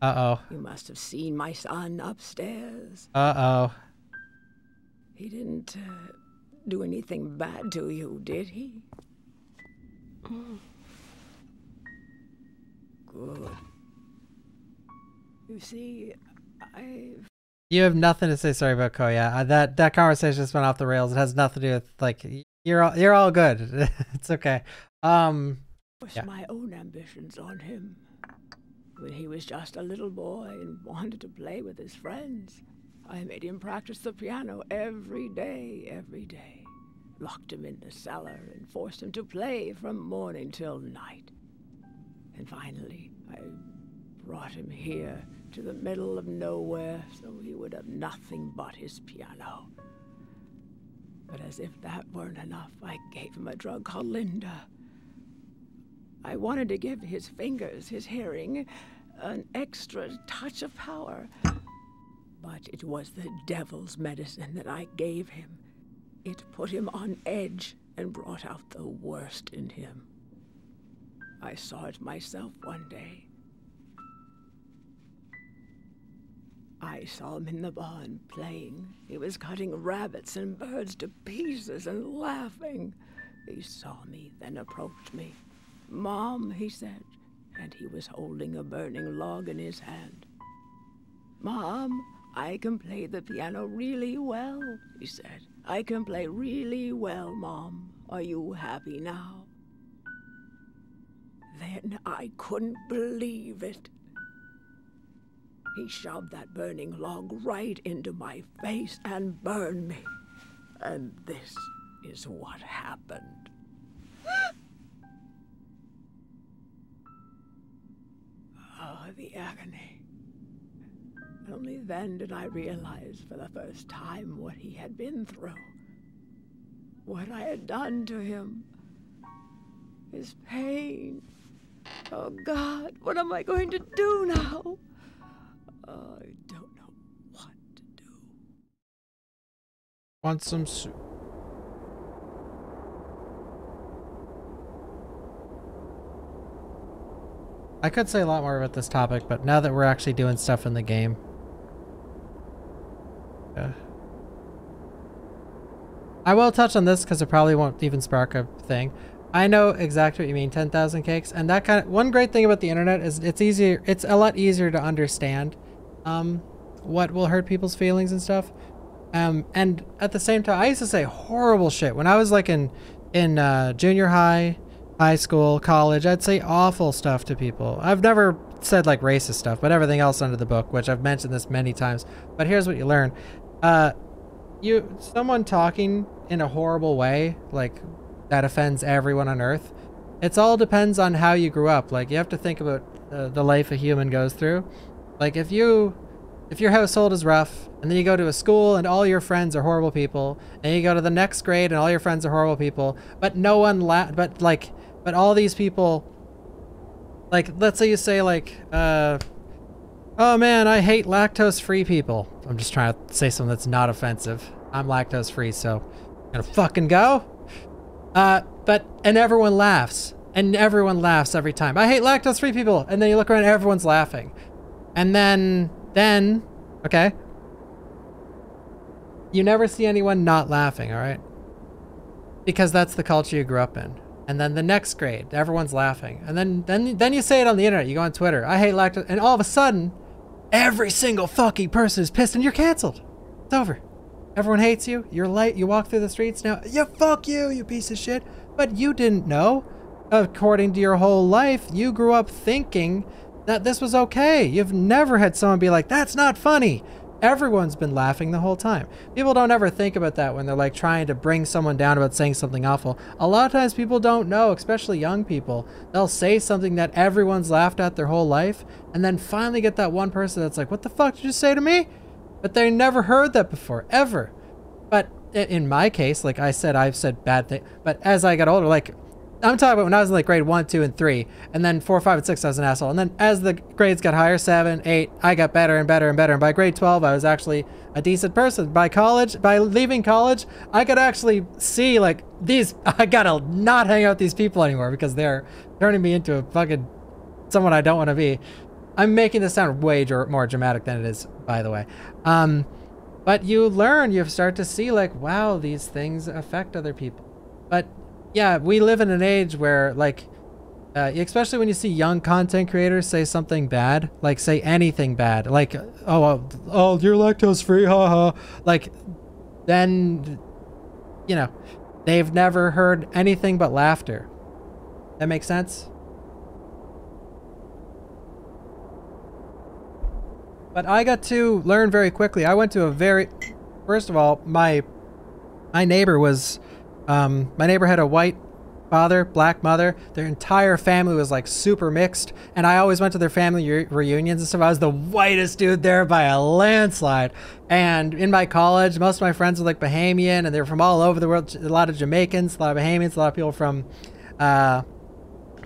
Uh oh. You must have seen my son upstairs. Uh oh. He didn't uh, do anything bad to you, did he? Good. You see, I've You have nothing to say sorry about Koya. Uh, that that conversation just went off the rails. It has nothing to do with like you're all you're all good. it's okay. Um pushed Yeah. my own ambitions on him. When he was just a little boy and wanted to play with his friends, I made him practice the piano every day, every day. Locked him in the cellar and forced him to play from morning till night. And finally, I brought him here to the middle of nowhere so he would have nothing but his piano. But as if that weren't enough, I gave him a drug called Linda. I wanted to give his fingers, his hearing, an extra touch of power. But it was the devil's medicine that I gave him. It put him on edge and brought out the worst in him. I saw it myself one day. I saw him in the barn playing. He was cutting rabbits and birds to pieces and laughing. He saw me, then approached me. Mom, he said, and he was holding a burning log in his hand. Mom, I can play the piano really well, he said. I can play really well, Mom. Are you happy now? Then I couldn't believe it. He shoved that burning log right into my face and burned me. And this is what happened. Oh, the agony. Only then did I realize for the first time what he had been through. What I had done to him. His pain. Oh, God, what am I going to do now? I don't know. What to do. Want some soup. I could say a lot more about this topic, but now that we're actually doing stuff in the game. Yeah. I will touch on this because it probably won't even spark a thing. I know exactly what you mean, 10,000 cakes. And that kind of, one great thing about the internet is it's easier, it's a lot easier to understand um, what will hurt people's feelings and stuff. Um, and at the same time, I used to say horrible shit. When I was like in, in uh, junior high, high school, college, I'd say awful stuff to people. I've never said like racist stuff, but everything else under the book, which I've mentioned this many times. But here's what you learn. Uh, you, someone talking in a horrible way, like that offends everyone on earth. It's all depends on how you grew up. Like you have to think about uh, the life a human goes through. Like if you, if your household is rough, and then you go to a school and all your friends are horrible people, and you go to the next grade and all your friends are horrible people, but no one la- but like, but all these people, like let's say you say like, uh, oh man, I hate lactose-free people. I'm just trying to say something that's not offensive. I'm lactose-free, so I'm gonna fucking go. Uh, but, and everyone laughs. And everyone laughs every time. I hate lactose-free people. And then you look around, everyone's laughing. And then, then, okay. You never see anyone not laughing, all right? Because that's the culture you grew up in. And then the next grade, everyone's laughing. And then, then, then you say it on the internet. You go on Twitter. I hate lactose. And all of a sudden, every single fucking person is pissed and you're canceled. It's over. Everyone hates you. You're light. You walk through the streets now. Yeah, fuck you, you piece of shit. But you didn't know. According to your whole life, you grew up thinking that this was okay. You've never had someone be like, that's not funny. Everyone's been laughing the whole time. People don't ever think about that when they're like trying to bring someone down about saying something awful. A lot of times people don't know, especially young people. They'll say something that everyone's laughed at their whole life and then finally get that one person that's like, what the fuck did you say to me? But they never heard that before, ever. But in my case, like I said, I've said bad things. But as I got older, like I'm talking about when I was in like grade one, two, and three, and then four, five, and six, I was an asshole. And then as the grades got higher, seven, eight, I got better and better and better. And by grade 12, I was actually a decent person. By college, by leaving college, I could actually see like these, I gotta not hang out with these people anymore because they're turning me into a fucking someone I don't want to be. I'm making this sound way more dramatic than it is, by the way. Um, but you learn, you start to see like, wow, these things affect other people. But yeah, we live in an age where like, uh, especially when you see young content creators say something bad, like say anything bad, like, oh, oh, you're lactose free, haha. Like, then, you know, they've never heard anything but laughter. That makes sense? But I got to learn very quickly. I went to a very, first of all, my, my neighbor was um, my neighbor had a white father, black mother. Their entire family was like super mixed, and I always went to their family re reunions and stuff. I was the whitest dude there by a landslide. And in my college, most of my friends were like Bahamian, and they were from all over the world. A lot of Jamaicans, a lot of Bahamians, a lot of people from uh,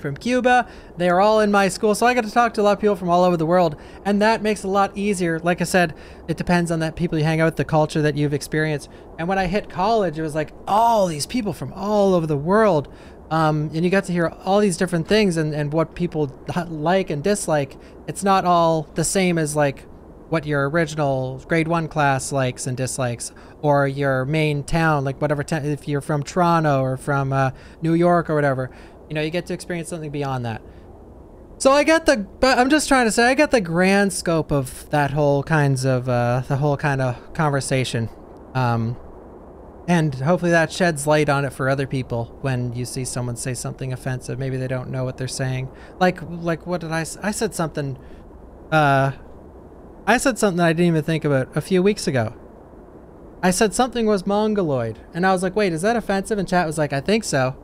from Cuba. They are all in my school, so I got to talk to a lot of people from all over the world, and that makes it a lot easier. Like I said, it depends on that people you hang out with, the culture that you've experienced. And when I hit college, it was like all these people from all over the world, um, and you got to hear all these different things and, and what people like and dislike. It's not all the same as like what your original grade one class likes and dislikes, or your main town, like whatever if you're from Toronto or from uh, New York or whatever. You know, you get to experience something beyond that. So I get the, but I'm just trying to say, I get the grand scope of that whole kinds of, uh, the whole kind of conversation. Um, and hopefully that sheds light on it for other people when you see someone say something offensive. Maybe they don't know what they're saying. Like, like what did I, I said something, uh, I said something I didn't even think about a few weeks ago. I said something was mongoloid. And I was like, wait, is that offensive? And chat was like, I think so.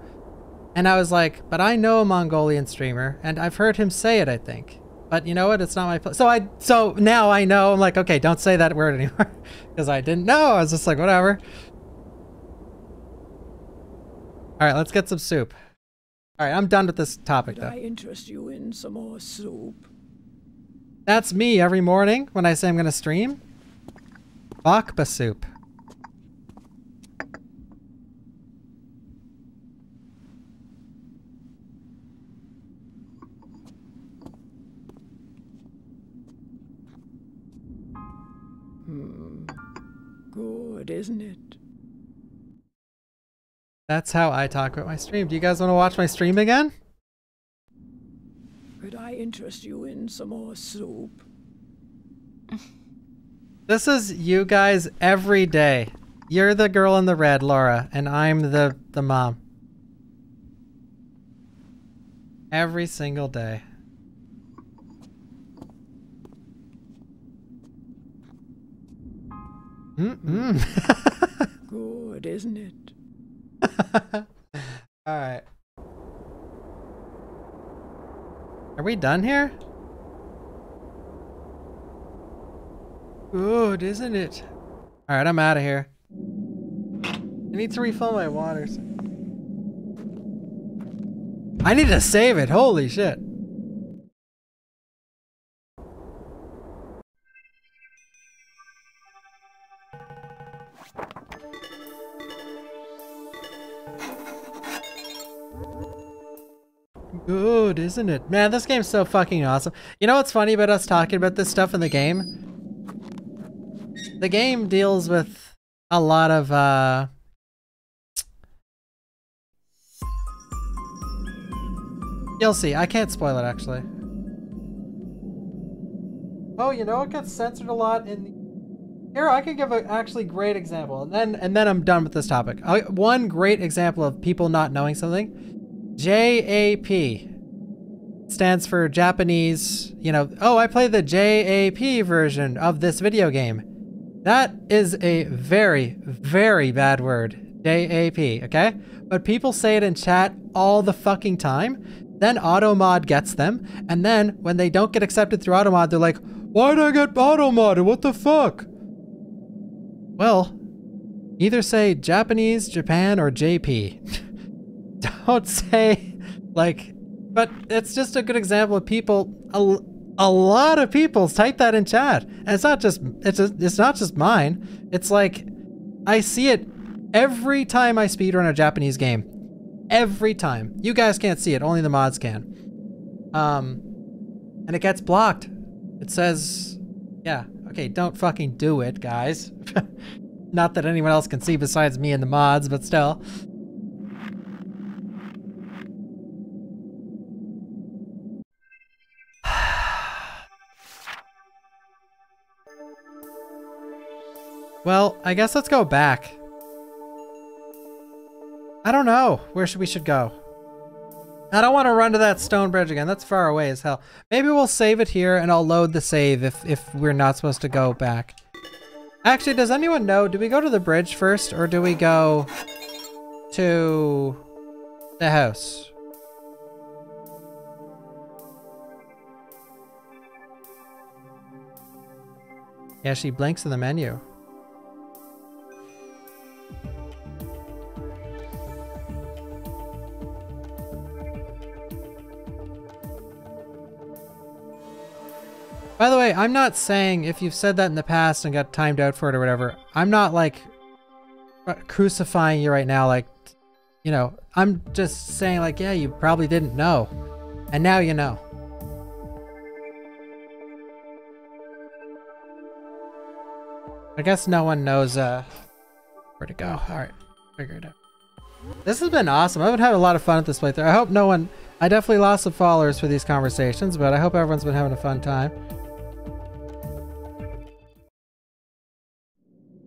And I was like, but I know a Mongolian streamer, and I've heard him say it, I think. But you know what? It's not my place. So I, so now I know. I'm like, okay, don't say that word anymore, because I didn't know. I was just like, whatever. All right, let's get some soup. All right, I'm done with this topic Could though. I interest you in some more soup? That's me every morning when I say I'm gonna stream. Bawkba soup. Good, isn't it? That's how I talk about my stream. Do you guys want to watch my stream again? Could I interest you in some more soup? This is you guys every day. You're the girl in the red, Laura, and I'm the the mom. Every single day. Mm-mm. Good, isn't it? Alright. Are we done here? Good, isn't it? Alright, I'm out of here. I need to refill my waters. I need to save it. Holy shit. Good, isn't it? Man, this game's so fucking awesome. You know what's funny about us talking about this stuff in the game? The game deals with a lot of, uh... You'll see. I can't spoil it, actually. Oh, you know it gets censored a lot in the... Here, I can give an actually great example, and then and then I'm done with this topic. I, one great example of people not knowing something. JAP. stands for Japanese, you know, oh, I play the JAP version of this video game. That is a very, very bad word. JAP, okay? But people say it in chat all the fucking time. Then Automod gets them. And then when they don't get accepted through Automod, they're like, why did I get Automod? What the fuck? Well, either say Japanese, Japan, or JP. don't say like, but it's just a good example of people, a, a lot of people type that in chat. And it's not just, it's, just, it's not just mine. It's like, I see it every time I speedrun a Japanese game. Every time. You guys can't see it, only the mods can. Um, and it gets blocked. It says, yeah, okay, don't fucking do it, guys. Not that anyone else can see besides me and the mods, but still. Well, I guess let's go back. I don't know where should we should go. I don't want to run to that stone bridge again. That's far away as hell. Maybe we'll save it here and I'll load the save if, if we're not supposed to go back. Actually, does anyone know? Do we go to the bridge first or do we go to the house? Yeah, she blinks in the menu. By the way, I'm not saying if you've said that in the past and got timed out for it or whatever, I'm not like uh, crucifying you right now. Like, you know, I'm just saying like, yeah, you probably didn't know. And now you know. I guess no one knows uh, where to go. All right, figure it out. This has been awesome. I've been having a lot of fun at this playthrough. I hope no one... I definitely lost some followers for these conversations, but I hope everyone's been having a fun time.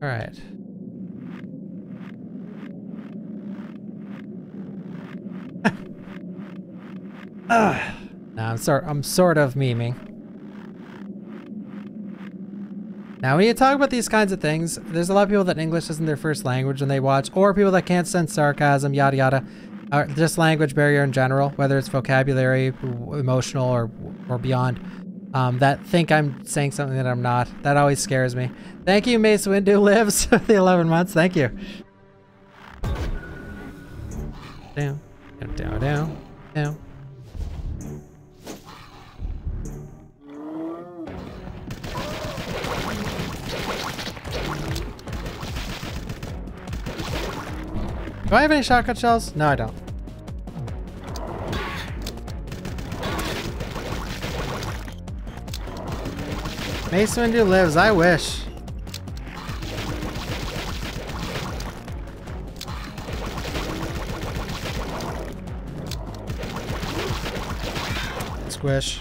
All right. uh, now I'm sort I'm sort of memeing. Now, when you talk about these kinds of things, there's a lot of people that English isn't their first language and they watch, or people that can't sense sarcasm, yada yada, or just language barrier in general, whether it's vocabulary, emotional, or or beyond um, that think I'm saying something that I'm not. That always scares me. Thank you, Mace Windu lives the 11 months. Thank you. Down, down, down, down. Do I have any shotgun shells? No, I don't. Mace Windu lives, I wish. Squish.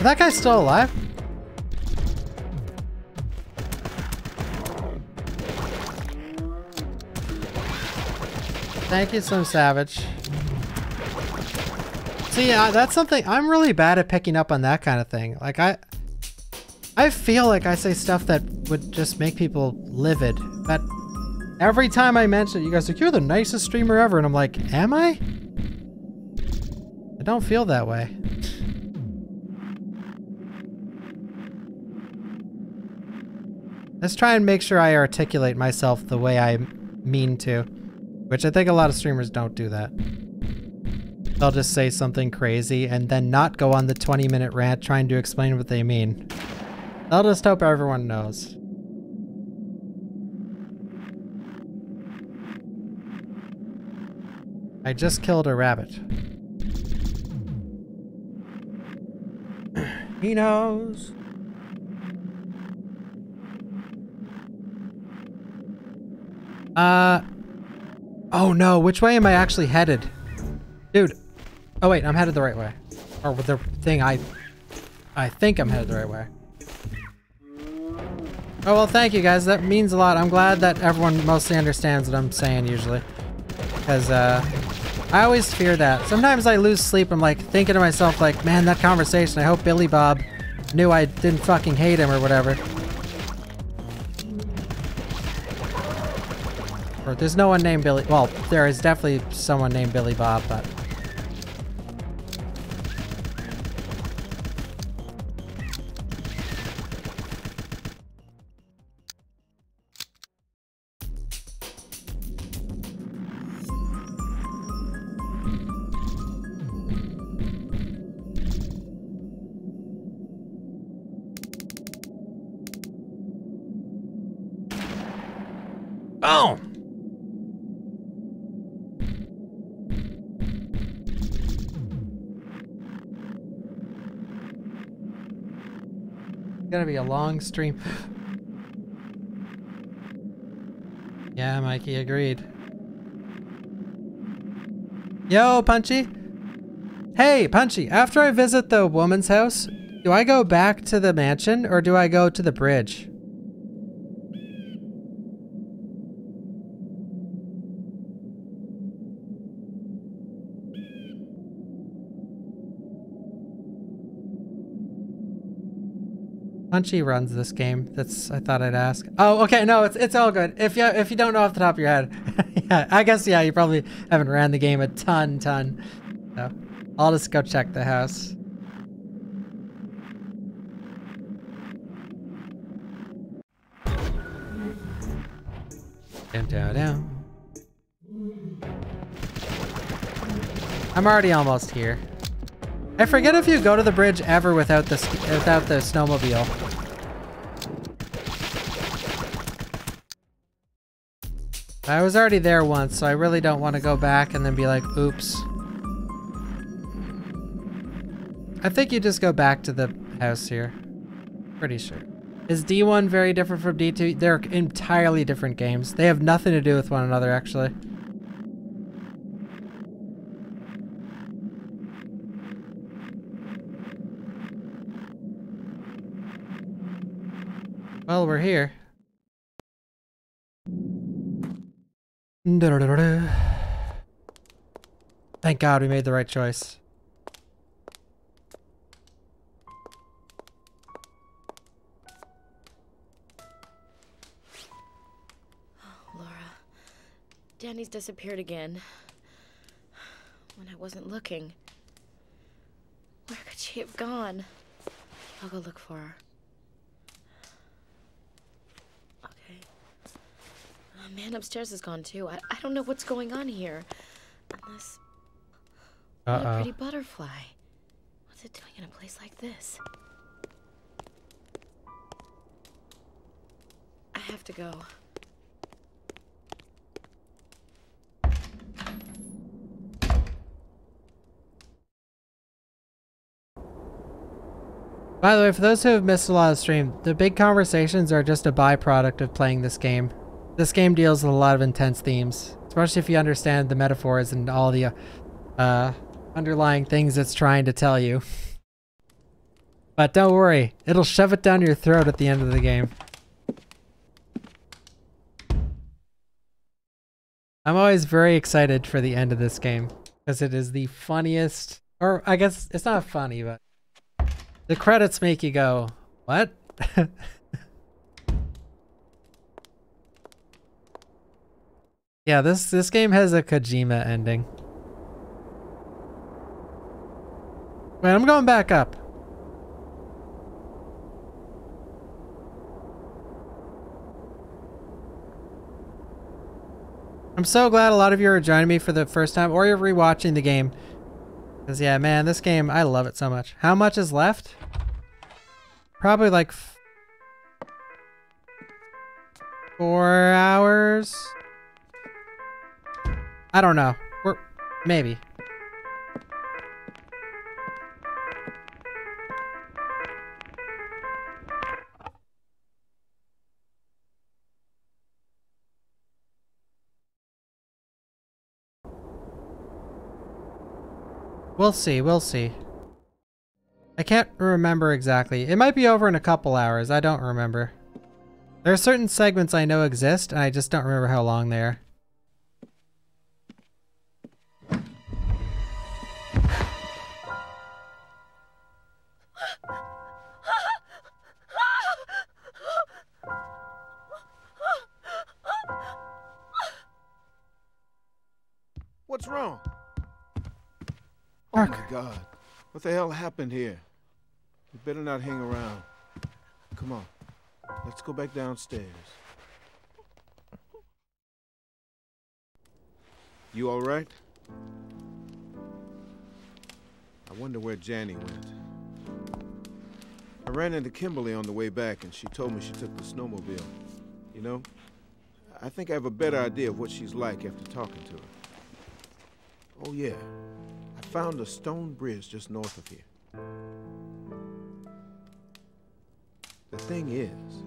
Is that guy still alive? Thank you, Slim Savage. See, that's something I'm really bad at picking up on that kind of thing. Like I, I feel like I say stuff that would just make people livid. But every time I mention it, you guys are like, you're the nicest streamer ever. And I'm like, am I? I don't feel that way. Let's try and make sure I articulate myself the way I mean to. Which I think a lot of streamers don't do that. They'll just say something crazy and then not go on the 20 minute rant trying to explain what they mean. I'll just hope everyone knows. I just killed a rabbit. he knows. Uh, oh no, which way am I actually headed? Dude, Oh wait, I'm headed the right way. Or with the thing I... I think I'm headed the right way. Oh, well, thank you guys. That means a lot. I'm glad that everyone mostly understands what I'm saying usually. Because, uh, I always fear that. Sometimes I lose sleep. I'm like thinking to myself, like, man, that conversation, I hope Billy Bob knew I didn't fucking hate him or whatever. Or there's no one named Billy. Well, there is definitely someone named Billy Bob, but. Gonna be a long stream. yeah, Mikey agreed. Yo, Punchy. Hey, Punchy, after I visit the woman's house, do I go back to the mansion or do I go to the bridge? Punchy runs this game. That's I thought I'd ask. Oh, okay, no, it's it's all good. If you if you don't know off the top of your head, yeah, I guess yeah, you probably haven't ran the game a ton, ton. So I'll just go check the house. Down, down, down. I'm already almost here. I forget if you go to the bridge ever without the without the snowmobile. I was already there once, so I really don't want to go back and then be like, oops. I think you just go back to the house here. Pretty sure. Is D1 very different from D2? They're entirely different games. They have nothing to do with one another, actually. Well, we're here. Thank God we made the right choice. Laura, Jannie's disappeared again. When I wasn't looking. Where could she have gone? I'll go look for her. Okay. Oh, man upstairs is gone too. I, I don't know what's going on here. Unless. What a Uh-oh. pretty butterfly. What's it doing in a place like this? I have to go. By the way, for those who have missed a lot of stream, the big conversations are just a byproduct of playing this game. This game deals with a lot of intense themes, especially if you understand the metaphors and all the uh, underlying things it's trying to tell you. But don't worry, it'll shove it down your throat at the end of the game. I'm always very excited for the end of this game because it is the funniest, or I guess it's not funny, but the credits make you go, what? yeah, this this game has a Kojima ending. Wait, I'm going back up. I'm so glad a lot of you are joining me for the first time or you're rewatching the game. Because, yeah, man, this game, I love it so much. How much is left? Probably like four hours. I don't know. We're maybe. We'll see, we'll see. I can't remember exactly. It might be over in a couple hours. I don't remember. There are certain segments I know exist, and I just don't remember how long they are. What's wrong? Oh my god. What the hell happened here? You better not hang around. Come on. Let's go back downstairs. You all right? I wonder where Jannie went. I ran into Kimberly on the way back, and she told me she took the snowmobile. You know, I think I have a better idea of what she's like after talking to her. Oh, yeah. I found a stone bridge just north of here. The thing is,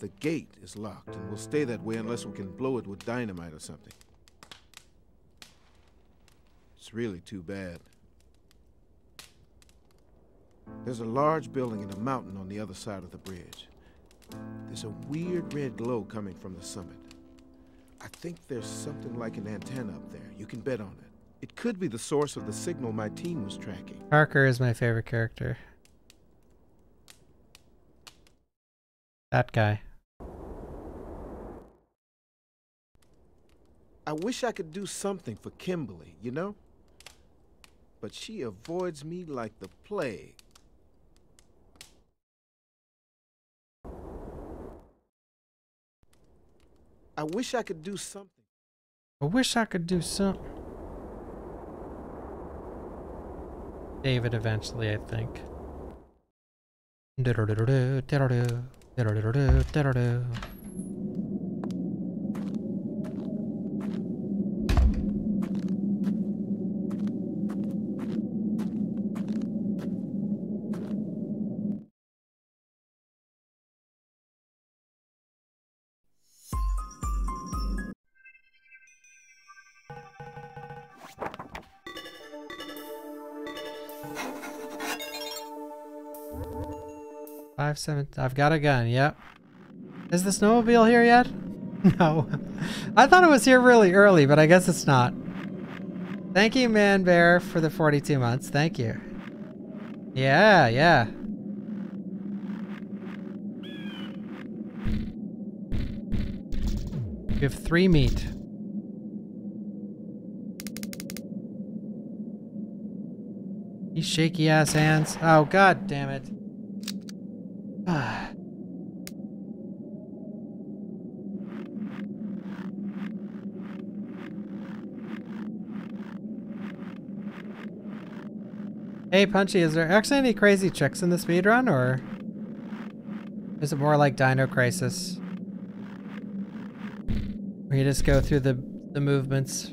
the gate is locked and will stay that way unless we can blow it with dynamite or something. It's really too bad. There's a large building in a mountain on the other side of the bridge. There's a weird red glow coming from the summit. I think there's something like an antenna up there. You can bet on it. It could be the source of the signal my team was tracking. Parker is my favorite character. That guy. I wish I could do something for Kimberly, you know? But she avoids me like the plague. I wish I could do something. I wish I could do some. David eventually, I think. Five seven. I've got a gun. Yep. Is the snowmobile here yet? No. I thought it was here really early, but I guess it's not. Thank you, Man Bear, for the 42 months. Thank you. Yeah, yeah. We have three meat. These shaky ass hands. Oh, god damn it. Ah. Hey Punchy, is there actually any crazy tricks in the speedrun or is it more like Dino Crisis? Where you just go through the the movements.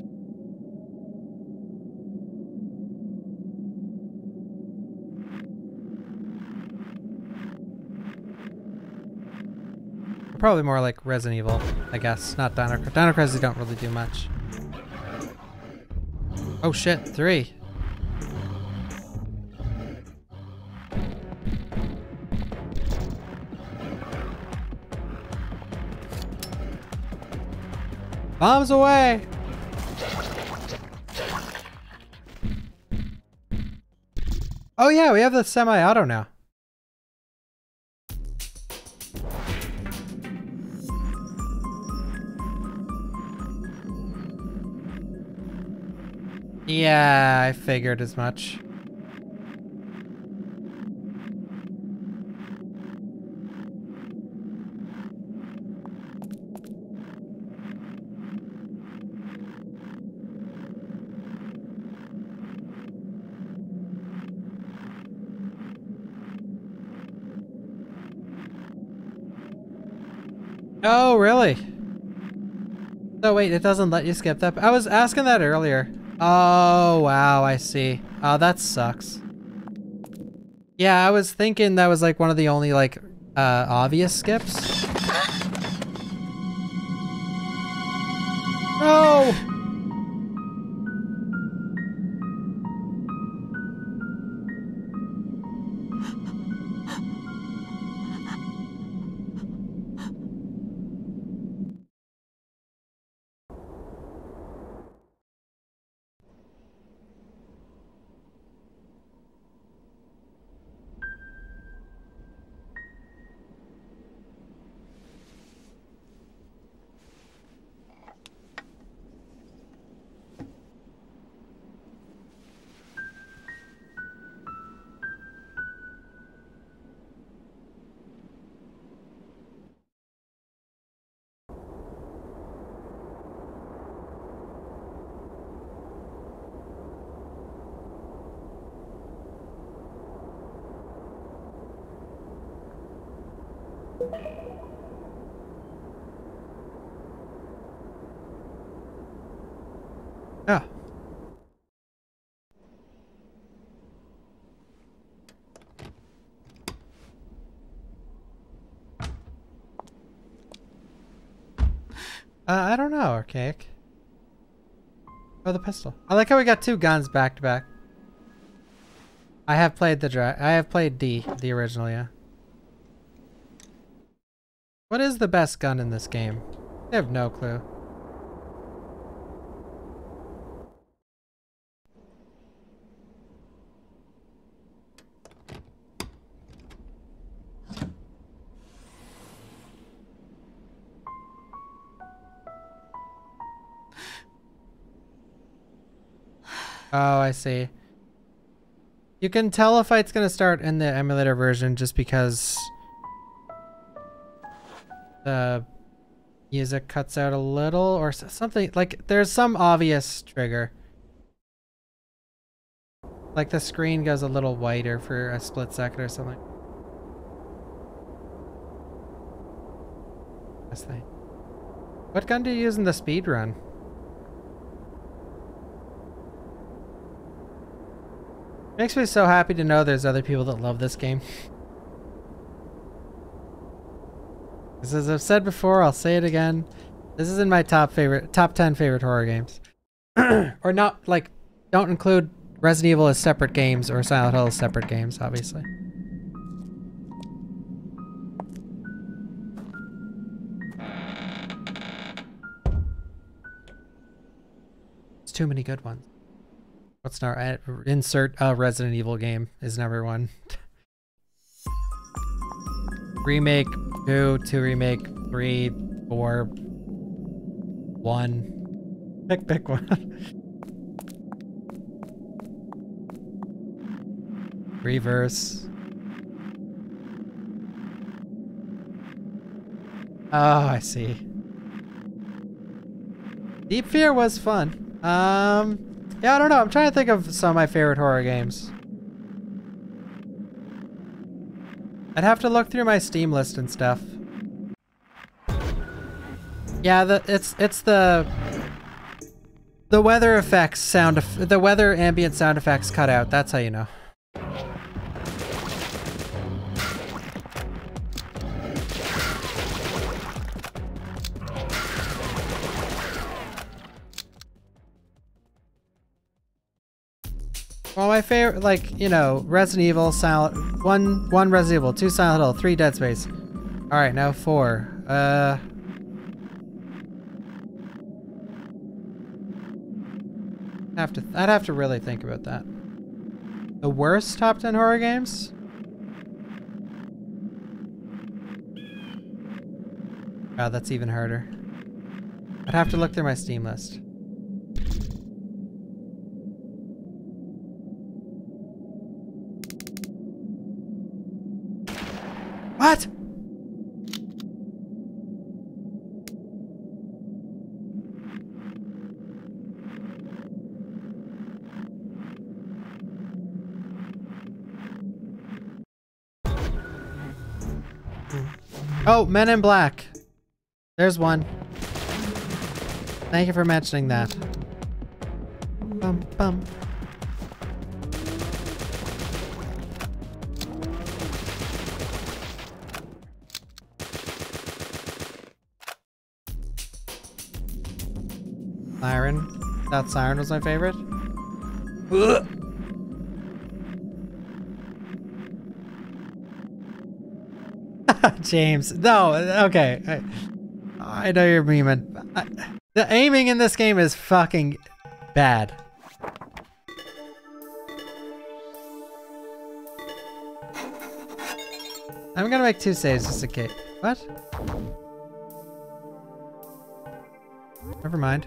Probably more like Resident Evil, I guess. Not Dino Crisis. Dino Crisis don't really do much. Oh shit, three. Bombs away! Oh yeah, we have the semi-auto now. Yeah, I figured as much. Oh, really? Oh, wait, it doesn't let you skip that. I was asking that earlier. Oh, wow, I see. Oh, that sucks. Yeah, I was thinking that was like one of the only like uh, obvious skips. Archaic. Oh, the pistol. I like how we got two guns back to back. I have played the dra- I have played D, the original, yeah. What is the best gun in this game? I have no clue. Oh, I see. You can tell a fight's gonna start in the emulator version just because the music cuts out a little or something like there's some obvious trigger. Like the screen goes a little whiter for a split second or something. What gun do you use in the speed run? Makes me so happy to know there's other people that love this game. As I've said before, I'll say it again. This is in my top favorite, top 10 favorite horror games. or not, like, don't include Resident Evil as separate games or Silent Hill as separate games, obviously. It's too many good ones. What's our insert a Resident Evil game is number one. remake two, two remake three, four, one. Pick pick one. Reverse. Oh, I see. Deep Fear was fun. Um, yeah, I don't know. I'm trying to think of some of my favorite horror games. I'd have to look through my Steam list and stuff. Yeah, the it's it's the the weather effects sound the weather ambient sound effects cut out. That's how you know. Well, my favorite, like, you know, Resident Evil, Silent, one, one Resident Evil, two Silent Hill, three Dead Space. All right, now four. Uh, have to, I'd have to really think about that. The worst top ten horror games? God, that's even harder. I'd have to look through my Steam list. What? Oh, Men in Black. There's one. Thank you for mentioning that. Bum bum. Siren. That Siren was my favorite. Ugh. James. No, okay. I, I know you're memeing. I, the aiming in this game is fucking bad. I'm gonna make two saves just in case. What? Never mind.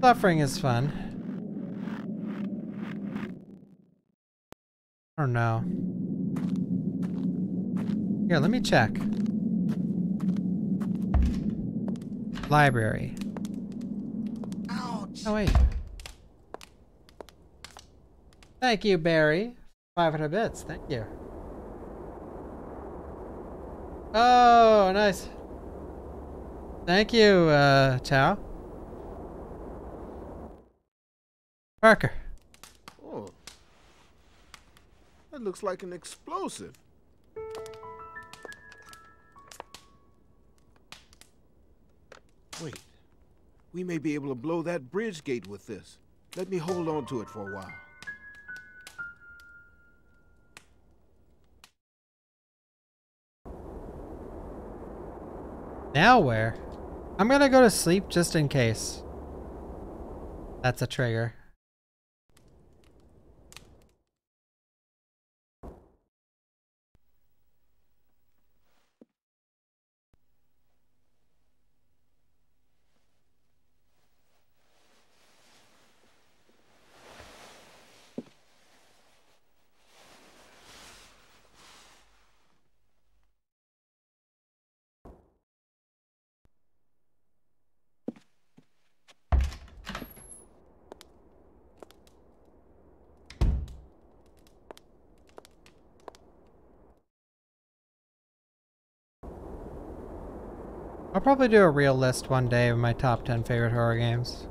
Suffering is fun. I don't know. Here, let me check. Library. Ouch. Oh, wait. Thank you, Barry. 500 bits. Thank you. Oh, nice. Thank you, uh, Chow. Parker. Oh. That looks like an explosive. Wait. We may be able to blow that bridge gate with this. Let me hold on to it for a while. Now where? I'm gonna go to sleep just in case. That's a trigger. I'll probably do a real list one day of my top 10 favorite horror games.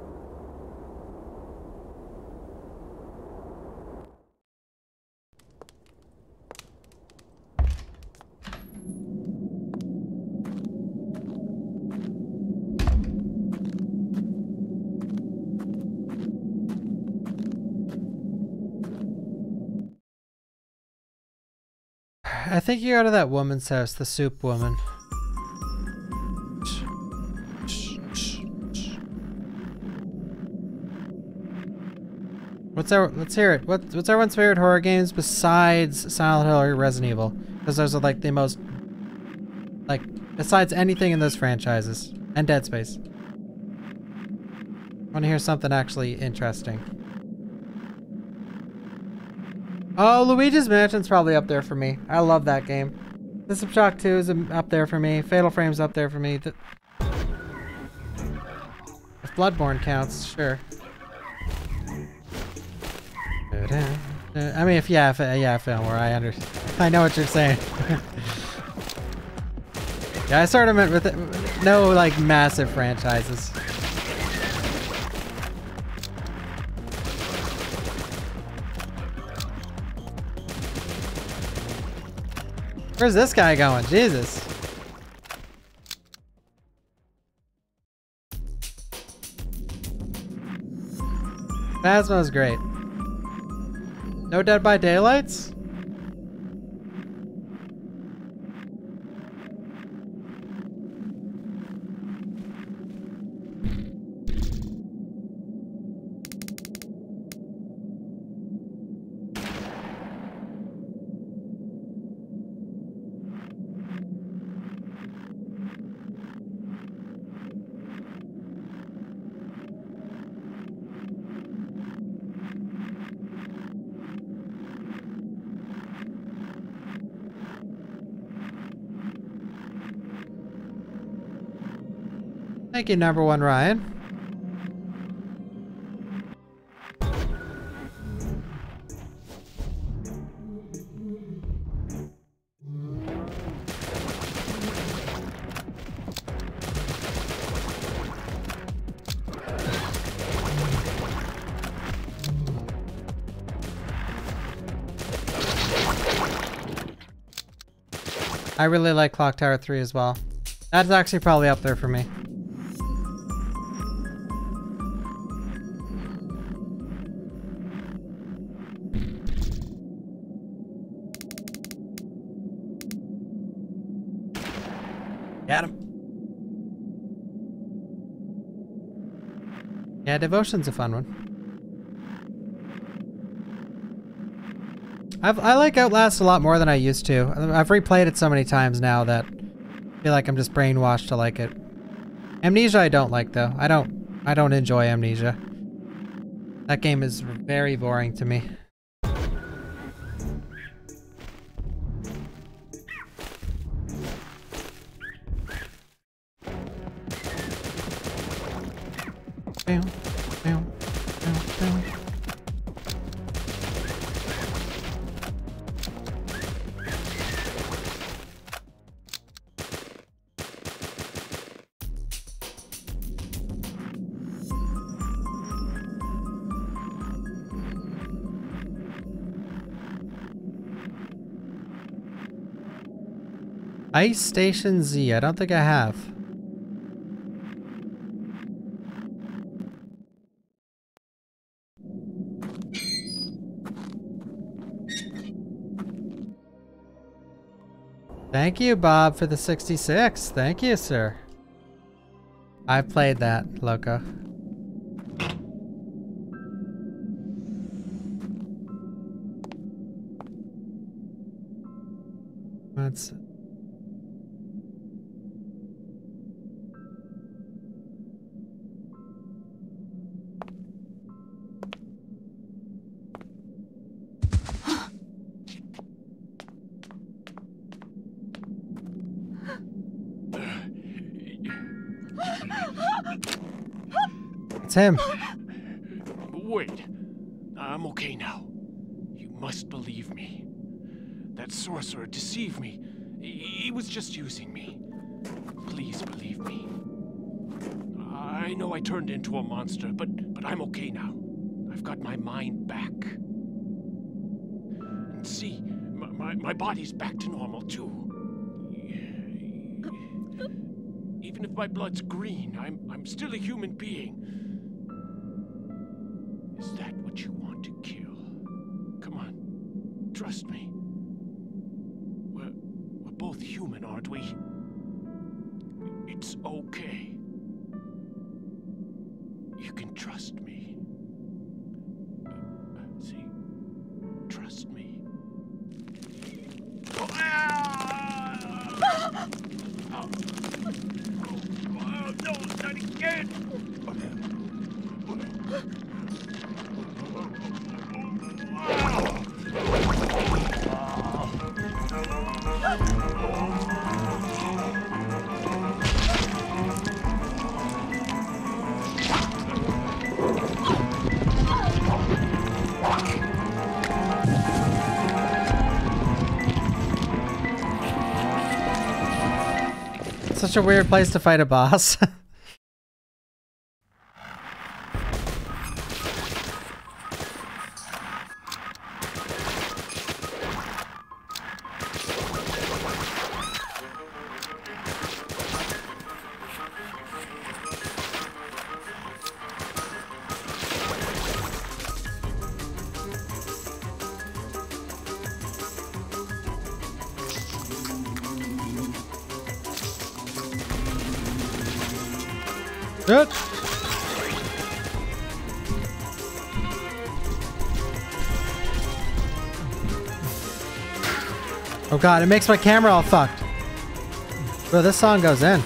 I think you're out of that woman's house, the soup woman. What's our? Let's hear it. What, what's everyone's favorite horror games besides Silent Hill or Resident Evil? Because those are like the most, like, besides anything in those franchises and Dead Space. I want to hear something actually interesting. Oh, Luigi's Mansion's probably up there for me. I love that game. System Shock 2 is um, up there for me. Fatal Frame's up there for me. If Bloodborne counts, sure. Uh, uh, I mean, if yeah, if, uh, yeah, film where I under, I know what you're saying. yeah, I sort of meant with it, no like massive franchises. Where's this guy going? Jesus. Phasmo's great. No Dead by Daylights? Thank you, number one, Ryan. I really like Clock Tower 3 as well. That's actually probably up there for me. Yeah, Devotion's a fun one. I've, I like Outlast a lot more than I used to. I've replayed it so many times now that I feel like I'm just brainwashed to like it. Amnesia I don't like though. I don't I don't enjoy Amnesia. That game is very boring to me. Station Z. I don't think I have. Thank you, Bob, for the 66. Thank you, sir. I played that, Loco. That's It's him. Wait. I'm okay now. You must believe me. That sorcerer deceived me. He, he was just using me. Please believe me. I know I turned into a monster, but but I'm okay now. I've got my mind back. And see, my, my, my body's back to normal too. Even if my blood's green, I'm I'm still a human being. Such a weird place to fight a boss. god, it makes my camera all fucked. Bro, this song goes in.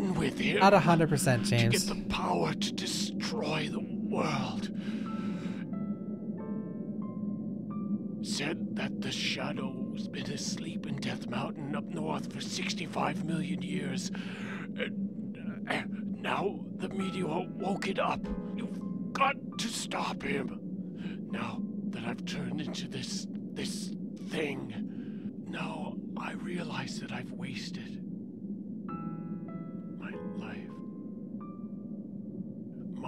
One with him. Not 100%, James. To get the power to destroy the world. Said that the shadow's been asleep in Death Mountain up north for 65 million years. And, uh, now the meteor woke it up. You've got to stop him. Now that I've turned into this this thing, now I realize that I've wasted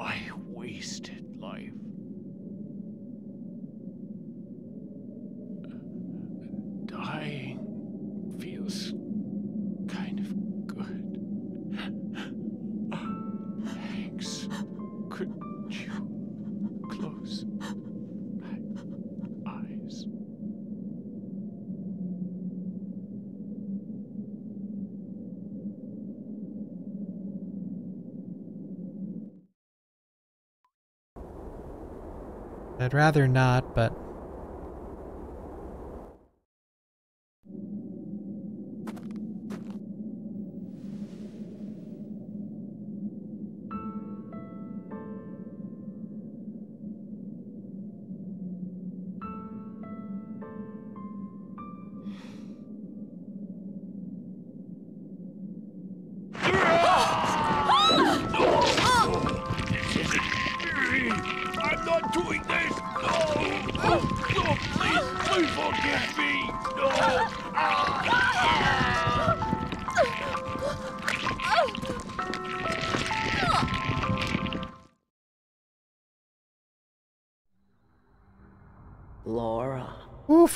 My wasted life. I'd rather not, but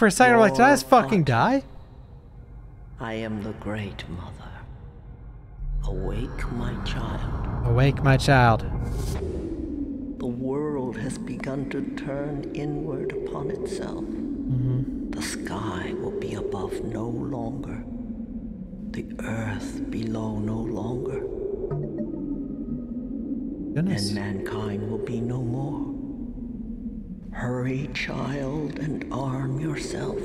for a second I'm like, did I just fucking die? I am the Great Mother. Awake, my child. Awake, my child. The world has begun to turn inward upon itself. Mm-hmm. The sky will be above no longer. The earth below no longer. Goodness. And mankind will be no more. Hurry, child, and arm yourself.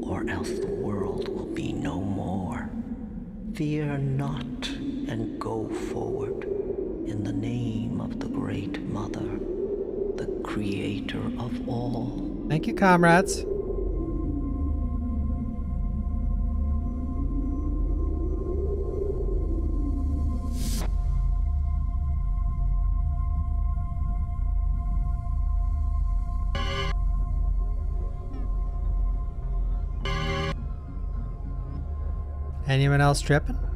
Or else the world will be no more. Fear not and go forward in the name of the Great Mother, the Creator of all. Thank you, comrades. Else tripping?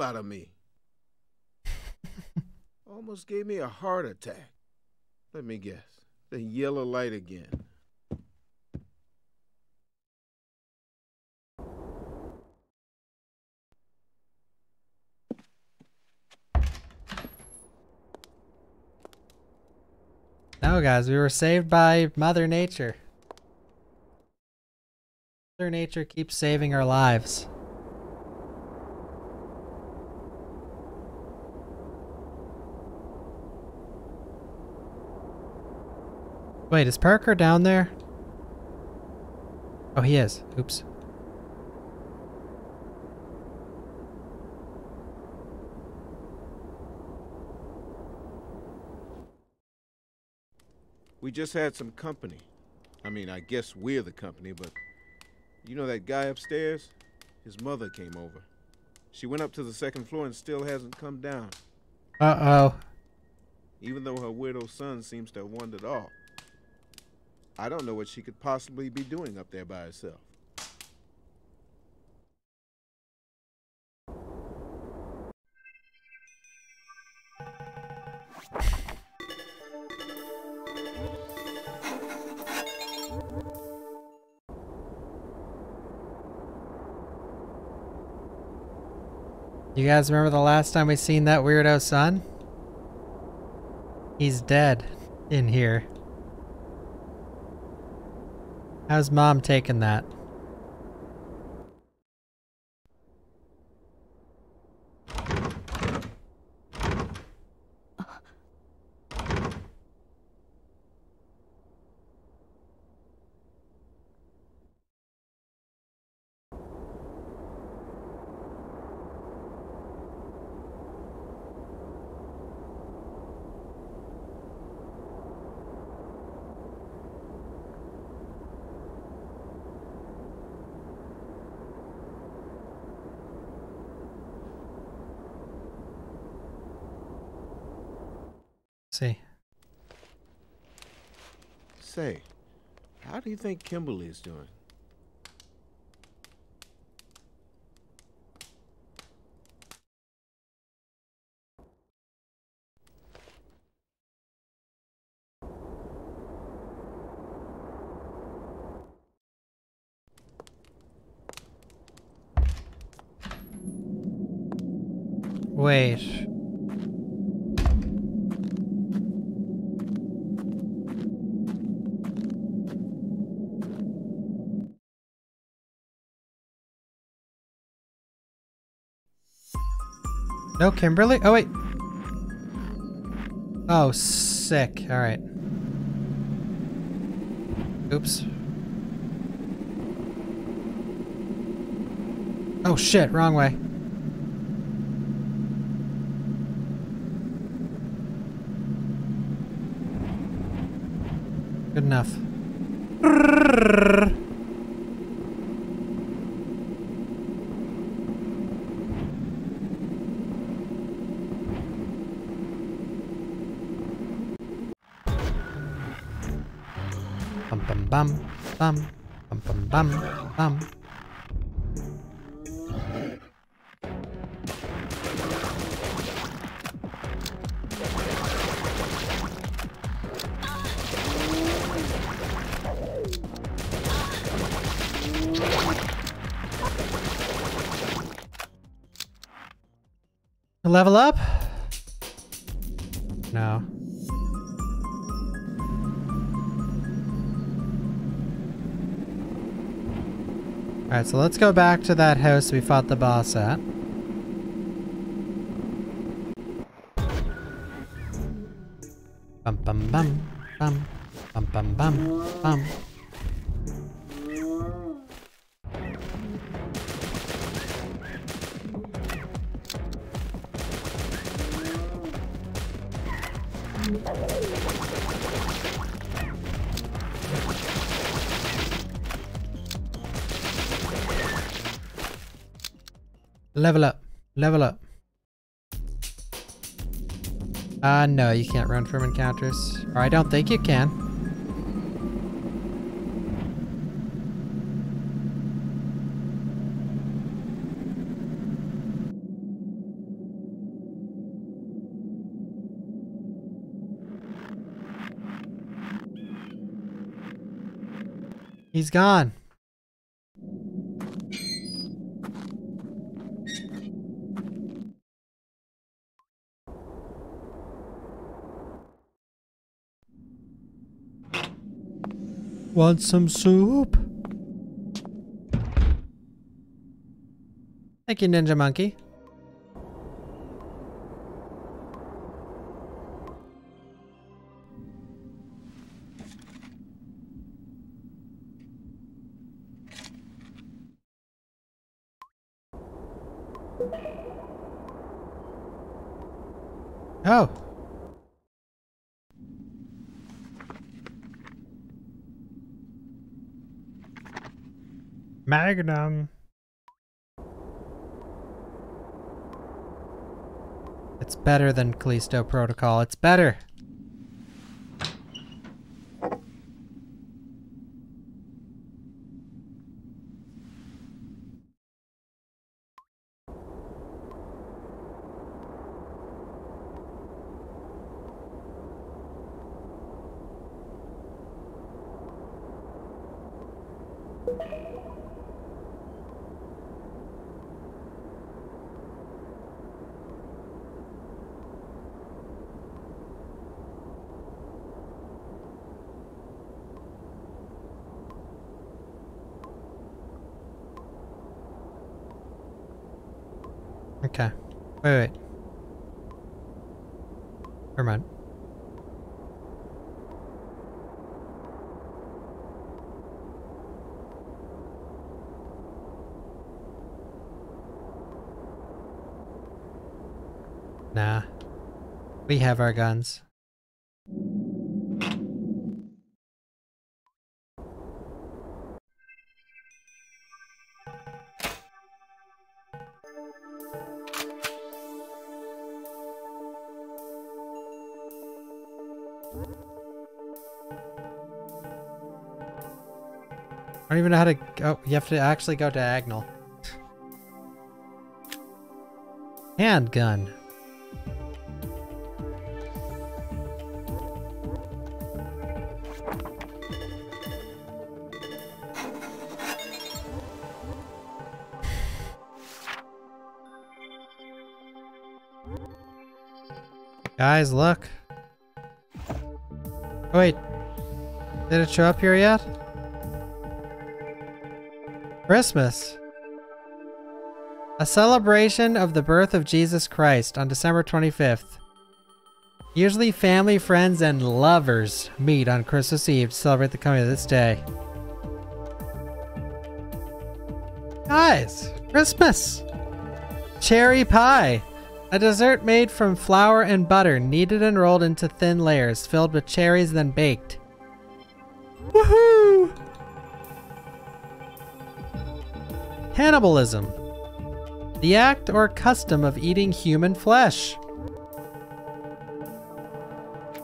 Hell out of me. Almost gave me a heart attack. Let me guess. The yellow light again. No, guys, we were saved by Mother Nature. Mother Nature keeps saving our lives. Wait, is Parker down there? Oh, he is. Oops. We just had some company. I mean, I guess we're the company, but you know that guy upstairs? His mother came over. She went up to the second floor and still hasn't come down. Uh-oh. even though her widow son seems to have wandered off. I don't know what she could possibly be doing up there by herself. You guys remember the last time we seen that weirdo son? He's dead in here. How's mom taking that? see. Say, how do you think Kimberly is doing? Wait. No, Kimberly? Oh, wait. Oh, sick. All right. Oops. Oh, shit. Wrong way. Good enough. Bum bum bum bum bum bum. Level up? Alright, so let's go back to that house we fought the boss at. Bum bum bum bum bum bum bum bum. Level up. Uh, no, you can't run from encounters. Or I don't think you can. He's gone. Want some soup? Thank you, Ninja Monkey. Magnum. It's better than Callisto Protocol. It's better. Okay. Wait, wait. Never mind. Nah. We have our guns. I don't even know how to go. Oh, you have to actually go diagonal. Handgun. Guys, look. Oh, wait. Did it show up here yet? Christmas. A celebration of the birth of Jesus Christ on December 25th. Usually family, friends, and lovers meet on Christmas Eve to celebrate the coming of this day. Guys, Christmas! Cherry pie! A dessert made from flour and butter, kneaded and rolled into thin layers, filled with cherries, then baked. Woohoo! Cannibalism. The act or custom of eating human flesh.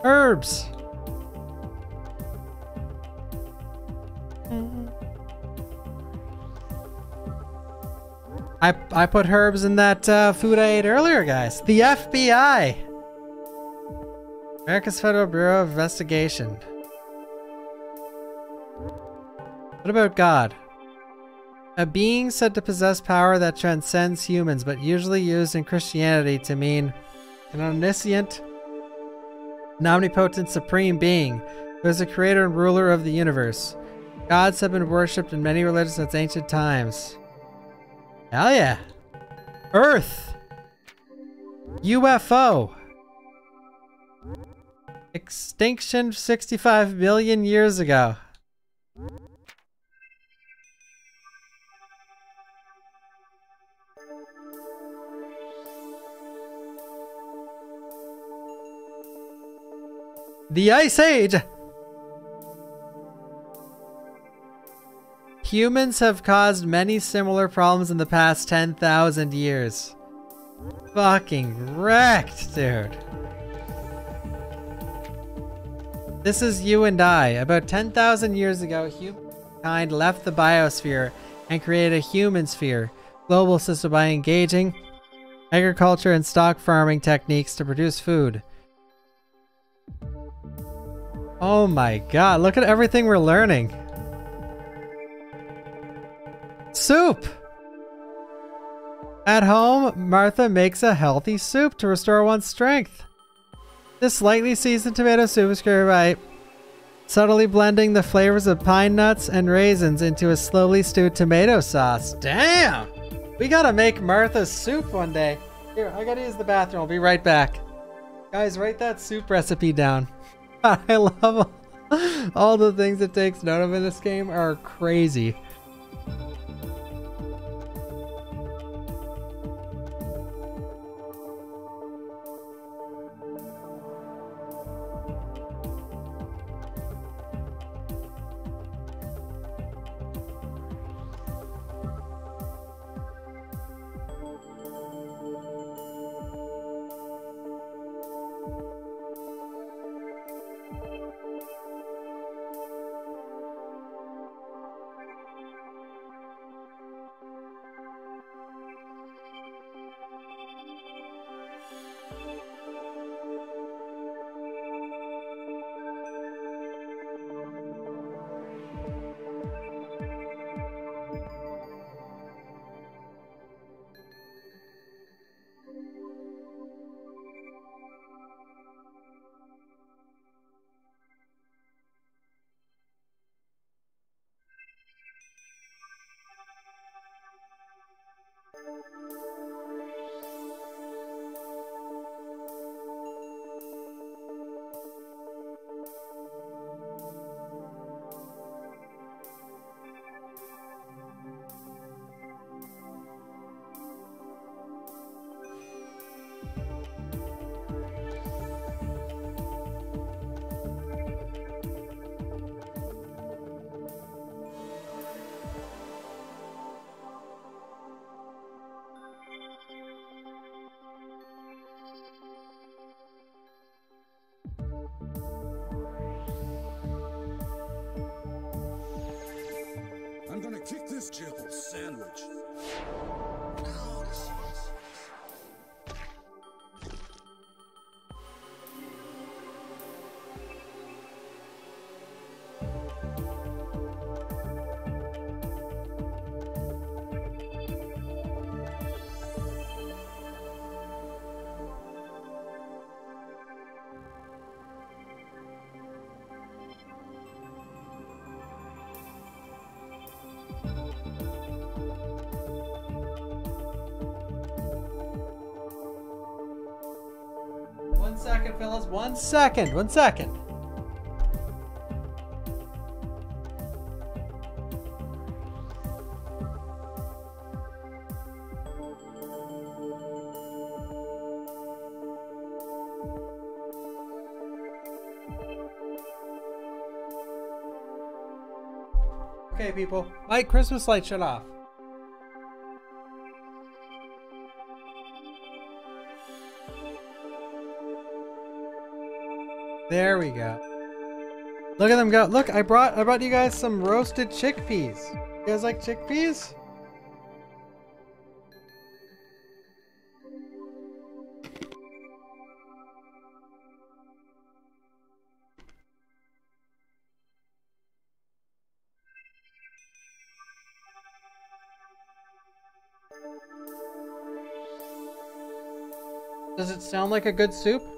Herbs. I, put herbs in that uh, food I ate earlier, guys. The FBI. America's Federal Bureau of Investigation. What about God? A being said to possess power that transcends humans, but usually used in Christianity to mean an omniscient, omnipotent supreme being who is the creator and ruler of the universe. Gods have been worshipped in many religions since ancient times. Hell yeah. Earth. UFO. Extinction 65 million years ago. The Ice Age! Humans have caused many similar problems in the past 10,000 years. Fucking wrecked, dude. This is you and I. About 10,000 years ago, humankind left the biosphere and created a human sphere, global system by engaging agriculture and stock farming techniques to produce food. Oh my god, look at everything we're learning. Soup! At home, Martha makes a healthy soup to restore one's strength. This lightly seasoned tomato soup is created by subtly blending the flavors of pine nuts and raisins into a slowly stewed tomato sauce. Damn! We gotta make Martha's soup one day. Here, I gotta use the bathroom. I'll be right back. Guys, write that soup recipe down. I love all the things it takes note of in this game are crazy. One second. One second. Okay, people. My Christmas light shut off. There we go. Look at them go. Look, I brought I brought you guys some roasted chickpeas. You guys like chickpeas? Does it sound like a good soup?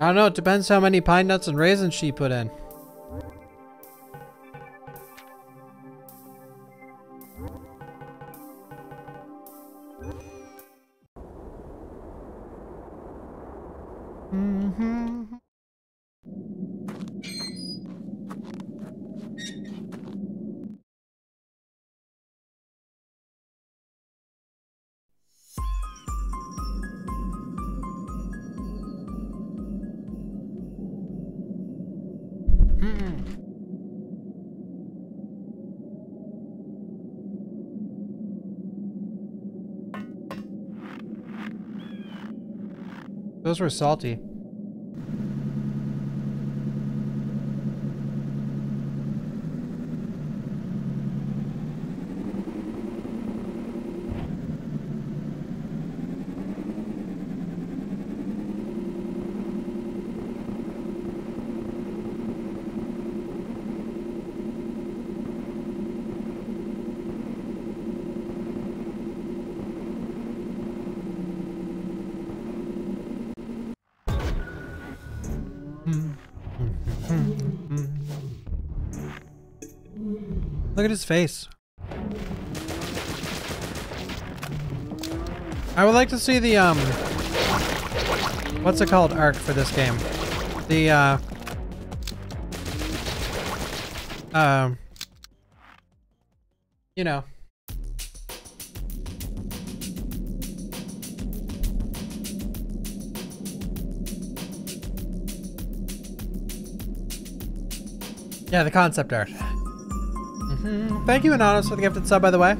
I don't know, it depends how many pine nuts and raisins she put in. Were salty. At his face. I would like to see the, um... What's it called arc for this game? The, uh... Um... You know. Yeah, the concept art. Mhm. Thank you, Anonymous, for the gifted sub, by the way.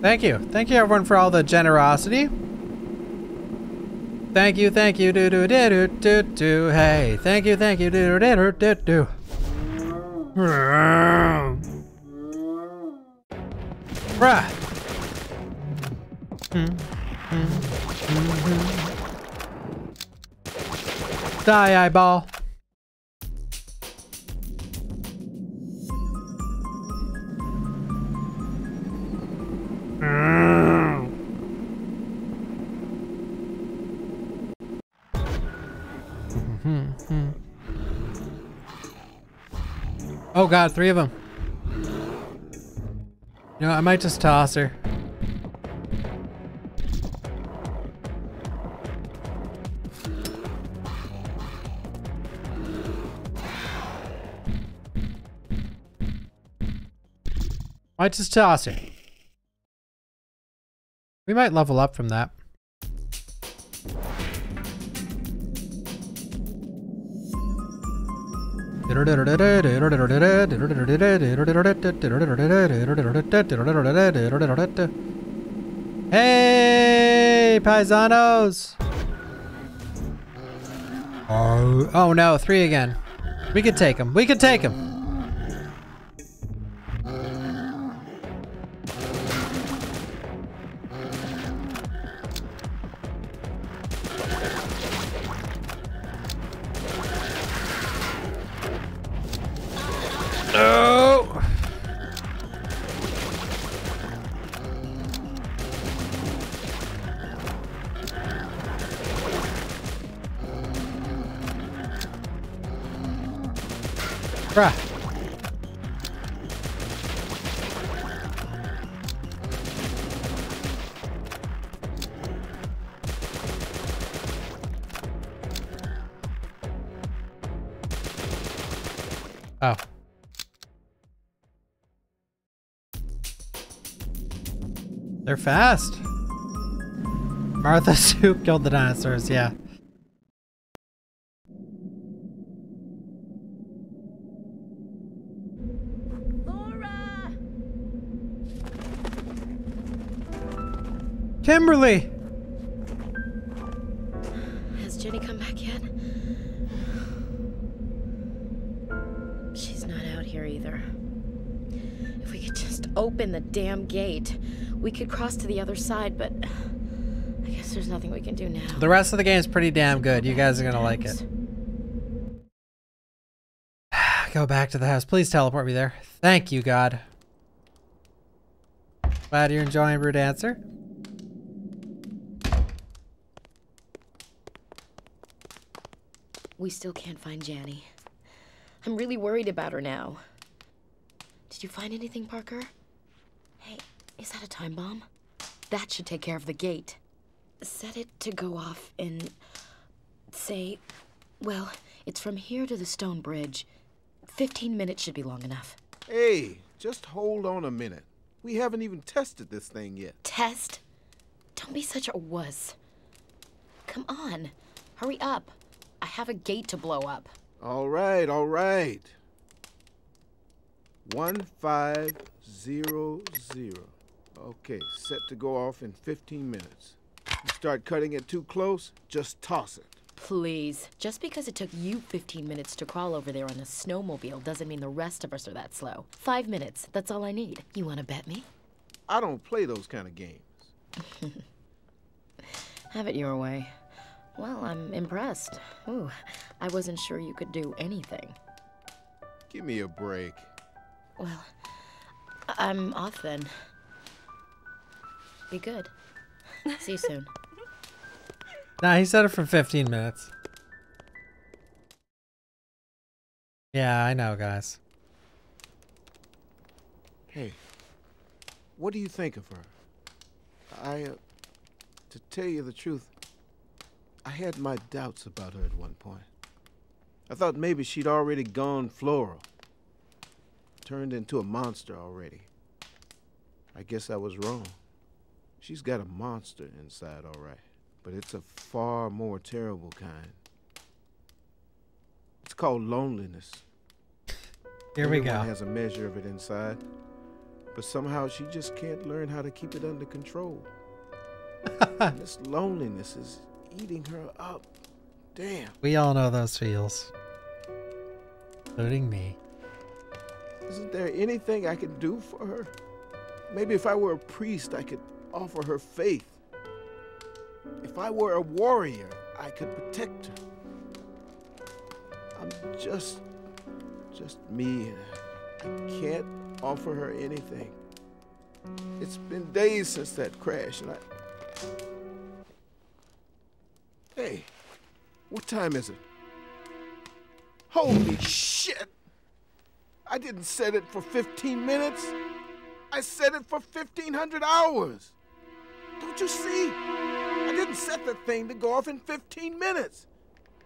Thank you. Thank you, everyone, for all the generosity. Thank you, thank you, do do do do do do. Hey, thank you, thank you, do do do do do. Bruh. Mm, mm, mhm. Die, eyeball. god, three of them. You know, I might just toss her. Might just toss her. We might level up from that. Hey, paisanos! Oh, oh no, three again. We could take him. We could take him. Fast. Martha Soup killed the dinosaurs, yeah. Laura! Kimberly! We could cross to the other side, but I guess there's nothing we can do now. The rest of the game is pretty damn good. You guys are gonna like it. Go back to the house. Please teleport me there. Thank you, God. Glad you're enjoying Brew Dancer. We still can't find Jannie. I'm really worried about her now. Did you find anything, Parker? Hey, is that a time bomb? That should take care of the gate. Set it to go off in, say, well, it's from here to the stone bridge. Fifteen minutes should be long enough. Hey, just hold on a minute. We haven't even tested this thing yet. Test? Don't be such a wuss. Come on, hurry up. I have a gate to blow up. All right, all right. One five zero zero. Okay, set to go off in 15 minutes. You start cutting it too close, just toss it. Please. Just because it took you 15 minutes to crawl over there on a snowmobile doesn't mean the rest of us are that slow. Five minutes, that's all I need. You want to bet me? I don't play those kind of games. Have it your way. Well, I'm impressed. Ooh, I wasn't sure you could do anything. Give me a break. Well, I'm off then. Be good. See you soon. Nah, he said it for 15 minutes. Yeah, I know, guys. Hey, what do you think of her? I, uh, to tell you the truth, I had my doubts about her at one point. I thought maybe she'd already gone floral. Turned into a monster already. I guess I was wrong. She's got a monster inside, all right. But it's a far more terrible kind. It's called loneliness. Here we Everyone go. has a measure of it inside. But somehow she just can't learn how to keep it under control. This loneliness is eating her up. Damn. We all know those feels. Including me. Isn't there anything I could do for her? Maybe if I were a priest, I could offer her faith. If I were a warrior, I could protect her. I'm just, just me. I can't offer her anything. It's been days since that crash, and I. Hey, what time is it? Holy shit! I didn't set it for 15 minutes. I set it for 1,500 hours. Don't you see? I didn't set the thing to go off in 15 minutes.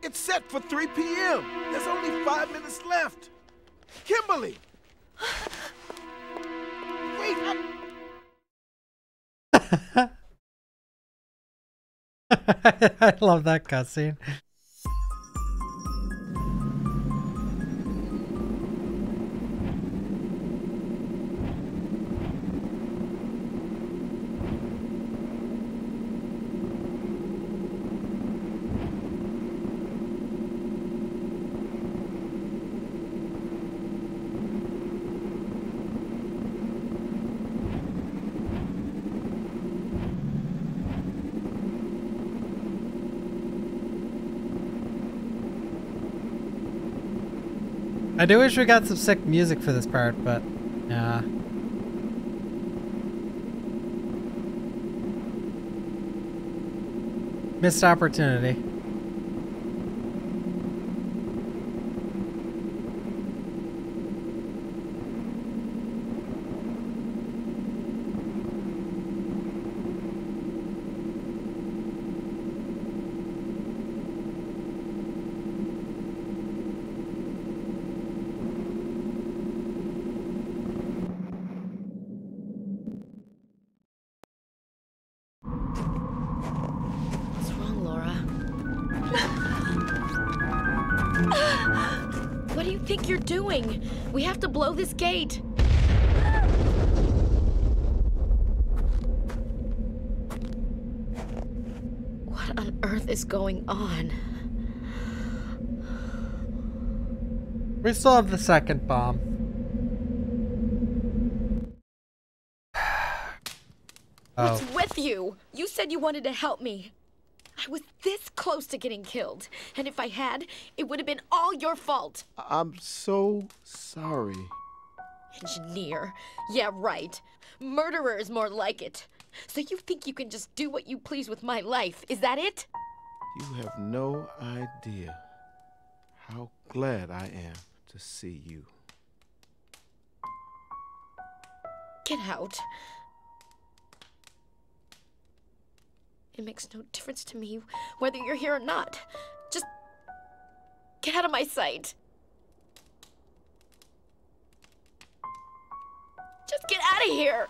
It's set for 3 p.m. There's only five minutes left. Kimberly! Wait I love that cutscene. I do wish we got some sick music for this part, but yeah. Missed opportunity. Still have the second bomb. Oh. What's with you? You said you wanted to help me. I was this close to getting killed, and if I had, it would have been all your fault. I'm so sorry. Engineer. Yeah, right. Murderer is more like it. So you think you can just do what you please with my life? Is that it? You have no idea how glad I am see you. Get out. It makes no difference to me whether you're here or not. Just get out of my sight. Just get out of here.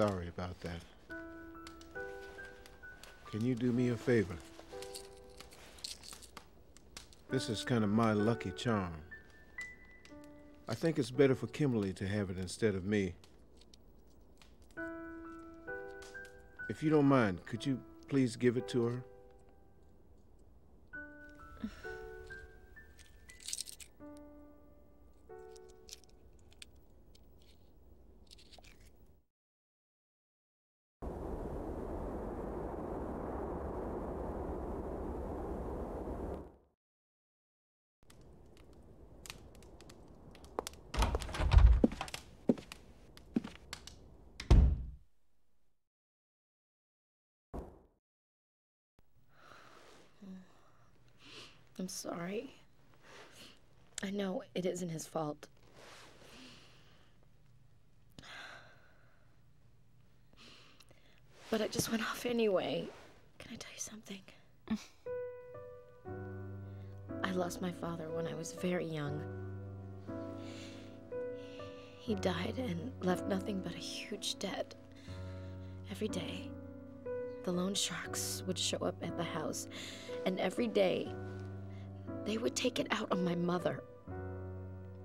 Sorry about that. Can you do me a favor? This is kind of my lucky charm. I think it's better for Kimberly to have it instead of me. If you don't mind, could you please give it to her? Sorry. I know it isn't his fault. But I just went off anyway. Can I tell you something? I lost my father when I was very young. He died and left nothing but a huge debt. Every day, the loan sharks would show up at the house, and every day, they would take it out on my mother.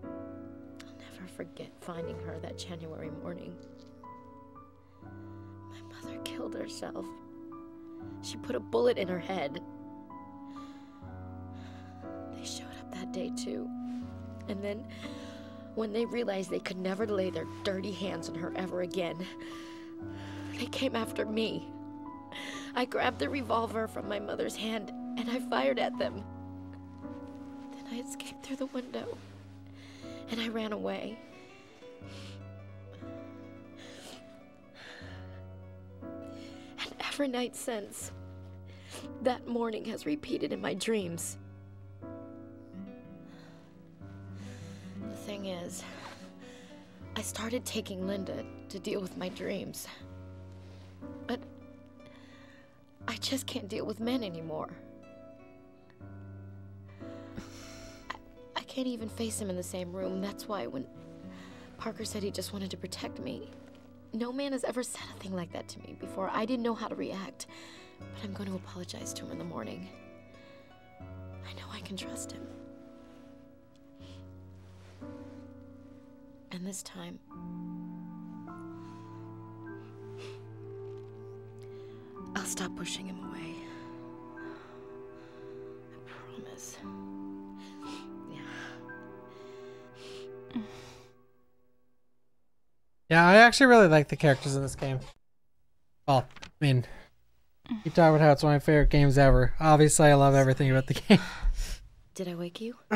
I'll never forget finding her that January morning. My mother killed herself. She put a bullet in her head. They showed up that day, too. And then, when they realized they could never lay their dirty hands on her ever again, they came after me. I grabbed the revolver from my mother's hand and I fired at them. Then I escaped through the window and I ran away. And every night since, that morning has repeated in my dreams. The thing is, I started taking Linda to deal with my dreams. But I just can't deal with men anymore. Can't even face him in the same room. That's why when Parker said he just wanted to protect me, no man has ever said a thing like that to me before. I didn't know how to react, but I'm going to apologize to him in the morning. I know I can trust him. And this time, I'll stop pushing him away. I promise. Yeah, I actually really like the characters in this game. Well, I mean, you talk about how it's one of my favorite games ever. Obviously, I love everything about the game. Did I wake you?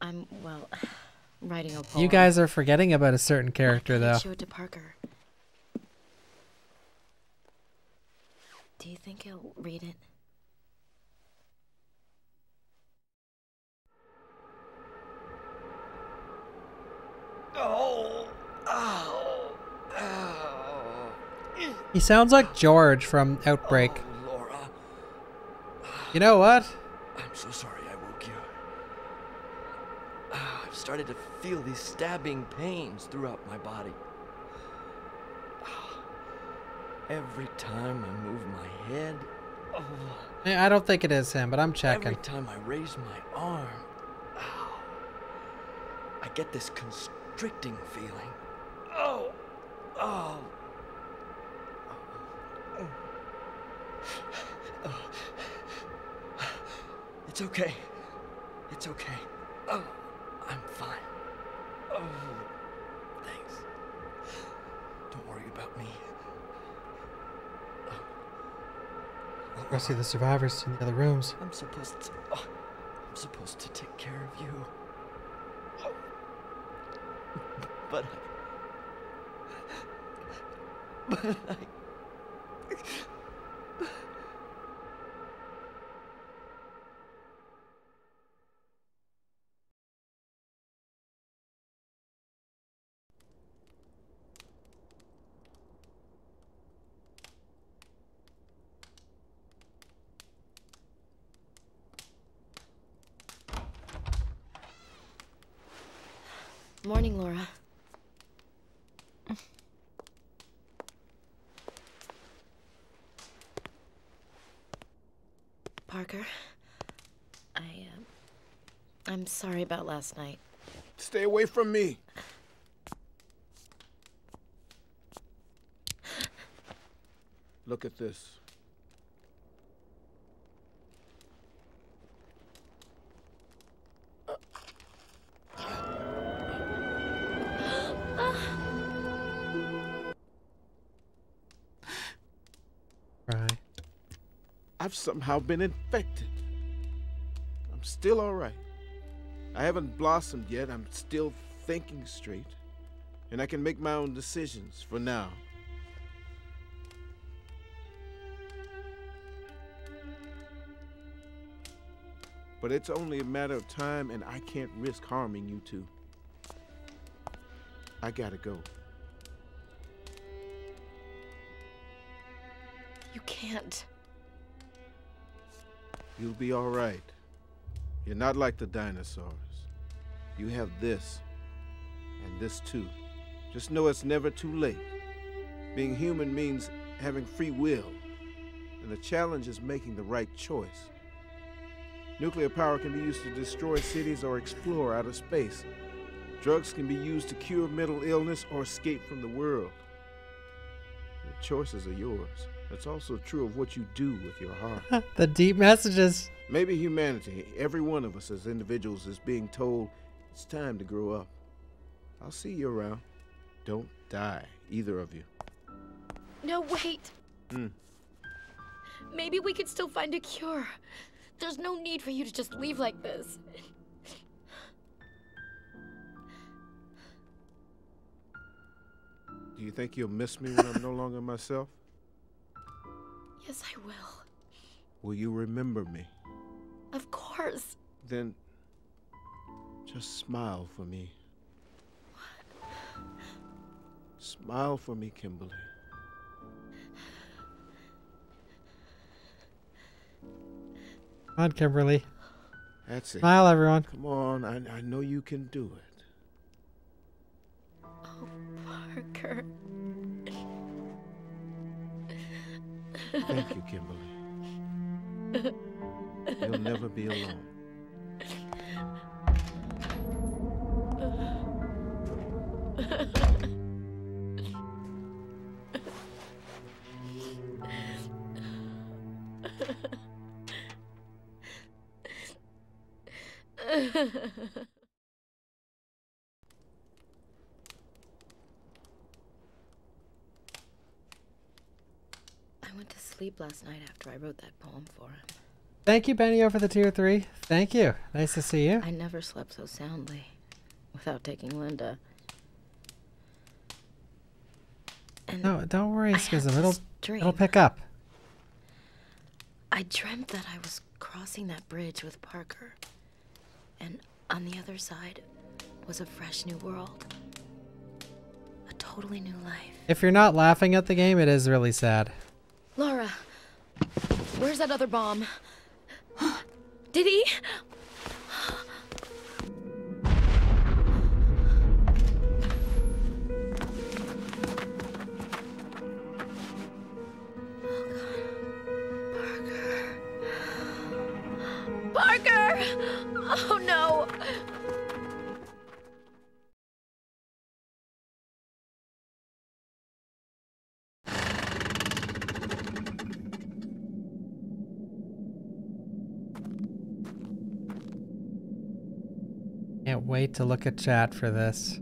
I'm, well, writing a poem. You guys are forgetting about a certain character, though. show it to Parker. Do you think he'll read it? Oh, oh, oh. He sounds like George from Outbreak. Oh, Laura, You know what? I'm so sorry I woke you. I've started to feel these stabbing pains throughout my body. Every time I move my head, oh, Eh, I don't think it is him, but I'm checking. every time I raise my arm, ow, I get this constricting feeling. Oh, oh. It's okay. It's okay. Oh, I'm fine. Oh, thanks. Don't worry about me. Oh. Go see the survivors in the other rooms. I'm supposed to. oh, I'm supposed to take care of you. But I. But I. Morning, Laura. Parker, I, uh, I'm sorry about last night. Stay away from me. Look at this. Somehow been infected. I'm still all right. I haven't blossomed yet. I'm still thinking straight. And I can make my own decisions for now. But it's only a matter of time, and I can't risk harming you two. I gotta go. You can't. You'll be all right. You're not like the dinosaurs. You have this, and this too. Just know it's never too late. Being human means having free will, and the challenge is making the right choice. Nuclear power can be used to destroy cities or explore outer space. Drugs can be used to cure mental illness or escape from the world. The choices are yours. That's also true of what you do with your heart. the deep messages. Maybe humanity, every one of us as individuals, is being told it's time to grow up. I'll see you around. Don't die, either of you. No, wait. Hmm. Maybe we could still find a cure. There's no need for you to just leave like this. Do you think you'll miss me when I'm no longer myself? Yes, I will. Will you remember me? Of course. Then just smile for me. What? Smile for me, Kimberly. Come on, Kimberly. That's it. Smile, everyone. Come on, I, I know you can do it. Oh, Parker. Thank you, Kimberly. You'll never be alone. sleep last night after I wrote that poem for him. Thank you, Benio, for the tier three. Thank you. Nice to see you. I never slept so soundly without taking Linda. And No, don't worry, Schism. It'll it'll pick up. I dreamt that I was crossing that bridge with Parker. And on the other side was a fresh new world. A totally new life. If you're not laughing at the game, it is really sad. Laura, where's that other bomb? Did he? Wait to look at chat for this.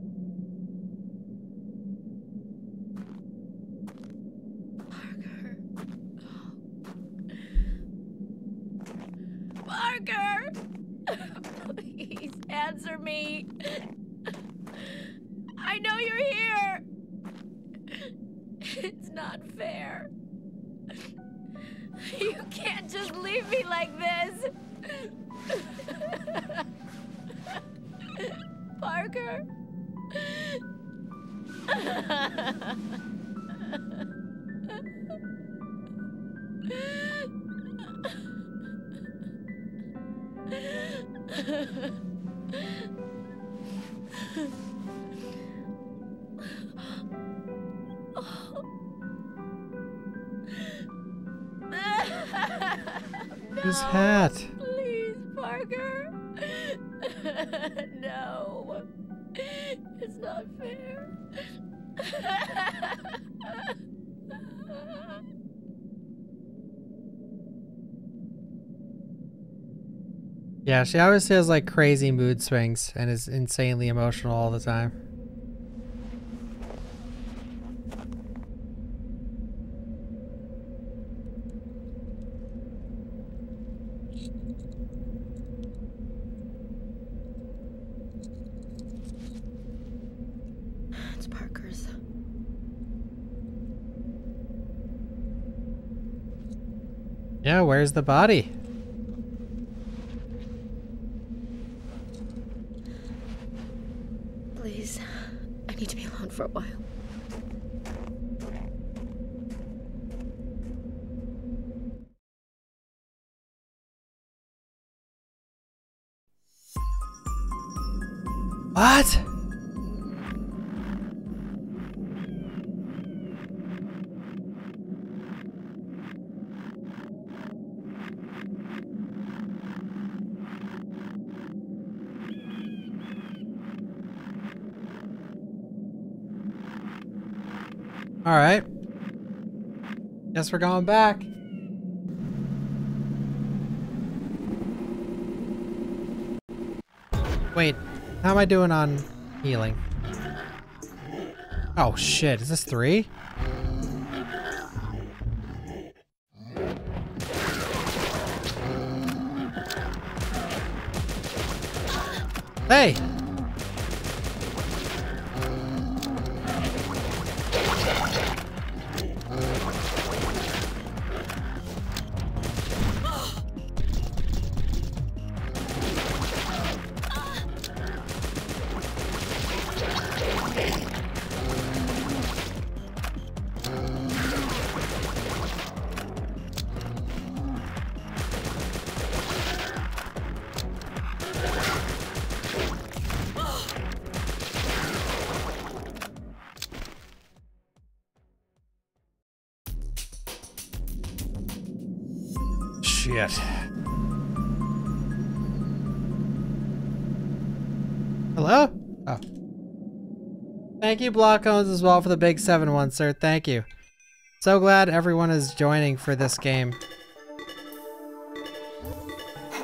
Yeah, she obviously has like crazy mood swings and is insanely emotional all the time. It's Parker's. Yeah, where's the body? We're going back. Wait, how am I doing on healing? Oh shit, is this three? Hey! You, Blockhones, as well, for the big 7-1, sir. Thank you. So glad everyone is joining for this game.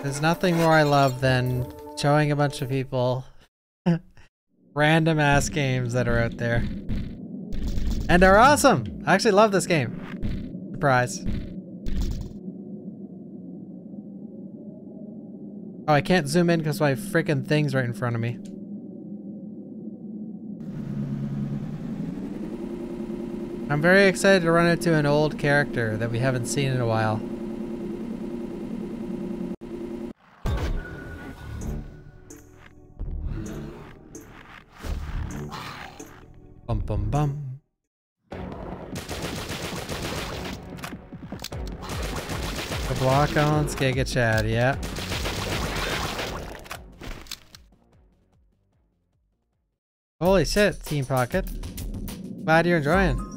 There's nothing more I love than showing a bunch of people random ass games that are out there. And are awesome! I actually love this game. Surprise. Oh, I can't zoom in because my freaking thing's right in front of me. I'm very excited to run into an old character that we haven't seen in a while. Bum bum bum. The block on Giga Chad, yeah. Holy shit, Team Pocket. Glad you're enjoying.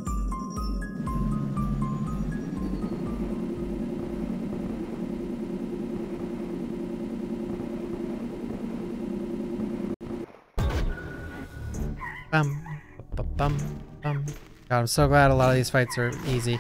I'm so glad a lot of these fights are easy.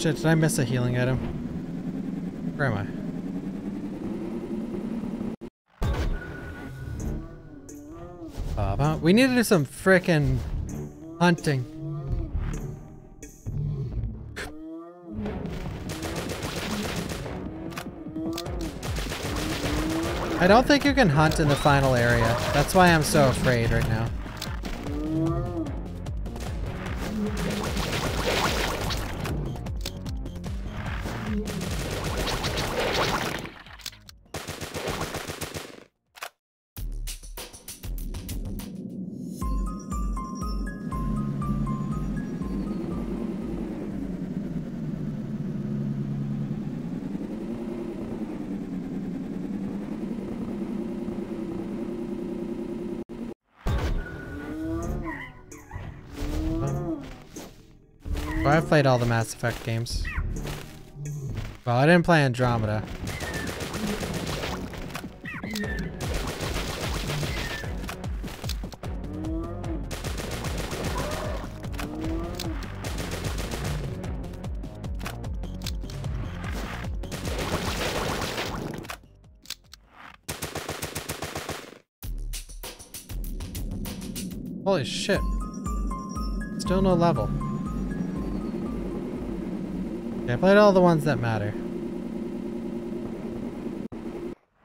Shit, did I miss a healing item? Where am I? We need to do some frickin' hunting. I don't think you can hunt in the final area. That's why I'm so afraid right now. Played all the Mass Effect games. Well, I didn't play Andromeda. Holy shit. Still no level. Okay, I played all the ones that matter.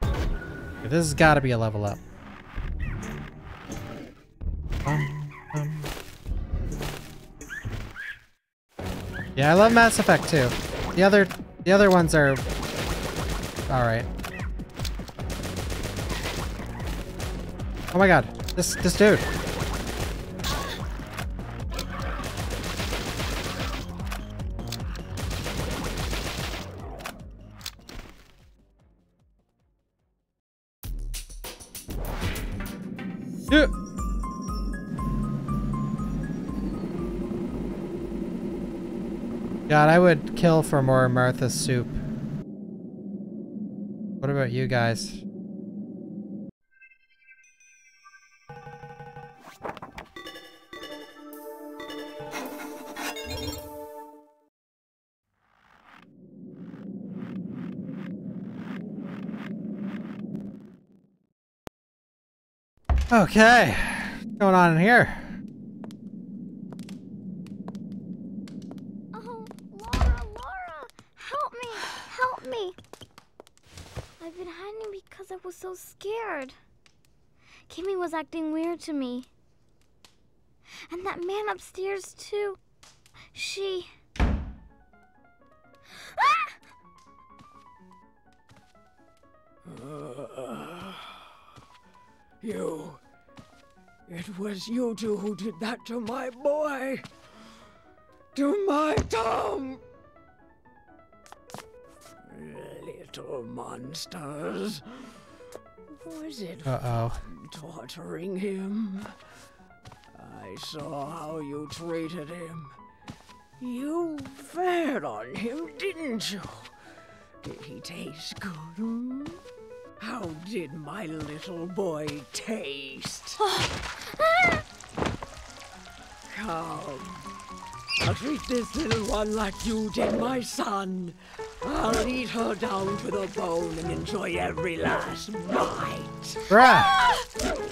Okay, this has got to be a level up. Bum, bum. Yeah, I love Mass Effect too. The other, the other ones are all right. Oh my god, this this dude. Kill for more Martha soup. What about you guys? Okay, what's going on in here? Oh, Laura, Laura, help me, help me. I've been hiding because I was so scared. Kimmy was acting weird to me. And that man upstairs, too. She. Uh, you. It was you two who did that to my boy. To my Tom. Little monsters. Was it Uh-oh. fun torturing him? I saw how you treated him. You fed on him, didn't you? Did he taste good? hmm? How did my little boy taste? Come. I'll treat this little one like you did my son. I'll eat her down to the bone and enjoy every last bite. Bruh.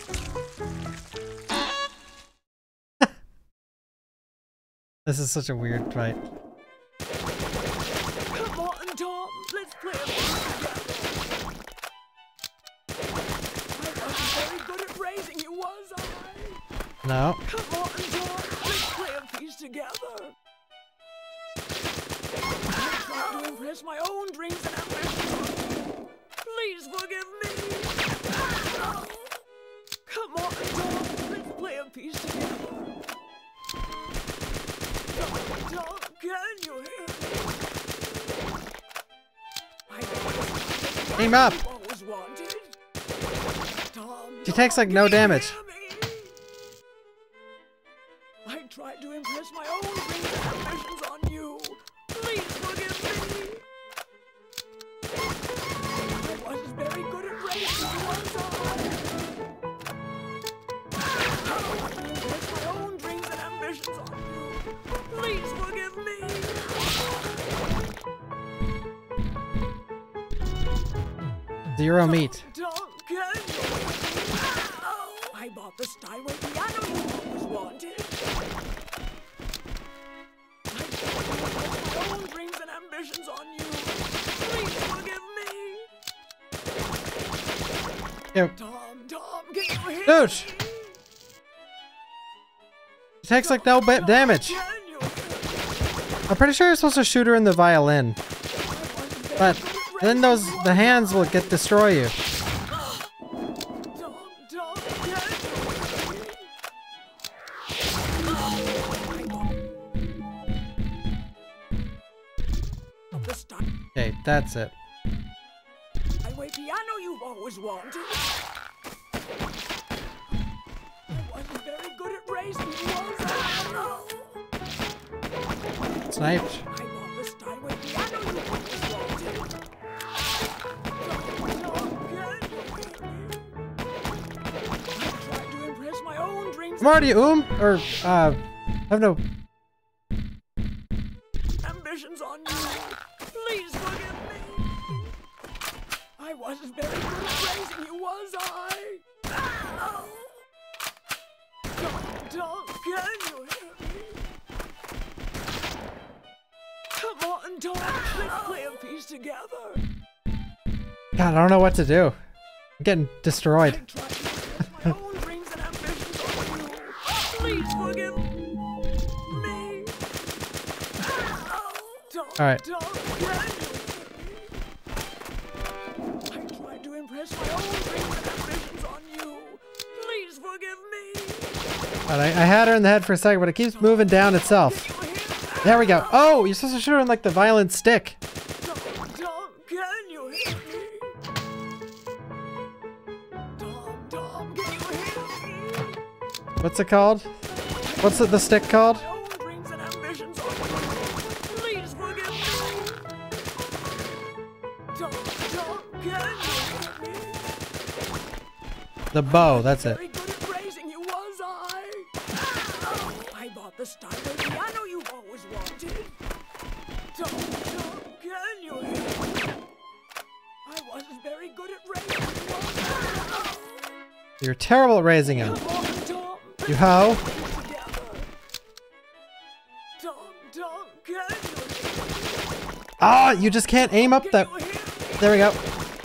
This is such a weird fight. Takes like no damage. I tried to impress my own dreams on you. Please forgive me. I wasn't very good at raising you, was I? I tried to impress my own dreams and ambitions on you. Please forgive me. Zero meat. Dude. She takes like no damage. I'm pretty sure you're supposed to shoot her in the violin. But then those the hands will get destroy you. Okay, that's it. Steinway piano you've always wanted. Good at raising you, was I? Sniped. I bought the Steinway piano you always wanted. I tried to impress my own dreams I'm already um or uh have no ambitions on you. Please forgive me. I wasn't very good at raising you, was I? Ow. Tom, can you hear me? Come on, Tom. Let's play a piece together. God, I don't know what to do. I'm getting destroyed. My own dreams and ambitions on you. Please forgive me. Tom, All right. Tom, can you I tried to impress my own dreams and ambitions on you. Please forgive me. God, I, I had her in the head for a second, but it keeps moving down itself. There we go. Oh, you're supposed to shoot her in like the violent stick. What's it called? What's it, the stick called? The bow, that's it. You're terrible at raising him. You hoe. Ah, you just can't aim up that. There we go.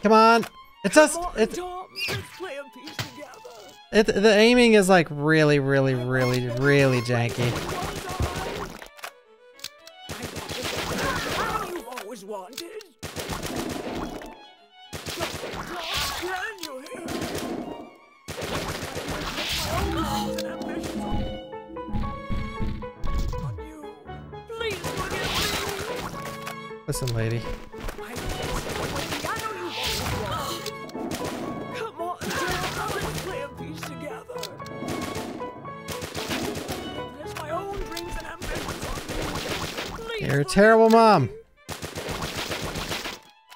Come on. It's just it's it. The aiming is like really, really, really, really janky. You. lady. You're a terrible mom.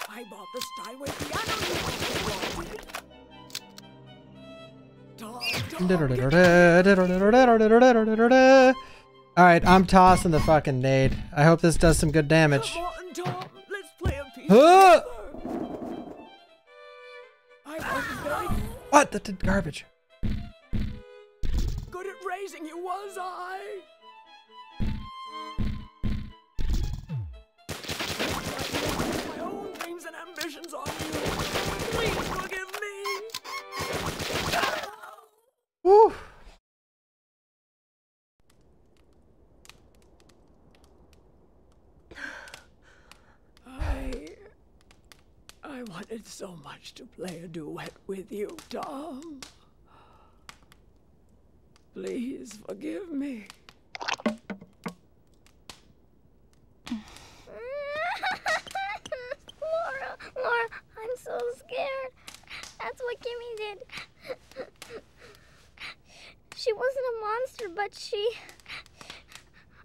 I bought the Steinway piano you always wanted. All right, I'm tossing the fucking nade. I hope this does some good damage. Tom, let's play a piece What? That did garbage. good at raising you, was I? My own dreams and ambitions on you. Please forgive me. Woo. I. I wanted so much to play a duet with you, Tom. Please forgive me. Laura, Laura, I'm so scared. That's what Kimmy did. She wasn't a monster, but she.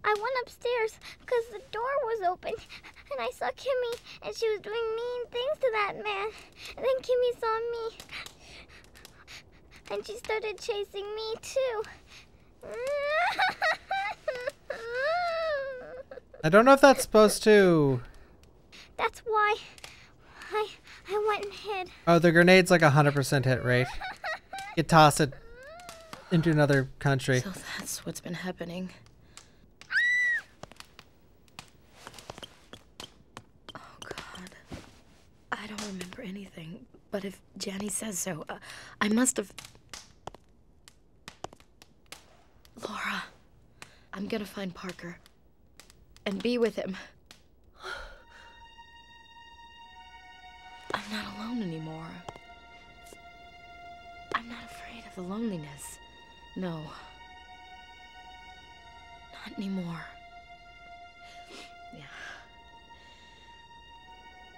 I went upstairs because the door was open and I saw Kimmy and she was doing mean things to that man. And then Kimmy saw me and she started chasing me too. I don't know if that's supposed to. That's why I I went and hid. Oh, the grenade's like a hundred percent hit rate. You toss it into another country. So that's what's been happening. Oh God, I don't remember anything. But if Jannie says so, uh, I must have. Laura, I'm gonna find Parker and be with him. I'm not alone anymore. I'm not afraid of the loneliness. No. Not anymore.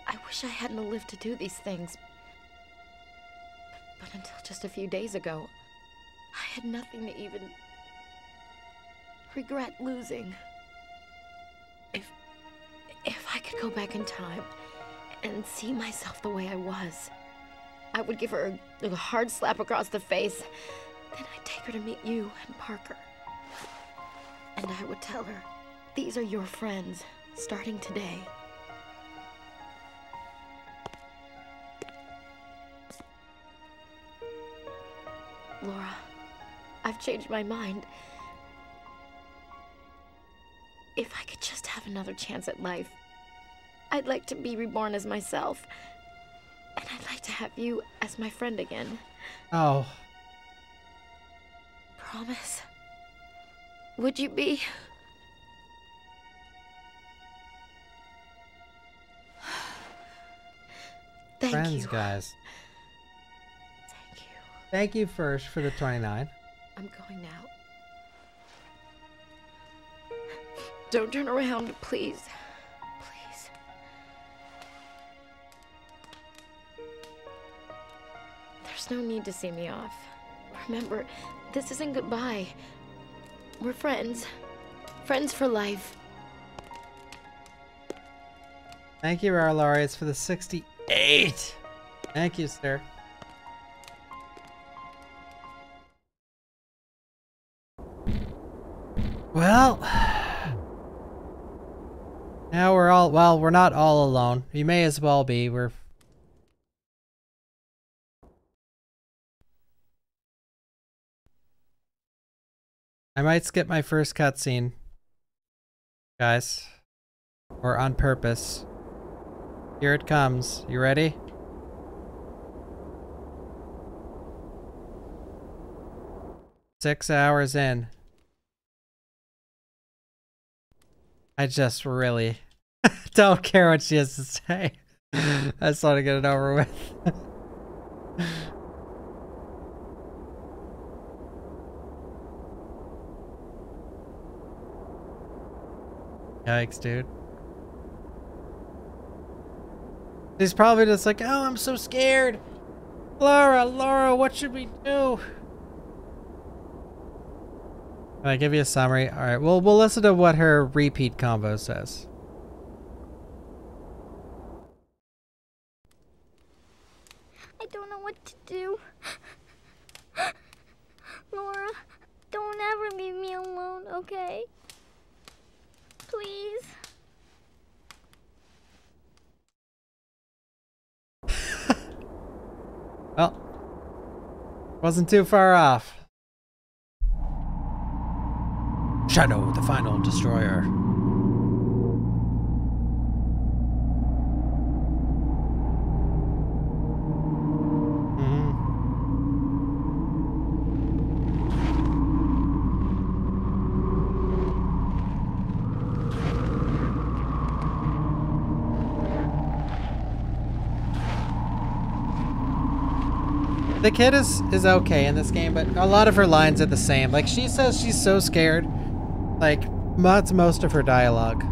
I wish I hadn't lived to do these things. But until just a few days ago, I had nothing to even regret losing. If if I could go back in time and see myself the way I was, I would give her a, a hard slap across the face. Then I'd take her to meet you and Parker. And I would tell her, these are your friends, starting today. I've changed my mind. If I could just have another chance at life, I'd like to be reborn as myself. And I'd like to have you as my friend again. Oh, Promise? Would you be? Thank friends, you. guys. Thank you. Thank you first for the 29. I'm going now. Don't turn around, please. Please. There's no need to see me off. Remember, this isn't goodbye. We're friends. Friends for life. Thank you, Rara Laureates, for the 68. Thank you, sir. Well, now we're all, well, we're not all alone. We may as well be. We're I might skip my first cutscene, guys, or on purpose. Here it comes. You ready? Six hours in. I just really don't care what she has to say. I just want to get it over with. Yikes, dude. He's probably just like, oh, I'm so scared. Laura, Laura, what should we do? Can I give you a summary? All right, well, we'll listen to what her repeat combo says. I don't know what to do. Laura, don't ever leave me alone, okay? Please. Well, wasn't too far off. Shadow, the final destroyer. The kid is is okay in this game, but a lot of her lines are the same. Like she says she's so scared. Like that's most of her dialogue.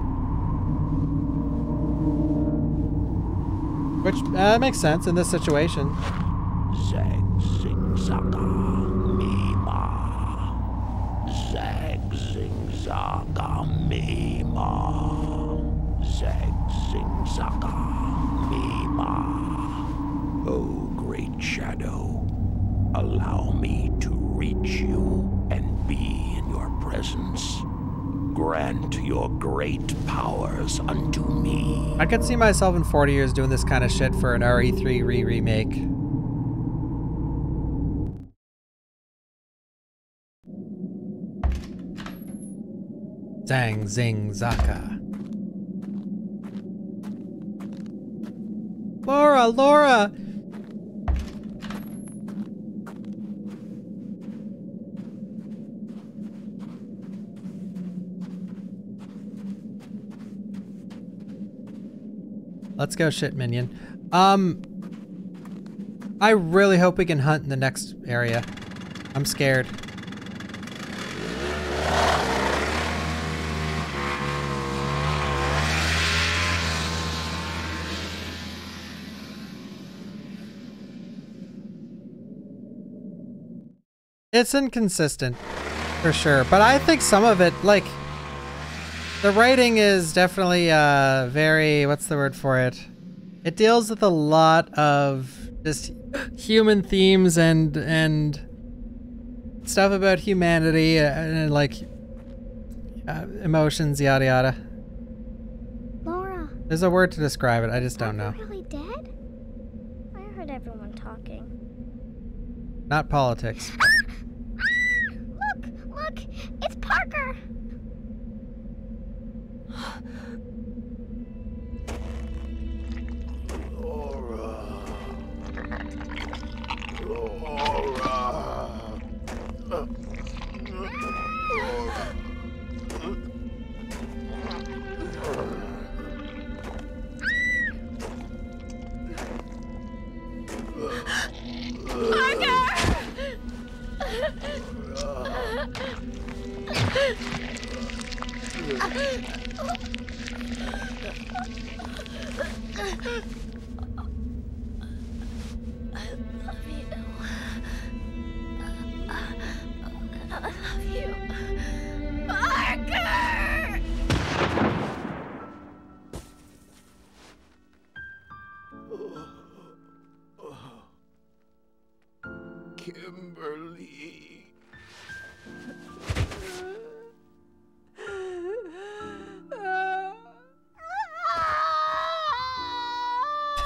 Which uh, makes sense in this situation. Zag zing zaga mima. Zag zing zaga mima. Zag zing zaga mima. Oh, great shadow, allow me to reach you and be in your presence. Grant your great powers unto me. I could see myself in 40 years doing this kind of shit for an RE3 re-remake. Zang Zing Zaka. Laura, Laura! Let's go shit minion. Um, I really hope we can hunt in the next area. I'm scared. It's inconsistent, for sure. But I think some of it, like, the writing is definitely uh, very, what's the word for it? It deals with a lot of just human themes and and stuff about humanity and, and like uh, emotions, yada yada. Laura, There's a word to describe it. I just don't know. really dead? I heard everyone talking. Not politics. Look, look, it's Parker. I Ha ha ha!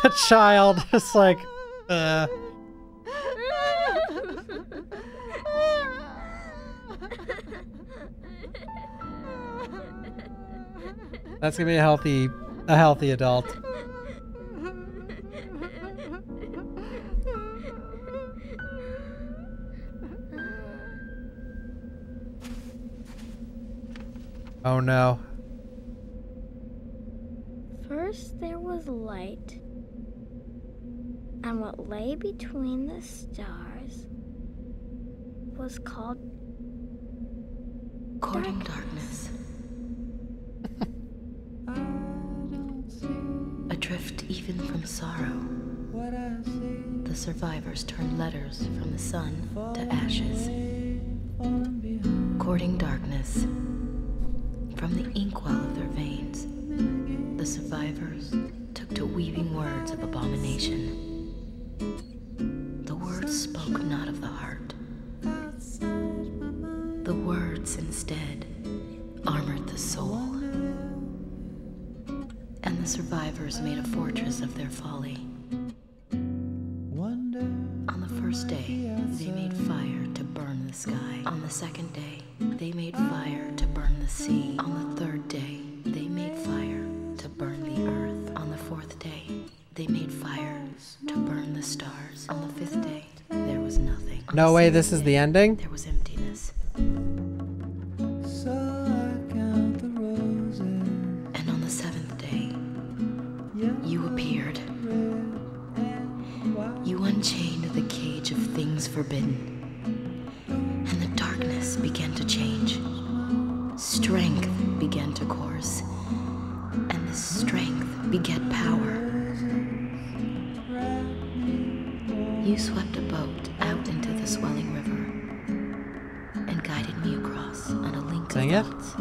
The child is like, uh. That's gonna be a healthy, a healthy adult. Oh no. First there was light, and what lay between the stars was called Courting darkness. Adrift even from sorrow, the survivors turned letters from the sun to ashes. Courting darkness. From the inkwell of their veins, the survivors took to weaving words of abomination. The words spoke not of the heart. The words instead armored the soul. And the survivors made a fortress of their folly. On the first day, they made fire to burn the sky. On the second day, they made fire to burn the sea. On the third day, they made fire to burn the earth. On the fourth day, they made fire to burn the stars. On the fifth day, there was nothing. On No way, this is day, the ending? There was emptiness. So And on the seventh day, you appeared. You unchained the cage of things forbidden. And the darkness began to change. Strength began to course. And this strength beget power. You swept a boat out into the swelling river and guided me across on a link Sing of it? thoughts.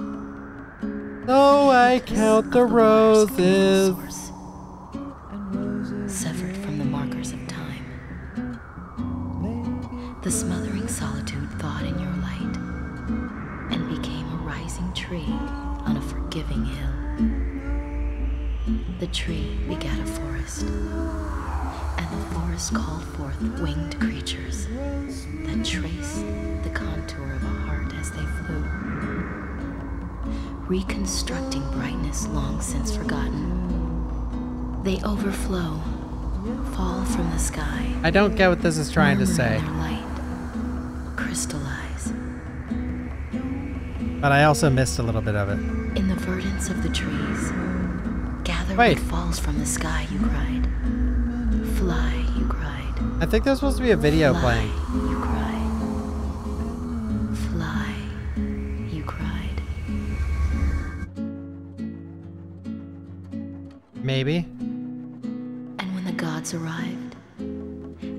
Though I count the roses. severed from the markers of time. The smothering solitude thawed in your light and became a rising tree on a forgiving hill. The tree begat a forest, the forest called forth winged creatures that traced the contour of a heart as they flew, reconstructing brightness long since forgotten. They overflow, fall from the sky. I don't get what this is trying to say, light, crystallize but I also missed a little bit of it. in the verdance of the trees. Gather Wait. what falls from the sky, you cried. Fly, you cried. I think there's supposed to be a video Fly, playing. you cried. Fly, you cried. Maybe. And when the gods arrived,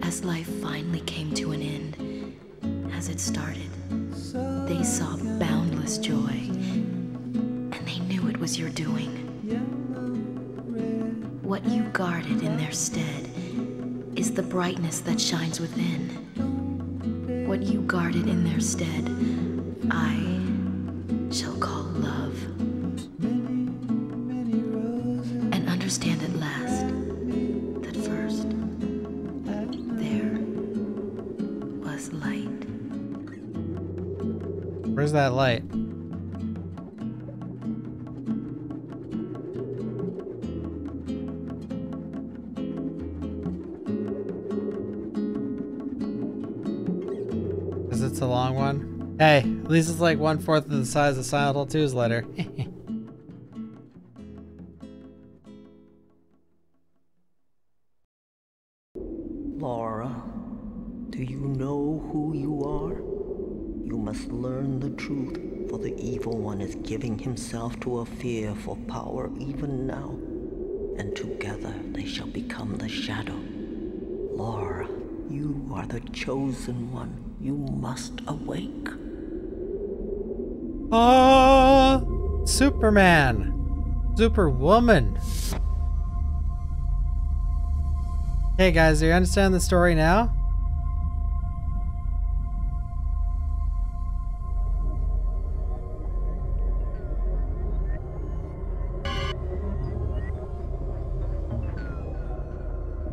as life finally came to an end, as it started, they saw boundless joy, and they knew it was your doing. What you guarded in their stead is the brightness that shines within. What you guarded in their stead, I shall call love. And understand at last that first there was light. Where's that light? Hey, at least it's like one fourth of the size of Silent Hill 2's letter. Laura, do you know who you are? You must learn the truth, for the evil one is giving himself to a fear for power even now, and together they shall become the shadow. Laura, you are the chosen one. You must awake. Oh, Superman. Superwoman. Hey guys, do you understand the story now?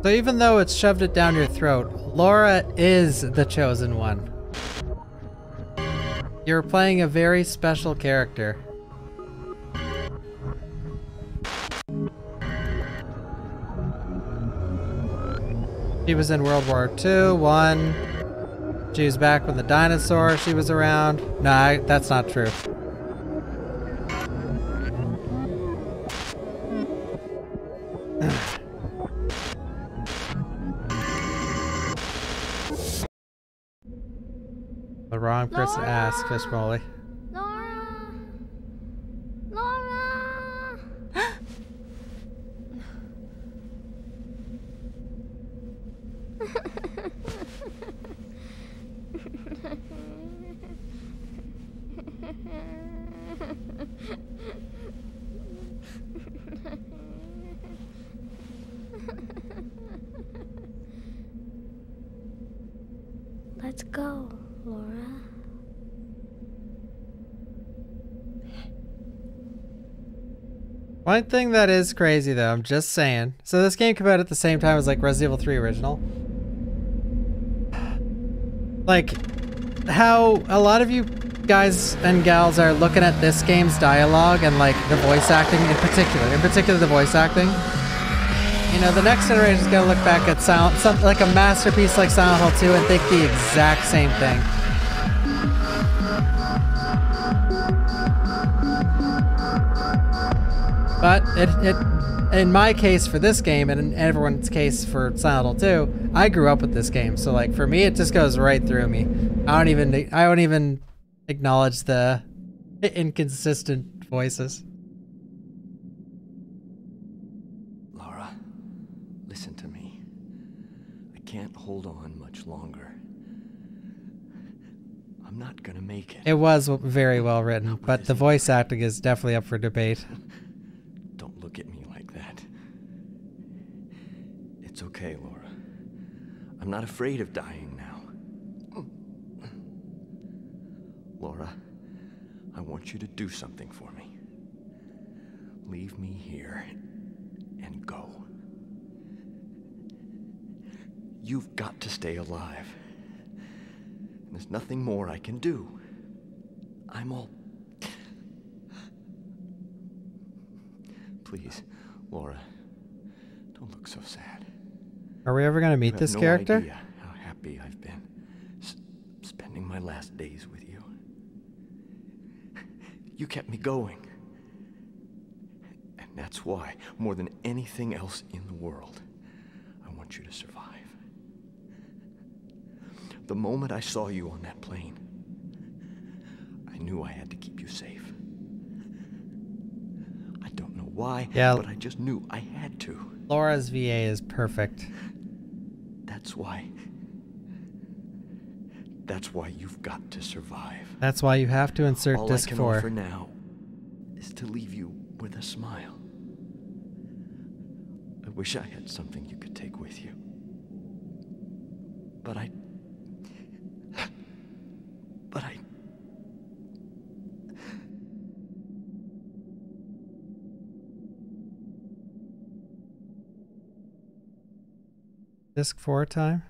So even though it's shoved it down your throat, Laura is the chosen one. You're playing a very special character. She was in World War II, one. She was back when the dinosaur she was around. No, that's not true. Wrong person to ask, Fish Molly. Laura! Laura! Let's go, Laura. One thing that is crazy though, I'm just saying. So this game came out at the same time as like Resident Evil 3 original. Like how a lot of you guys and gals are looking at this game's dialogue and like the voice acting in particular, in particular the voice acting. You know, the next generation is gonna look back at Silent, something like a masterpiece like Silent Hill 2 and think the exact same thing. But it, it, in my case for this game, and in everyone's case for Silent Hill 2, I grew up with this game. So like for me, it just goes right through me. I don't even, I don't even acknowledge the inconsistent voices. Laura, listen to me. I can't hold on much longer. I'm not gonna make it. It was very well written, but the voice acting is definitely up for debate. Don't look at me like that. It's okay, Laura. I'm not afraid of dying now. Laura, I want you to do something for me. Leave me here and go. You've got to stay alive. And there's nothing more I can do. I'm all. Please, Laura, don't look so sad. Are we ever gonna meet You have this no character? idea how happy I've been s- spending my last days with you. You kept me going. And that's why, more than anything else in the world, I want you to survive. The moment I saw you on that plane, I knew I had to keep you safe. I don't know why, Yeah. but I just knew I had to. Laura's VA is perfect. That's why. That's why you've got to survive. That's why you have to insert All disc I can 4. offer now is to leave you with a smile. I wish I had something you could take with you. But I. But I. Disc 4 time?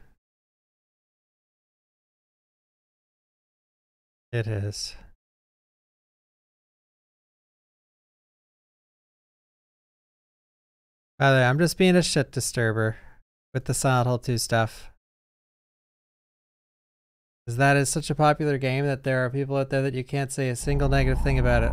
It is. By the way, I'm just being a shit disturber with the Silent Hill 2 stuff. Because that is such a popular game that there are people out there that you can't say a single negative thing about it.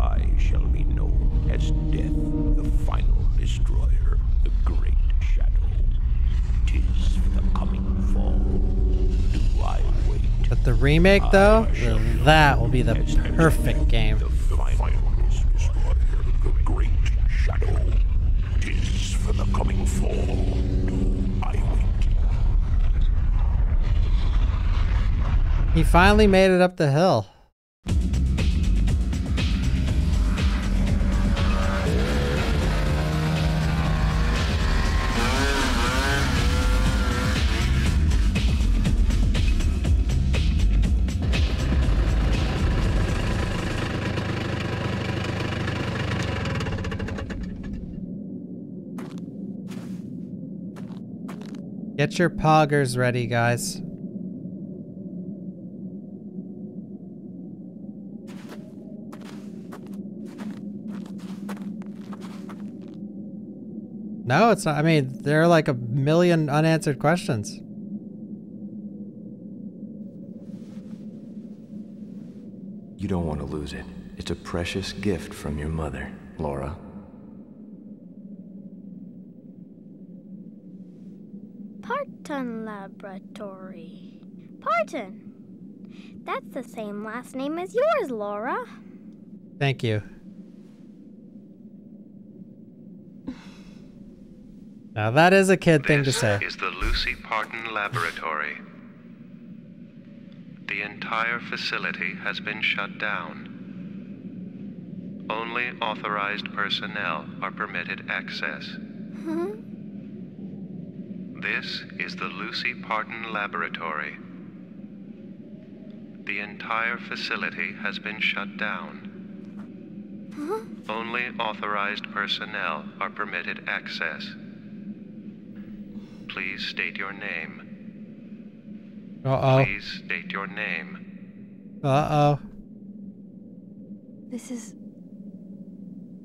I shall be known as Death, the final destroyer, the great shadow. Tis for the coming fall. Do I wait? But the remake, though, that will be the perfect game. The final destroyer, the great shadow. Tis for the coming fall. Do I wait? He finally made it up the hill. Get your poggers ready, guys. No, it's not. I mean, there are like a million unanswered questions. You don't want to lose it. It's a precious gift from your mother, Laura. Parton Laboratory. Parton. That's the same last name as yours, Laura. Thank you. Now that is a kid thing to say. This is the Lucy Parton Laboratory. The entire facility has been shut down. Only authorized personnel are permitted access. Huh? This is the Lucy Parton Laboratory. The entire facility has been shut down. Huh? Only authorized personnel are permitted access. Please state your name. Uh-oh. Please state your name. Uh-oh. This is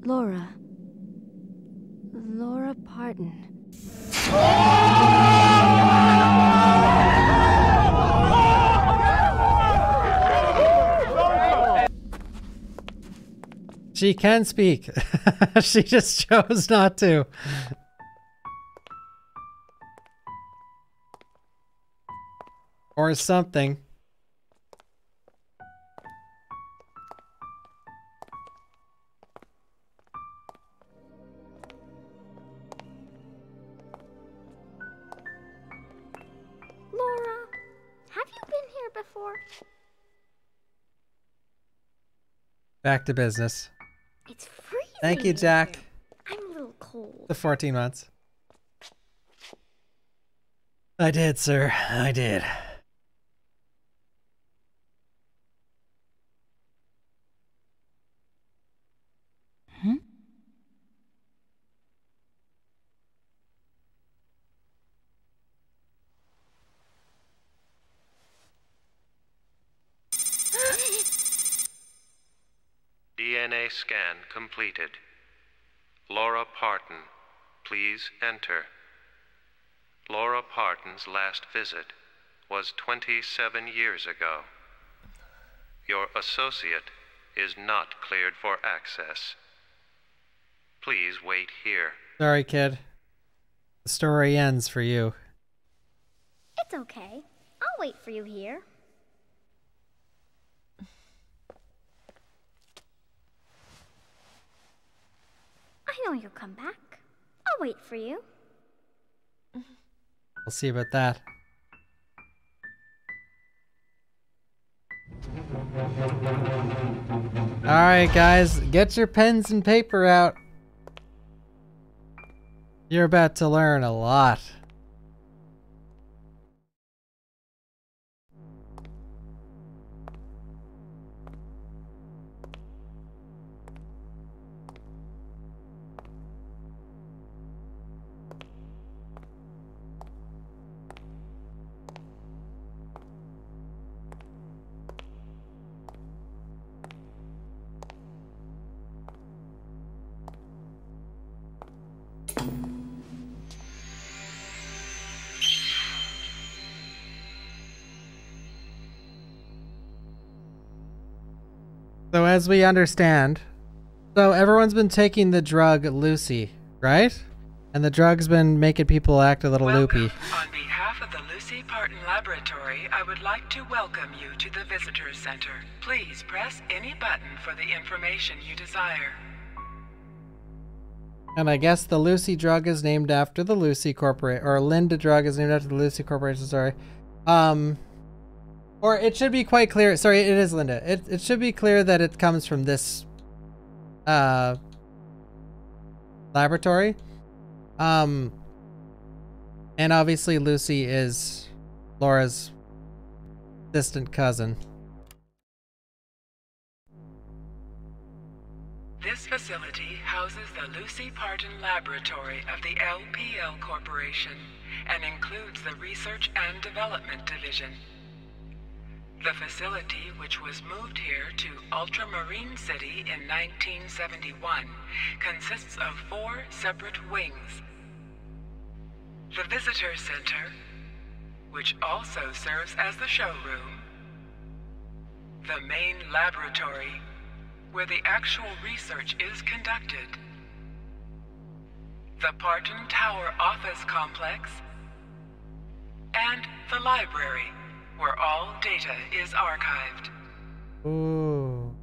Laura. Laura Parton. She can speak. she just chose not to. Or something. Back to business. It's freezing. Thank you, Jack. I'm a little cold. The 14 months. I did, sir. I did. DNA scan completed. Laura Parton, please enter. Laura Parton's last visit was 27 years ago. Your associate is not cleared for access. Please wait here. Sorry, kid. The story ends for you. It's okay. I'll wait for you here. I know you'll come back. I'll wait for you. We'll see about that. Alright, guys, get your pens and paper out. You're about to learn a lot. As we understand, so everyone's been taking the drug Lucy, right? And the drug's been making people act a little loopy. On behalf of the Lucy Parton Laboratory, I would like to welcome you to the Visitors Center. Please press any button for the information you desire. And I guess the Lucy drug is named after the Lucy Corporation, or Linda drug is named after the Lucy Corporation, sorry. Um, or it should be quite clear, sorry, it is Linda. It, it should be clear that it comes from this, uh, laboratory. Um, and obviously Lucy is Laura's distant cousin. This facility houses the Lucy Parton Laboratory of the LPL Corporation and includes the Research and Development Division. The facility, which was moved here to Ultramarine City in 1971, consists of four separate wings. The Visitor Center, which also serves as the showroom. The main laboratory, where the actual research is conducted. The Parton Tower office complex. And the library, where all data is archived. Ooh.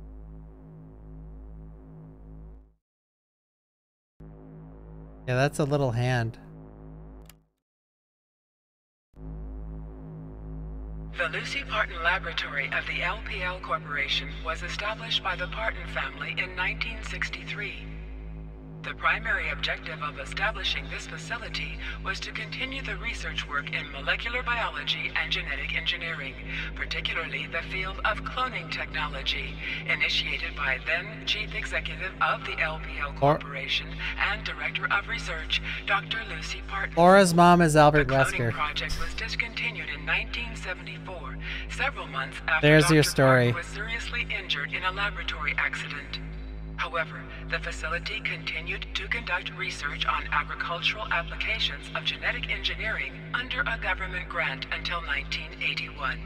Yeah, that's a little hand. The Lucy Parton Laboratory of the LPL Corporation was established by the Parton family in 1963. The primary objective of establishing this facility was to continue the research work in molecular biology and genetic engineering, particularly the field of cloning technology, initiated by then Chief Executive of the LPL Corporation and Director of Research, Dr. Lucy Parton. Laura's mom is Albert the Wesker. cloning project was discontinued in 1974, several months after There's Dr. your story. Parton was seriously injured in a laboratory accident. However, the facility continued to conduct research on agricultural applications of genetic engineering under a government grant until 1981.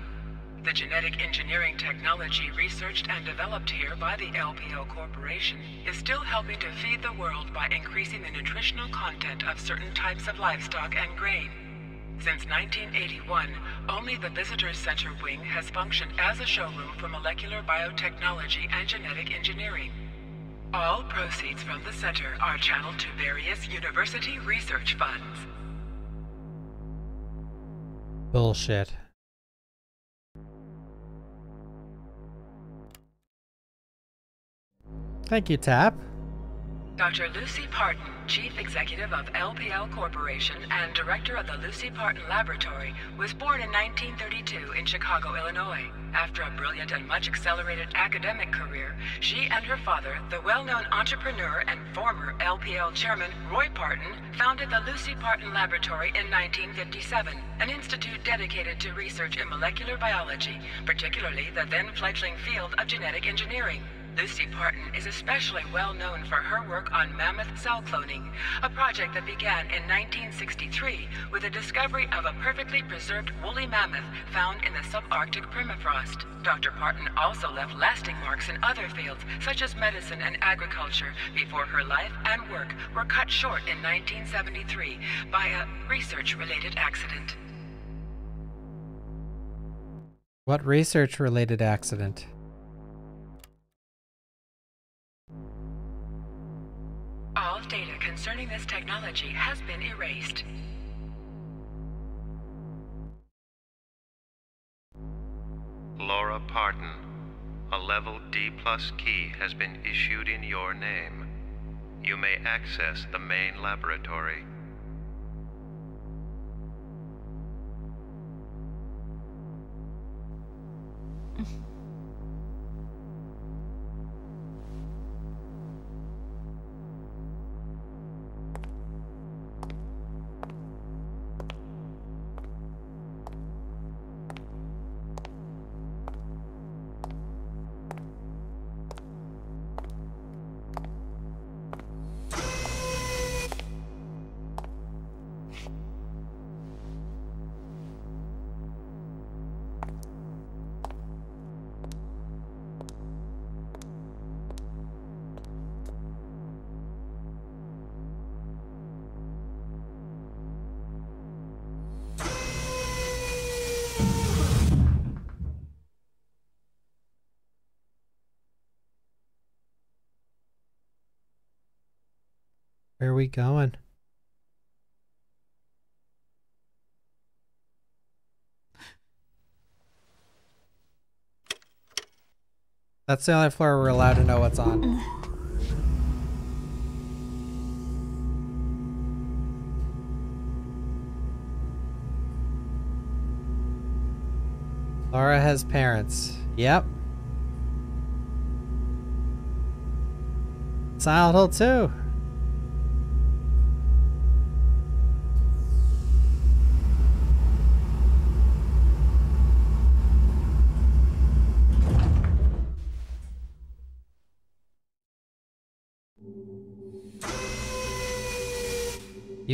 The genetic engineering technology researched and developed here by the LPL Corporation is still helping to feed the world by increasing the nutritional content of certain types of livestock and grain. Since 1981, only the Visitors Center wing has functioned as a showroom for molecular biotechnology and genetic engineering. All proceeds from the center are channeled to various university research funds. Bullshit. Thank you, Tap. Dr. Lucy Parton, Chief Executive of LPL Corporation and Director of the Lucy Parton Laboratory, was born in 1932 in Chicago, Illinois. After a brilliant and much accelerated academic career, she and her father, the well-known entrepreneur and former LPL chairman Roy Parton, founded the Lucy Parton Laboratory in 1957, an institute dedicated to research in molecular biology, particularly the then fledgling field of genetic engineering. Lucy Parton is especially well known for her work on mammoth cell cloning, a project that began in 1963 with the discovery of a perfectly preserved woolly mammoth found in the subarctic permafrost. Dr. Parton also left lasting marks in other fields, such as medicine and agriculture, before her life and work were cut short in 1973 by a research-related accident. What research related accident? All data concerning this technology has been erased. Laura Parton, a level D plus key has been issued in your name. You may access the main laboratory. Where are we going? That's the only floor we're allowed to know what's on. Laura has parents. Yep. Silent Hill 2.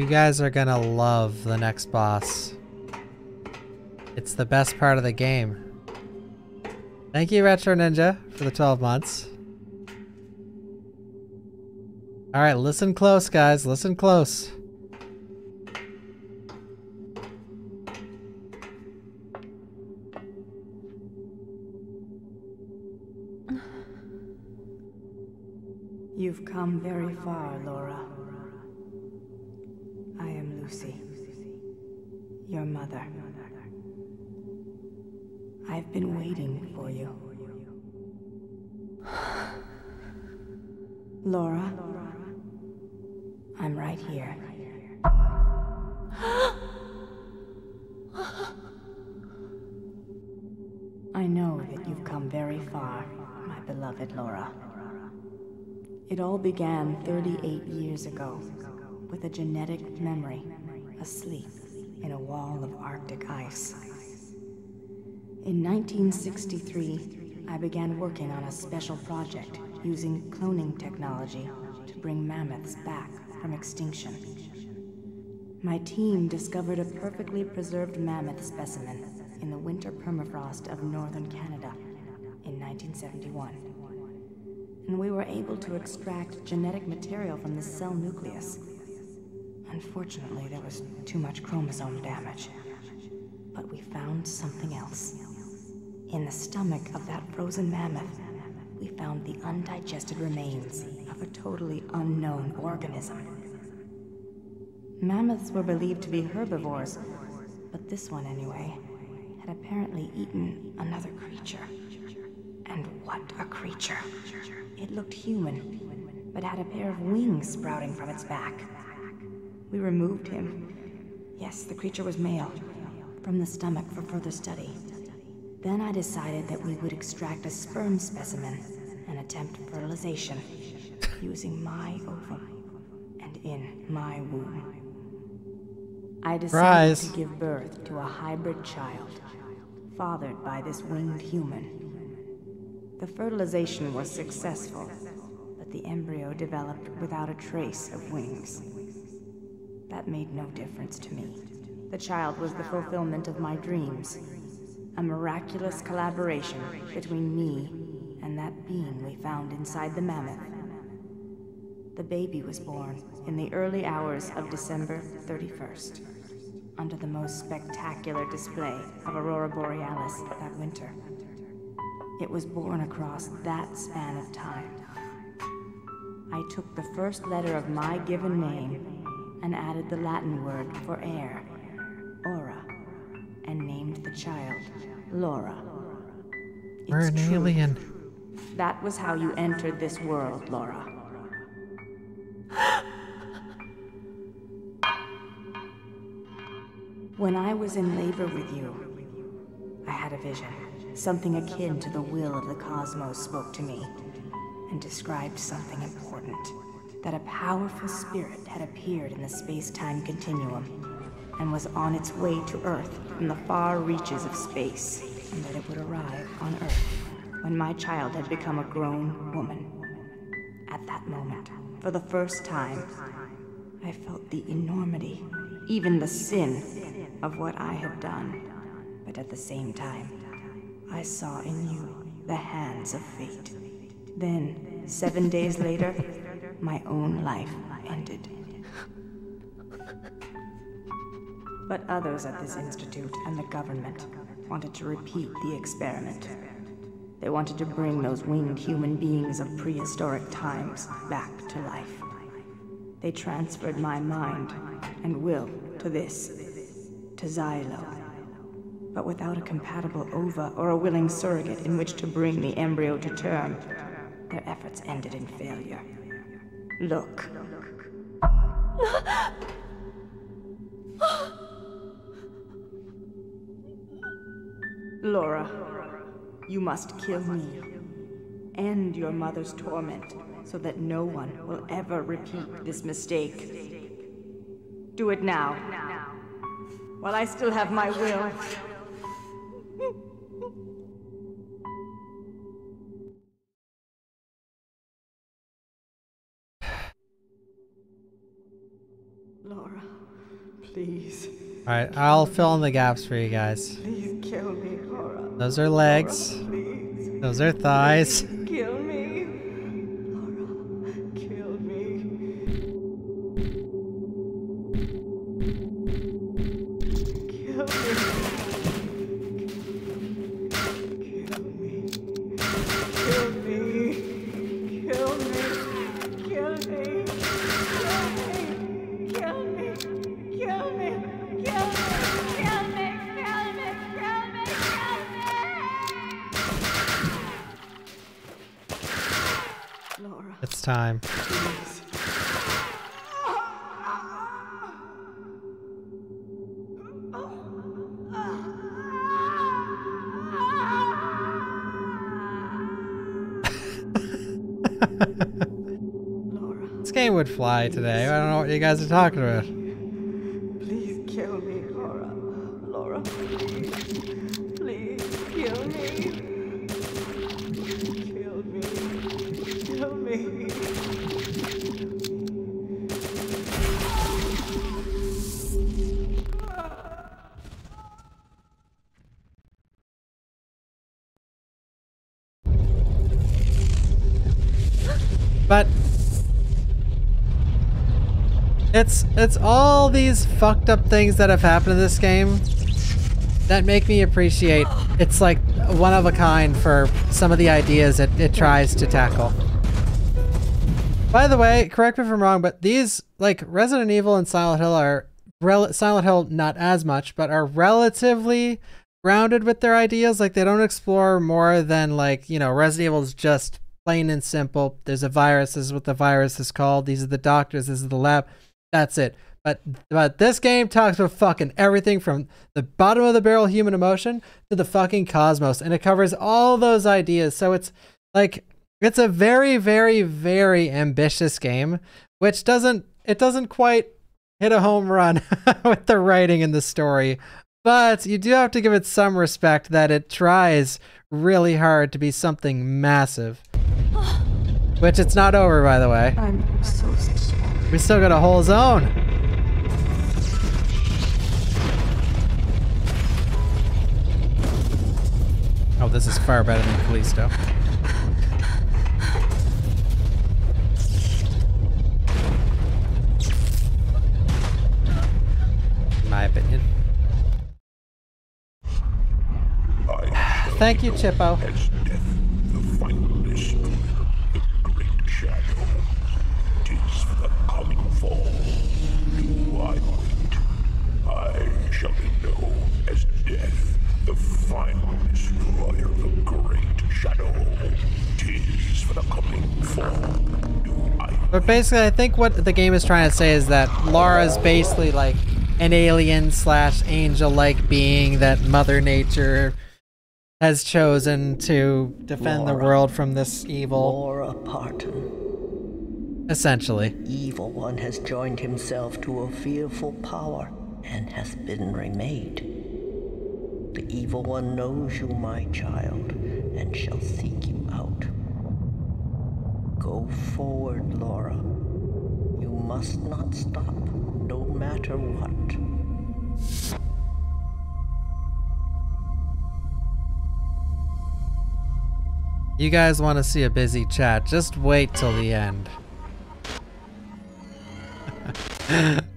You guys are gonna love the next boss. It's the best part of the game. Thank you, Retro Ninja, for the 12 months. Alright, listen close, guys. Listen close. You've come very far, Laura. Mother. I've been waiting for you. Laura, I'm right here. I know that you've come very far, my beloved Laura. It all began 38 years ago with a genetic memory asleep in a wall of Arctic ice. In 1963, I began working on a special project using cloning technology to bring mammoths back from extinction. My team discovered a perfectly preserved mammoth specimen in the winter permafrost of northern Canada in 1971. And we were able to extract genetic material from the cell nucleus. Unfortunately, there was too much chromosome damage. But we found something else. In the stomach of that frozen mammoth, we found the undigested remains of a totally unknown organism. Mammoths were believed to be herbivores, but this one, anyway, had apparently eaten another creature. And what a creature! It looked human, but had a pair of wings sprouting from its back. We removed him. Yes, the creature was male, from the stomach for further study. Then I decided that we would extract a sperm specimen and attempt fertilization using my ovum and in my womb. I decided Rise. to give birth to a hybrid child, fathered by this winged human. The fertilization was successful, but the embryo developed without a trace of wings. That made no difference to me. The child was the fulfillment of my dreams. A miraculous collaboration between me and that being we found inside the mammoth. The baby was born in the early hours of December 31st, under the most spectacular display of Aurora Borealis that winter. It was born across that span of time. I took the first letter of my given name and added the Latin word for air, aura, and named the child Laura. We're an It's true. alien. That was how you entered this world, Laura. When I was in labor with you, I had a vision. Something akin to the will of the cosmos spoke to me and described something important. That a powerful spirit had appeared in the space-time continuum and was on its way to Earth from the far reaches of space, and that it would arrive on Earth when my child had become a grown woman. At that moment, for the first time, I felt the enormity, even the sin, of what I had done. But at the same time, I saw in you the hands of fate. Then, seven days later, my own life ended. But others at this institute and the government wanted to repeat the experiment. They wanted to bring those winged human beings of prehistoric times back to life. They transferred my mind and will to this, to Xylo. But without a compatible ova or a willing surrogate in which to bring the embryo to term, their efforts ended in failure. Look. Laura, you must kill me. End your mother's torment so that no one will ever repeat this mistake. Do it now. While I still have my will. Laura, please. All right, I'll fill in the gaps for you guys. Please kill me, Laura. Those are legs. Those are thighs. Kill fly today. I don't know what you guys are talking about. It's it's all these fucked up things that have happened in this game that make me appreciate it's like one of a kind for some of the ideas it, it tries to tackle. By the way, correct me if I'm wrong, but these like Resident Evil and Silent Hill are Silent Hill not as much, but are relatively grounded with their ideas. Like they don't explore more than like you know Resident Evil is just plain and simple. There's a virus. This is what the virus is called. These are the doctors. This is the lab. That's it. But but this game talks about fucking everything from the bottom of the barrel human emotion to the fucking cosmos, and it covers all those ideas. So it's like it's a very very very ambitious game, which doesn't it doesn't quite hit a home run with the writing and the story. But you do have to give it some respect that it tries really hard to be something massive. Which it's not over, by the way. I'm so sorry. We still got a whole zone. Oh, this is far better than Callisto. In my opinion. Thank you, Chippo. Shadow. Tis for the coming fall. But basically, I think what the game is trying to say is that Laura's basically like an alien slash angel-like being that Mother Nature has chosen to defend the world from this evil. Laura Parton. Essentially. Evil one has joined himself to a fearful power and has been remade. The evil one knows you, my child, and shall seek you out. Go forward, Laura. You must not stop, no matter what. You guys want to see a busy chat, just wait till the end.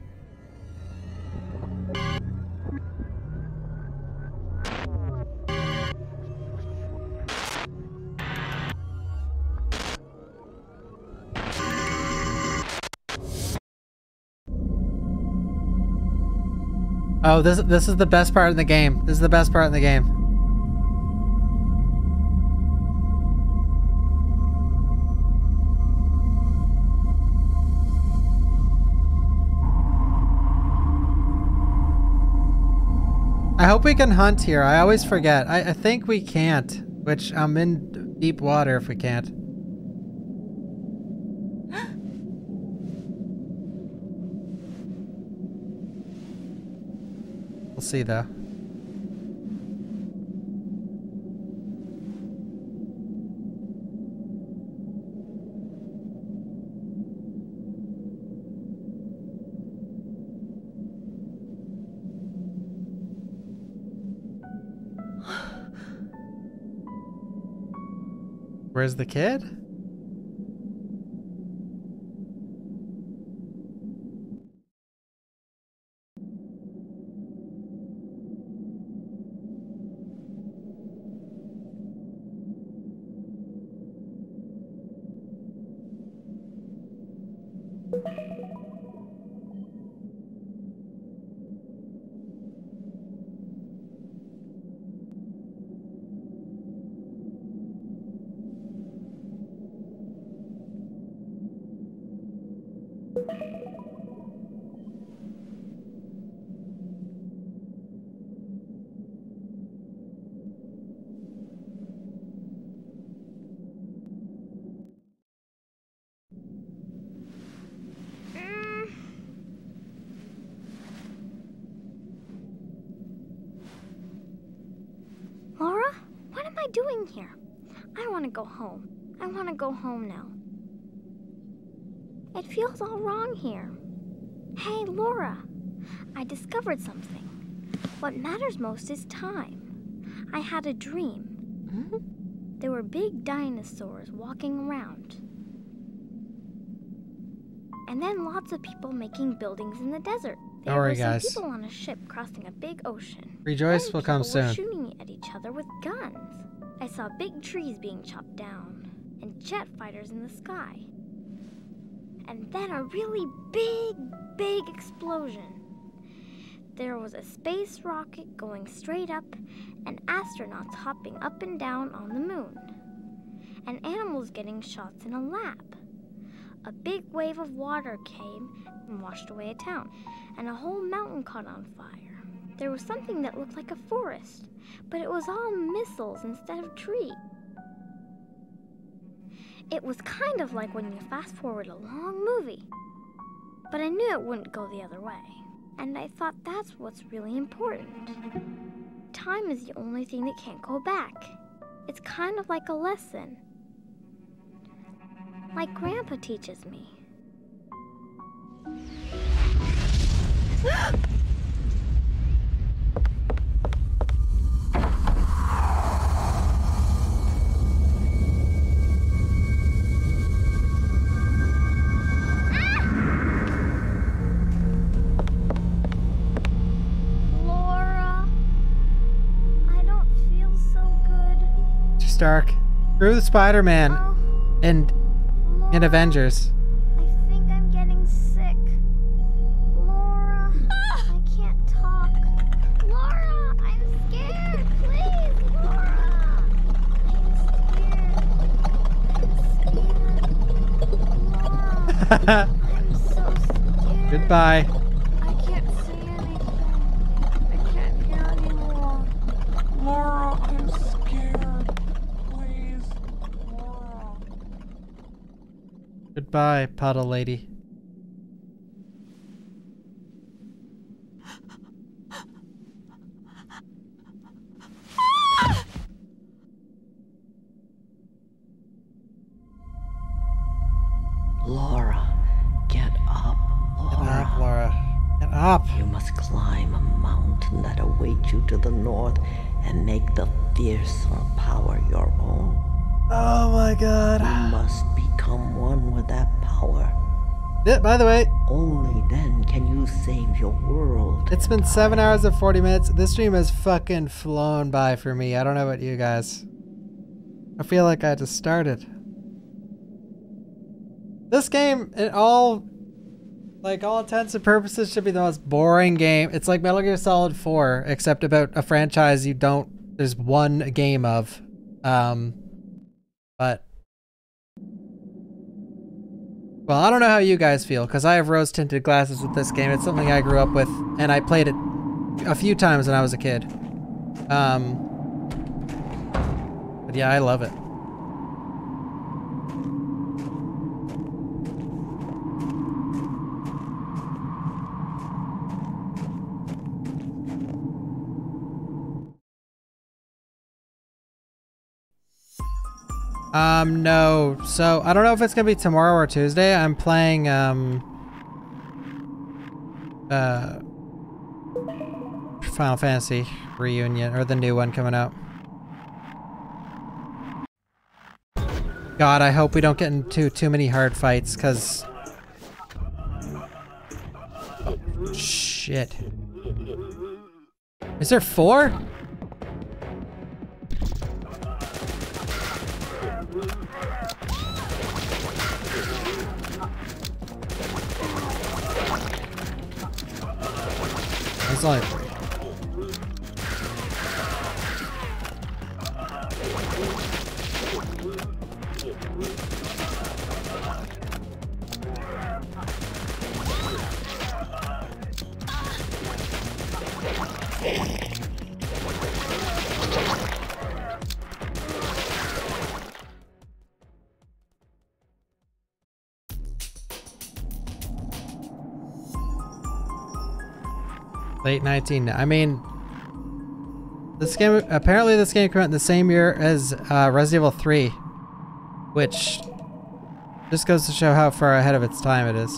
Oh, this this is the best part in the game. This is the best part in the game. I hope we can hunt here. I always forget. I, I think we can't, which I'm in deep water if we can't. See there. Where's the kid? Home now. It feels all wrong here. Hey, Laura, I discovered something. What matters most is time. I had a dream. Mm-hmm. There were big dinosaurs walking around. And then lots of people making buildings in the desert. There Don't worry, were some guys. people on a ship crossing a big ocean. Rejoice will come soon. shooting at each other with guns. I saw big trees being chopped down and jet fighters in the sky. And then a really big, big explosion. There was a space rocket going straight up and astronauts hopping up and down on the moon. And animals getting shots in a lab. A big wave of water came and washed away a town, and a whole mountain caught on fire. There was something that looked like a forest, but it was all missiles instead of trees. It was kind of like when you fast forward a long movie. But I knew it wouldn't go the other way. And I thought that's what's really important. Time is the only thing that can't go back. It's kind of like a lesson. Like Grandpa teaches me. Stark. Through the Spider-Man and in Avengers. I think I'm getting sick. Laura, I can't talk. Laura, I'm scared. Please, Laura. Goodbye. I can't Goodbye, puddle lady. Laura, get up. Laura. Get up, Laura. Get up. You must climb a mountain that awaits you to the north and make the fearsome power your own. Oh my god. You must become one with that power. Yeah, by the way, Only then can you save your world. it's been 7 hours and 40 minutes. This stream has fucking flown by for me. I don't know about you guys. I feel like I just started. This game, in all, like all intents and purposes, should be the most boring game. It's like Metal Gear Solid 4, except about a franchise you don't, there's one game of. Um, but well, I don't know how you guys feel, because I have rose tinted glasses with this game. It's something I grew up with, and I played it a few times when I was a kid. Um, but yeah, I love it. Um, no. So, I don't know if it's gonna be tomorrow or Tuesday. I'm playing, um... Uh... Final Fantasy Reunion, or the new one coming out. God, I hope we don't get into too many hard fights, because... Shit. Is there four? There's only Late 19. I mean, this game apparently this game came out in the same year as uh, Resident Evil 3, which just goes to show how far ahead of its time it is.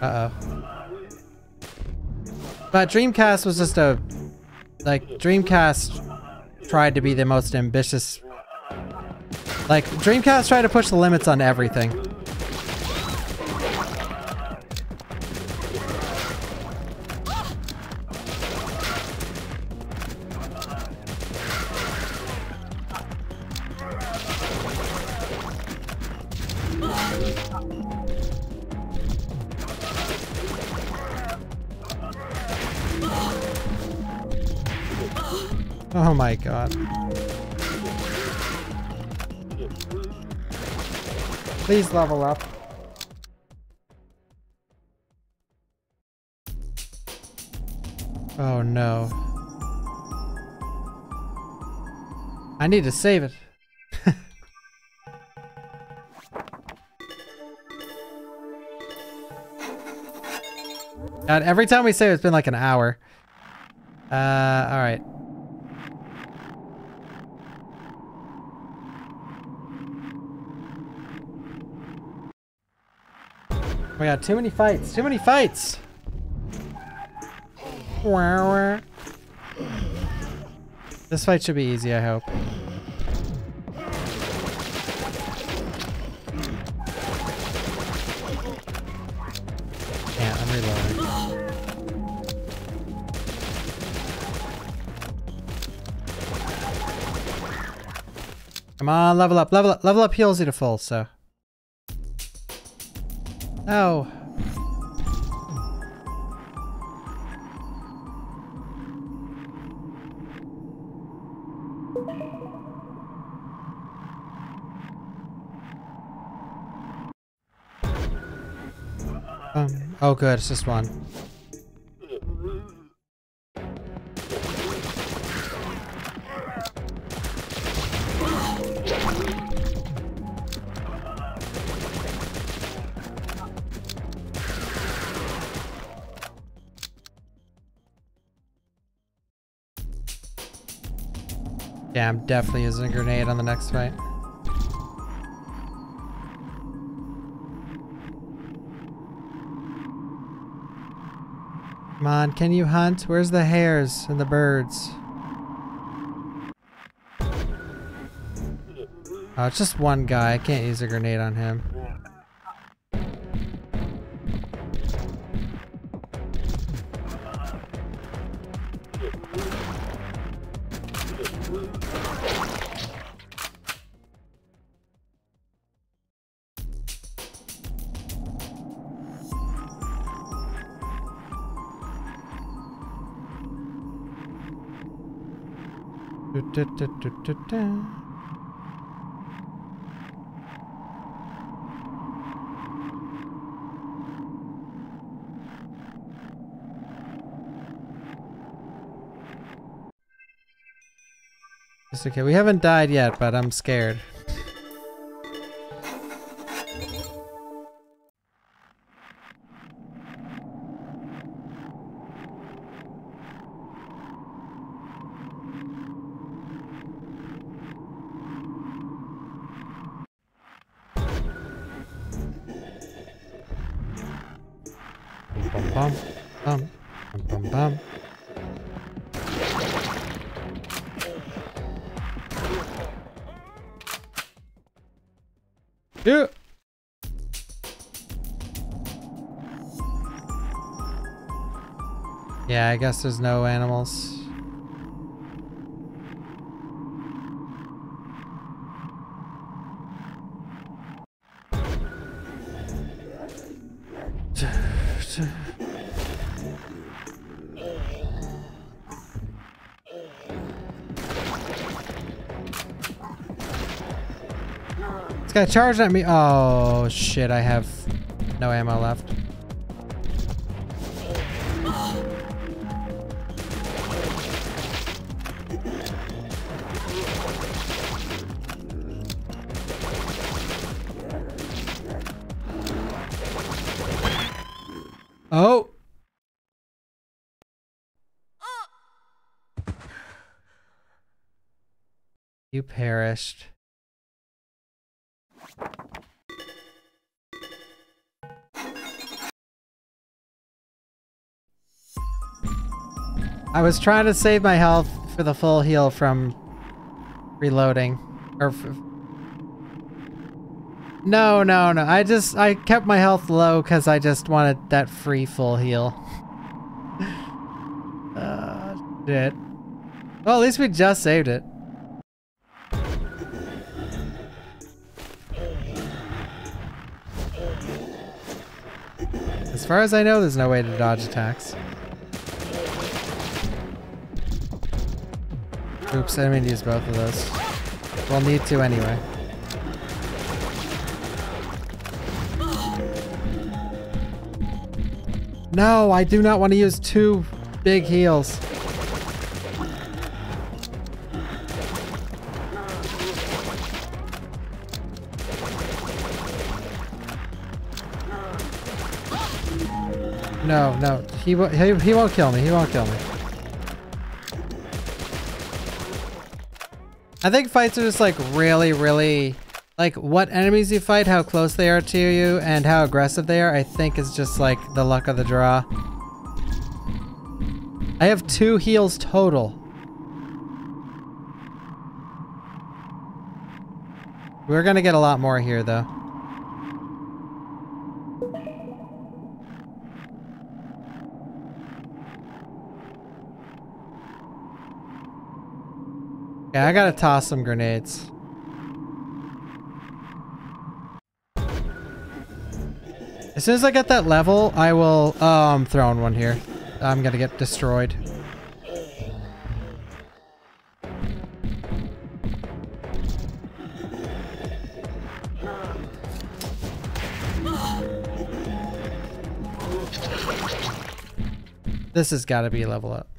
Uh oh. But Dreamcast was just a like Dreamcast tried to be the most ambitious. Like Dreamcast tried to push the limits on everything. Level up. Oh no. I need to save it. God, every time we save it's been like an hour. Uh, alright. Oh my god, too many fights, too many fights! This fight should be easy, I hope. Yeah, I'm reloading. Come on, level up, level up, level up heals you to full, so. Oh. Um, oh good, it's just one. Yeah, I'm definitely using a grenade on the next fight. Come on, can you hunt? Where's the hares and the birds? Oh, it's just one guy. I can't use a grenade on him. Du- du- du. It's okay. We haven't died yet, but I'm scared. I guess there's no animals. This guy charged at me. Oh shit, I have no ammo left. Was trying to save my health for the full heal from reloading. Or no, no, no. I just, I kept my health low because I just wanted that free full heal. uh, shit. Well, at least we just saved it. As far as I know, there's no way to dodge attacks. Oops, I didn't use both of those. We'll need to anyway. No, I do not want to use two big heals. No, no, he, he, he won't kill me, he won't kill me. I think fights are just like really, really, like what enemies you fight, how close they are to you, and how aggressive they are, I think is just like the luck of the draw. I have two heals total. We're gonna get a lot more here though. I gotta toss some grenades. As soon as I get that level, I will... Um, oh, I'm throwing one here. I'm gonna get destroyed. This has gotta be a level up.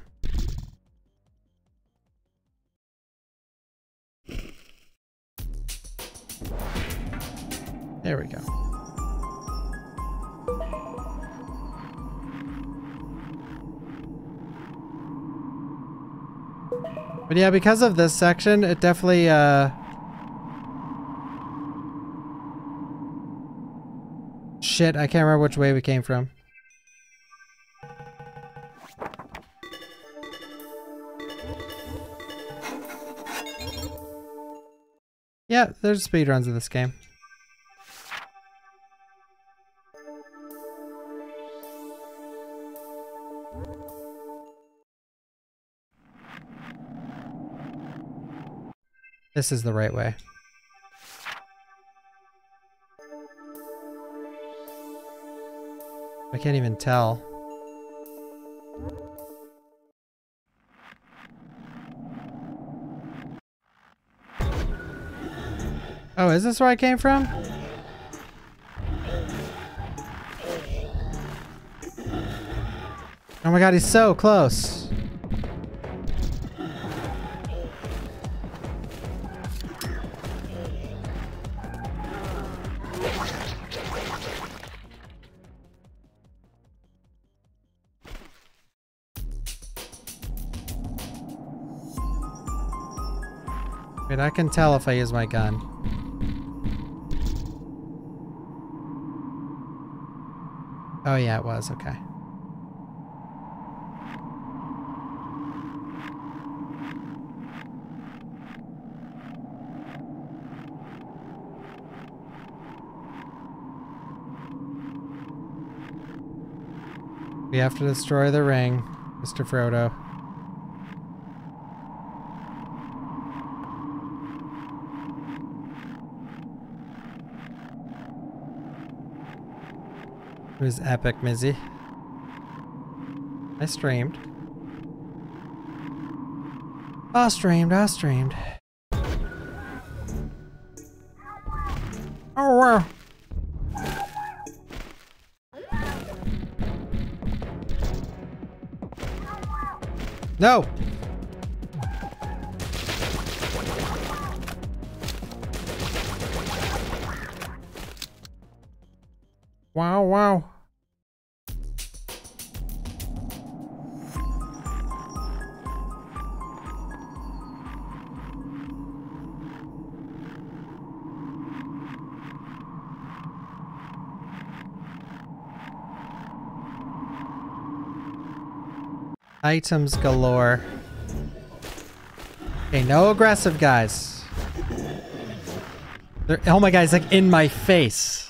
But yeah, because of this section, it definitely, uh... Shit, I can't remember which way we came from. Yeah, there's speedruns in this game. This is the right way. I can't even tell. Oh, is this where I came from? Oh my god, he's so close. I can tell if I use my gun. Oh yeah, it was, okay. We have to destroy the ring, Mr. Frodo. Who's epic, Mizzy? I streamed. I streamed, I streamed. Oh wow. No! Items galore. Okay, no aggressive guys. They're, oh my god, it's like in my face.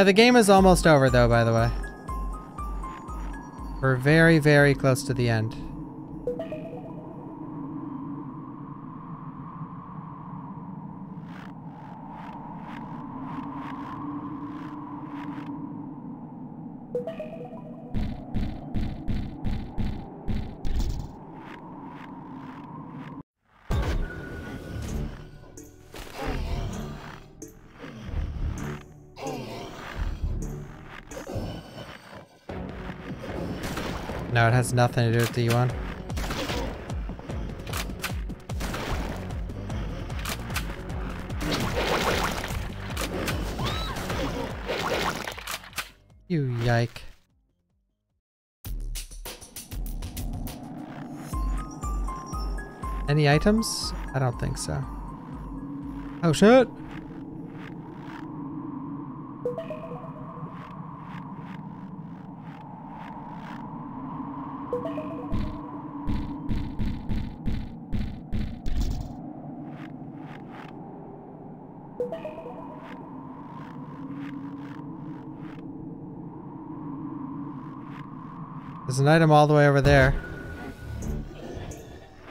Yeah, the game is almost over though, by the way. We're very, very close to the end. Has nothing to do with the one. You yike. Any items? I don't think so. Oh shit! An item all the way over there.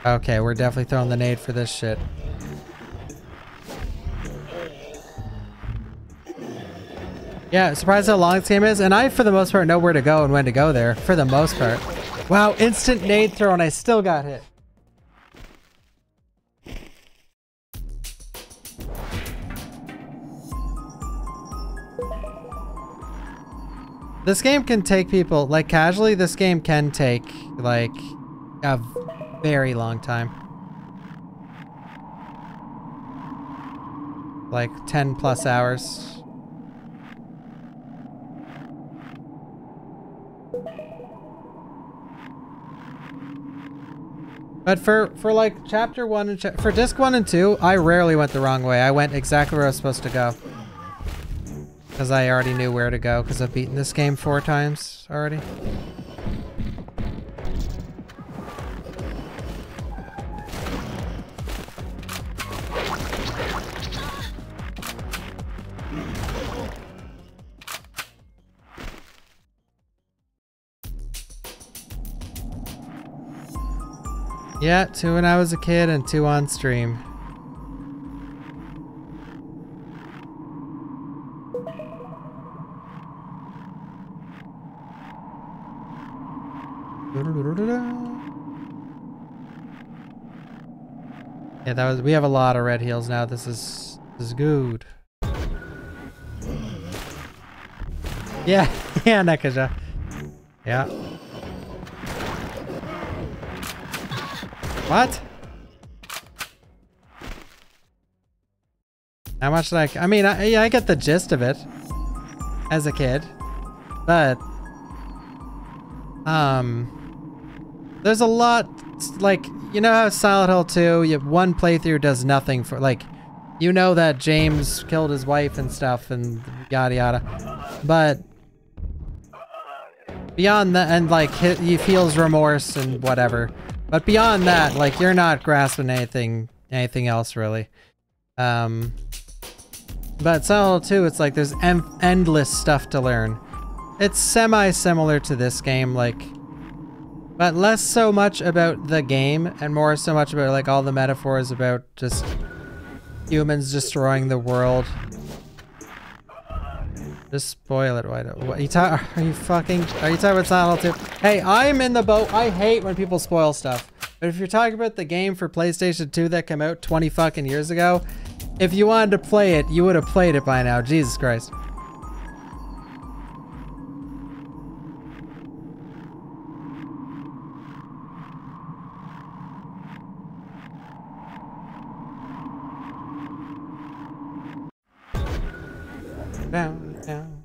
Okay, we're definitely throwing the nade for this shit. Yeah, surprised how long this game is, and I, for the most part, know where to go and when to go there, for the most part. Wow, instant nade throw and I still got hit. This game can take people, like casually, this game can take like a very long time. Like 10 plus hours. But for, for like chapter one and cha for disc one and two, I rarely went the wrong way. I went exactly where I was supposed to go. Because I already knew where to go because I've beaten this game four times already. Yeah, two when I was a kid and two on stream. Yeah, that was. We have a lot of red heals now. This is this is good. Yeah, yeah, Nekaja. Yeah. What? How much like I mean, I, yeah, I get the gist of it as a kid, but um, there's a lot like you know how Silent Hill 2, you one playthrough does nothing for like you know that James killed his wife and stuff and yada yada, but beyond that and like he, feels remorse and whatever, but beyond that, like you're not grasping anything anything else really. Um, but Silent Hill 2, it's like there's en endless stuff to learn. It's semi-similar to this game, like, but less so much about the game and more so much about like all the metaphors about just humans destroying the world. Just spoil it. Why don't, what, you ta are you fucking, are you talking about Silent Hill 2? Hey, I'm in the boat. I hate when people spoil stuff. But if you're talking about the game for PlayStation 2 that came out 20 fucking years ago, if you wanted to play it, you would have played it by now. Jesus Christ. Down, down.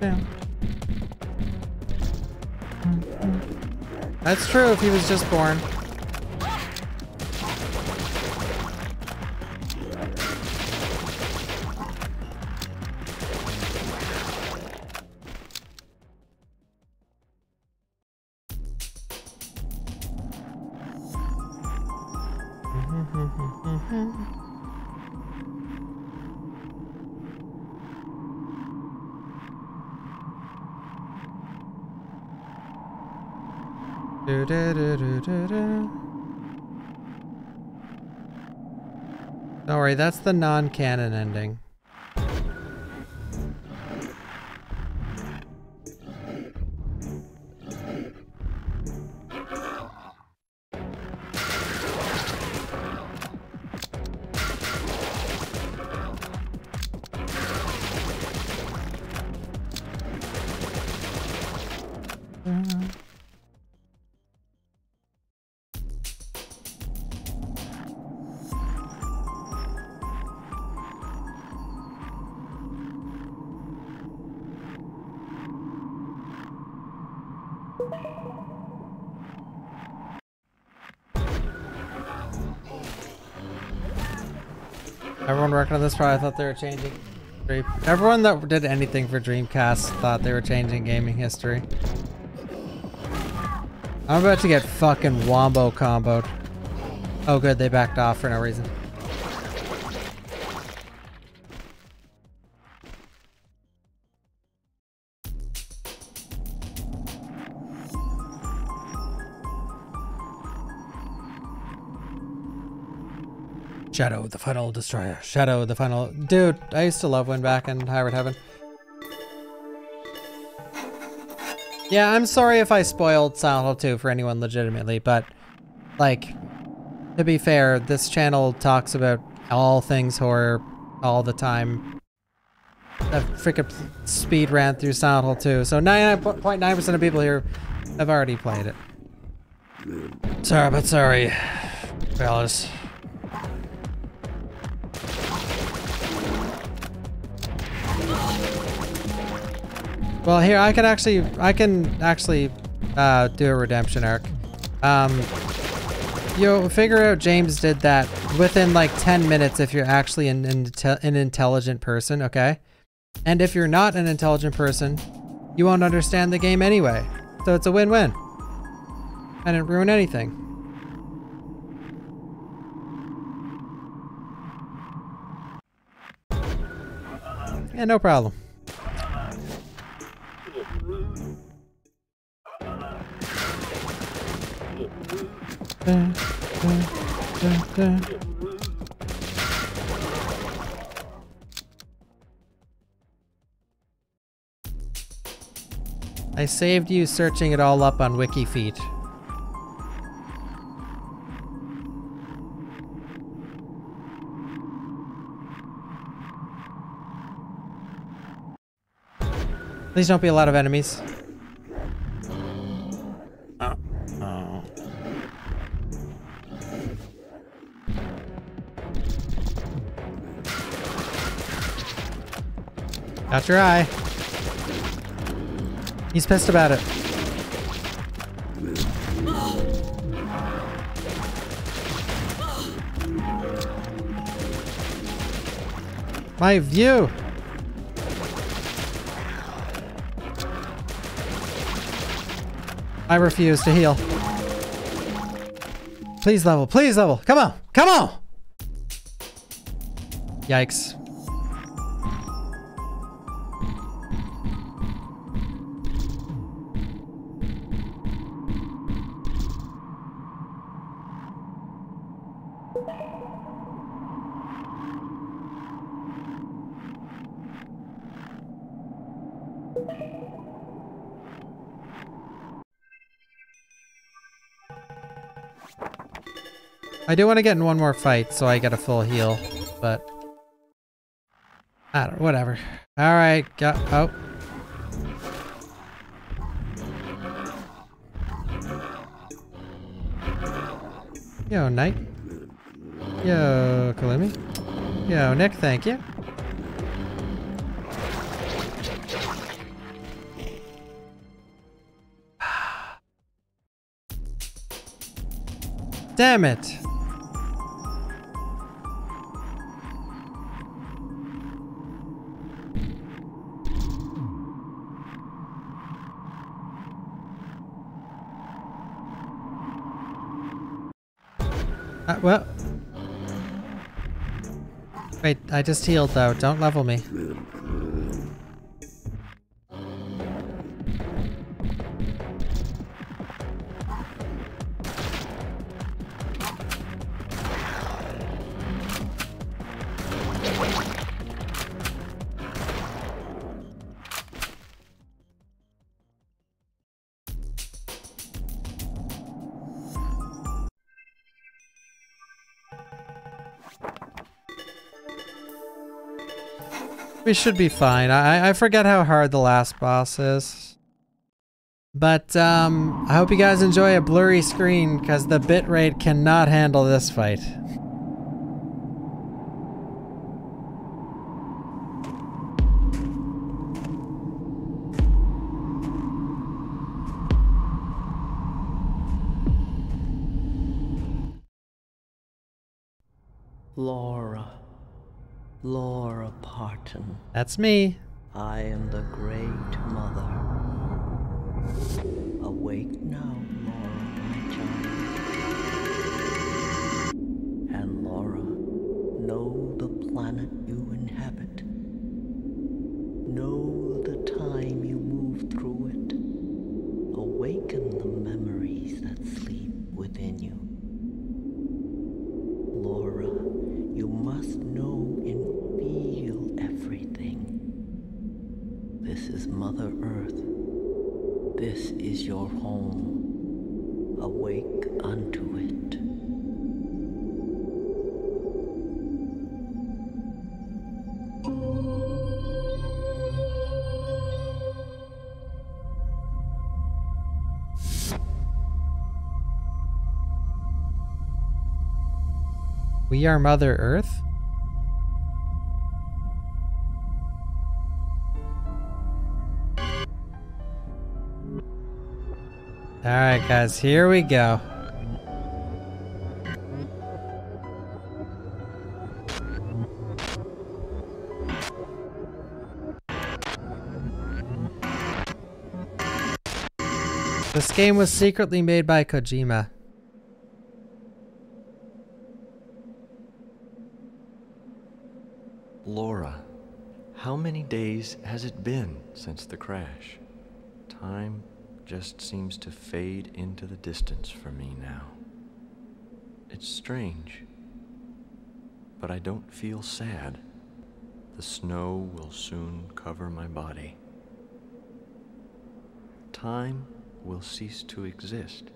Down. Mm-hmm. That's true if he was just born. Don't worry, that's the non-canon ending. This probably thought they were changing. Everyone that did anything for Dreamcast thought they were changing gaming history. I'm about to get fucking wombo comboed. Oh good, they backed off for no reason. Shadow, the final destroyer. Shadow, the final... Dude, I used to love Wind back in Hyrule Heaven. Yeah, I'm sorry if I spoiled Silent Hill 2 for anyone legitimately, but, like, to be fair, this channel talks about all things horror all the time. I freaking speed ran through Silent Hill 2, so 99.9% of people here have already played it. Sorry, but sorry, fellas. Well, here I can actually, I can actually uh, do a redemption arc. Um, you figure out James did that within like 10 minutes if you're actually an, an, an intelligent person, okay? And if you're not an intelligent person, you won't understand the game anyway. So it's a win-win. I didn't ruin anything. Yeah, no problem. I saved you searching it all up on Wikifeet. Please don't be a lot of enemies. Got your eye. He's pissed about it. My view! I refuse to heal. Please level, please level. Come on, come on! Yikes. I do want to get in one more fight so I get a full heal, but I don't whatever. All right, got oh. Yo, Knight. Yo, Kalumi. Yo, Nick, thank you. Damn it! Uh, well. Wait, I just healed though. Don't level me. We should be fine. I, I forget how hard the last boss is. But um, I hope you guys enjoy a blurry screen because the bitrate cannot handle this fight. Laura. Laura Parton. That's me. I am the Great Mother. Awake now, Laura, my child. And Laura, know the planet you inhabit. Know Are Mother Earth? Alright guys, here we go. This game was secretly made by Kojima. Laura, how many days has it been since the crash? Time just seems to fade into the distance for me now. It's strange, but I don't feel sad. The snow will soon cover my body. Time will cease to exist,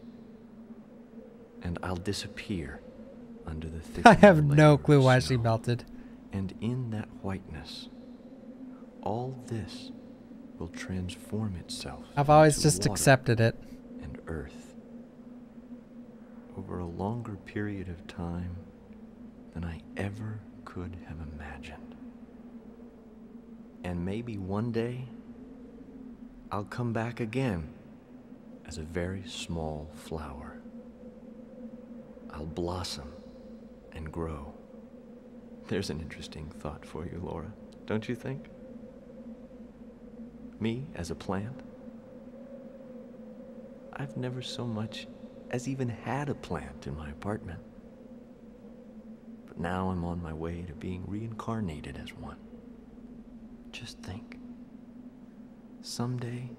and I'll disappear under the thick. I have no clue why she melted. And in that whiteness, all this will transform itself. I've always just accepted it. And earth. Over a longer period of time than I ever could have imagined. And maybe one day I'll come back again as a very small flower. I'll blossom and grow. There's an interesting thought for you, Laura, don't you think? Me as a plant? I've never so much as even had a plant in my apartment. But now I'm on my way to being reincarnated as one. Just think. Someday,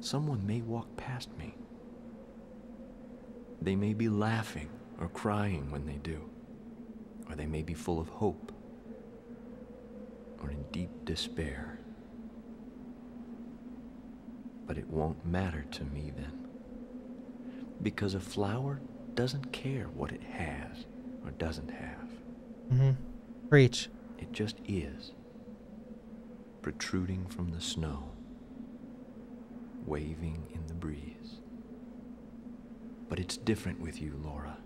someone may walk past me. They may be laughing or crying when they do, or they may be full of hope or in deep despair. But it won't matter to me then, because a flower doesn't care what it has or doesn't have. Mm-hmm. Preach. It just is, protruding from the snow, waving in the breeze. But it's different with you, Laura.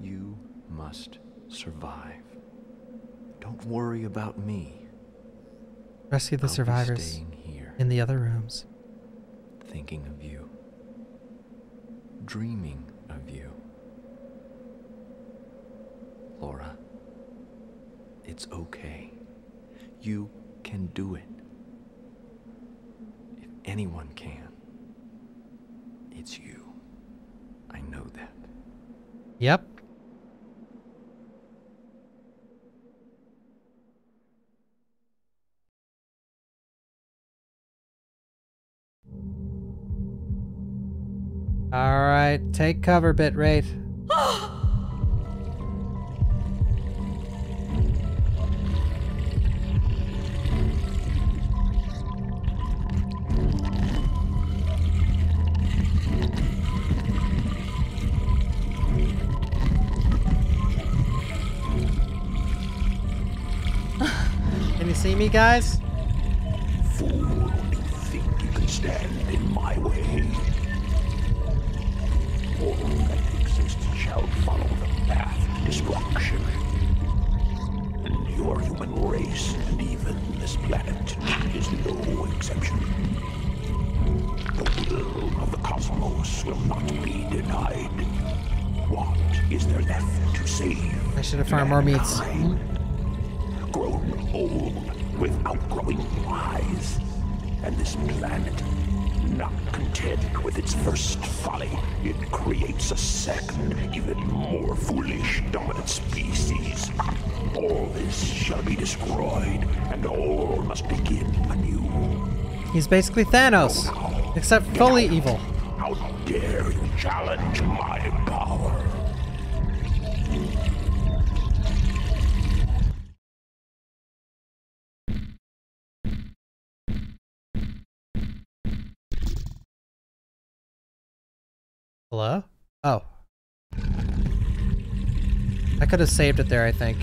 You must survive. Don't worry about me. Rescue the I'll survivors staying here, in the other rooms. thinking of you, dreaming of you. Laura, it's okay. You can do it. If anyone can, it's you. I know that. Yep. All right, take cover, bitrate. Can you see me, guys? Fool, you think you can stand in my way? All that exists shall follow the path of destruction. And your human race, and even this planet, is no exception. The will of the cosmos will not be denied. What is there left to save? I should have farmed more meats. grown old without growing wise. And this planet, not content with its first folly, it creates a second, even more foolish dominant species. All this shall be destroyed, and all must begin anew. He's basically Thanos, except fully evil. How dare you challenge my power? Hello? Oh. I could have saved it there, I think.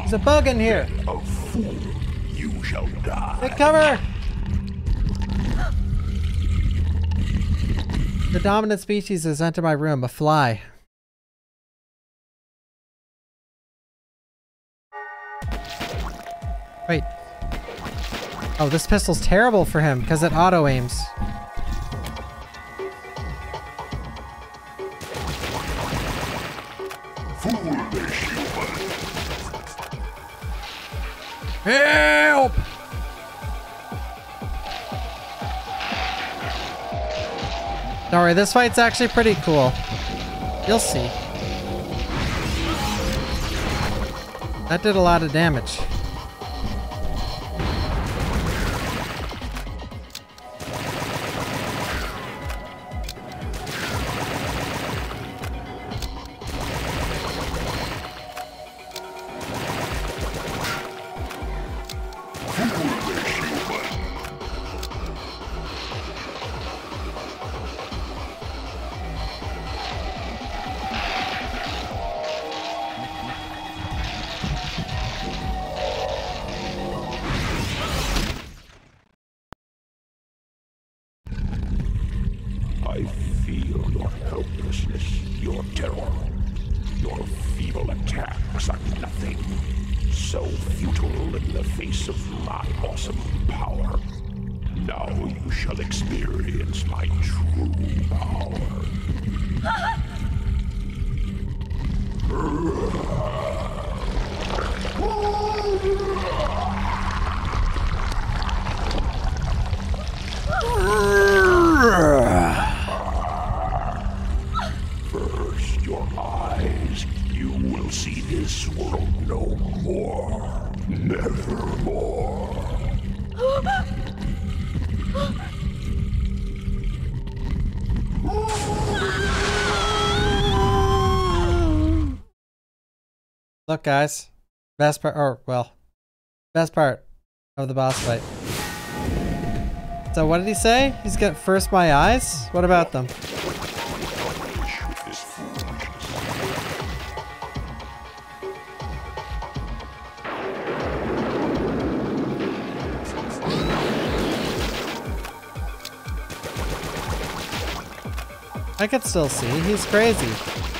There's a bug in here. A fool, you shall die. Take cover! The dominant species has entered my room, a fly. Oh, this pistol's terrible for him because it auto aims. Help! Don't worry, this fight's actually pretty cool. You'll see. That did a lot of damage. Guys. Best part, or, well, best part of the boss fight. So what did he say? He's got first my eyes? What about them? I could still see. He's crazy.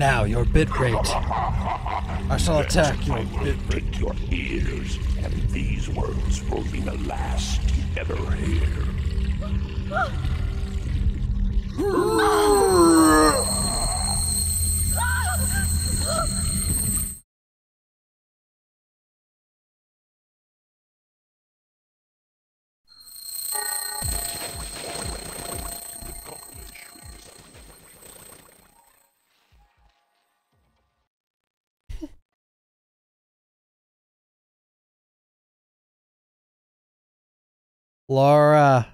Now your bit rate. I shall attack your bit rate. Your ears, and these words will be the last you ever hear. Laura.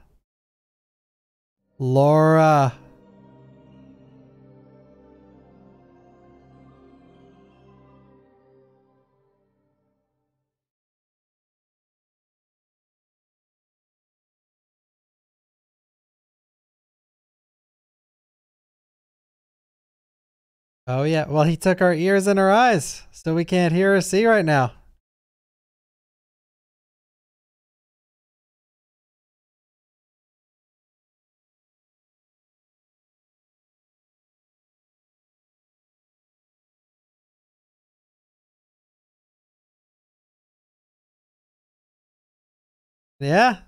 Laura. Oh yeah, well he took our ears and our eyes, so we can't hear or see right now. Yeah.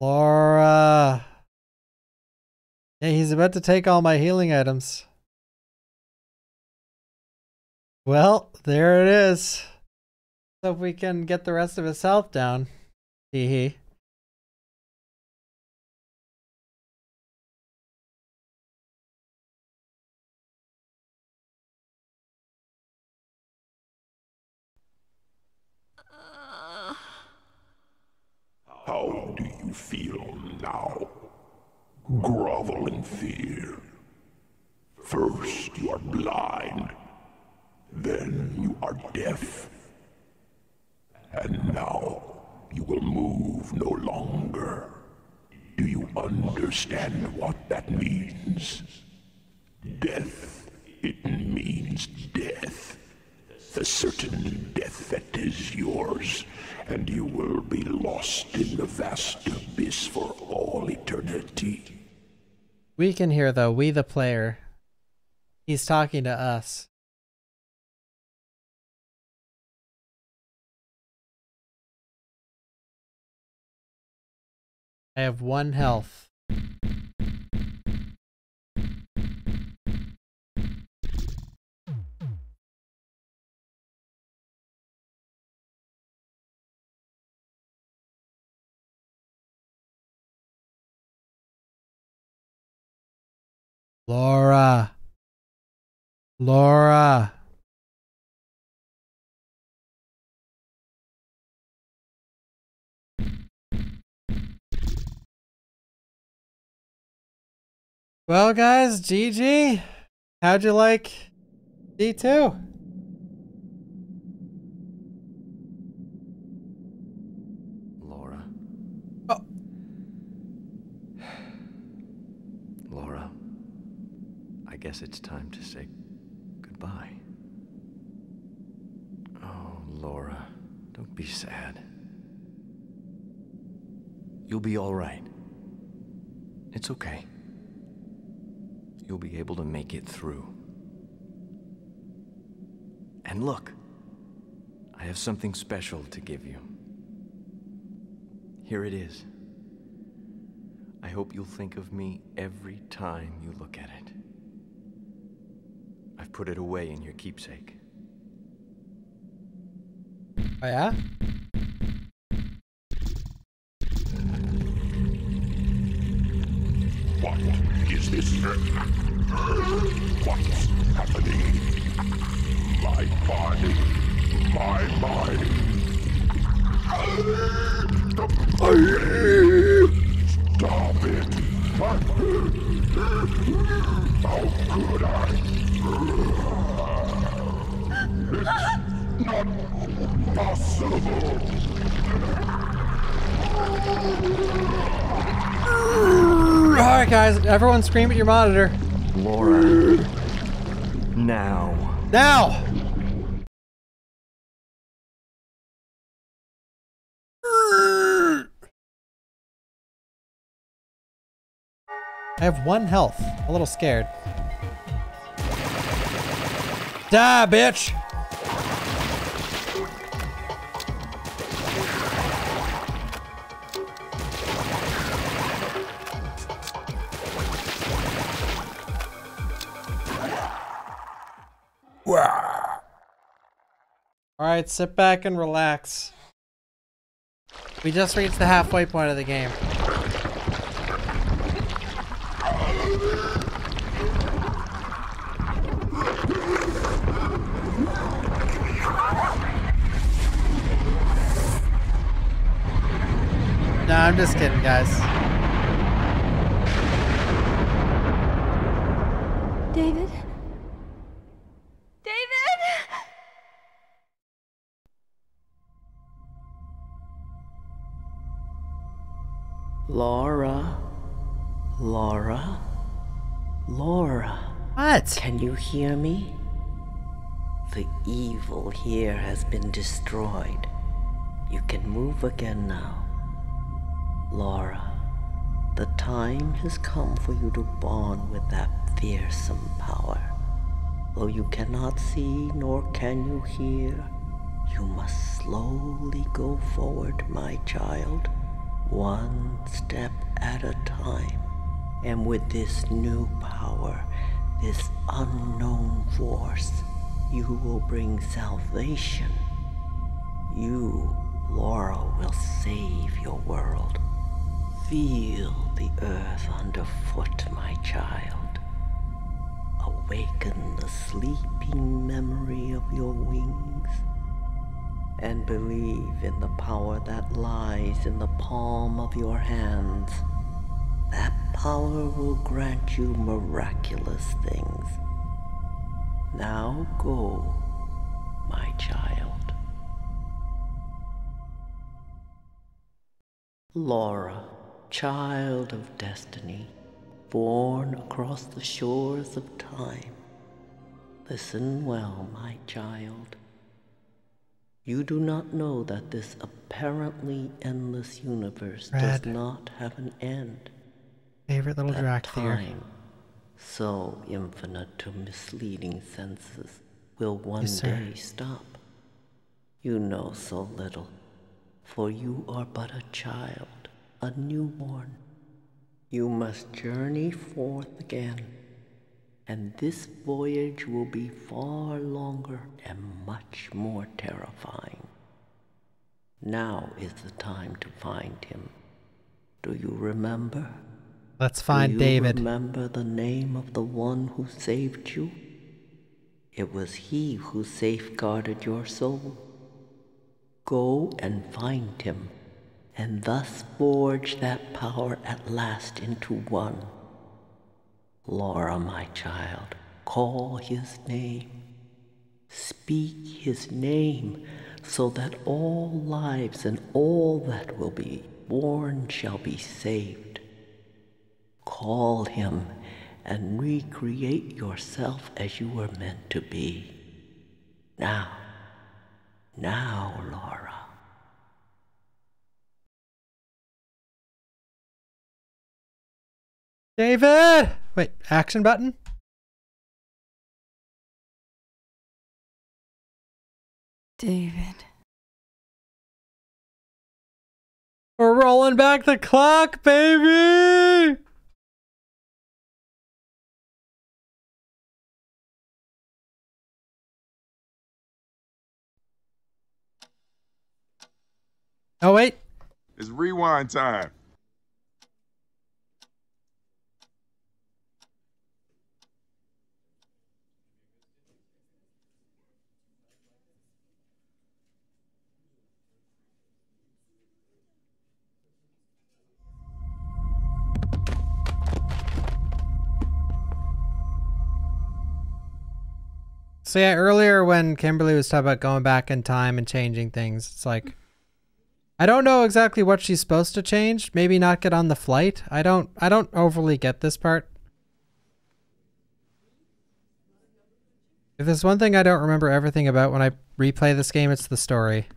Laura. Yeah, he's about to take all my healing items. Well, there it is. So if we can get the rest of his health down. Hee hee. How do you feel now? Grovel in fear. First you are blind, then you are deaf. And now you will move no longer. Do you understand what that means? Death, it means death. The certain death that is yours, and you will be lost in the vast abyss for all eternity. We can hear though, we the player. He's talking to us. I have one health. Laura. Laura. Well, guys, GG. How'd you like D2? Laura. Guess it's time to say goodbye. Oh, Laura, don't be sad. You'll be all right. It's okay. You'll be able to make it through. And look, I have something special to give you. Here it is. I hope you'll think of me every time you look at it. I've put it away in your keepsake. Oh yeah? What is this? What's happening? My body, my mind. Stop it! How could I? It's not possible. Alright guys, everyone scream at your monitor. Laura. Now. Now! I have one health. A little scared. Die, bitch! Alright, sit back and relax. We just reached the halfway point of the game. I'm just kidding, guys. David? David! Laura. Laura. Laura. What? Can you hear me? The evil here has been destroyed. You can move again now. Laura, the time has come for you to bond with that fearsome power. Though you cannot see nor can you hear, you must slowly go forward, my child, one step at a time. And with this new power, this unknown force, you will bring salvation. You, Laura, will save your world. Feel the earth underfoot, my child. Awaken the sleeping memory of your wings. And believe in the power that lies in the palm of your hands. That power will grant you miraculous things. Now go, my child. Laura, child of destiny, born across the shores of time. Listen well, my child. You do not know that this apparently endless universe Red. does not have an end. Favorite little That here. time, so infinite to misleading senses, will one Yes, day stop. You know so little, for you are but a child, a newborn. You must journey forth again, and this voyage will be far longer and much more terrifying. Now is the time to find him. Do you remember? Let's find Do you David. Remember the name of the one who saved you? It was he who safeguarded your soul. Go and find him, and thus forge that power at last into one. Laura, my child, call his name. Speak his name, so that all lives and all that will be born shall be saved. Call him, and recreate yourself as you were meant to be. Now, now, Laura. David! Wait, action button? David. We're rolling back the clock, baby! Oh, wait. It's rewind time. So yeah, earlier when Kimberly was talking about going back in time and changing things, it's like I don't know exactly what she's supposed to change. Maybe not get on the flight. I don't I don't overly get this part. If there's one thing I don't remember everything about when I replay this game, it's the story.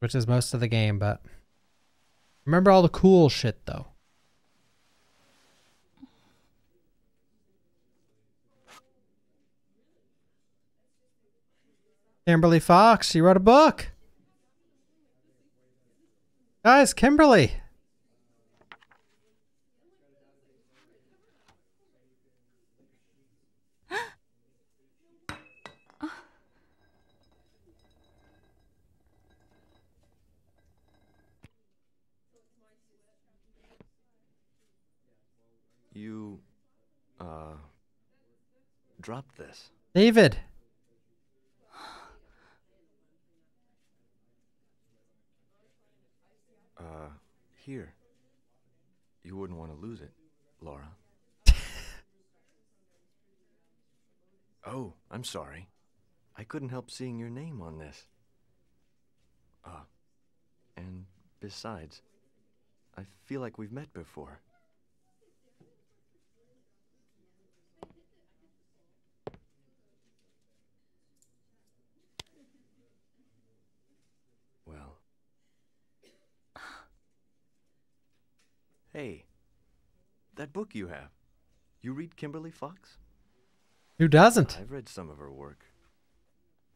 Which is most of the game, but remember all the cool shit though. Kimberly Fox, she wrote a book. Guys, Kimberly. You, uh, dropped this. David. Uh, here. You wouldn't want to lose it, Laura. oh, I'm sorry. I couldn't help seeing your name on this. Uh, and besides, I feel like we've met before. Well. Hey, that book you have. You read Kimberly Fox? Who doesn't? I've read some of her work.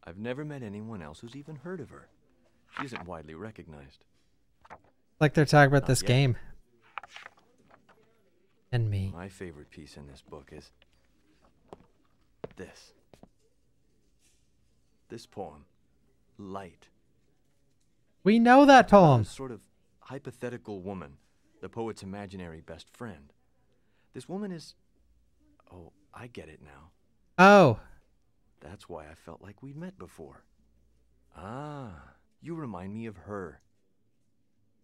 I've never met anyone else who's even heard of her. She isn't widely recognized. Like they're talking about Not this yet. game. And me. My favorite piece in this book is this. This poem, Light. We know that poem. Sort of hypothetical woman, the poet's imaginary best friend. This woman is. Oh, I get it now. Oh. That's why I felt like we'd met before. Ah, you remind me of her.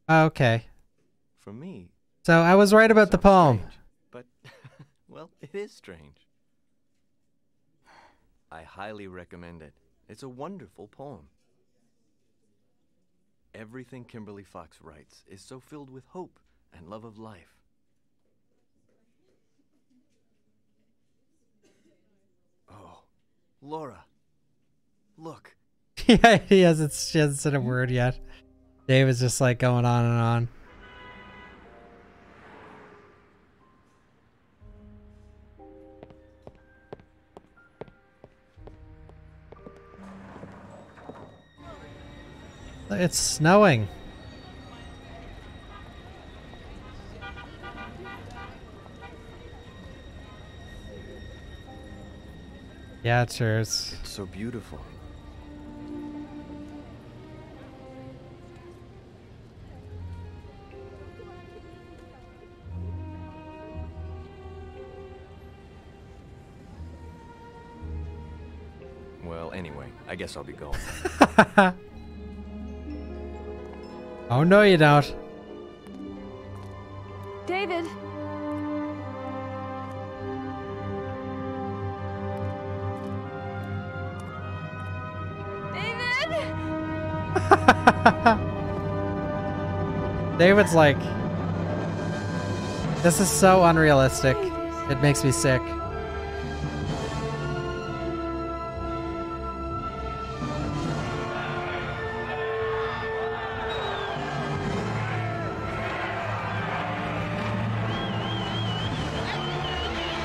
Okay. For me, So I was right about the poem. but, well, it is strange. I highly recommend it. It's a wonderful poem. Everything Kimberly Fox writes is so filled with hope and love of life. Oh, Laura, look. yeah, he hasn't she hasn't said a word yet. David's just like going on and on. It's snowing. Yeah, it sure is. It's so beautiful. Well, anyway, I guess I'll be going. Oh no, you don't. David's like, This is so unrealistic. It makes me sick.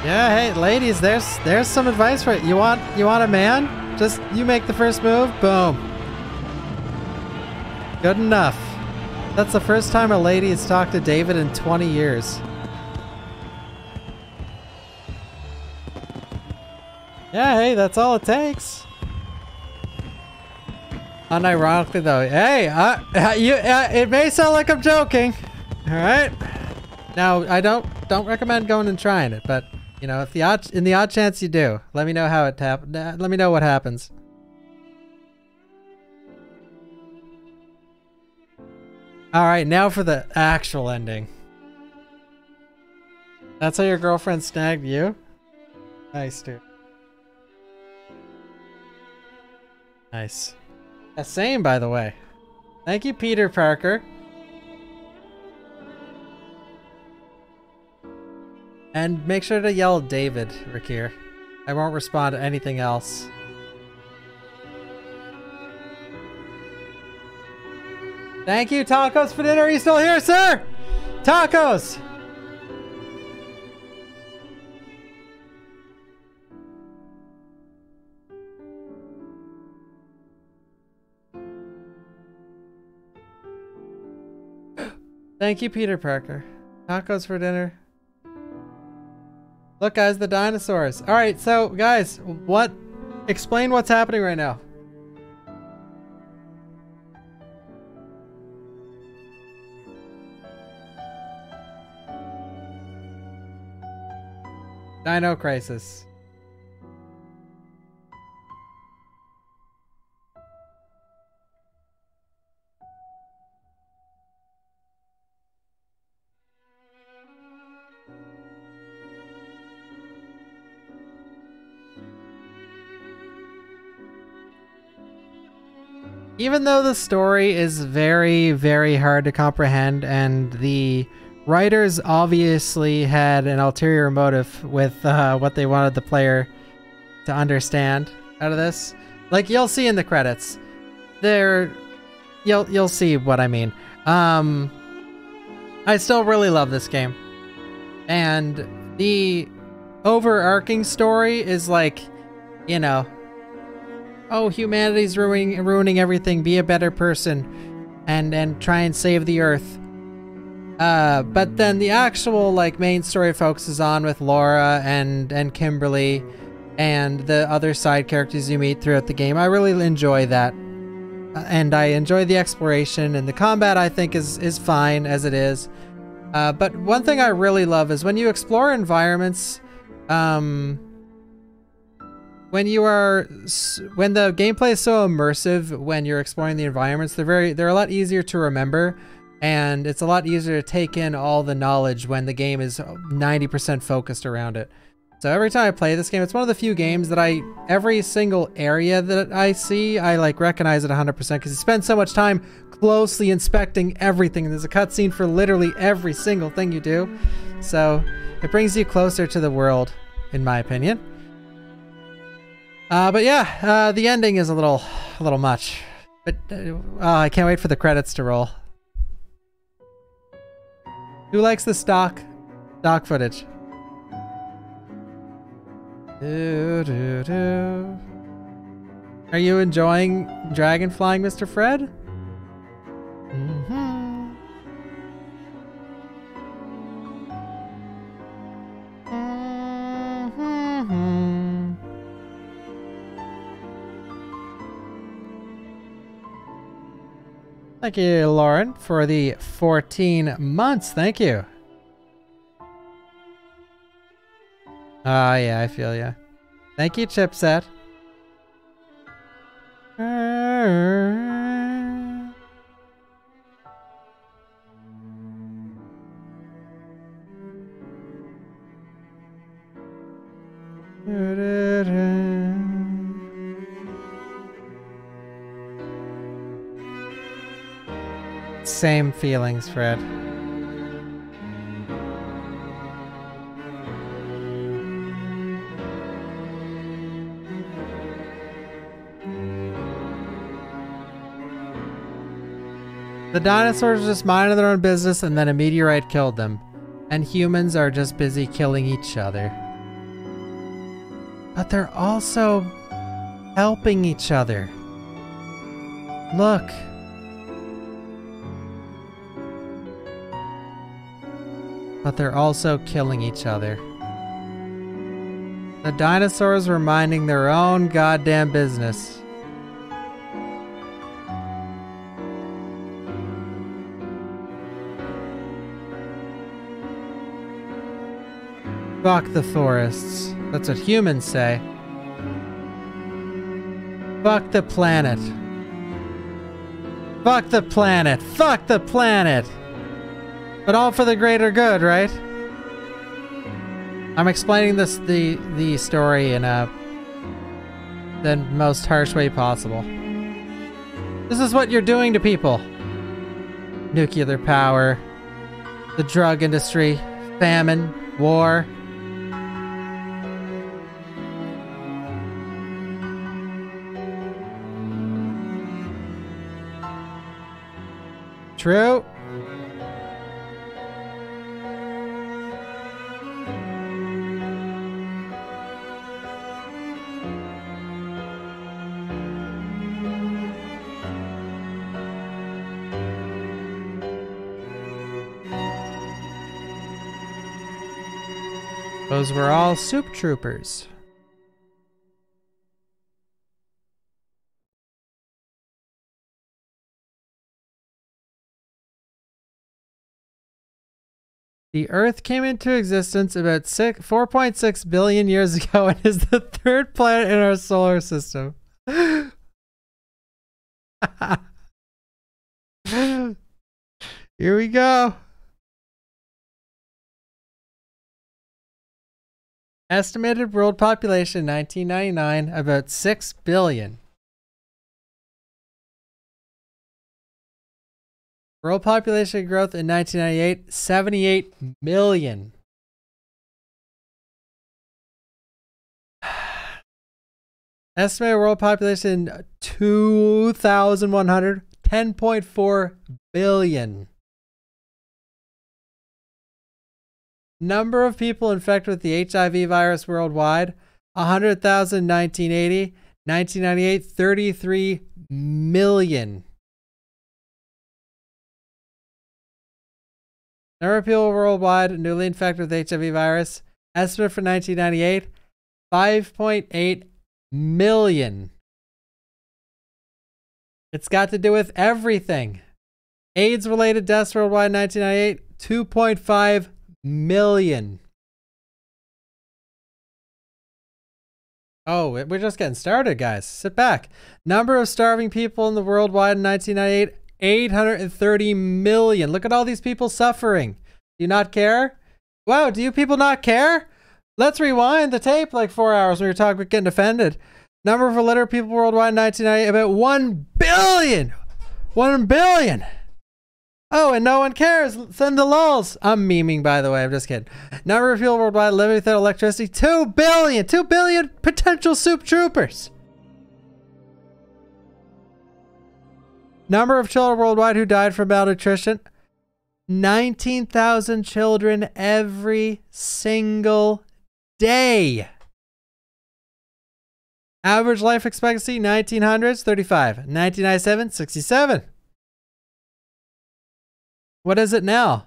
Yeah, hey, ladies, there's there's some advice for it. You want you want a man? Just you make the first move, boom. Good enough. That's the first time a lady has talked to David in 20 years. Yeah, hey, that's all it takes. Unironically, though, hey, uh, you, uh, it may sound like I'm joking. All right. Now, I don't don't recommend going and trying it, but you know, if the odd in the odd chance you do, let me know how it happened. Let me know what happens. All right, now for the actual ending. That's how your girlfriend snagged you? Nice, dude. Nice. Yeah, same, by the way. Thank you, Peter Parker. And make sure to yell David, Rakir. I won't respond to anything else. Thank you, tacos for dinner. Are you still here, sir? Tacos! Thank you, Peter Parker. Tacos for dinner. Look, guys, the dinosaurs. All right, so guys, what? Explain what's happening right now. Dino Crisis. Even though the story is very, very hard to comprehend and the writers obviously had an ulterior motive with uh, what they wanted the player to understand out of this. Like you'll see in the credits, there, you'll you'll see what I mean. Um, I still really love this game, and the overarching story is like, you know, oh humanity's ruining ruining everything. Be a better person, and and try and save the earth. Uh, but then the actual like main story focuses on with Laura and and Kimberly and the other side characters you meet throughout the game. I really enjoy that. Uh, and I enjoy the exploration and the combat I think is is fine as it is. Uh, but one thing I really love is when you explore environments um when you are when the gameplay is so immersive when you're exploring the environments they're very they're a lot easier to remember and it's a lot easier to take in all the knowledge when the game is 90% focused around it. So every time I play this game, it's one of the few games that I, every single area that I see, I like recognize it 100% because you spend so much time closely inspecting everything. And there's a cutscene for literally every single thing you do. So it brings you closer to the world, in my opinion. Uh, but yeah, uh, the ending is a little, a little much. But uh, I can't wait for the credits to roll. Who likes the stock stock footage? Do, do, do. Are you enjoying dragon flying, Mr. Fred? Mm-hmm. Mm-hmm. Thank you, Lauren, for the 14 months. Thank you. Ah, uh, yeah, I feel ya. Thank you, Chipset. same feelings, Fred. The dinosaurs just minded their own business and then a meteorite killed them. And humans are just busy killing each other. But they're also helping each other. Look. But they're also killing each other. The dinosaurs were minding their own goddamn business. Fuck the forests. That's what humans say. Fuck the planet. Fuck the planet. Fuck the planet. But all for the greater good, right? I'm explaining this the the story in a the most harsh way possible. This is what you're doing to people. Nuclear power, the drug industry, famine, war. True. Those were all soup troopers. The Earth came into existence about 4.6 billion years ago and is the third planet in our solar system. Here we go. Estimated world population 1999 about 6 billion. World population growth in 1998 78 million. Estimated world population 2100 10.4 billion. Number of people infected with the HIV virus worldwide 100,000 1980, 1998 33 million. Number of people worldwide newly infected with HIV virus estimate for 1998 5.8 million. It's got to do with everything. AIDS related deaths worldwide 1998 2.5 million. Oh, we're just getting started, guys. Sit back. Number of starving people in the world wide in 1998 830 million. Look at all these people suffering. Do you not care? Wow, do you people not care? Let's rewind the tape like four hours when we were talking about getting offended. Number of illiterate people worldwide in 1998 about 1 billion. 1 billion. Oh, and no one cares. Send the lulls. I'm memeing, by the way. I'm just kidding. Number of people worldwide living without electricity 2 billion. 2 billion potential soup troopers. Number of children worldwide who died from malnutrition 19,000 children every single day. Average life expectancy 1900s 35, 1997 67. What is it now?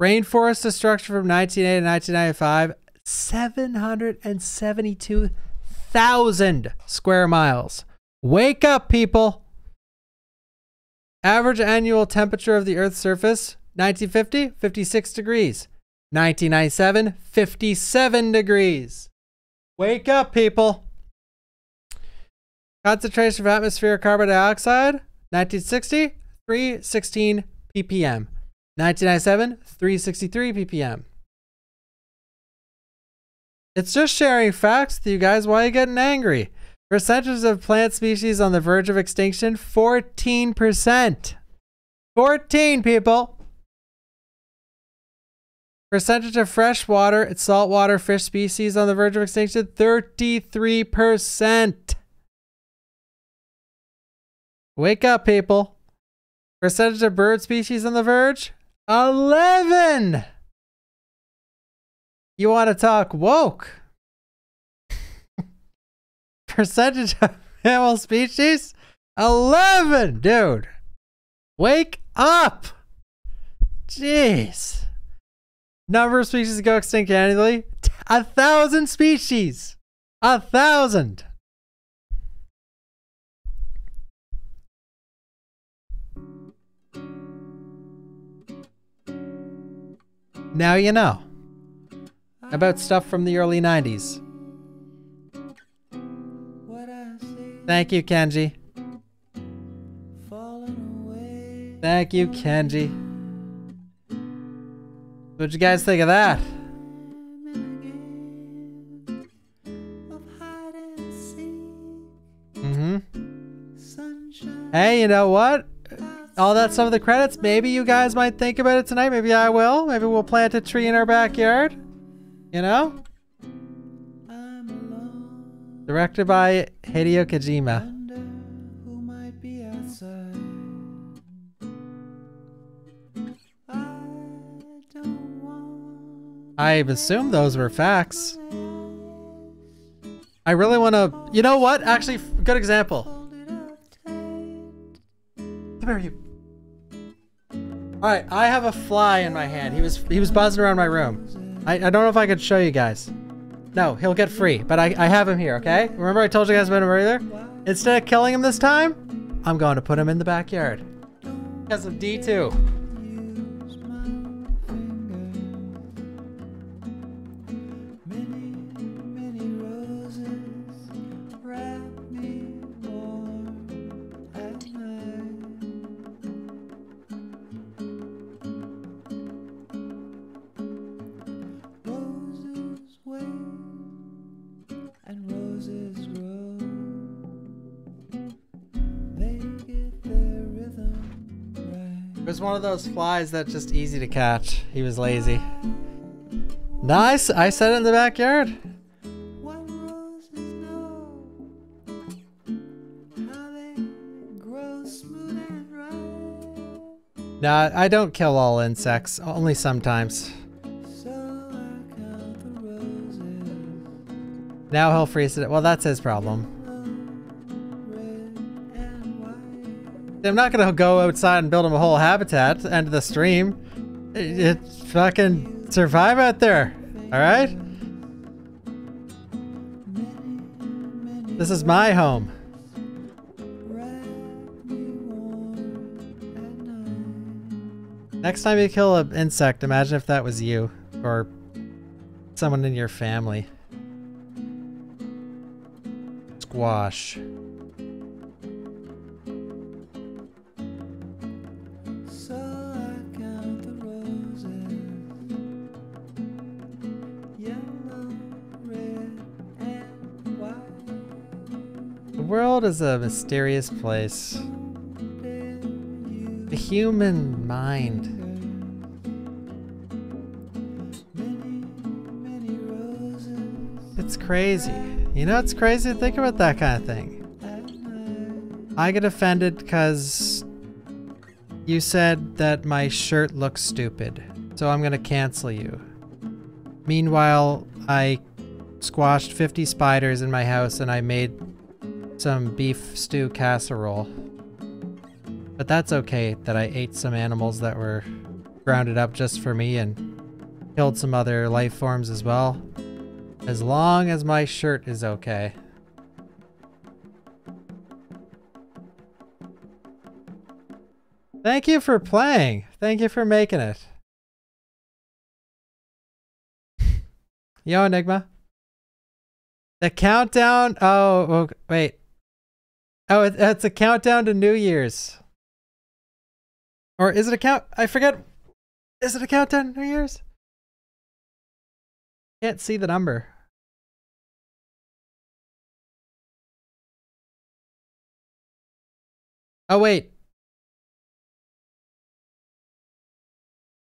Rainforest destruction from 1980 to 1995 772,000 square miles. Wake up, people! Average annual temperature of the Earth's surface 1950, 56 degrees. 1997, 57 degrees. Wake up, people. Concentration of atmospheric carbon dioxide 1960, 316 ppm. 1997, 363 ppm. It's just sharing facts with you guys. Why are you getting angry? Percentage of plant species on the verge of extinction 14%. 14 people. Percentage of freshwater and saltwater fish species on the verge of extinction 33%. Wake up, people. Percentage of bird species on the verge? 11! You want to talk woke? Percentage of mammal species? 11, dude. Wake up. Jeez. Number of species go extinct annually? A thousand species. A thousand. Now you know about stuff from the early 90s. Thank you, Kenji. Thank you, Kenji. What'd you guys think of that? Mm-hmm. Hey, you know what? All that stuff of the credits, maybe you guys might think about it tonight. Maybe I will. Maybe we'll plant a tree in our backyard. You know? Directed by Hideo Kojima. I assume those were facts. I really want to... You know what? Actually, good example. Come here, you. Alright, I have a fly in my hand. He was he was buzzing around my room. I, I don't know if I could show you guys. No, he'll get free, but I, I have him here, okay? Remember I told you guys about him earlier? Instead of killing him this time, I'm going to put him in the backyard. Because of D2. Was one of those flies that's just easy to catch. He was lazy. Nice. I set it in the backyard. Now, I don't kill all insects. Only sometimes. Now he'll freeze it. Well, that's his problem. I'm not gonna go outside and build him a whole habitat end of the stream. It, it fucking survive out there. Alright? This is my home. Next time you kill an insect, imagine if that was you. Or someone in your family. Squash. World is a mysterious place. The human mind. It's crazy. You know, it's crazy to think about that kind of thing. I get offended because you said that my shirt looks stupid, so I'm gonna cancel you. Meanwhile, I squashed 50 spiders in my house and I made some beef stew casserole. But that's okay that I ate some animals that were grounded up just for me and killed some other life forms as well. As long as my shirt is okay. Thank you for playing. Thank you for making it. Yo, Enigma. The countdown. Oh, oh wait. Oh, it, it's a countdown to New Year's. Or is it a count? I forget. Is it a countdown to New Year's? Can't see the number. Oh, wait.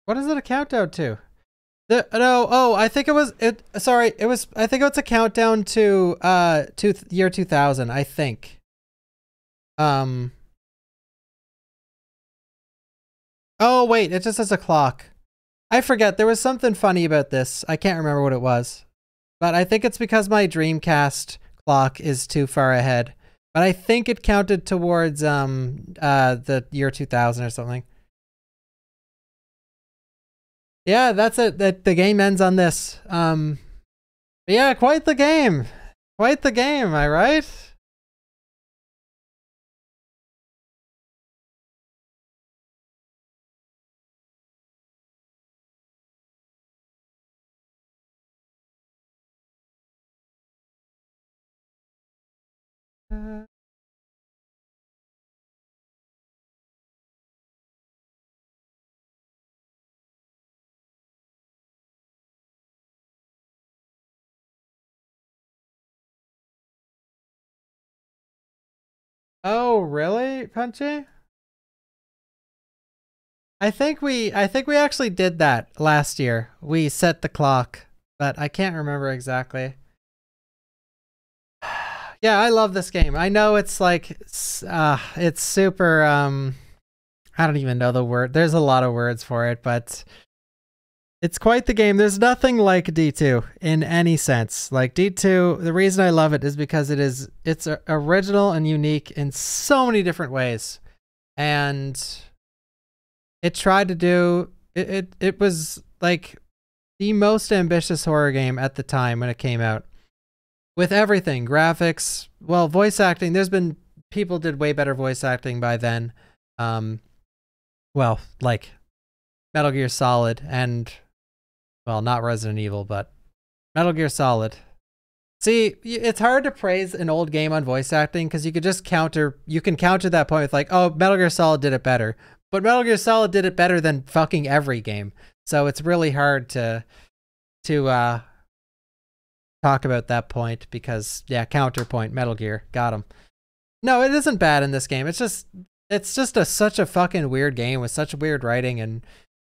What is it a countdown to? The, no, oh, I think it was it. Sorry, it was. I think it's a countdown to uh to year two thousand. I think. Um, Oh, wait, it just has a clock. I forget. There was something funny about this. I can't remember what it was. But I think it's because my Dreamcast clock is too far ahead. But I think it counted towards um uh the year 2000 or something. Yeah, that's it. That the game ends on this. Um yeah, quite the game. Quite the game, am I right? Oh, really, Punchy? I think we I think we actually did that last year. We set the clock, but I can't remember exactly. yeah, I love this game. I know it's like uh it's super um I don't even know the word. There's a lot of words for it, but it's quite the game. There's nothing like D2 in any sense. Like D2, the reason I love it is because it is it's original and unique in so many different ways. And it tried to do it it, it was like the most ambitious horror game at the time when it came out. With everything, graphics, well, voice acting, there's been people did way better voice acting by then. Um well, like Metal Gear Solid and well, not Resident Evil, but Metal Gear Solid. See, it's hard to praise an old game on voice acting because you could just counter, you can counter that point with like, oh, Metal Gear Solid did it better. But Metal Gear Solid did it better than fucking every game. So it's really hard to, to, uh, talk about that point because, yeah, counterpoint, Metal Gear, got him. No, it isn't bad in this game. It's just, it's just a such a fucking weird game with such weird writing and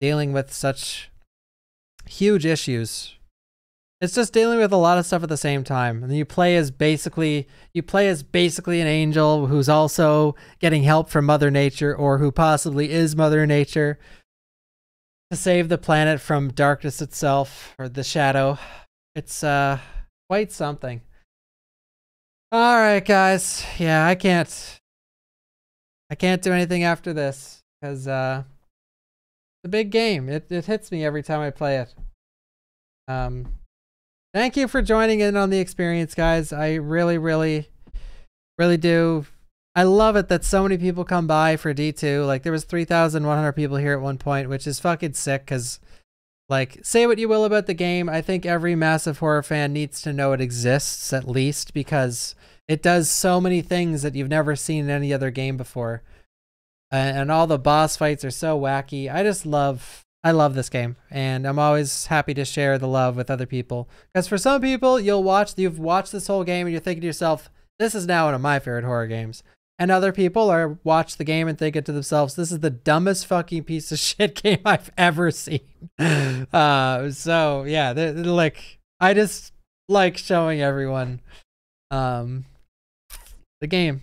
dealing with such huge issues. It's just dealing with a lot of stuff at the same time. And you play as basically you play as basically an angel who's also getting help from Mother Nature or who possibly is Mother Nature to save the planet from darkness itself or the shadow. It's uh quite something. All right, guys. Yeah, I can't I can't do anything after this cuz uh a big game. It it hits me every time I play it. Um, thank you for joining in on the experience, guys. I really, really, really do. I love it that so many people come by for D2. Like there was 3,100 people here at one point, which is fucking sick. Cause like say what you will about the game, I think every massive horror fan needs to know it exists at least because it does so many things that you've never seen in any other game before and, and all the boss fights are so wacky. I just love I love this game, and I'm always happy to share the love with other people. Because for some people, you'll watch, you've watched this whole game, and you're thinking to yourself, "This is now one of my favorite horror games." And other people are watch the game and thinking to themselves, "This is the dumbest fucking piece of shit game I've ever seen." uh, so yeah, they're, they're like I just like showing everyone um, the game